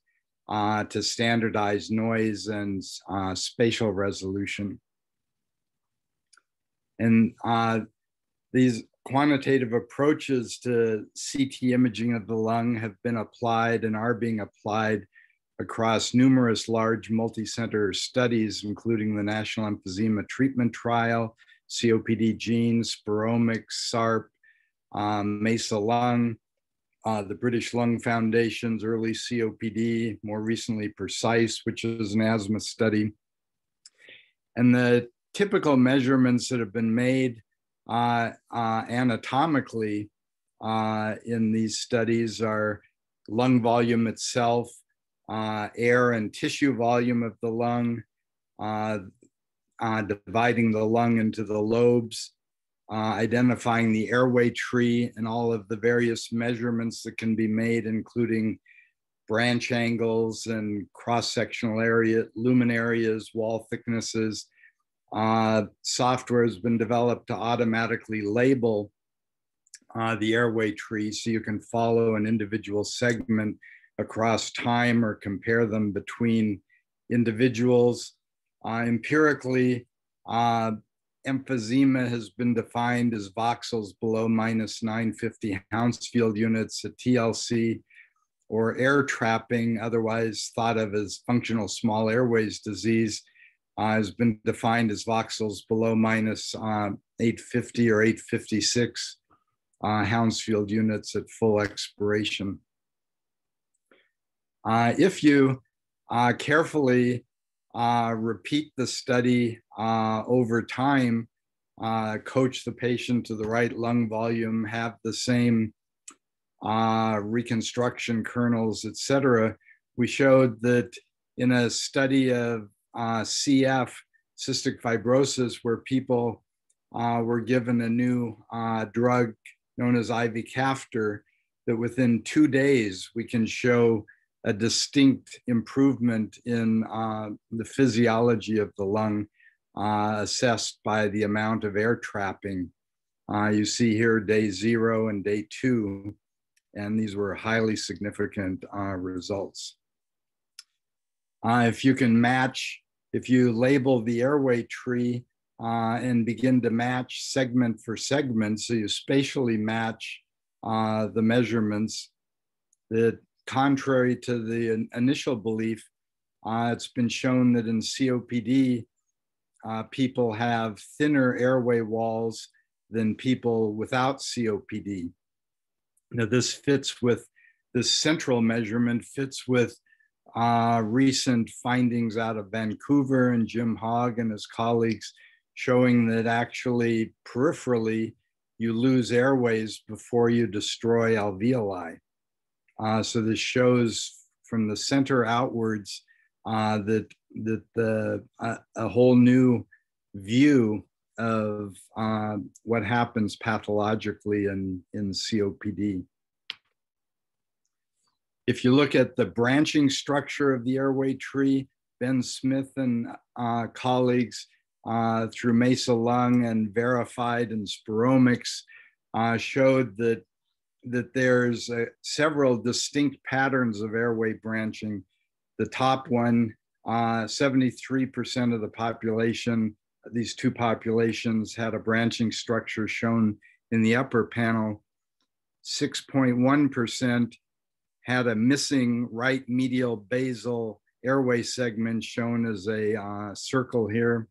uh, to standardize noise and uh, spatial resolution. And uh, these quantitative approaches to CT imaging of the lung have been applied and are being applied across numerous large multi-center studies, including the National Emphysema Treatment Trial, COPD genes, Spiromics, SARP, um, MESA Lung, uh, the British Lung Foundation's early COPD, more recently PRECISE, which is an asthma study. And the typical measurements that have been made anatomically uh, in these studies are lung volume itself, uh, air and tissue volume of the lung, uh, uh, dividing the lung into the lobes, identifying the airway tree, and all of the various measurements that can be made, including branch angles and cross-sectional area, lumen areas, wall thicknesses, uh, software has been developed to automatically label uh, the airway tree so you can follow an individual segment across time or compare them between individuals. Uh, empirically, uh, emphysema has been defined as voxels below minus 950 Hounsfield units at TLC, or air trapping, otherwise thought of as functional small airways disease, uh, has been defined as voxels below minus, uh, 850 or 856 uh, Hounsfield units at full expiration. Uh, if you uh, carefully uh, repeat the study over time, coach the patient to the right lung volume, have the same reconstruction kernels, et cetera, we showed that in a study of uh, CF, cystic fibrosis, where people uh, were given a new uh, drug known as ivacaftor, that within two days we can show a distinct improvement in uh, the physiology of the lung uh, assessed by the amount of air trapping. Uh, you see here day zero and day two, and these were highly significant results. Uh, if you can match, if you label the airway tree uh, and begin to match segment for segment, so you spatially match uh, the measurements, that contrary to the initial belief, Uh, it's been shown that in COPD, uh, people have thinner airway walls than people without COPD. Now, this fits with this central measurement, fits with uh, recent findings out of Vancouver and Jim Hogg and his colleagues showing that actually peripherally you lose airways before you destroy alveoli. Uh, so this shows from the center outwards uh, that that the uh, a whole new view of uh, what happens pathologically in in COPD. If you look at the branching structure of the airway tree, Ben Smith and uh, colleagues uh, through MESA Lung and verified and spiromics uh, showed that that there's uh, several distinct patterns of airway branching. The top one, 73% uh, of the population, these two populations had a branching structure shown in the upper panel. 6.1% had a missing right medial basal airway segment shown as a uh, circle here.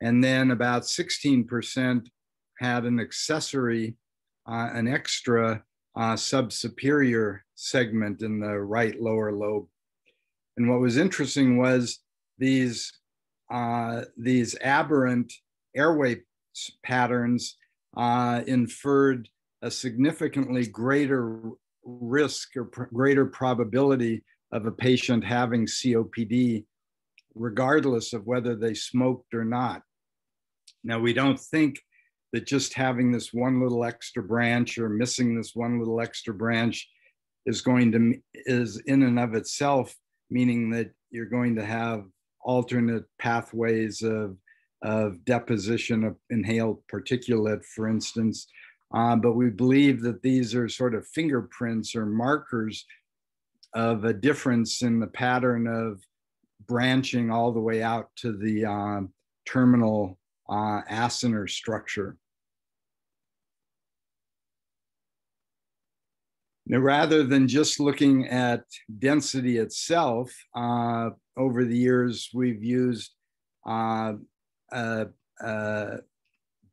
And then about 16% had an accessory, uh, an extra uh, subsuperior segment in the right lower lobe. And what was interesting was these, uh, these aberrant airway patterns uh, inferred a significantly greater risk or pr greater probability of a patient having COPD, regardless of whether they smoked or not. Now, we don't think that just having this one little extra branch or missing this one little extra branch is going to, is in and of itself, meaning that you're going to have alternate pathways of, of deposition of inhaled particulate, for instance, uh, but we believe that these are sort of fingerprints or markers of a difference in the pattern of branching all the way out to the uh, terminal uh, acinar structure. Now, rather than just looking at density itself, uh, over the years we've used uh,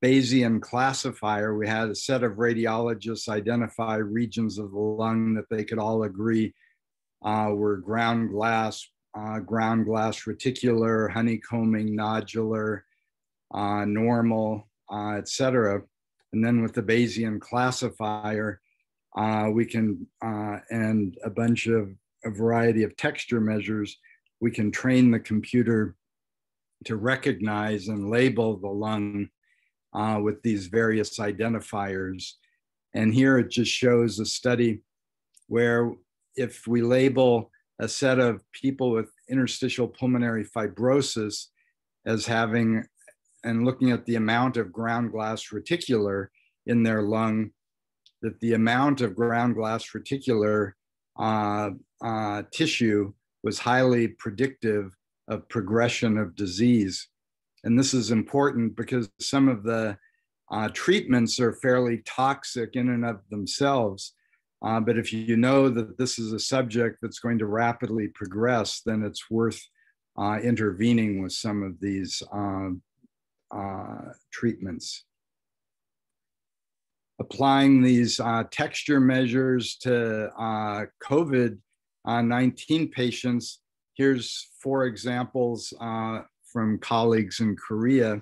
Bayesian classifier, we had a set of radiologists identify regions of the lung that they could all agree uh, were ground glass, uh, ground glass reticular, honeycombing, nodular, uh, normal, uh, etc. And then with the Bayesian classifier, uh, we can, uh, and a bunch of a variety of texture measures, we can train the computer to recognize and label the lung uh, with these various identifiers. And here it just shows a study where if we label a set of people with interstitial pulmonary fibrosis as having and looking at the amount of ground glass reticular in their lung, that the amount of ground glass reticular uh, uh, tissue was highly predictive of progression of disease. And this is important because some of the uh, treatments are fairly toxic in and of themselves. Uh, but if you know that this is a subject that's going to rapidly progress, then it's worth uh, intervening with some of these um, uh, treatments. Applying these uh, texture measures to uh, COVID 19 patients, here's four examples from colleagues in Korea,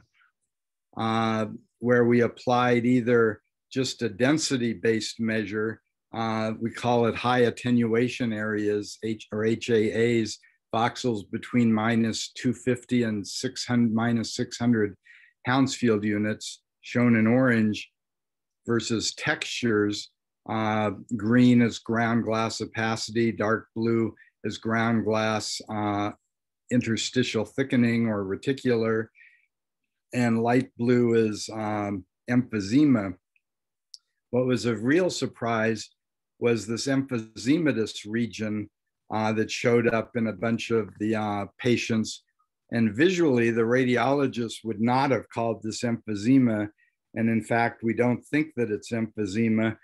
uh, where we applied either just a density based measure, uh, we call it high attenuation areas H, or HAAs, voxels between minus 250 and 600, minus 600 Hounsfield units, shown in orange, versus textures. Uh, green is ground glass opacity, dark blue is ground glass uh, interstitial thickening or reticular, and light blue is um, emphysema. What was a real surprise was this emphysematous region uh, that showed up in a bunch of the uh, patients. And visually, the radiologist would not have called this emphysema. And in fact, we don't think that it's emphysema.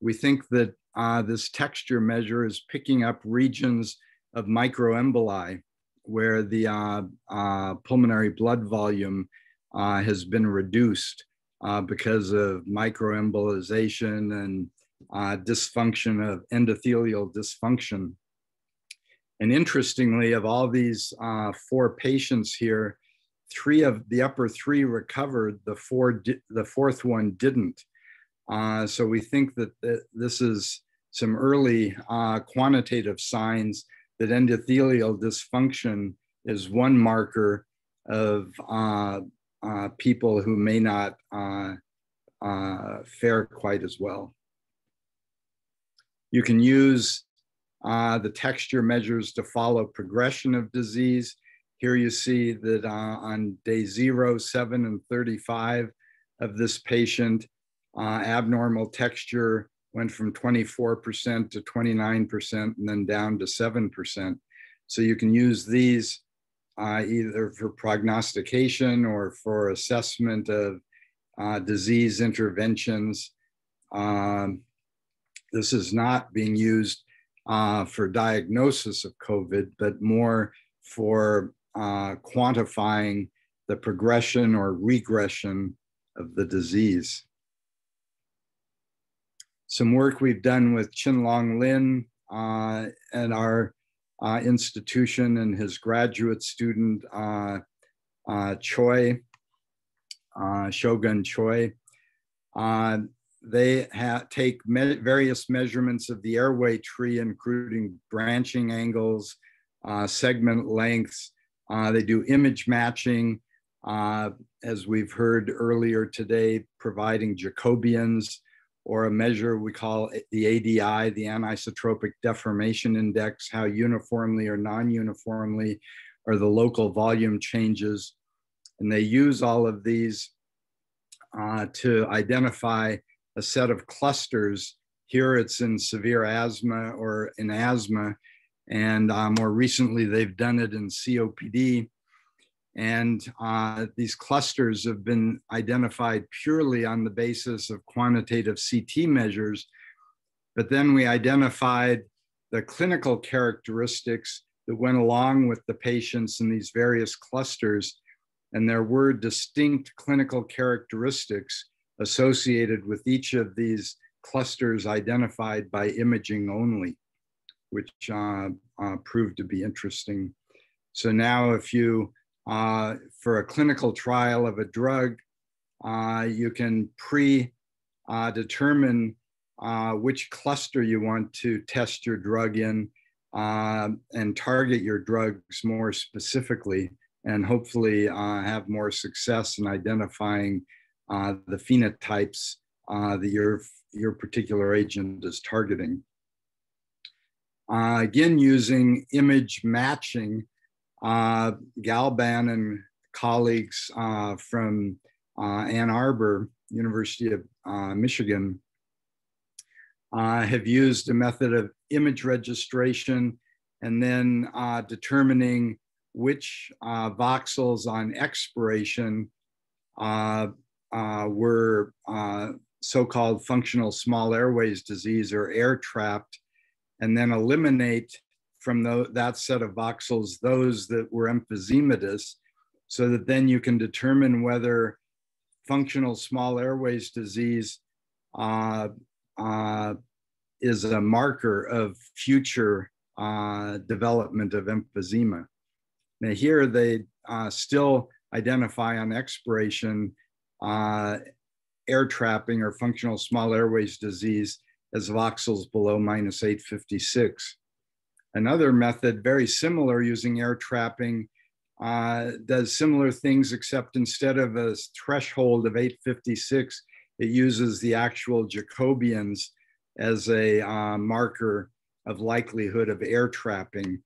We think that uh, this texture measure is picking up regions of microemboli where the uh, uh, pulmonary blood volume uh, has been reduced uh, because of microembolization and uh, dysfunction of endothelial dysfunction. And interestingly, of all these uh, four patients here, three of the upper three recovered, the, four the fourth one didn't. So we think that th this is some early quantitative signs that endothelial dysfunction is one marker of uh, uh, people who may not uh, uh, fare quite as well. You can use uh, the texture measures to follow progression of disease. Here you see that on day zero, seven, and 35 of this patient, abnormal texture went from 24% to 29% and then down to 7%. So you can use these uh, either for prognostication or for assessment of uh, disease interventions. Um, this is not being used uh, for diagnosis of COVID, but more for uh, quantifying the progression or regression of the disease. Some work we've done with Ching-Long Lin uh, and our uh, institution and his graduate student, uh, uh Choi, uh, Sanghun Choi. Uh, they take me various measurements of the airway tree, including branching angles, segment lengths. they do image matching, as we've heard earlier today, providing Jacobians or a measure we call the ADI, the anisotropic deformation index, how uniformly or non-uniformly are the local volume changes. And they use all of these uh, to identify a set of clusters. Here it's in severe asthma or in asthma. And uh, more recently, they've done it in COPD. And uh, these clusters have been identified purely on the basis of quantitative CT measures. But then we identified the clinical characteristics that went along with the patients in these various clusters. And there were distinct clinical characteristics associated with each of these clusters identified by imaging only, which uh, uh, proved to be interesting. So now if you uh, for a clinical trial of a drug, uh, you can pre uh, determine uh, which cluster you want to test your drug in uh, and target your drugs more specifically, and hopefully have more success in identifying the phenotypes that your, your particular agent is targeting. again, using image matching, uh, Galban and colleagues uh, from uh, Ann Arbor, University of uh, Michigan, uh, have used a method of image registration and then determining which voxels on expiration were so-called functional small airways disease or air trapped, and then eliminate from the, that set of voxels those that were emphysematous so that then you can determine whether functional small airways disease uh, uh, is a marker of future uh, development of emphysema. Now here they uh, still identify on expiration uh, air trapping or functional small airways disease as voxels below minus 856. Another method, very similar using air trapping, uh, does similar things, except instead of a threshold of 856, it uses the actual Jacobians as a uh, marker of likelihood of air trapping.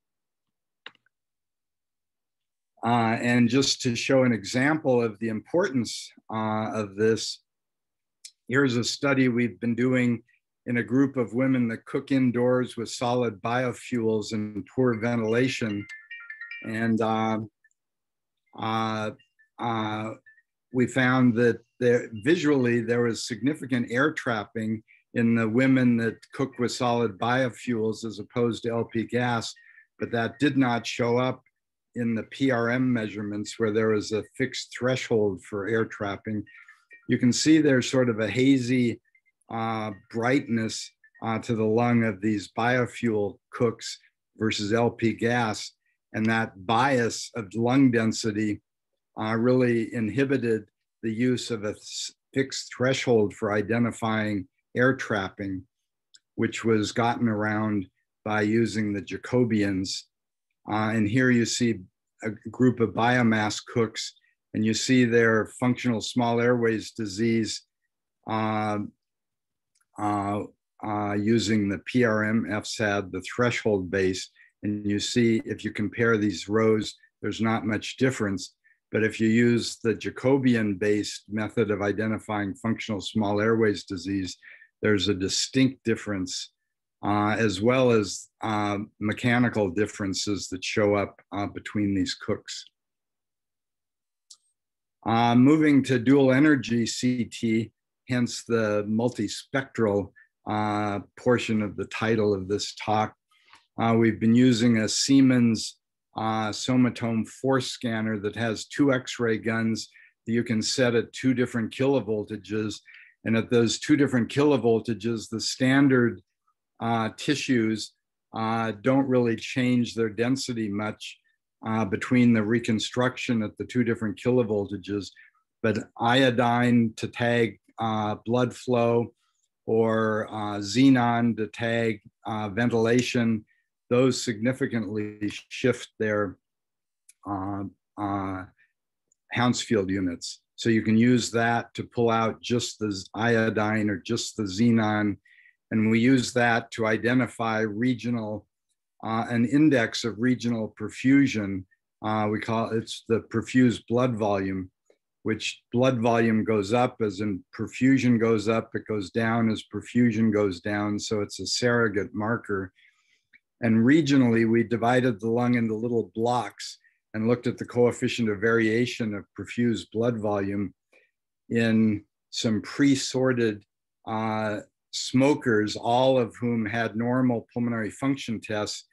Uh, and just to show an example of the importance uh, of this, here's a study we've been doing in a group of women that cook indoors with solid biofuels and poor ventilation. And uh, uh, uh, we found that there, visually there was significant air trapping in the women that cook with solid biofuels as opposed to LP gas, but that did not show up in the PRM measurements where there was a fixed threshold for air trapping, you can see there's sort of a hazy uh, brightness uh, to the lung of these biofuel cooks versus LP gas. And that bias of lung density uh, really inhibited the use of a fixed threshold for identifying air trapping, which was gotten around by using the Jacobians. Uh, and here you see a group of biomass cooks, and you see their functional small airways disease uh, uh, uh using the PRM FSAD, the threshold base. And you see if you compare these rows, there's not much difference. But if you use the Jacobian based method of identifying functional small airways disease, there's a distinct difference, uh, as well as uh, mechanical differences that show up uh, between these cooks. Uh, moving to dual energy CT, hence the multispectral uh, portion of the title of this talk. Uh, we've been using a Siemens uh, SOMATOM force scanner that has two X-ray guns that you can set at two different kilovoltages. And at those two different kilovoltages, the standard uh, tissues uh, don't really change their density much uh, between the reconstruction at the two different kilovoltages. But iodine to tag uh, blood flow or uh, xenon to tag ventilation those significantly shift their uh, uh, Hounsfield units. So you can use that to pull out just the iodine or just the xenon. And we use that to identify regional, uh, an index of regional perfusion. Uh, we call it, it's the perfused blood volume, which blood volume goes up as in perfusion goes up, it goes down as perfusion goes down. So it's a surrogate marker and regionally, we divided the lung into little blocks and looked at the coefficient of variation of perfused blood volume in some pre-sorted uh, smokers, all of whom had normal pulmonary function tests,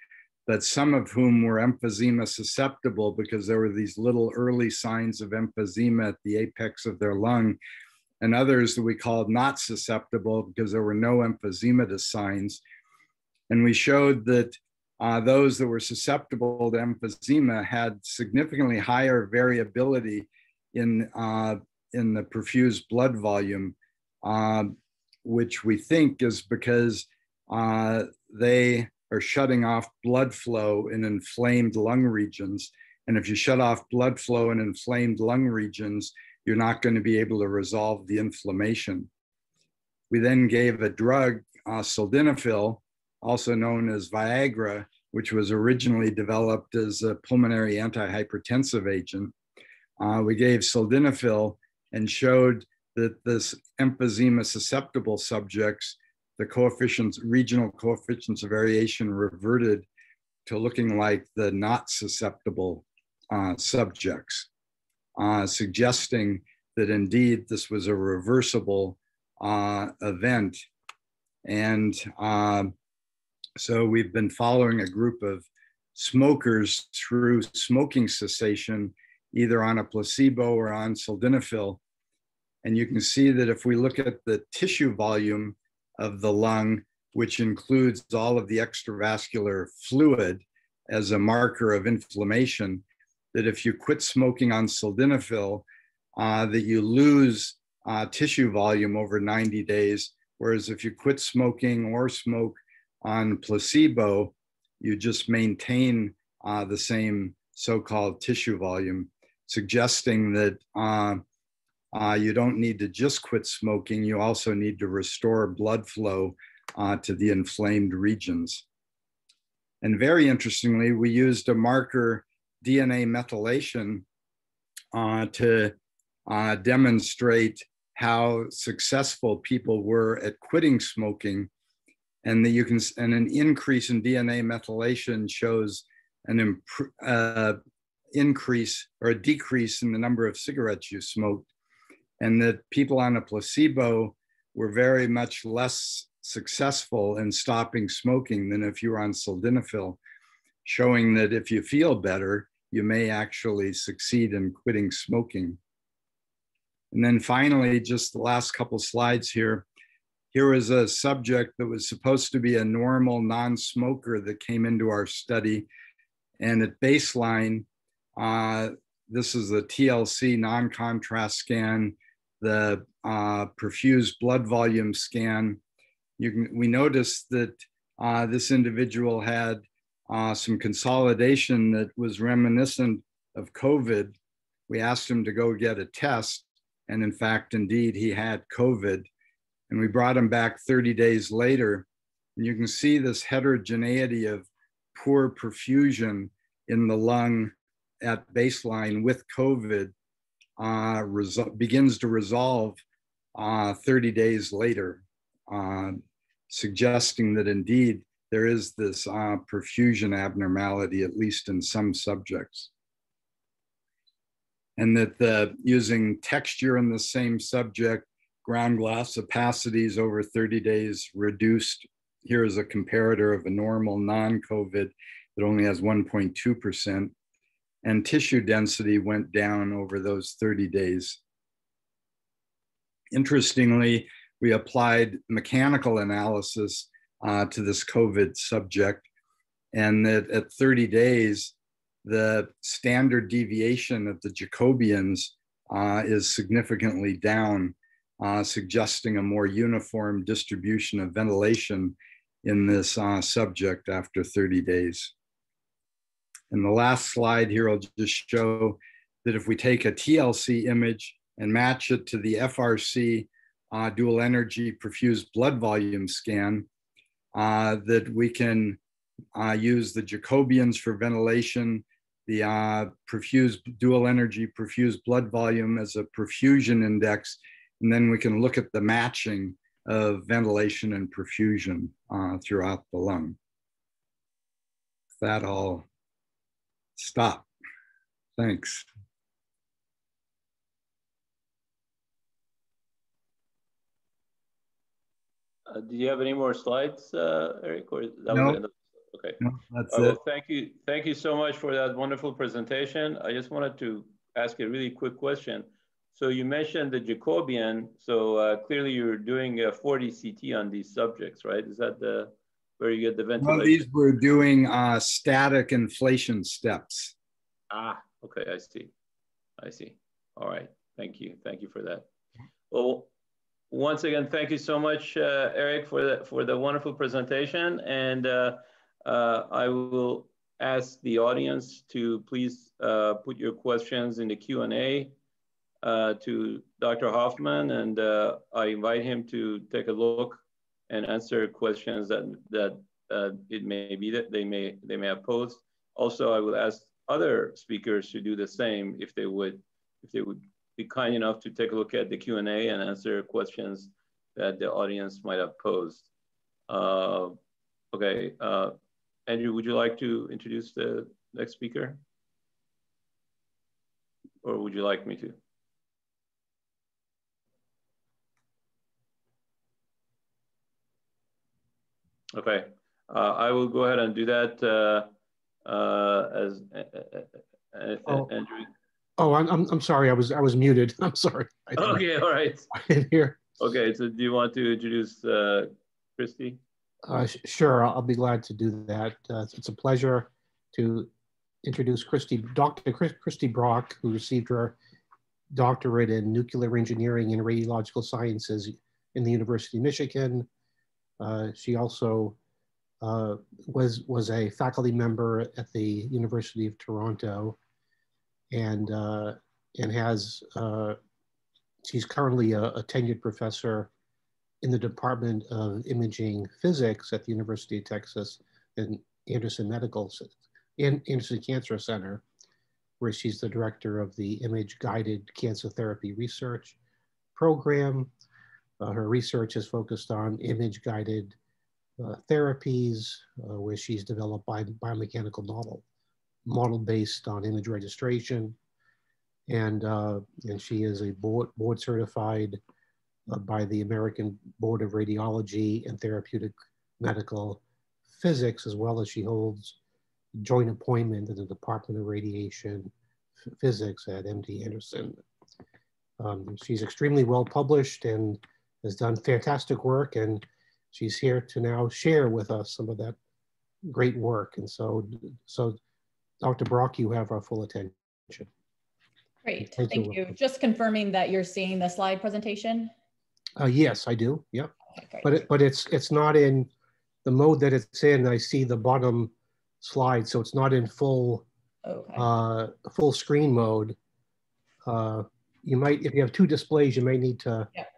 but some of whom were emphysema susceptible because there were these little early signs of emphysema at the apex of their lung, and others that we called not susceptible because there were no emphysematous signs. And we showed that uh, those that were susceptible to emphysema had significantly higher variability in, uh, in the perfused blood volume, uh, which we think is because uh, they are shutting off blood flow in inflamed lung regions. And if you shut off blood flow in inflamed lung regions, you're not going to be able to resolve the inflammation. We then gave a drug, uh, sildenafil, also known as Viagra, which was originally developed as a pulmonary antihypertensive agent. Uh, we gave sildenafil and showed that this emphysema susceptible subjects, the coefficients, regional coefficients of variation reverted to looking like the not susceptible uh, subjects, uh, suggesting that indeed this was a reversible uh, event. And um, so we've been following a group of smokers through smoking cessation, either on a placebo or on sildenafil. And you can see that if we look at the tissue volume of the lung, which includes all of the extravascular fluid as a marker of inflammation, that if you quit smoking on sildenafil, uh, that you lose uh, tissue volume over 90 days. Whereas if you quit smoking or smoke on placebo, you just maintain uh, the same so-called tissue volume, suggesting that uh, you don't need to just quit smoking, you also need to restore blood flow uh, to the inflamed regions. And very interestingly, we used a marker DNA methylation uh, to uh, demonstrate how successful people were at quitting smoking and that you can and an increase in DNA methylation shows an uh, increase or a decrease in the number of cigarettes you smoked, and that people on a placebo were very much less successful in stopping smoking than if you were on sildenafil, showing that if you feel better, you may actually succeed in quitting smoking. And then finally, just the last couple slides here. Here is a subject that was supposed to be a normal non-smoker that came into our study. And at baseline, uh, this is the TLC non-contrast scan, the uh, perfused blood volume scan. Can, we noticed that uh, this individual had uh, some consolidation that was reminiscent of COVID. We asked him to go get a test. And in fact, indeed, he had COVID. And we brought him back 30 days later. And you can see this heterogeneity of poor perfusion in the lung at baseline with COVID uh, begins to resolve uh, 30 days later, uh, suggesting that indeed there is this uh, perfusion abnormality, at least in some subjects. And that the using texture in the same subject, ground glass opacities over 30 days reduced. Here is a comparator of a normal non-COVID that only has 1.2%. And tissue density went down over those 30 days. Interestingly, we applied mechanical analysis uh, to this COVID subject, and that at 30 days, the standard deviation of the Jacobians uh, is significantly down, uh, suggesting a more uniform distribution of ventilation in this uh, subject after 30 days. And the last slide here, I'll just show that if we take a TLC image and match it to the FRC uh, dual energy perfused blood volume scan, uh, that we can uh, use the Jacobians for ventilation, the uh, perfused dual energy perfused blood volume as a perfusion index, and then we can look at the matching of ventilation and perfusion uh, throughout the lung. That all stop. Thanks.
Uh, do you have any more slides, uh, Eric? Or that
no.
was Okay.
No, that's
uh,
it.
Well, thank you. Thank you so much for that wonderful presentation. I just wanted to ask a really quick question. So you mentioned the Jacobian. So uh, clearly you're doing a 4D CT on these subjects, right? Is that the you get the ventilation?
Well, these were doing uh, static inflation steps.
Ah, okay, I see. I see. All right. Thank you. Thank you for that. Well, once again, thank you so much, uh, Eric, for the, for the wonderful presentation. And uh, uh, I will ask the audience to please uh, put your questions in the Q&A uh, to Dr. Hoffman. And uh, I invite him to take a look and answer questions that, that it may be that they may, they may have posed. Also, I will ask other speakers to do the same if they would, if they would be kind enough to take a look at the Q&A and answer questions that the audience might have posed. Uh, okay, uh, Andrew, would you like to introduce the next speaker? Or would you like me to? Okay, uh, I will go ahead and do that uh, uh, as oh. Andrew.
Oh, I'm, I'm, I'm sorry. I was I was muted. I'm sorry.
okay, all right.
I didn't hear.
Okay, so do you want to introduce uh, Kristy?
Uh, sure, I'll, I'll, be glad to do that. Uh, it's a pleasure to introduce Kristy, Dr. Kristy Brock, who received her doctorate in nuclear engineering and radiological sciences in the University of Michigan. Uh, she also uh, was was a faculty member at the University of Toronto and uh, and has she's currently a, a, tenured professor in the Department of Imaging Physics at the University of Texas MD Anderson Medical MD Anderson Cancer Center, where she's the director of the Image Guided Cancer Therapy Research Program. Uh, her research is focused on image guided uh, therapies, uh, where she's developed bi biomechanical model model based on image registration. And, uh, and she is a board, board certified uh, by the American Board of Radiology and Therapeutic Medical Physics, as well as she holds joint appointment in the Department of Radiation Physics at MD Anderson. Um, she's extremely well published and has done fantastic work and she's here to now share with us some of that great work. And so, so Dr. Brock, you have our full attention.
Great, thank, thank you. Just confirming that you're seeing the slide presentation?
Uh, yes, I do, yep. Okay, but, it, but it's, it's not in the mode that it's in. I see the bottom slide, so it's not in full, okay. uh, full screen mode. Uh, you might, if you have two displays, you may need to yep.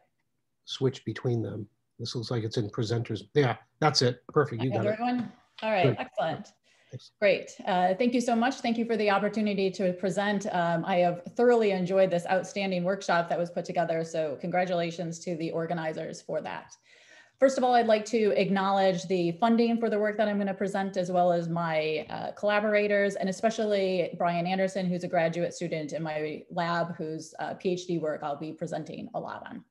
Switch between them. This looks like it's in presenters. Yeah, that's it. Perfect. You got
everyone? It. All right, Good. excellent. Great. Uh, thank you so much. Thank you for the opportunity to present. Um, I have thoroughly enjoyed this outstanding workshop that was put together. So congratulations to the organizers for that. First of all, I'd like to acknowledge the funding for the work that I'm going to present, as well as my uh, collaborators, and especially Brian Anderson, who's a graduate student in my lab, whose uh, PhD work I'll be presenting a lot on.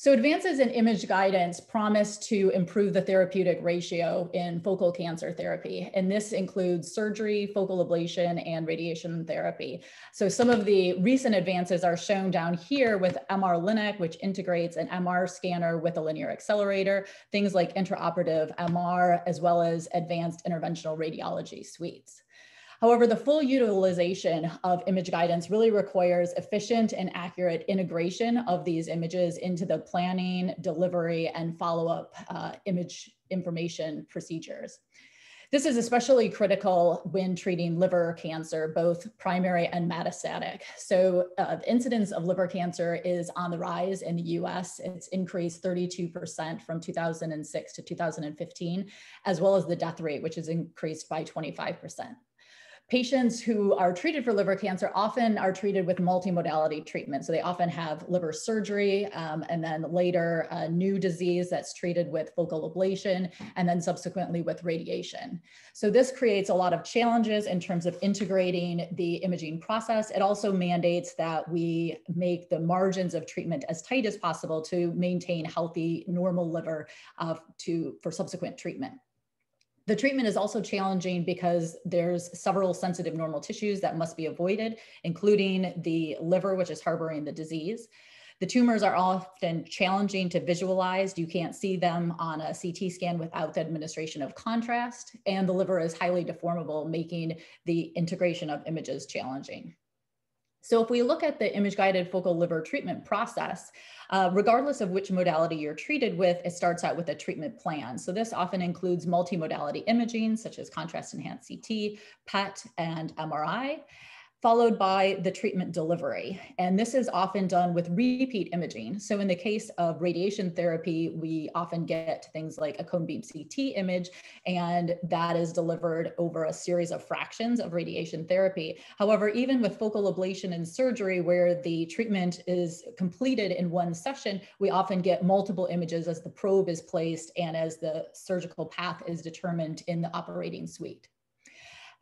So advances in image guidance promise to improve the therapeutic ratio in focal cancer therapy. And this includes surgery, focal ablation, and radiation therapy. So some of the recent advances are shown down here with MR-Linac, which integrates an MR scanner with a linear accelerator, things like intraoperative MR, as well as advanced interventional radiology suites. However, the full utilization of image guidance really requires efficient and accurate integration of these images into the planning, delivery, and follow-up uh, image information procedures. This is especially critical when treating liver cancer, both primary and metastatic. So uh, the incidence of liver cancer is on the rise in the US. It's increased 32% from 2006 to 2015, as well as the death rate, which has increased by 25%. Patients who are treated for liver cancer often are treated with multimodality treatment. So they often have liver surgery um, and then later a new disease that's treated with focal ablation and then subsequently with radiation. So this creates a lot of challenges in terms of integrating the imaging process. It also mandates that we make the margins of treatment as tight as possible to maintain healthy, normal liver uh, to, for subsequent treatment. The treatment is also challenging because there's several sensitive normal tissues that must be avoided, including the liver, which is harboring the disease. The tumors are often challenging to visualize. You can't see them on a CT scan without the administration of contrast, and the liver is highly deformable, making the integration of images challenging. So if we look at the image guided focal liver treatment process, uh, regardless of which modality you're treated with, it starts out with a treatment plan. So this often includes multimodality imaging, such as contrast enhanced CT, PET, and MRI followed by the treatment delivery. And this is often done with repeat imaging. So in the case of radiation therapy, we often get things like a cone beam CT image, and that is delivered over a series of fractions of radiation therapy. However, even with focal ablation and surgery, where the treatment is completed in one session, we often get multiple images as the probe is placed and as the surgical path is determined in the operating suite.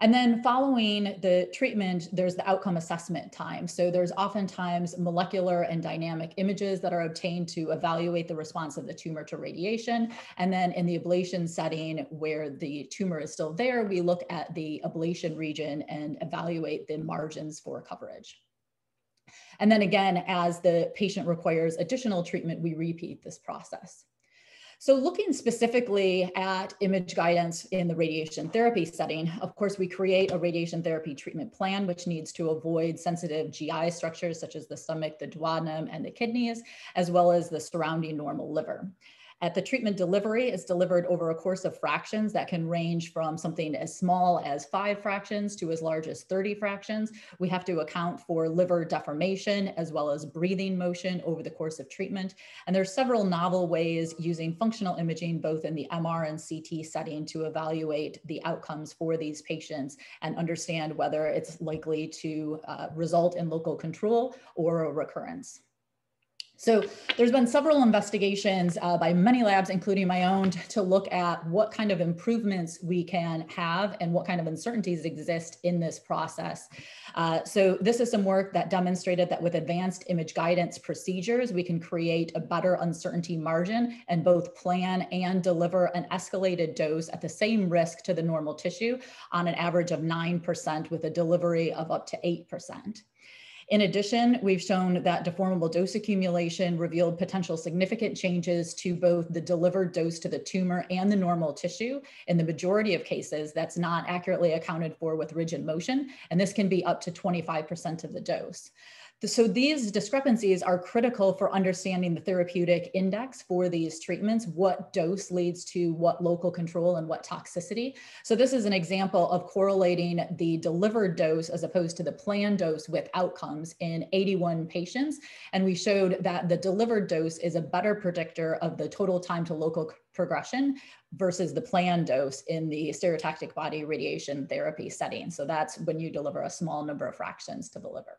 And then following the treatment, there's the outcome assessment time. So there's oftentimes molecular and dynamic images that are obtained to evaluate the response of the tumor to radiation. And then in the ablation setting where the tumor is still there, we look at the ablation region and evaluate the margins for coverage. And then again, as the patient requires additional treatment, we repeat this process. So looking specifically at image guidance in the radiation therapy setting, of course, we create a radiation therapy treatment plan, which needs to avoid sensitive GI structures such as the stomach, the duodenum, and the kidneys, as well as the surrounding normal liver. At the treatment delivery is delivered over a course of fractions that can range from something as small as five fractions to as large as 30 fractions. We have to account for liver deformation as well as breathing motion over the course of treatment. And there's several novel ways using functional imaging, both in the MR and CT setting to evaluate the outcomes for these patients and understand whether it's likely to uh, result in local control or a recurrence. So there's been several investigations uh, by many labs, including my own, to look at what kind of improvements we can have and what kind of uncertainties exist in this process. Uh, so this is some work that demonstrated that with advanced image guidance procedures, we can create a better uncertainty margin and both plan and deliver an escalated dose at the same risk to the normal tissue on an average of 9% with a delivery of up to 8%. In addition, we've shown that deformable dose accumulation revealed potential significant changes to both the delivered dose to the tumor and the normal tissue. In the majority of cases, that's not accurately accounted for with rigid motion, and this can be up to 25% of the dose. So these discrepancies are critical for understanding the therapeutic index for these treatments, what dose leads to what local control and what toxicity. So this is an example of correlating the delivered dose as opposed to the planned dose with outcomes in 81 patients. And we showed that the delivered dose is a better predictor of the total time to local progression versus the planned dose in the stereotactic body radiation therapy setting. So that's when you deliver a small number of fractions to the liver.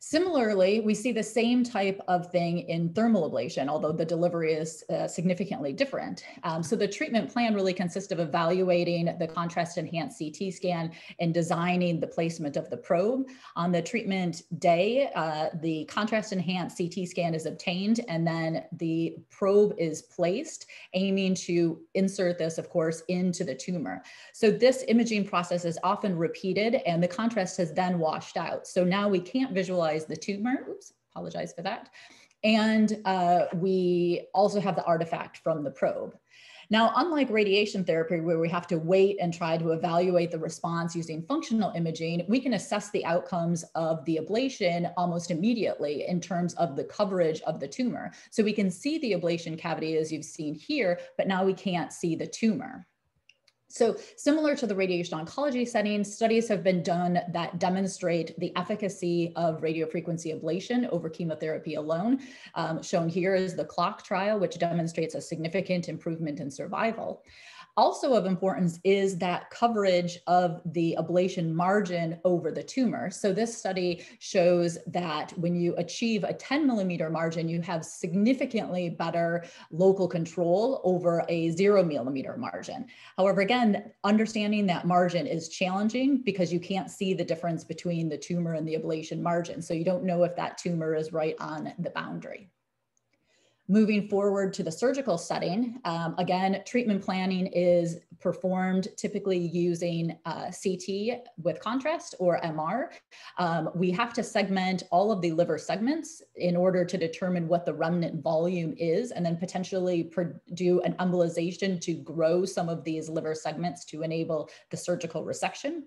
Similarly, we see the same type of thing in thermal ablation, although the delivery is uh, significantly different. Um, so the treatment plan really consists of evaluating the contrast enhanced CT scan and designing the placement of the probe. On the treatment day, uh, the contrast enhanced CT scan is obtained and then the probe is placed, aiming to insert this, of course, into the tumor. So this imaging process is often repeated and the contrast has then washed out. So now we can't visualize the tumor. Oops, apologize for that. And uh, we also have the artifact from the probe. Now, unlike radiation therapy, where we have to wait and try to evaluate the response using functional imaging, we can assess the outcomes of the ablation almost immediately in terms of the coverage of the tumor. So we can see the ablation cavity as you've seen here, but now we can't see the tumor. So similar to the radiation oncology setting, studies have been done that demonstrate the efficacy of radiofrequency ablation over chemotherapy alone. Um, shown here is the CLOCC trial, which demonstrates a significant improvement in survival. Also of importance is that coverage of the ablation margin over the tumor. So this study shows that when you achieve a 10 millimeter margin, you have significantly better local control over a zero millimeter margin. However, again, understanding that margin is challenging because you can't see the difference between the tumor and the ablation margin. So you don't know if that tumor is right on the boundary. Moving forward to the surgical setting, um, again, treatment planning is performed typically using uh, CT with contrast or MR. Um, we have to segment all of the liver segments in order to determine what the remnant volume is, and then potentially do an embolization to grow some of these liver segments to enable the surgical resection.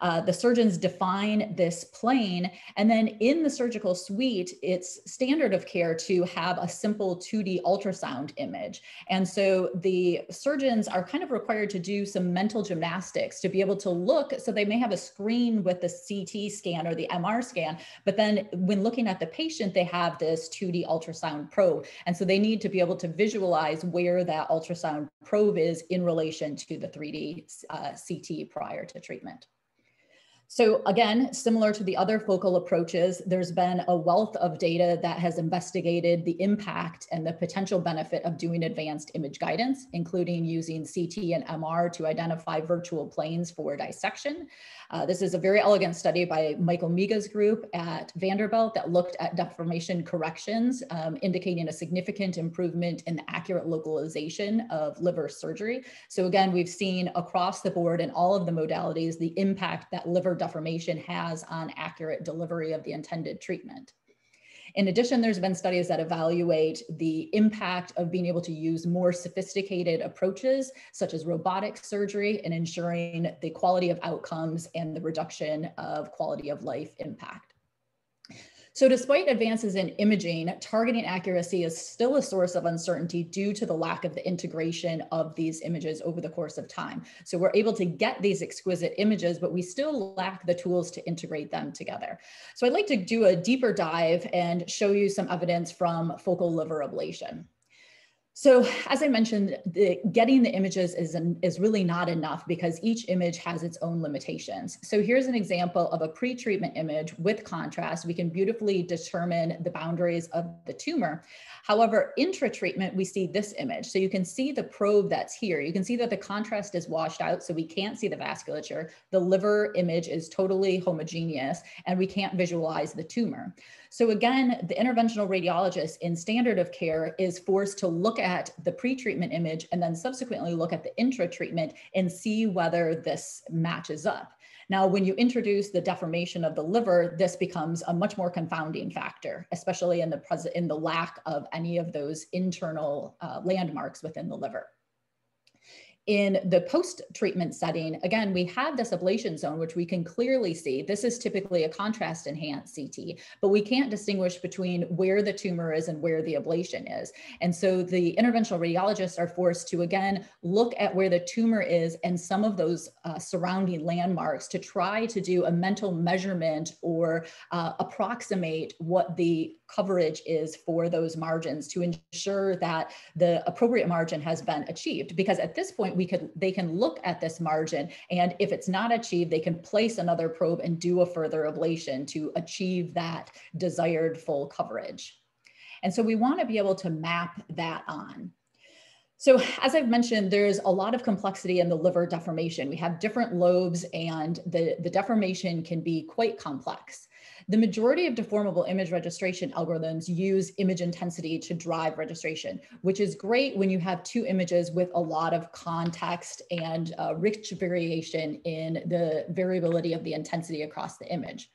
Uh, the surgeons define this plane. And then in the surgical suite, it's standard of care to have a simple 2D ultrasound image. And so the surgeons are kind of required to do some mental gymnastics to be able to look. So they may have a screen with the CT scan or the MR scan, but then when looking at the patient, they have this 2D ultrasound probe. And so they need to be able to visualize where that ultrasound probe is in relation to the 3D uh, CT prior to treatment. So again, similar to the other focal approaches, there's been a wealth of data that has investigated the impact and the potential benefit of doing advanced image guidance, including using CT and MR to identify virtual planes for dissection. Uh, this is a very elegant study by Michael Miga's group at Vanderbilt that looked at deformation corrections, um, indicating a significant improvement in the accurate localization of liver surgery. So again, we've seen across the board in all of the modalities, the impact that liver deformation has on accurate delivery of the intended treatment. In addition, there's been studies that evaluate the impact of being able to use more sophisticated approaches, such as robotic surgery, in ensuring the quality of outcomes and the reduction of quality of life impact. So despite advances in imaging, targeting accuracy is still a source of uncertainty due to the lack of the integration of these images over the course of time. So we're able to get these exquisite images, but we still lack the tools to integrate them together. So I'd like to do a deeper dive and show you some evidence from focal liver ablation. So as I mentioned, the, getting the images is, an, is really not enough because each image has its own limitations. So here's an example of a pre-treatment image with contrast. We can beautifully determine the boundaries of the tumor. However, intra-treatment, we see this image. So you can see the probe that's here. You can see that the contrast is washed out, so we can't see the vasculature. The liver image is totally homogeneous, and we can't visualize the tumor. So again, the interventional radiologist in standard of care is forced to look at the pre-treatment image and then subsequently look at the intra-treatment and see whether this matches up. Now, when you introduce the deformation of the liver, this becomes a much more confounding factor, especially in the present in the lack of any of those internal uh, landmarks within the liver. In the post-treatment setting, again, we have this ablation zone, which we can clearly see. This is typically a contrast enhanced CT, but we can't distinguish between where the tumor is and where the ablation is. And so the interventional radiologists are forced to, again, look at where the tumor is and some of those uh, surrounding landmarks to try to do a mental measurement or uh, approximate what the coverage is for those margins to ensure that the appropriate margin has been achieved. Because at this point, we could they can look at this margin, and if it's not achieved, they can place another probe and do a further ablation to achieve that desired full coverage. And so we want to be able to map that on. So as I've mentioned, there's a lot of complexity in the liver deformation. We have different lobes and the, the deformation can be quite complex. The majority of deformable image registration algorithms use image intensity to drive registration, which is great when you have two images with a lot of context and uh, rich variation in the variability of the intensity across the image.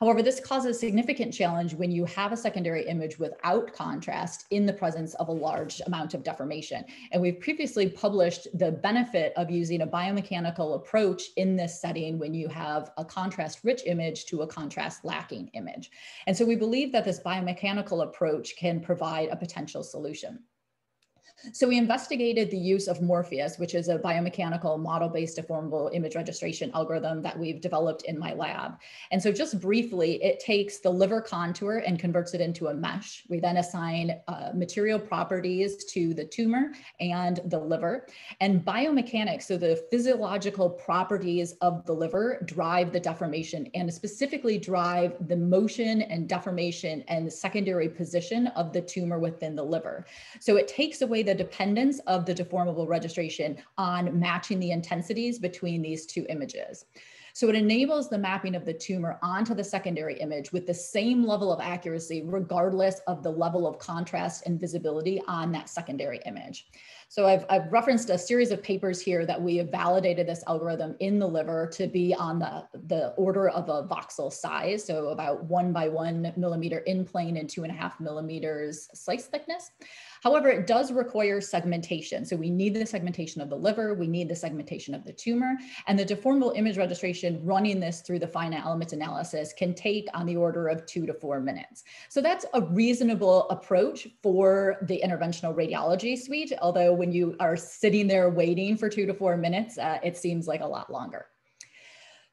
However, this causes significant challenge when you have a secondary image without contrast in the presence of a large amount of deformation. And we've previously published the benefit of using a biomechanical approach in this setting when you have a contrast rich image to a contrast lacking image. And so we believe that this biomechanical approach can provide a potential solution. So we investigated the use of MORFEUS, which is a biomechanical model-based deformable image registration algorithm that we've developed in my lab. And so just briefly, it takes the liver contour and converts it into a mesh. We then assign uh, material properties to the tumor and the liver. And biomechanics, so the physiological properties of the liver drive the deformation and specifically drive the motion and deformation and secondary position of the tumor within the liver. So it takes away the dependence of the deformable registration on matching the intensities between these two images. So it enables the mapping of the tumor onto the secondary image with the same level of accuracy, regardless of the level of contrast and visibility on that secondary image. So I've, I've, referenced a series of papers here that we have validated this algorithm in the liver to be on the, the order of a voxel size, so about one by one millimeter in plane and two and a half millimeters slice thickness. However, it does require segmentation. So we need the segmentation of the liver, we need the segmentation of the tumor, and the deformable image registration running this through the finite element analysis can take on the order of two to four minutes. So that's a reasonable approach for the interventional radiology suite, although when you are sitting there waiting for two to four minutes, uh, it seems like a lot longer.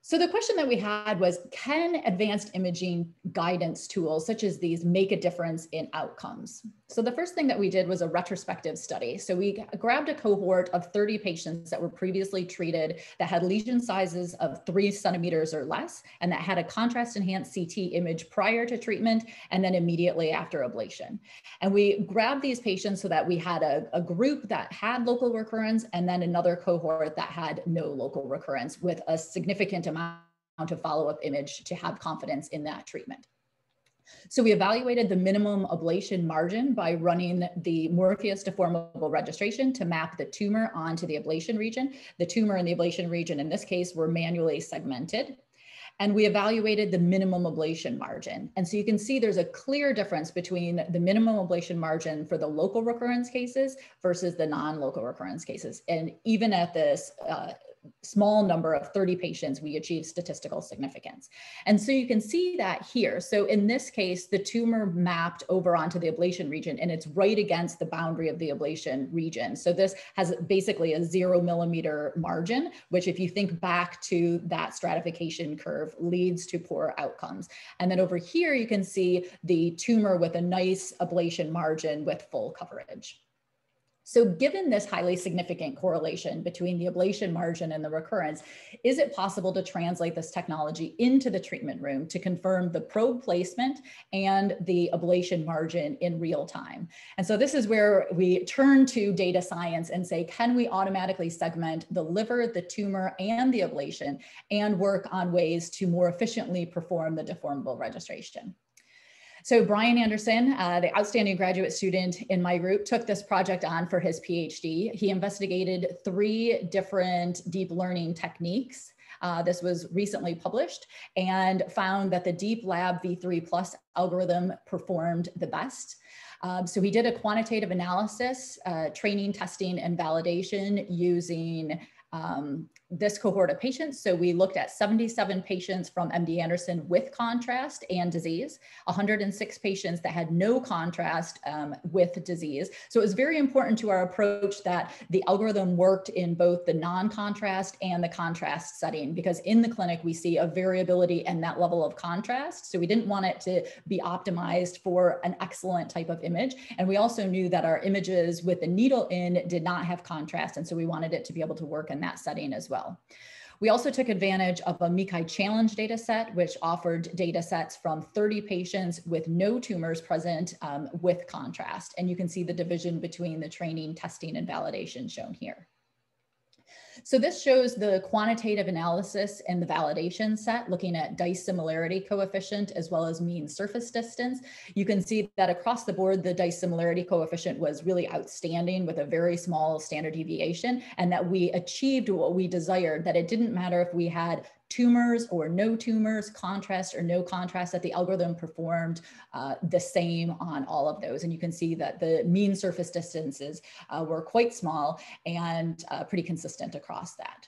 So the question that we had was, can advanced imaging guidance tools such as these make a difference in outcomes? So the first thing that we did was a retrospective study. So we grabbed a cohort of 30 patients that were previously treated that had lesion sizes of three centimeters or less, and that had a contrast enhanced CT image prior to treatment and then immediately after ablation. And we grabbed these patients so that we had a, a group that had local recurrence and then another cohort that had no local recurrence with a significant amount of follow-up image to have confidence in that treatment. So we evaluated the minimum ablation margin by running the MORFEUS deformable registration to map the tumor onto the ablation region. The tumor and the ablation region in this case were manually segmented. And we evaluated the minimum ablation margin. And so you can see there's a clear difference between the minimum ablation margin for the local recurrence cases versus the non-local recurrence cases. And even at this uh, small number of 30 patients, we achieved statistical significance. And so you can see that here. So in this case, the tumor mapped over onto the ablation region and it's right against the boundary of the ablation region. So this has basically a zero millimeter margin, which if you think back to that stratification curve leads to poor outcomes. And then over here, you can see the tumor with a nice ablation margin with full coverage. So given this highly significant correlation between the ablation margin and the recurrence, is it possible to translate this technology into the treatment room to confirm the probe placement and the ablation margin in real time? And so this is where we turn to data science and say, can we automatically segment the liver, the tumor, and the ablation and work on ways to more efficiently perform the deformable registration? So Brian Anderson, uh, the outstanding graduate student in my group, took this project on for his PhD. He investigated three different deep learning techniques. Uh, this was recently published and found that the Deep Lab V3 Plus algorithm performed the best. Um, so he did a quantitative analysis, uh, training, testing, and validation using um, this cohort of patients. So we looked at 77 patients from MD Anderson with contrast and disease, 106 patients that had no contrast um, with disease. So it was very important to our approach that the algorithm worked in both the non-contrast and the contrast setting, because in the clinic, we see a variability in that level of contrast. So we didn't want it to be optimized for an excellent type of image. And we also knew that our images with the needle in did not have contrast. And so we wanted it to be able to work in that setting as well well. We also took advantage of a MICCAI challenge data set, which offered data sets from 30 patients with no tumors present um, with contrast. And you can see the division between the training, testing, and validation shown here. So this shows the quantitative analysis and the validation set looking at dice similarity coefficient as well as mean surface distance. You can see that across the board, the dice similarity coefficient was really outstanding with a very small standard deviation and that we achieved what we desired, that it didn't matter if we had tumors or no tumors, contrast or no contrast, that the algorithm performed uh, the same on all of those. And you can see that the mean surface distances uh, were quite small and uh, pretty consistent across that.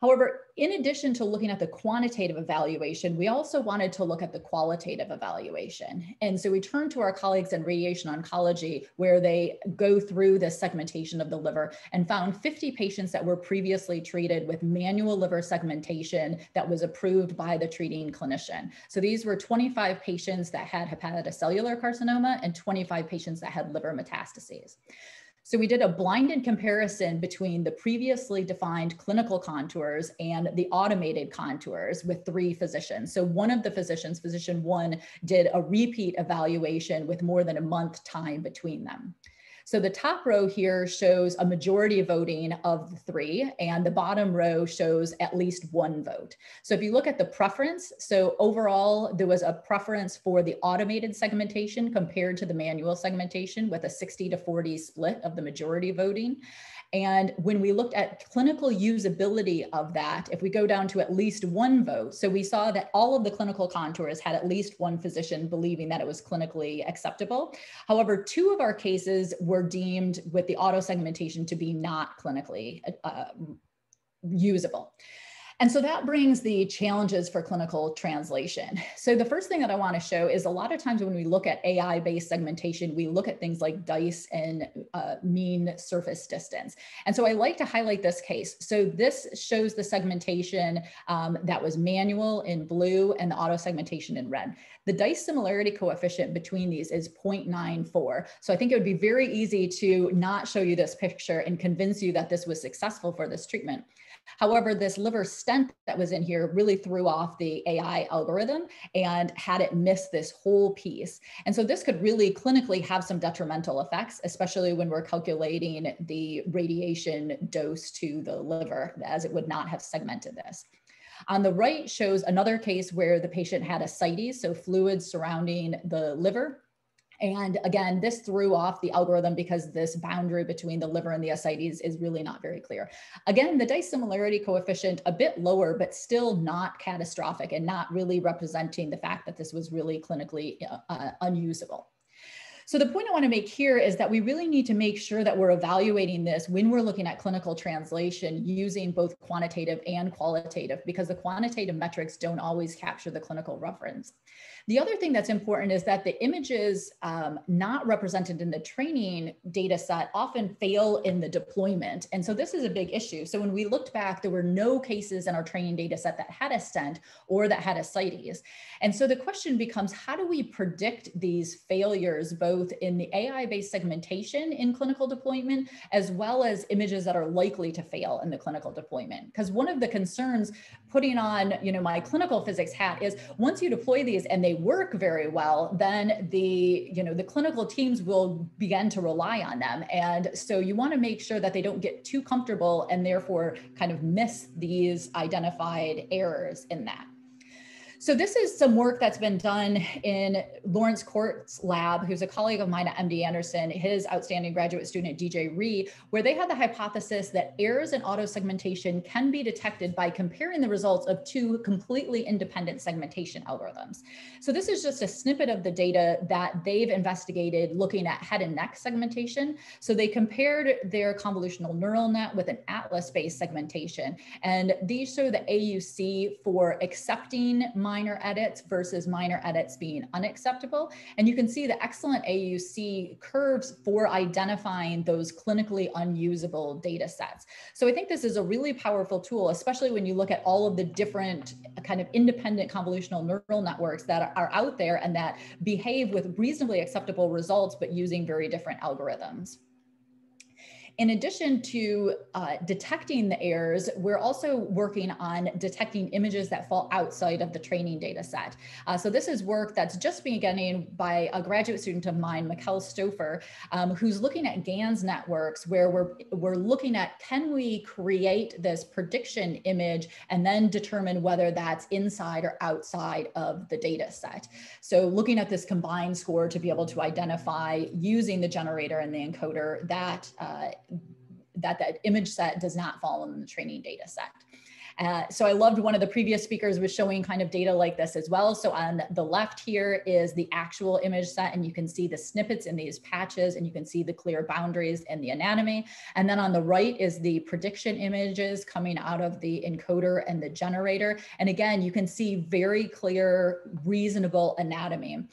However, in addition to looking at the quantitative evaluation, we also wanted to look at the qualitative evaluation. And so we turned to our colleagues in radiation oncology, where they go through the segmentation of the liver and found 50 patients that were previously treated with manual liver segmentation that was approved by the treating clinician. So these were 25 patients that had hepatocellular carcinoma and 25 patients that had liver metastases. So we did a blinded comparison between the previously defined clinical contours and the automated contours with three physicians. So one of the physicians, physician one, did a repeat evaluation with more than a month time between them. So the top row here shows a majority voting of the three, and the bottom row shows at least one vote. So if you look at the preference, so overall, there was a preference for the automated segmentation compared to the manual segmentation with a 60 to 40 split of the majority voting. And when we looked at clinical usability of that, if we go down to at least one vote, so we saw that all of the clinical contours had at least one physician believing that it was clinically acceptable. However, two of our cases were deemed with the auto segmentation to be not clinically uh, usable. And so that brings the challenges for clinical translation. So the first thing that I want to show is a lot of times when we look at AI-based segmentation, we look at things like DICE and uh, mean surface distance. And so I like to highlight this case. So this shows the segmentation um, that was manual in blue and the auto segmentation in red. The DICE similarity coefficient between these is 0.94. So I think it would be very easy to not show you this picture and convince you that this was successful for this treatment. However, this liver stent that was in here really threw off the AI algorithm and had it miss this whole piece. And so this could really clinically have some detrimental effects, especially when we're calculating the radiation dose to the liver, as it would not have segmented this. On the right shows another case where the patient had ascites, so fluid surrounding the liver, and again, this threw off the algorithm because this boundary between the liver and the ascites is really not very clear. Again, the dice similarity coefficient a bit lower, but still not catastrophic and not really representing the fact that this was really clinically uh, uh unusable. So the point I want to make here is that we really need to make sure that we're evaluating this when we're looking at clinical translation using both quantitative and qualitative because the quantitative metrics don't always capture the clinical reference. The other thing that's important is that the images um, not represented in the training data set often fail in the deployment. And so this is a big issue. So when we looked back, there were no cases in our training data set that had a stent or that had ascites. And so the question becomes, how do we predict these failures both in the AI-based segmentation in clinical deployment, as well as images that are likely to fail in the clinical deployment. Because one of the concerns putting on, you know, my clinical physics hat is once you deploy these and they work very well, then the, you know, the clinical teams will begin to rely on them. And so you want to make sure that they don't get too comfortable and therefore kind of miss these identified errors in that. So this is some work that's been done in Lawrence Court's lab, who's a colleague of mine at MD Anderson, his outstanding graduate student, DJ Rhee, where they had the hypothesis that errors in auto segmentation can be detected by comparing the results of two completely independent segmentation algorithms. So this is just a snippet of the data that they've investigated looking at head and neck segmentation. So they compared their convolutional neural net with an atlas-based segmentation. And these show the AUC for accepting minor edits versus minor edits being unacceptable. And you can see the excellent AUC curves for identifying those clinically unusable data sets. So I think this is a really powerful tool, especially when you look at all of the different kind of independent convolutional neural networks that are out there and that behave with reasonably acceptable results, but using very different algorithms. In addition to uh, detecting the errors, we're also working on detecting images that fall outside of the training data set. Uh, so this is work that's just beginning by a graduate student of mine, Mikkel Stouffer, um, who's looking at GANs networks where we're, we're looking at can we create this prediction image and then determine whether that's inside or outside of the data set. So looking at this combined score to be able to identify using the generator and the encoder that uh, that that image set does not fall in the training data set. Uh, so I loved one of the previous speakers was showing kind of data like this as well. So on the left here is the actual image set and you can see the snippets in these patches and you can see the clear boundaries in the anatomy. And then on the right is the prediction images coming out of the encoder and the generator. And again, you can see very clear, reasonable anatomy.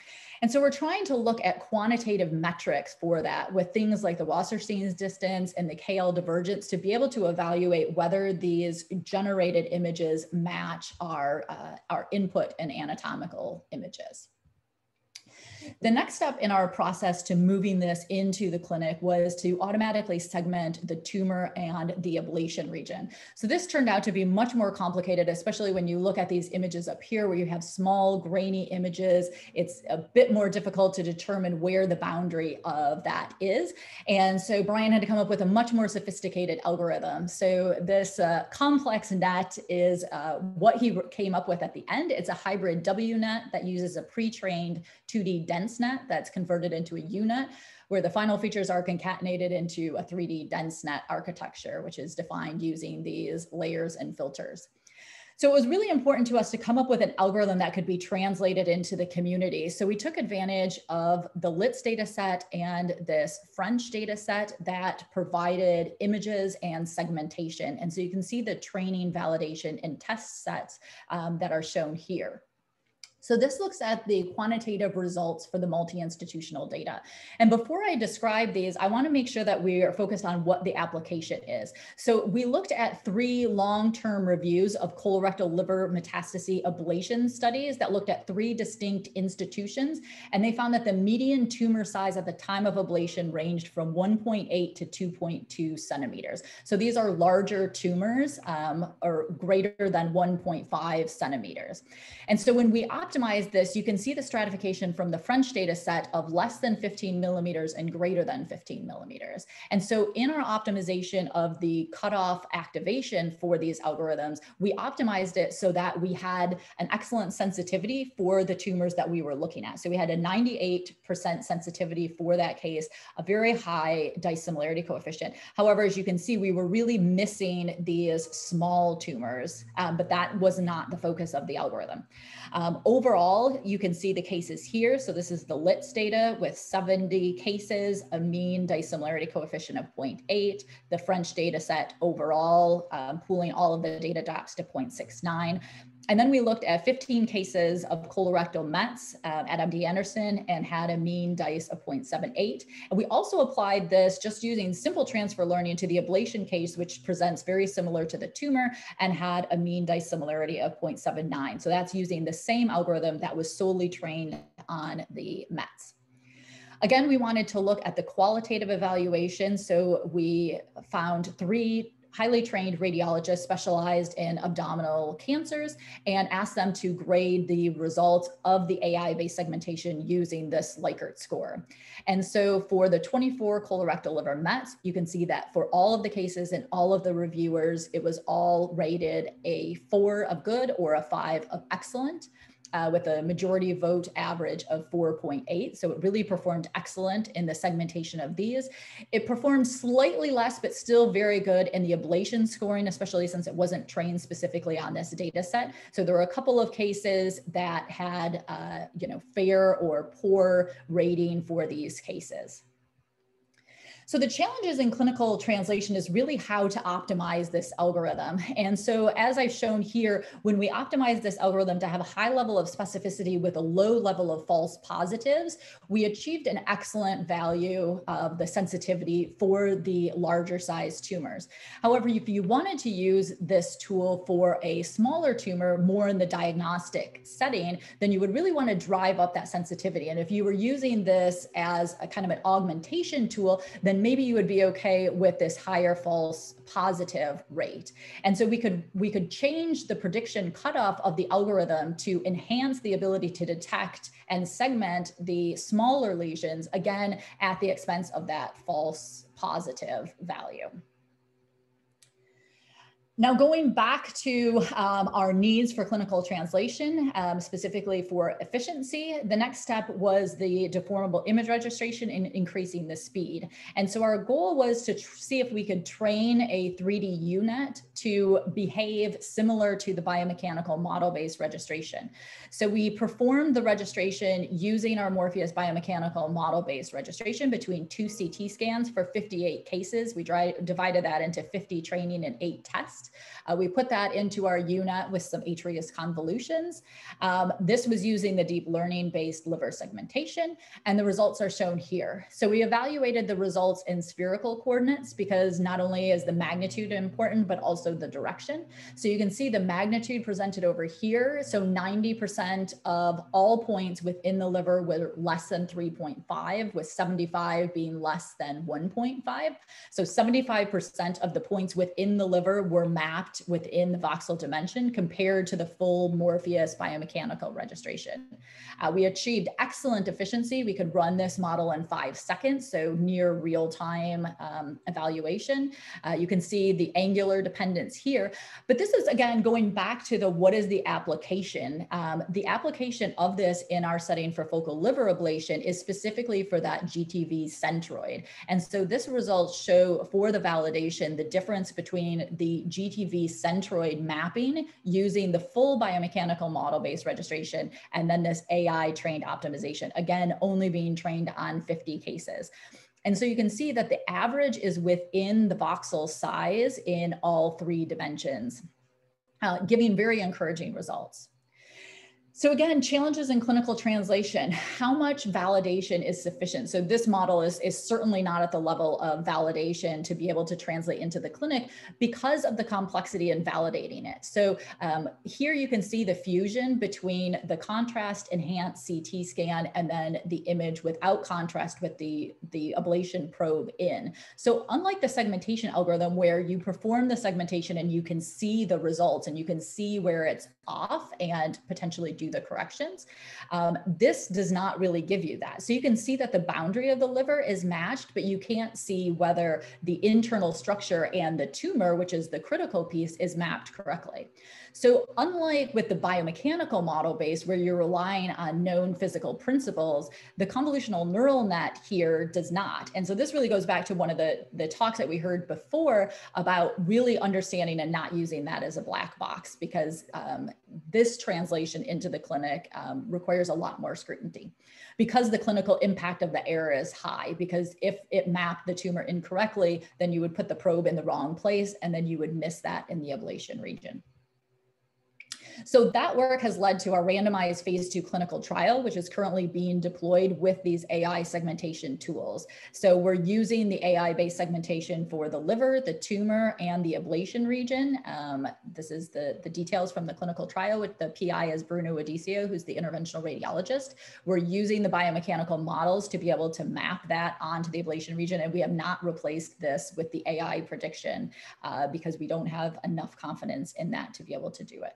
And so we're trying to look at quantitative metrics for that with things like the Wasserstein's distance and the KL divergence to be able to evaluate whether these generated images match our, uh, our input and anatomical images. The next step in our process to moving this into the clinic was to automatically segment the tumor and the ablation region. So this turned out to be much more complicated, especially when you look at these images up here where you have small grainy images. It's a bit more difficult to determine where the boundary of that is. And so Brian had to come up with a much more sophisticated algorithm. So this uh, complex net is uh, what he came up with at the end. It's a hybrid WNet that uses a pre-trained 2D DenseNet that's converted into a UNet, where the final features are concatenated into a 3D DenseNet architecture, which is defined using these layers and filters. So it was really important to us to come up with an algorithm that could be translated into the community. So we took advantage of the LITS data set and this French data set that provided images and segmentation. And so you can see the training, validation, and test sets um, that are shown here. So this looks at the quantitative results for the multi-institutional data. And before I describe these, I wanna make sure that we are focused on what the application is. So we looked at three long-term reviews of colorectal liver metastasis ablation studies that looked at three distinct institutions. And they found that the median tumor size at the time of ablation ranged from 1.8 to 2.2 centimeters. So these are larger tumors um, or greater than 1.5 centimeters. And so when we opt optimize this, you can see the stratification from the French data set of less than 15 millimeters and greater than 15 millimeters. And so in our optimization of the cutoff activation for these algorithms, we optimized it so that we had an excellent sensitivity for the tumors that we were looking at. So we had a 98% sensitivity for that case, a very high Dice similarity coefficient. However, as you can see, we were really missing these small tumors, um, but that was not the focus of the algorithm. Um, overall, you can see the cases here. So this is the LITS data with 70 cases, a mean Dice similarity coefficient of 0.8, the French data set overall, um, pooling all of the data dots to 0.69. And then we looked at 15 cases of colorectal mets uh, at MD Anderson and had a mean DICE of 0.78. And we also applied this just using simple transfer learning to the ablation case, which presents very similar to the tumor and had a mean Dice similarity of 0.79. So that's using the same algorithm that was solely trained on the mets. Again, we wanted to look at the qualitative evaluation. So we found three highly trained radiologists specialized in abdominal cancers and asked them to grade the results of the AI-based segmentation using this Likert score. And so for the 24 colorectal liver mets, you can see that for all of the cases and all of the reviewers, it was all rated a four of good or a five of excellent uh, with a majority vote average of 4.8. So it really performed excellent in the segmentation of these. It performed slightly less, but still very good in the ablation scoring, especially since it wasn't trained specifically on this data set. So there were a couple of cases that had, uh, you know, fair or poor rating for these cases. So the challenges in clinical translation is really how to optimize this algorithm. And so as I've shown here, when we optimize this algorithm to have a high level of specificity with a low level of false positives, we achieved an excellent value of the sensitivity for the larger size tumors. However, if you wanted to use this tool for a smaller tumor, more in the diagnostic setting, then you would really want to drive up that sensitivity. And if you were using this as a kind of an augmentation tool, then then maybe you would be okay with this higher false positive rate. And so we could we could change the prediction cutoff of the algorithm to enhance the ability to detect and segment the smaller lesions again at the expense of that false positive value. Now, going back to um, our needs for clinical translation, um, specifically for efficiency, the next step was the deformable image registration and increasing the speed. And so our goal was to see if we could train a 3D UNet to behave similar to the biomechanical model-based registration. So we performed the registration using our MORFEUS biomechanical model-based registration between two CT scans for 58 cases. We divided that into 50 training and eight tests. Uh, we put that into our UNet with some atrous convolutions. Um, this was using the deep learning based liver segmentation and the results are shown here. So we evaluated the results in spherical coordinates because not only is the magnitude important, but also the direction. So you can see the magnitude presented over here. So 90% of all points within the liver were less than 3.5 with 75 being less than 1.5. So 75% of the points within the liver were mapped within the voxel dimension compared to the full MORFEUS biomechanical registration. Uh, we achieved excellent efficiency. We could run this model in five seconds, so near real-time um, evaluation. Uh, you can see the angular dependence here, but this is again going back to the what is the application. Um, the application of this in our setting for focal liver ablation is specifically for that GTV centroid. And so this results show for the validation the difference between the GTV GTV centroid mapping using the full biomechanical model-based registration and then this AI trained optimization, again, only being trained on 50 cases. And so you can see that the average is within the voxel size in all three dimensions, uh, giving very encouraging results. So again, challenges in clinical translation, how much validation is sufficient? So this model is, is certainly not at the level of validation to be able to translate into the clinic because of the complexity in validating it. So um, here you can see the fusion between the contrast enhanced CT scan and then the image without contrast with the, the ablation probe in. So unlike the segmentation algorithm where you perform the segmentation and you can see the results and you can see where it's off and potentially do the corrections. Um, this does not really give you that. So you can see that the boundary of the liver is matched, but you can't see whether the internal structure and the tumor, which is the critical piece, is mapped correctly. So unlike with the biomechanical model base where you're relying on known physical principles, the convolutional neural net here does not. And so this really goes back to one of the, the talks that we heard before about really understanding and not using that as a black box because um, this translation into the clinic um, requires a lot more scrutiny because the clinical impact of the error is high because if it mapped the tumor incorrectly, then you would put the probe in the wrong place and then you would miss that in the ablation region. So that work has led to our randomized phase two clinical trial, which is currently being deployed with these AI segmentation tools. So we're using the AI-based segmentation for the liver, the tumor, and the ablation region. Um, this is the, the details from the clinical trial with the PI is Bruno Odisio, who's the interventional radiologist. We're using the biomechanical models to be able to map that onto the ablation region, and we have not replaced this with the AI prediction uh, because we don't have enough confidence in that to be able to do it.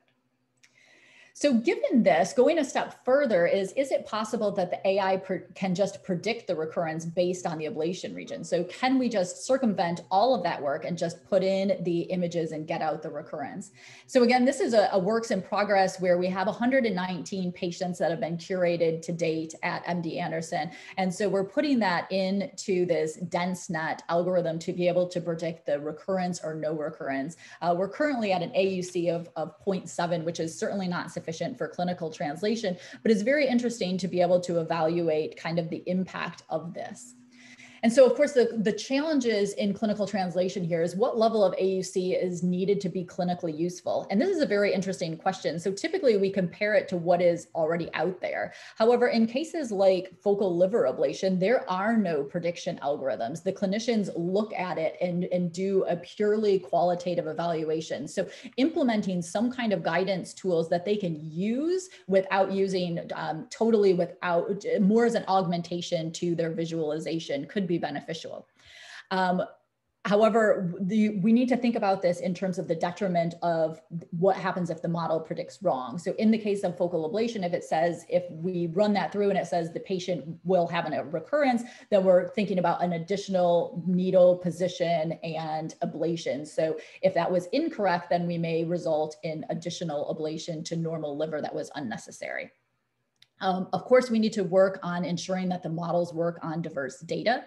So given this, going a step further is, is it possible that the AI can just predict the recurrence based on the ablation region? So can we just circumvent all of that work and just put in the images and get out the recurrence? So again, this is a, a works in progress where we have 119 patients that have been curated to date at MD Anderson. And so we're putting that into this DenseNet algorithm to be able to predict the recurrence or no recurrence. Uh, we're currently at an AUC of, of 0.7, which is certainly not sufficient for clinical translation, but it's very interesting to be able to evaluate kind of the impact of this. And so, of course, the, the challenges in clinical translation here is what level of AUC is needed to be clinically useful? And this is a very interesting question. So typically we compare it to what is already out there. However, in cases like focal liver ablation, there are no prediction algorithms. The clinicians look at it and, and do a purely qualitative evaluation. So implementing some kind of guidance tools that they can use without using um, totally without more as an augmentation to their visualization could be beneficial. Um, However, the, we need to think about this in terms of the detriment of what happens if the model predicts wrong. So in the case of focal ablation, if it says, if we run that through and it says the patient will have a recurrence, then we're thinking about an additional needle position and ablation. So if that was incorrect, then we may result in additional ablation to normal liver that was unnecessary. Um, of course, we need to work on ensuring that the models work on diverse data.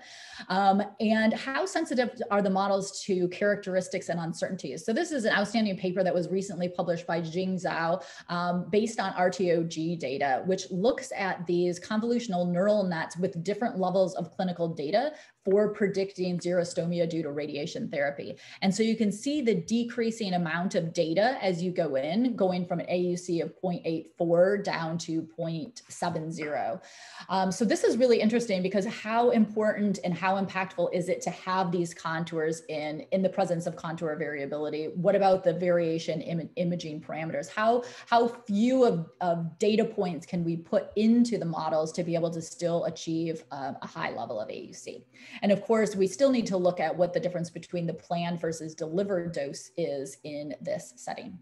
Um, and how sensitive are the models to characteristics and uncertainties? So this is an outstanding paper that was recently published by Jing Zhao um, based on RTOG data, which looks at these convolutional neural nets with different levels of clinical data for predicting xerostomia due to radiation therapy. And so you can see the decreasing amount of data as you go in, going from an AUC of 0.84 down to 0.70. Um, so this is really interesting because how important and how impactful is it to have these contours in, in the presence of contour variability? What about the variation Im imaging parameters? How, how few of, of data points can we put into the models to be able to still achieve uh, a high level of AUC? And of course, we still need to look at what the difference between the planned versus delivered dose is in this setting.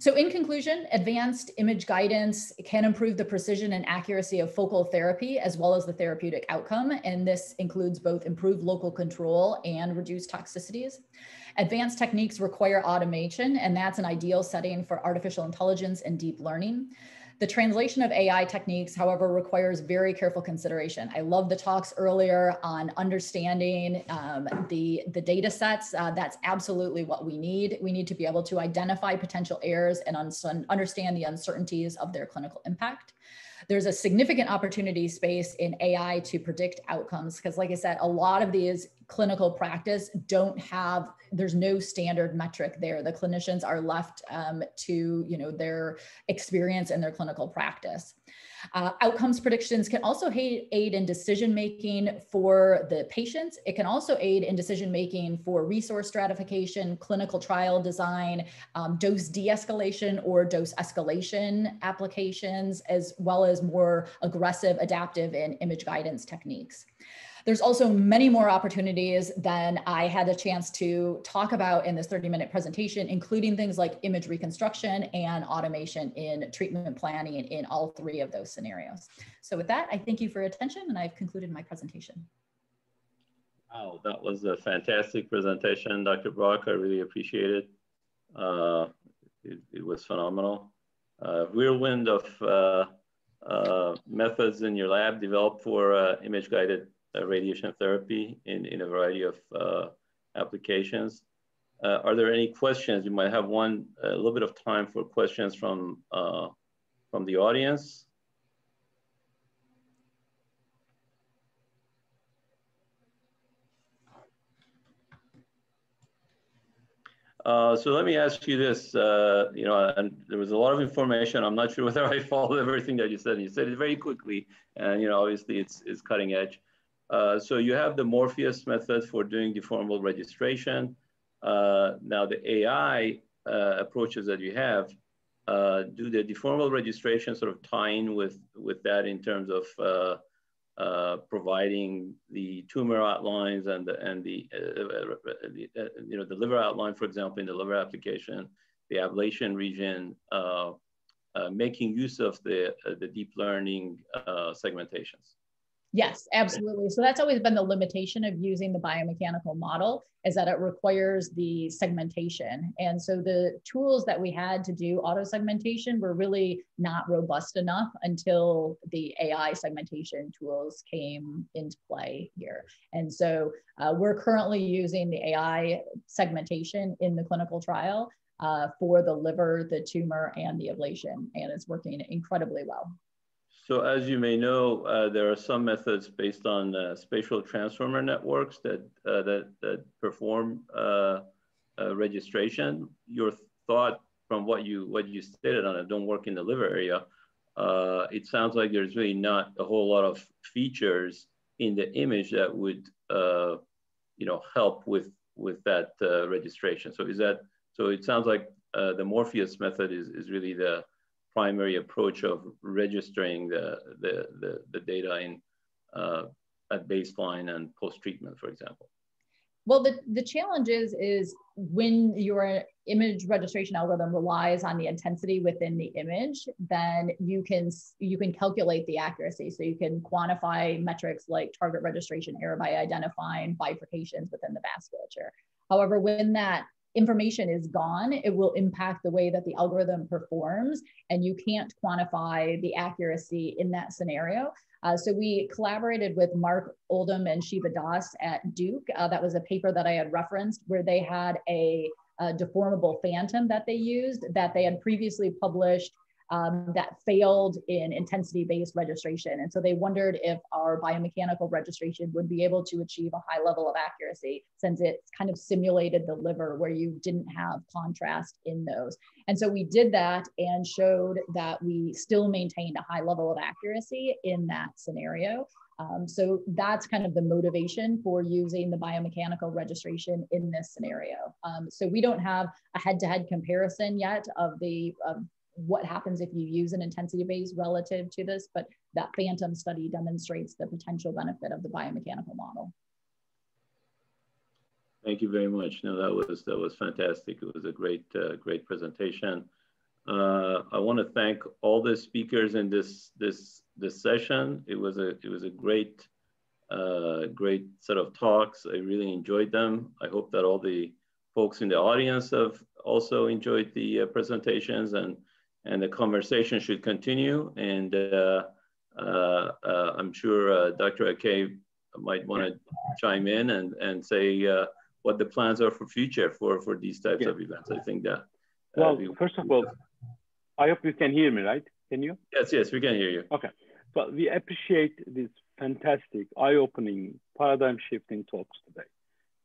So in conclusion, advanced image guidance can improve the precision and accuracy of focal therapy as well as the therapeutic outcome. And this includes both improved local control and reduced toxicities. Advanced techniques require automation, and that's an ideal setting for artificial intelligence and deep learning. The translation of AI techniques, however, requires very careful consideration. I love the talks earlier on understanding um, the, the data sets. Uh, that's absolutely what we need. We need to be able to identify potential errors and understand the uncertainties of their clinical impact there's a significant opportunity space in AI to predict outcomes because, like I said, a lot of these clinical practice don't have there's no standard metric there. The clinicians are left um, to you know their experience and their clinical practice uh, outcomes predictions can also aid, in decision making for the patients it can also aid in decision making for resource stratification clinical trial design um, dose de-escalation or dose escalation applications as well as more aggressive adaptive and image guidance techniques there's also many more opportunities than I had a chance to talk about in this 30 minute presentation, including things like image reconstruction and automation in treatment planning in all three of those scenarios. So with that, I thank you for your attention and I've concluded my presentation.
Wow, that was a fantastic presentation, Dr. Brock. I really appreciate it. Uh, it, it, was phenomenal. Uh, whirlwind of uh, uh methods in your lab developed for uh, image-guided radiation therapy in, in a variety of uh, applications. Uh, are there any questions? You might have one, a little bit of time for questions from, from the audience. Uh, so let me ask you this, uh, you know, and there was a lot of information. I'm not sure whether I followed everything that you said. You said it very quickly, and you know, obviously it's, it's cutting edge. Uh, so you have the MORFEUS method for doing deformable registration. Uh, now the AI uh, approaches that you have, uh, do the deformable registration sort of tie in with, with that in terms of uh, providing the tumor outlines and the, and the, the you know, the liver outline, for example, in the liver application, the ablation region, making use of the, the deep learning segmentations.
Yes, absolutely. So that's always been the limitation of using the biomechanical model is that it requires the segmentation. And so the tools that we had to do auto segmentation were really not robust enough until the AI segmentation tools came into play here. And so uh, we're currently using the AI segmentation in the clinical trial uh, for the liver, the tumor, and the ablation, and it's working incredibly well.
So as you may know, uh, there are some methods based on uh, spatial transformer networks that, uh, that, that, perform uh, uh, registration. Your thought from what you, what you stated on it don't work in the liver area, uh, it sounds like there's really not a whole lot of features in the image that would you know, help with, with that registration. So is that, so it sounds like the MORFEUS method is, is really the, primary approach of registering the, the, the, the data in uh, at baseline and post-treatment, for example?
Well, the, the challenge is, is when your image registration algorithm relies on the intensity within the image, then you can, you can calculate the accuracy. So you can quantify metrics like target registration error by identifying bifurcations within the vasculature. However, when that information is gone, it will impact the way that the algorithm performs, and you can't quantify the accuracy in that scenario. Uh, so we collaborated with Mark Oldham and Shiva Das at Duke. Uh, that was a paper that I had referenced where they had a, a deformable phantom that they used that they had previously published um, that failed in intensity-based registration. And so they wondered if our biomechanical registration would be able to achieve a high level of accuracy since it kind of simulated the liver where you didn't have contrast in those. And so we did that and showed that we still maintained a high level of accuracy in that scenario. Um, so that's kind of the motivation for using the biomechanical registration in this scenario. Um, so we don't have a head-to-head -head comparison yet of the of what happens if you use an intensity base relative to this, but that phantom study demonstrates the potential benefit of the biomechanical model.
Thank you very much. No, that was that was fantastic. It was a great uh, great presentation. Uh, I want to thank all the speakers in this this this session. It was a it was a great uh, great set of talks. I really enjoyed them. I hope that all the folks in the audience have also enjoyed the uh, presentations and and the conversation should continue. And uh, uh, uh I'm sure uh, Dr. Akay might want to chime in and, and say uh, what the plans are for future for, for these types yeah. of events. I think that.
well, we, first of all, I hope you can hear me, right? Can you?
Yes, yes, we can hear you.
Okay. Well, we appreciate these fantastic, eye-opening, paradigm-shifting talks today.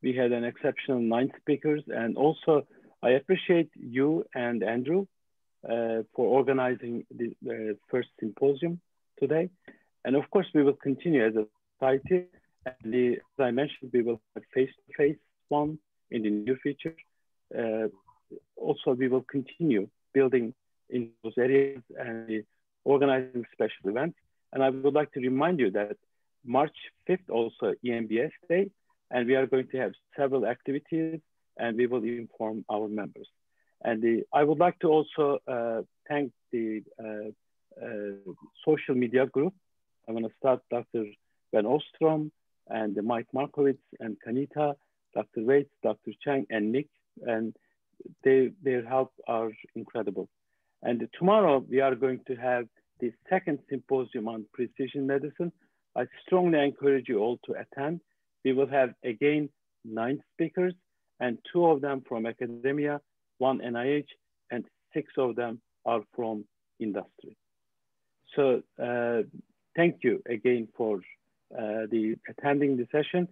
We had an exceptional nine speakers, and also I appreciate you and Andrew for organizing the, first symposium today. And of course, we will continue as a society. And the, as I mentioned, we will have face-to-face one in the near future. Uh, also, we will continue building in those areas and organizing special events. And I would like to remind you that March 5th, also EMBS Day, and we are going to have several activities and we will inform our members. And the, I would like to also uh, thank the uh, uh, social media group. I want to start Dr. Ben Ostrom and Mike Markowitz and Kanita, Dr. Waits, Dr. Chang, and Nick. And they, their help are incredible. And tomorrow we are going to have the second symposium on precision medicine. I strongly encourage you all to attend. We will have again nine speakers and two of them from academia one NIH, and six of them are from industry. So uh, thank you again for uh, the attending the session.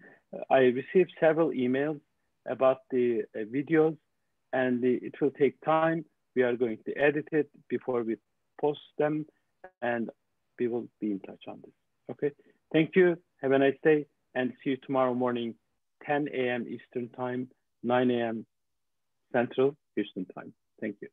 I received several emails about the uh, videos, and the, it will take time. We are going to edit it before we post them and we will be in touch on this. Okay, thank you. Have a nice day and see you tomorrow morning, 10 a.m. Eastern time, 9 a.m. Central Houston time. Thank you.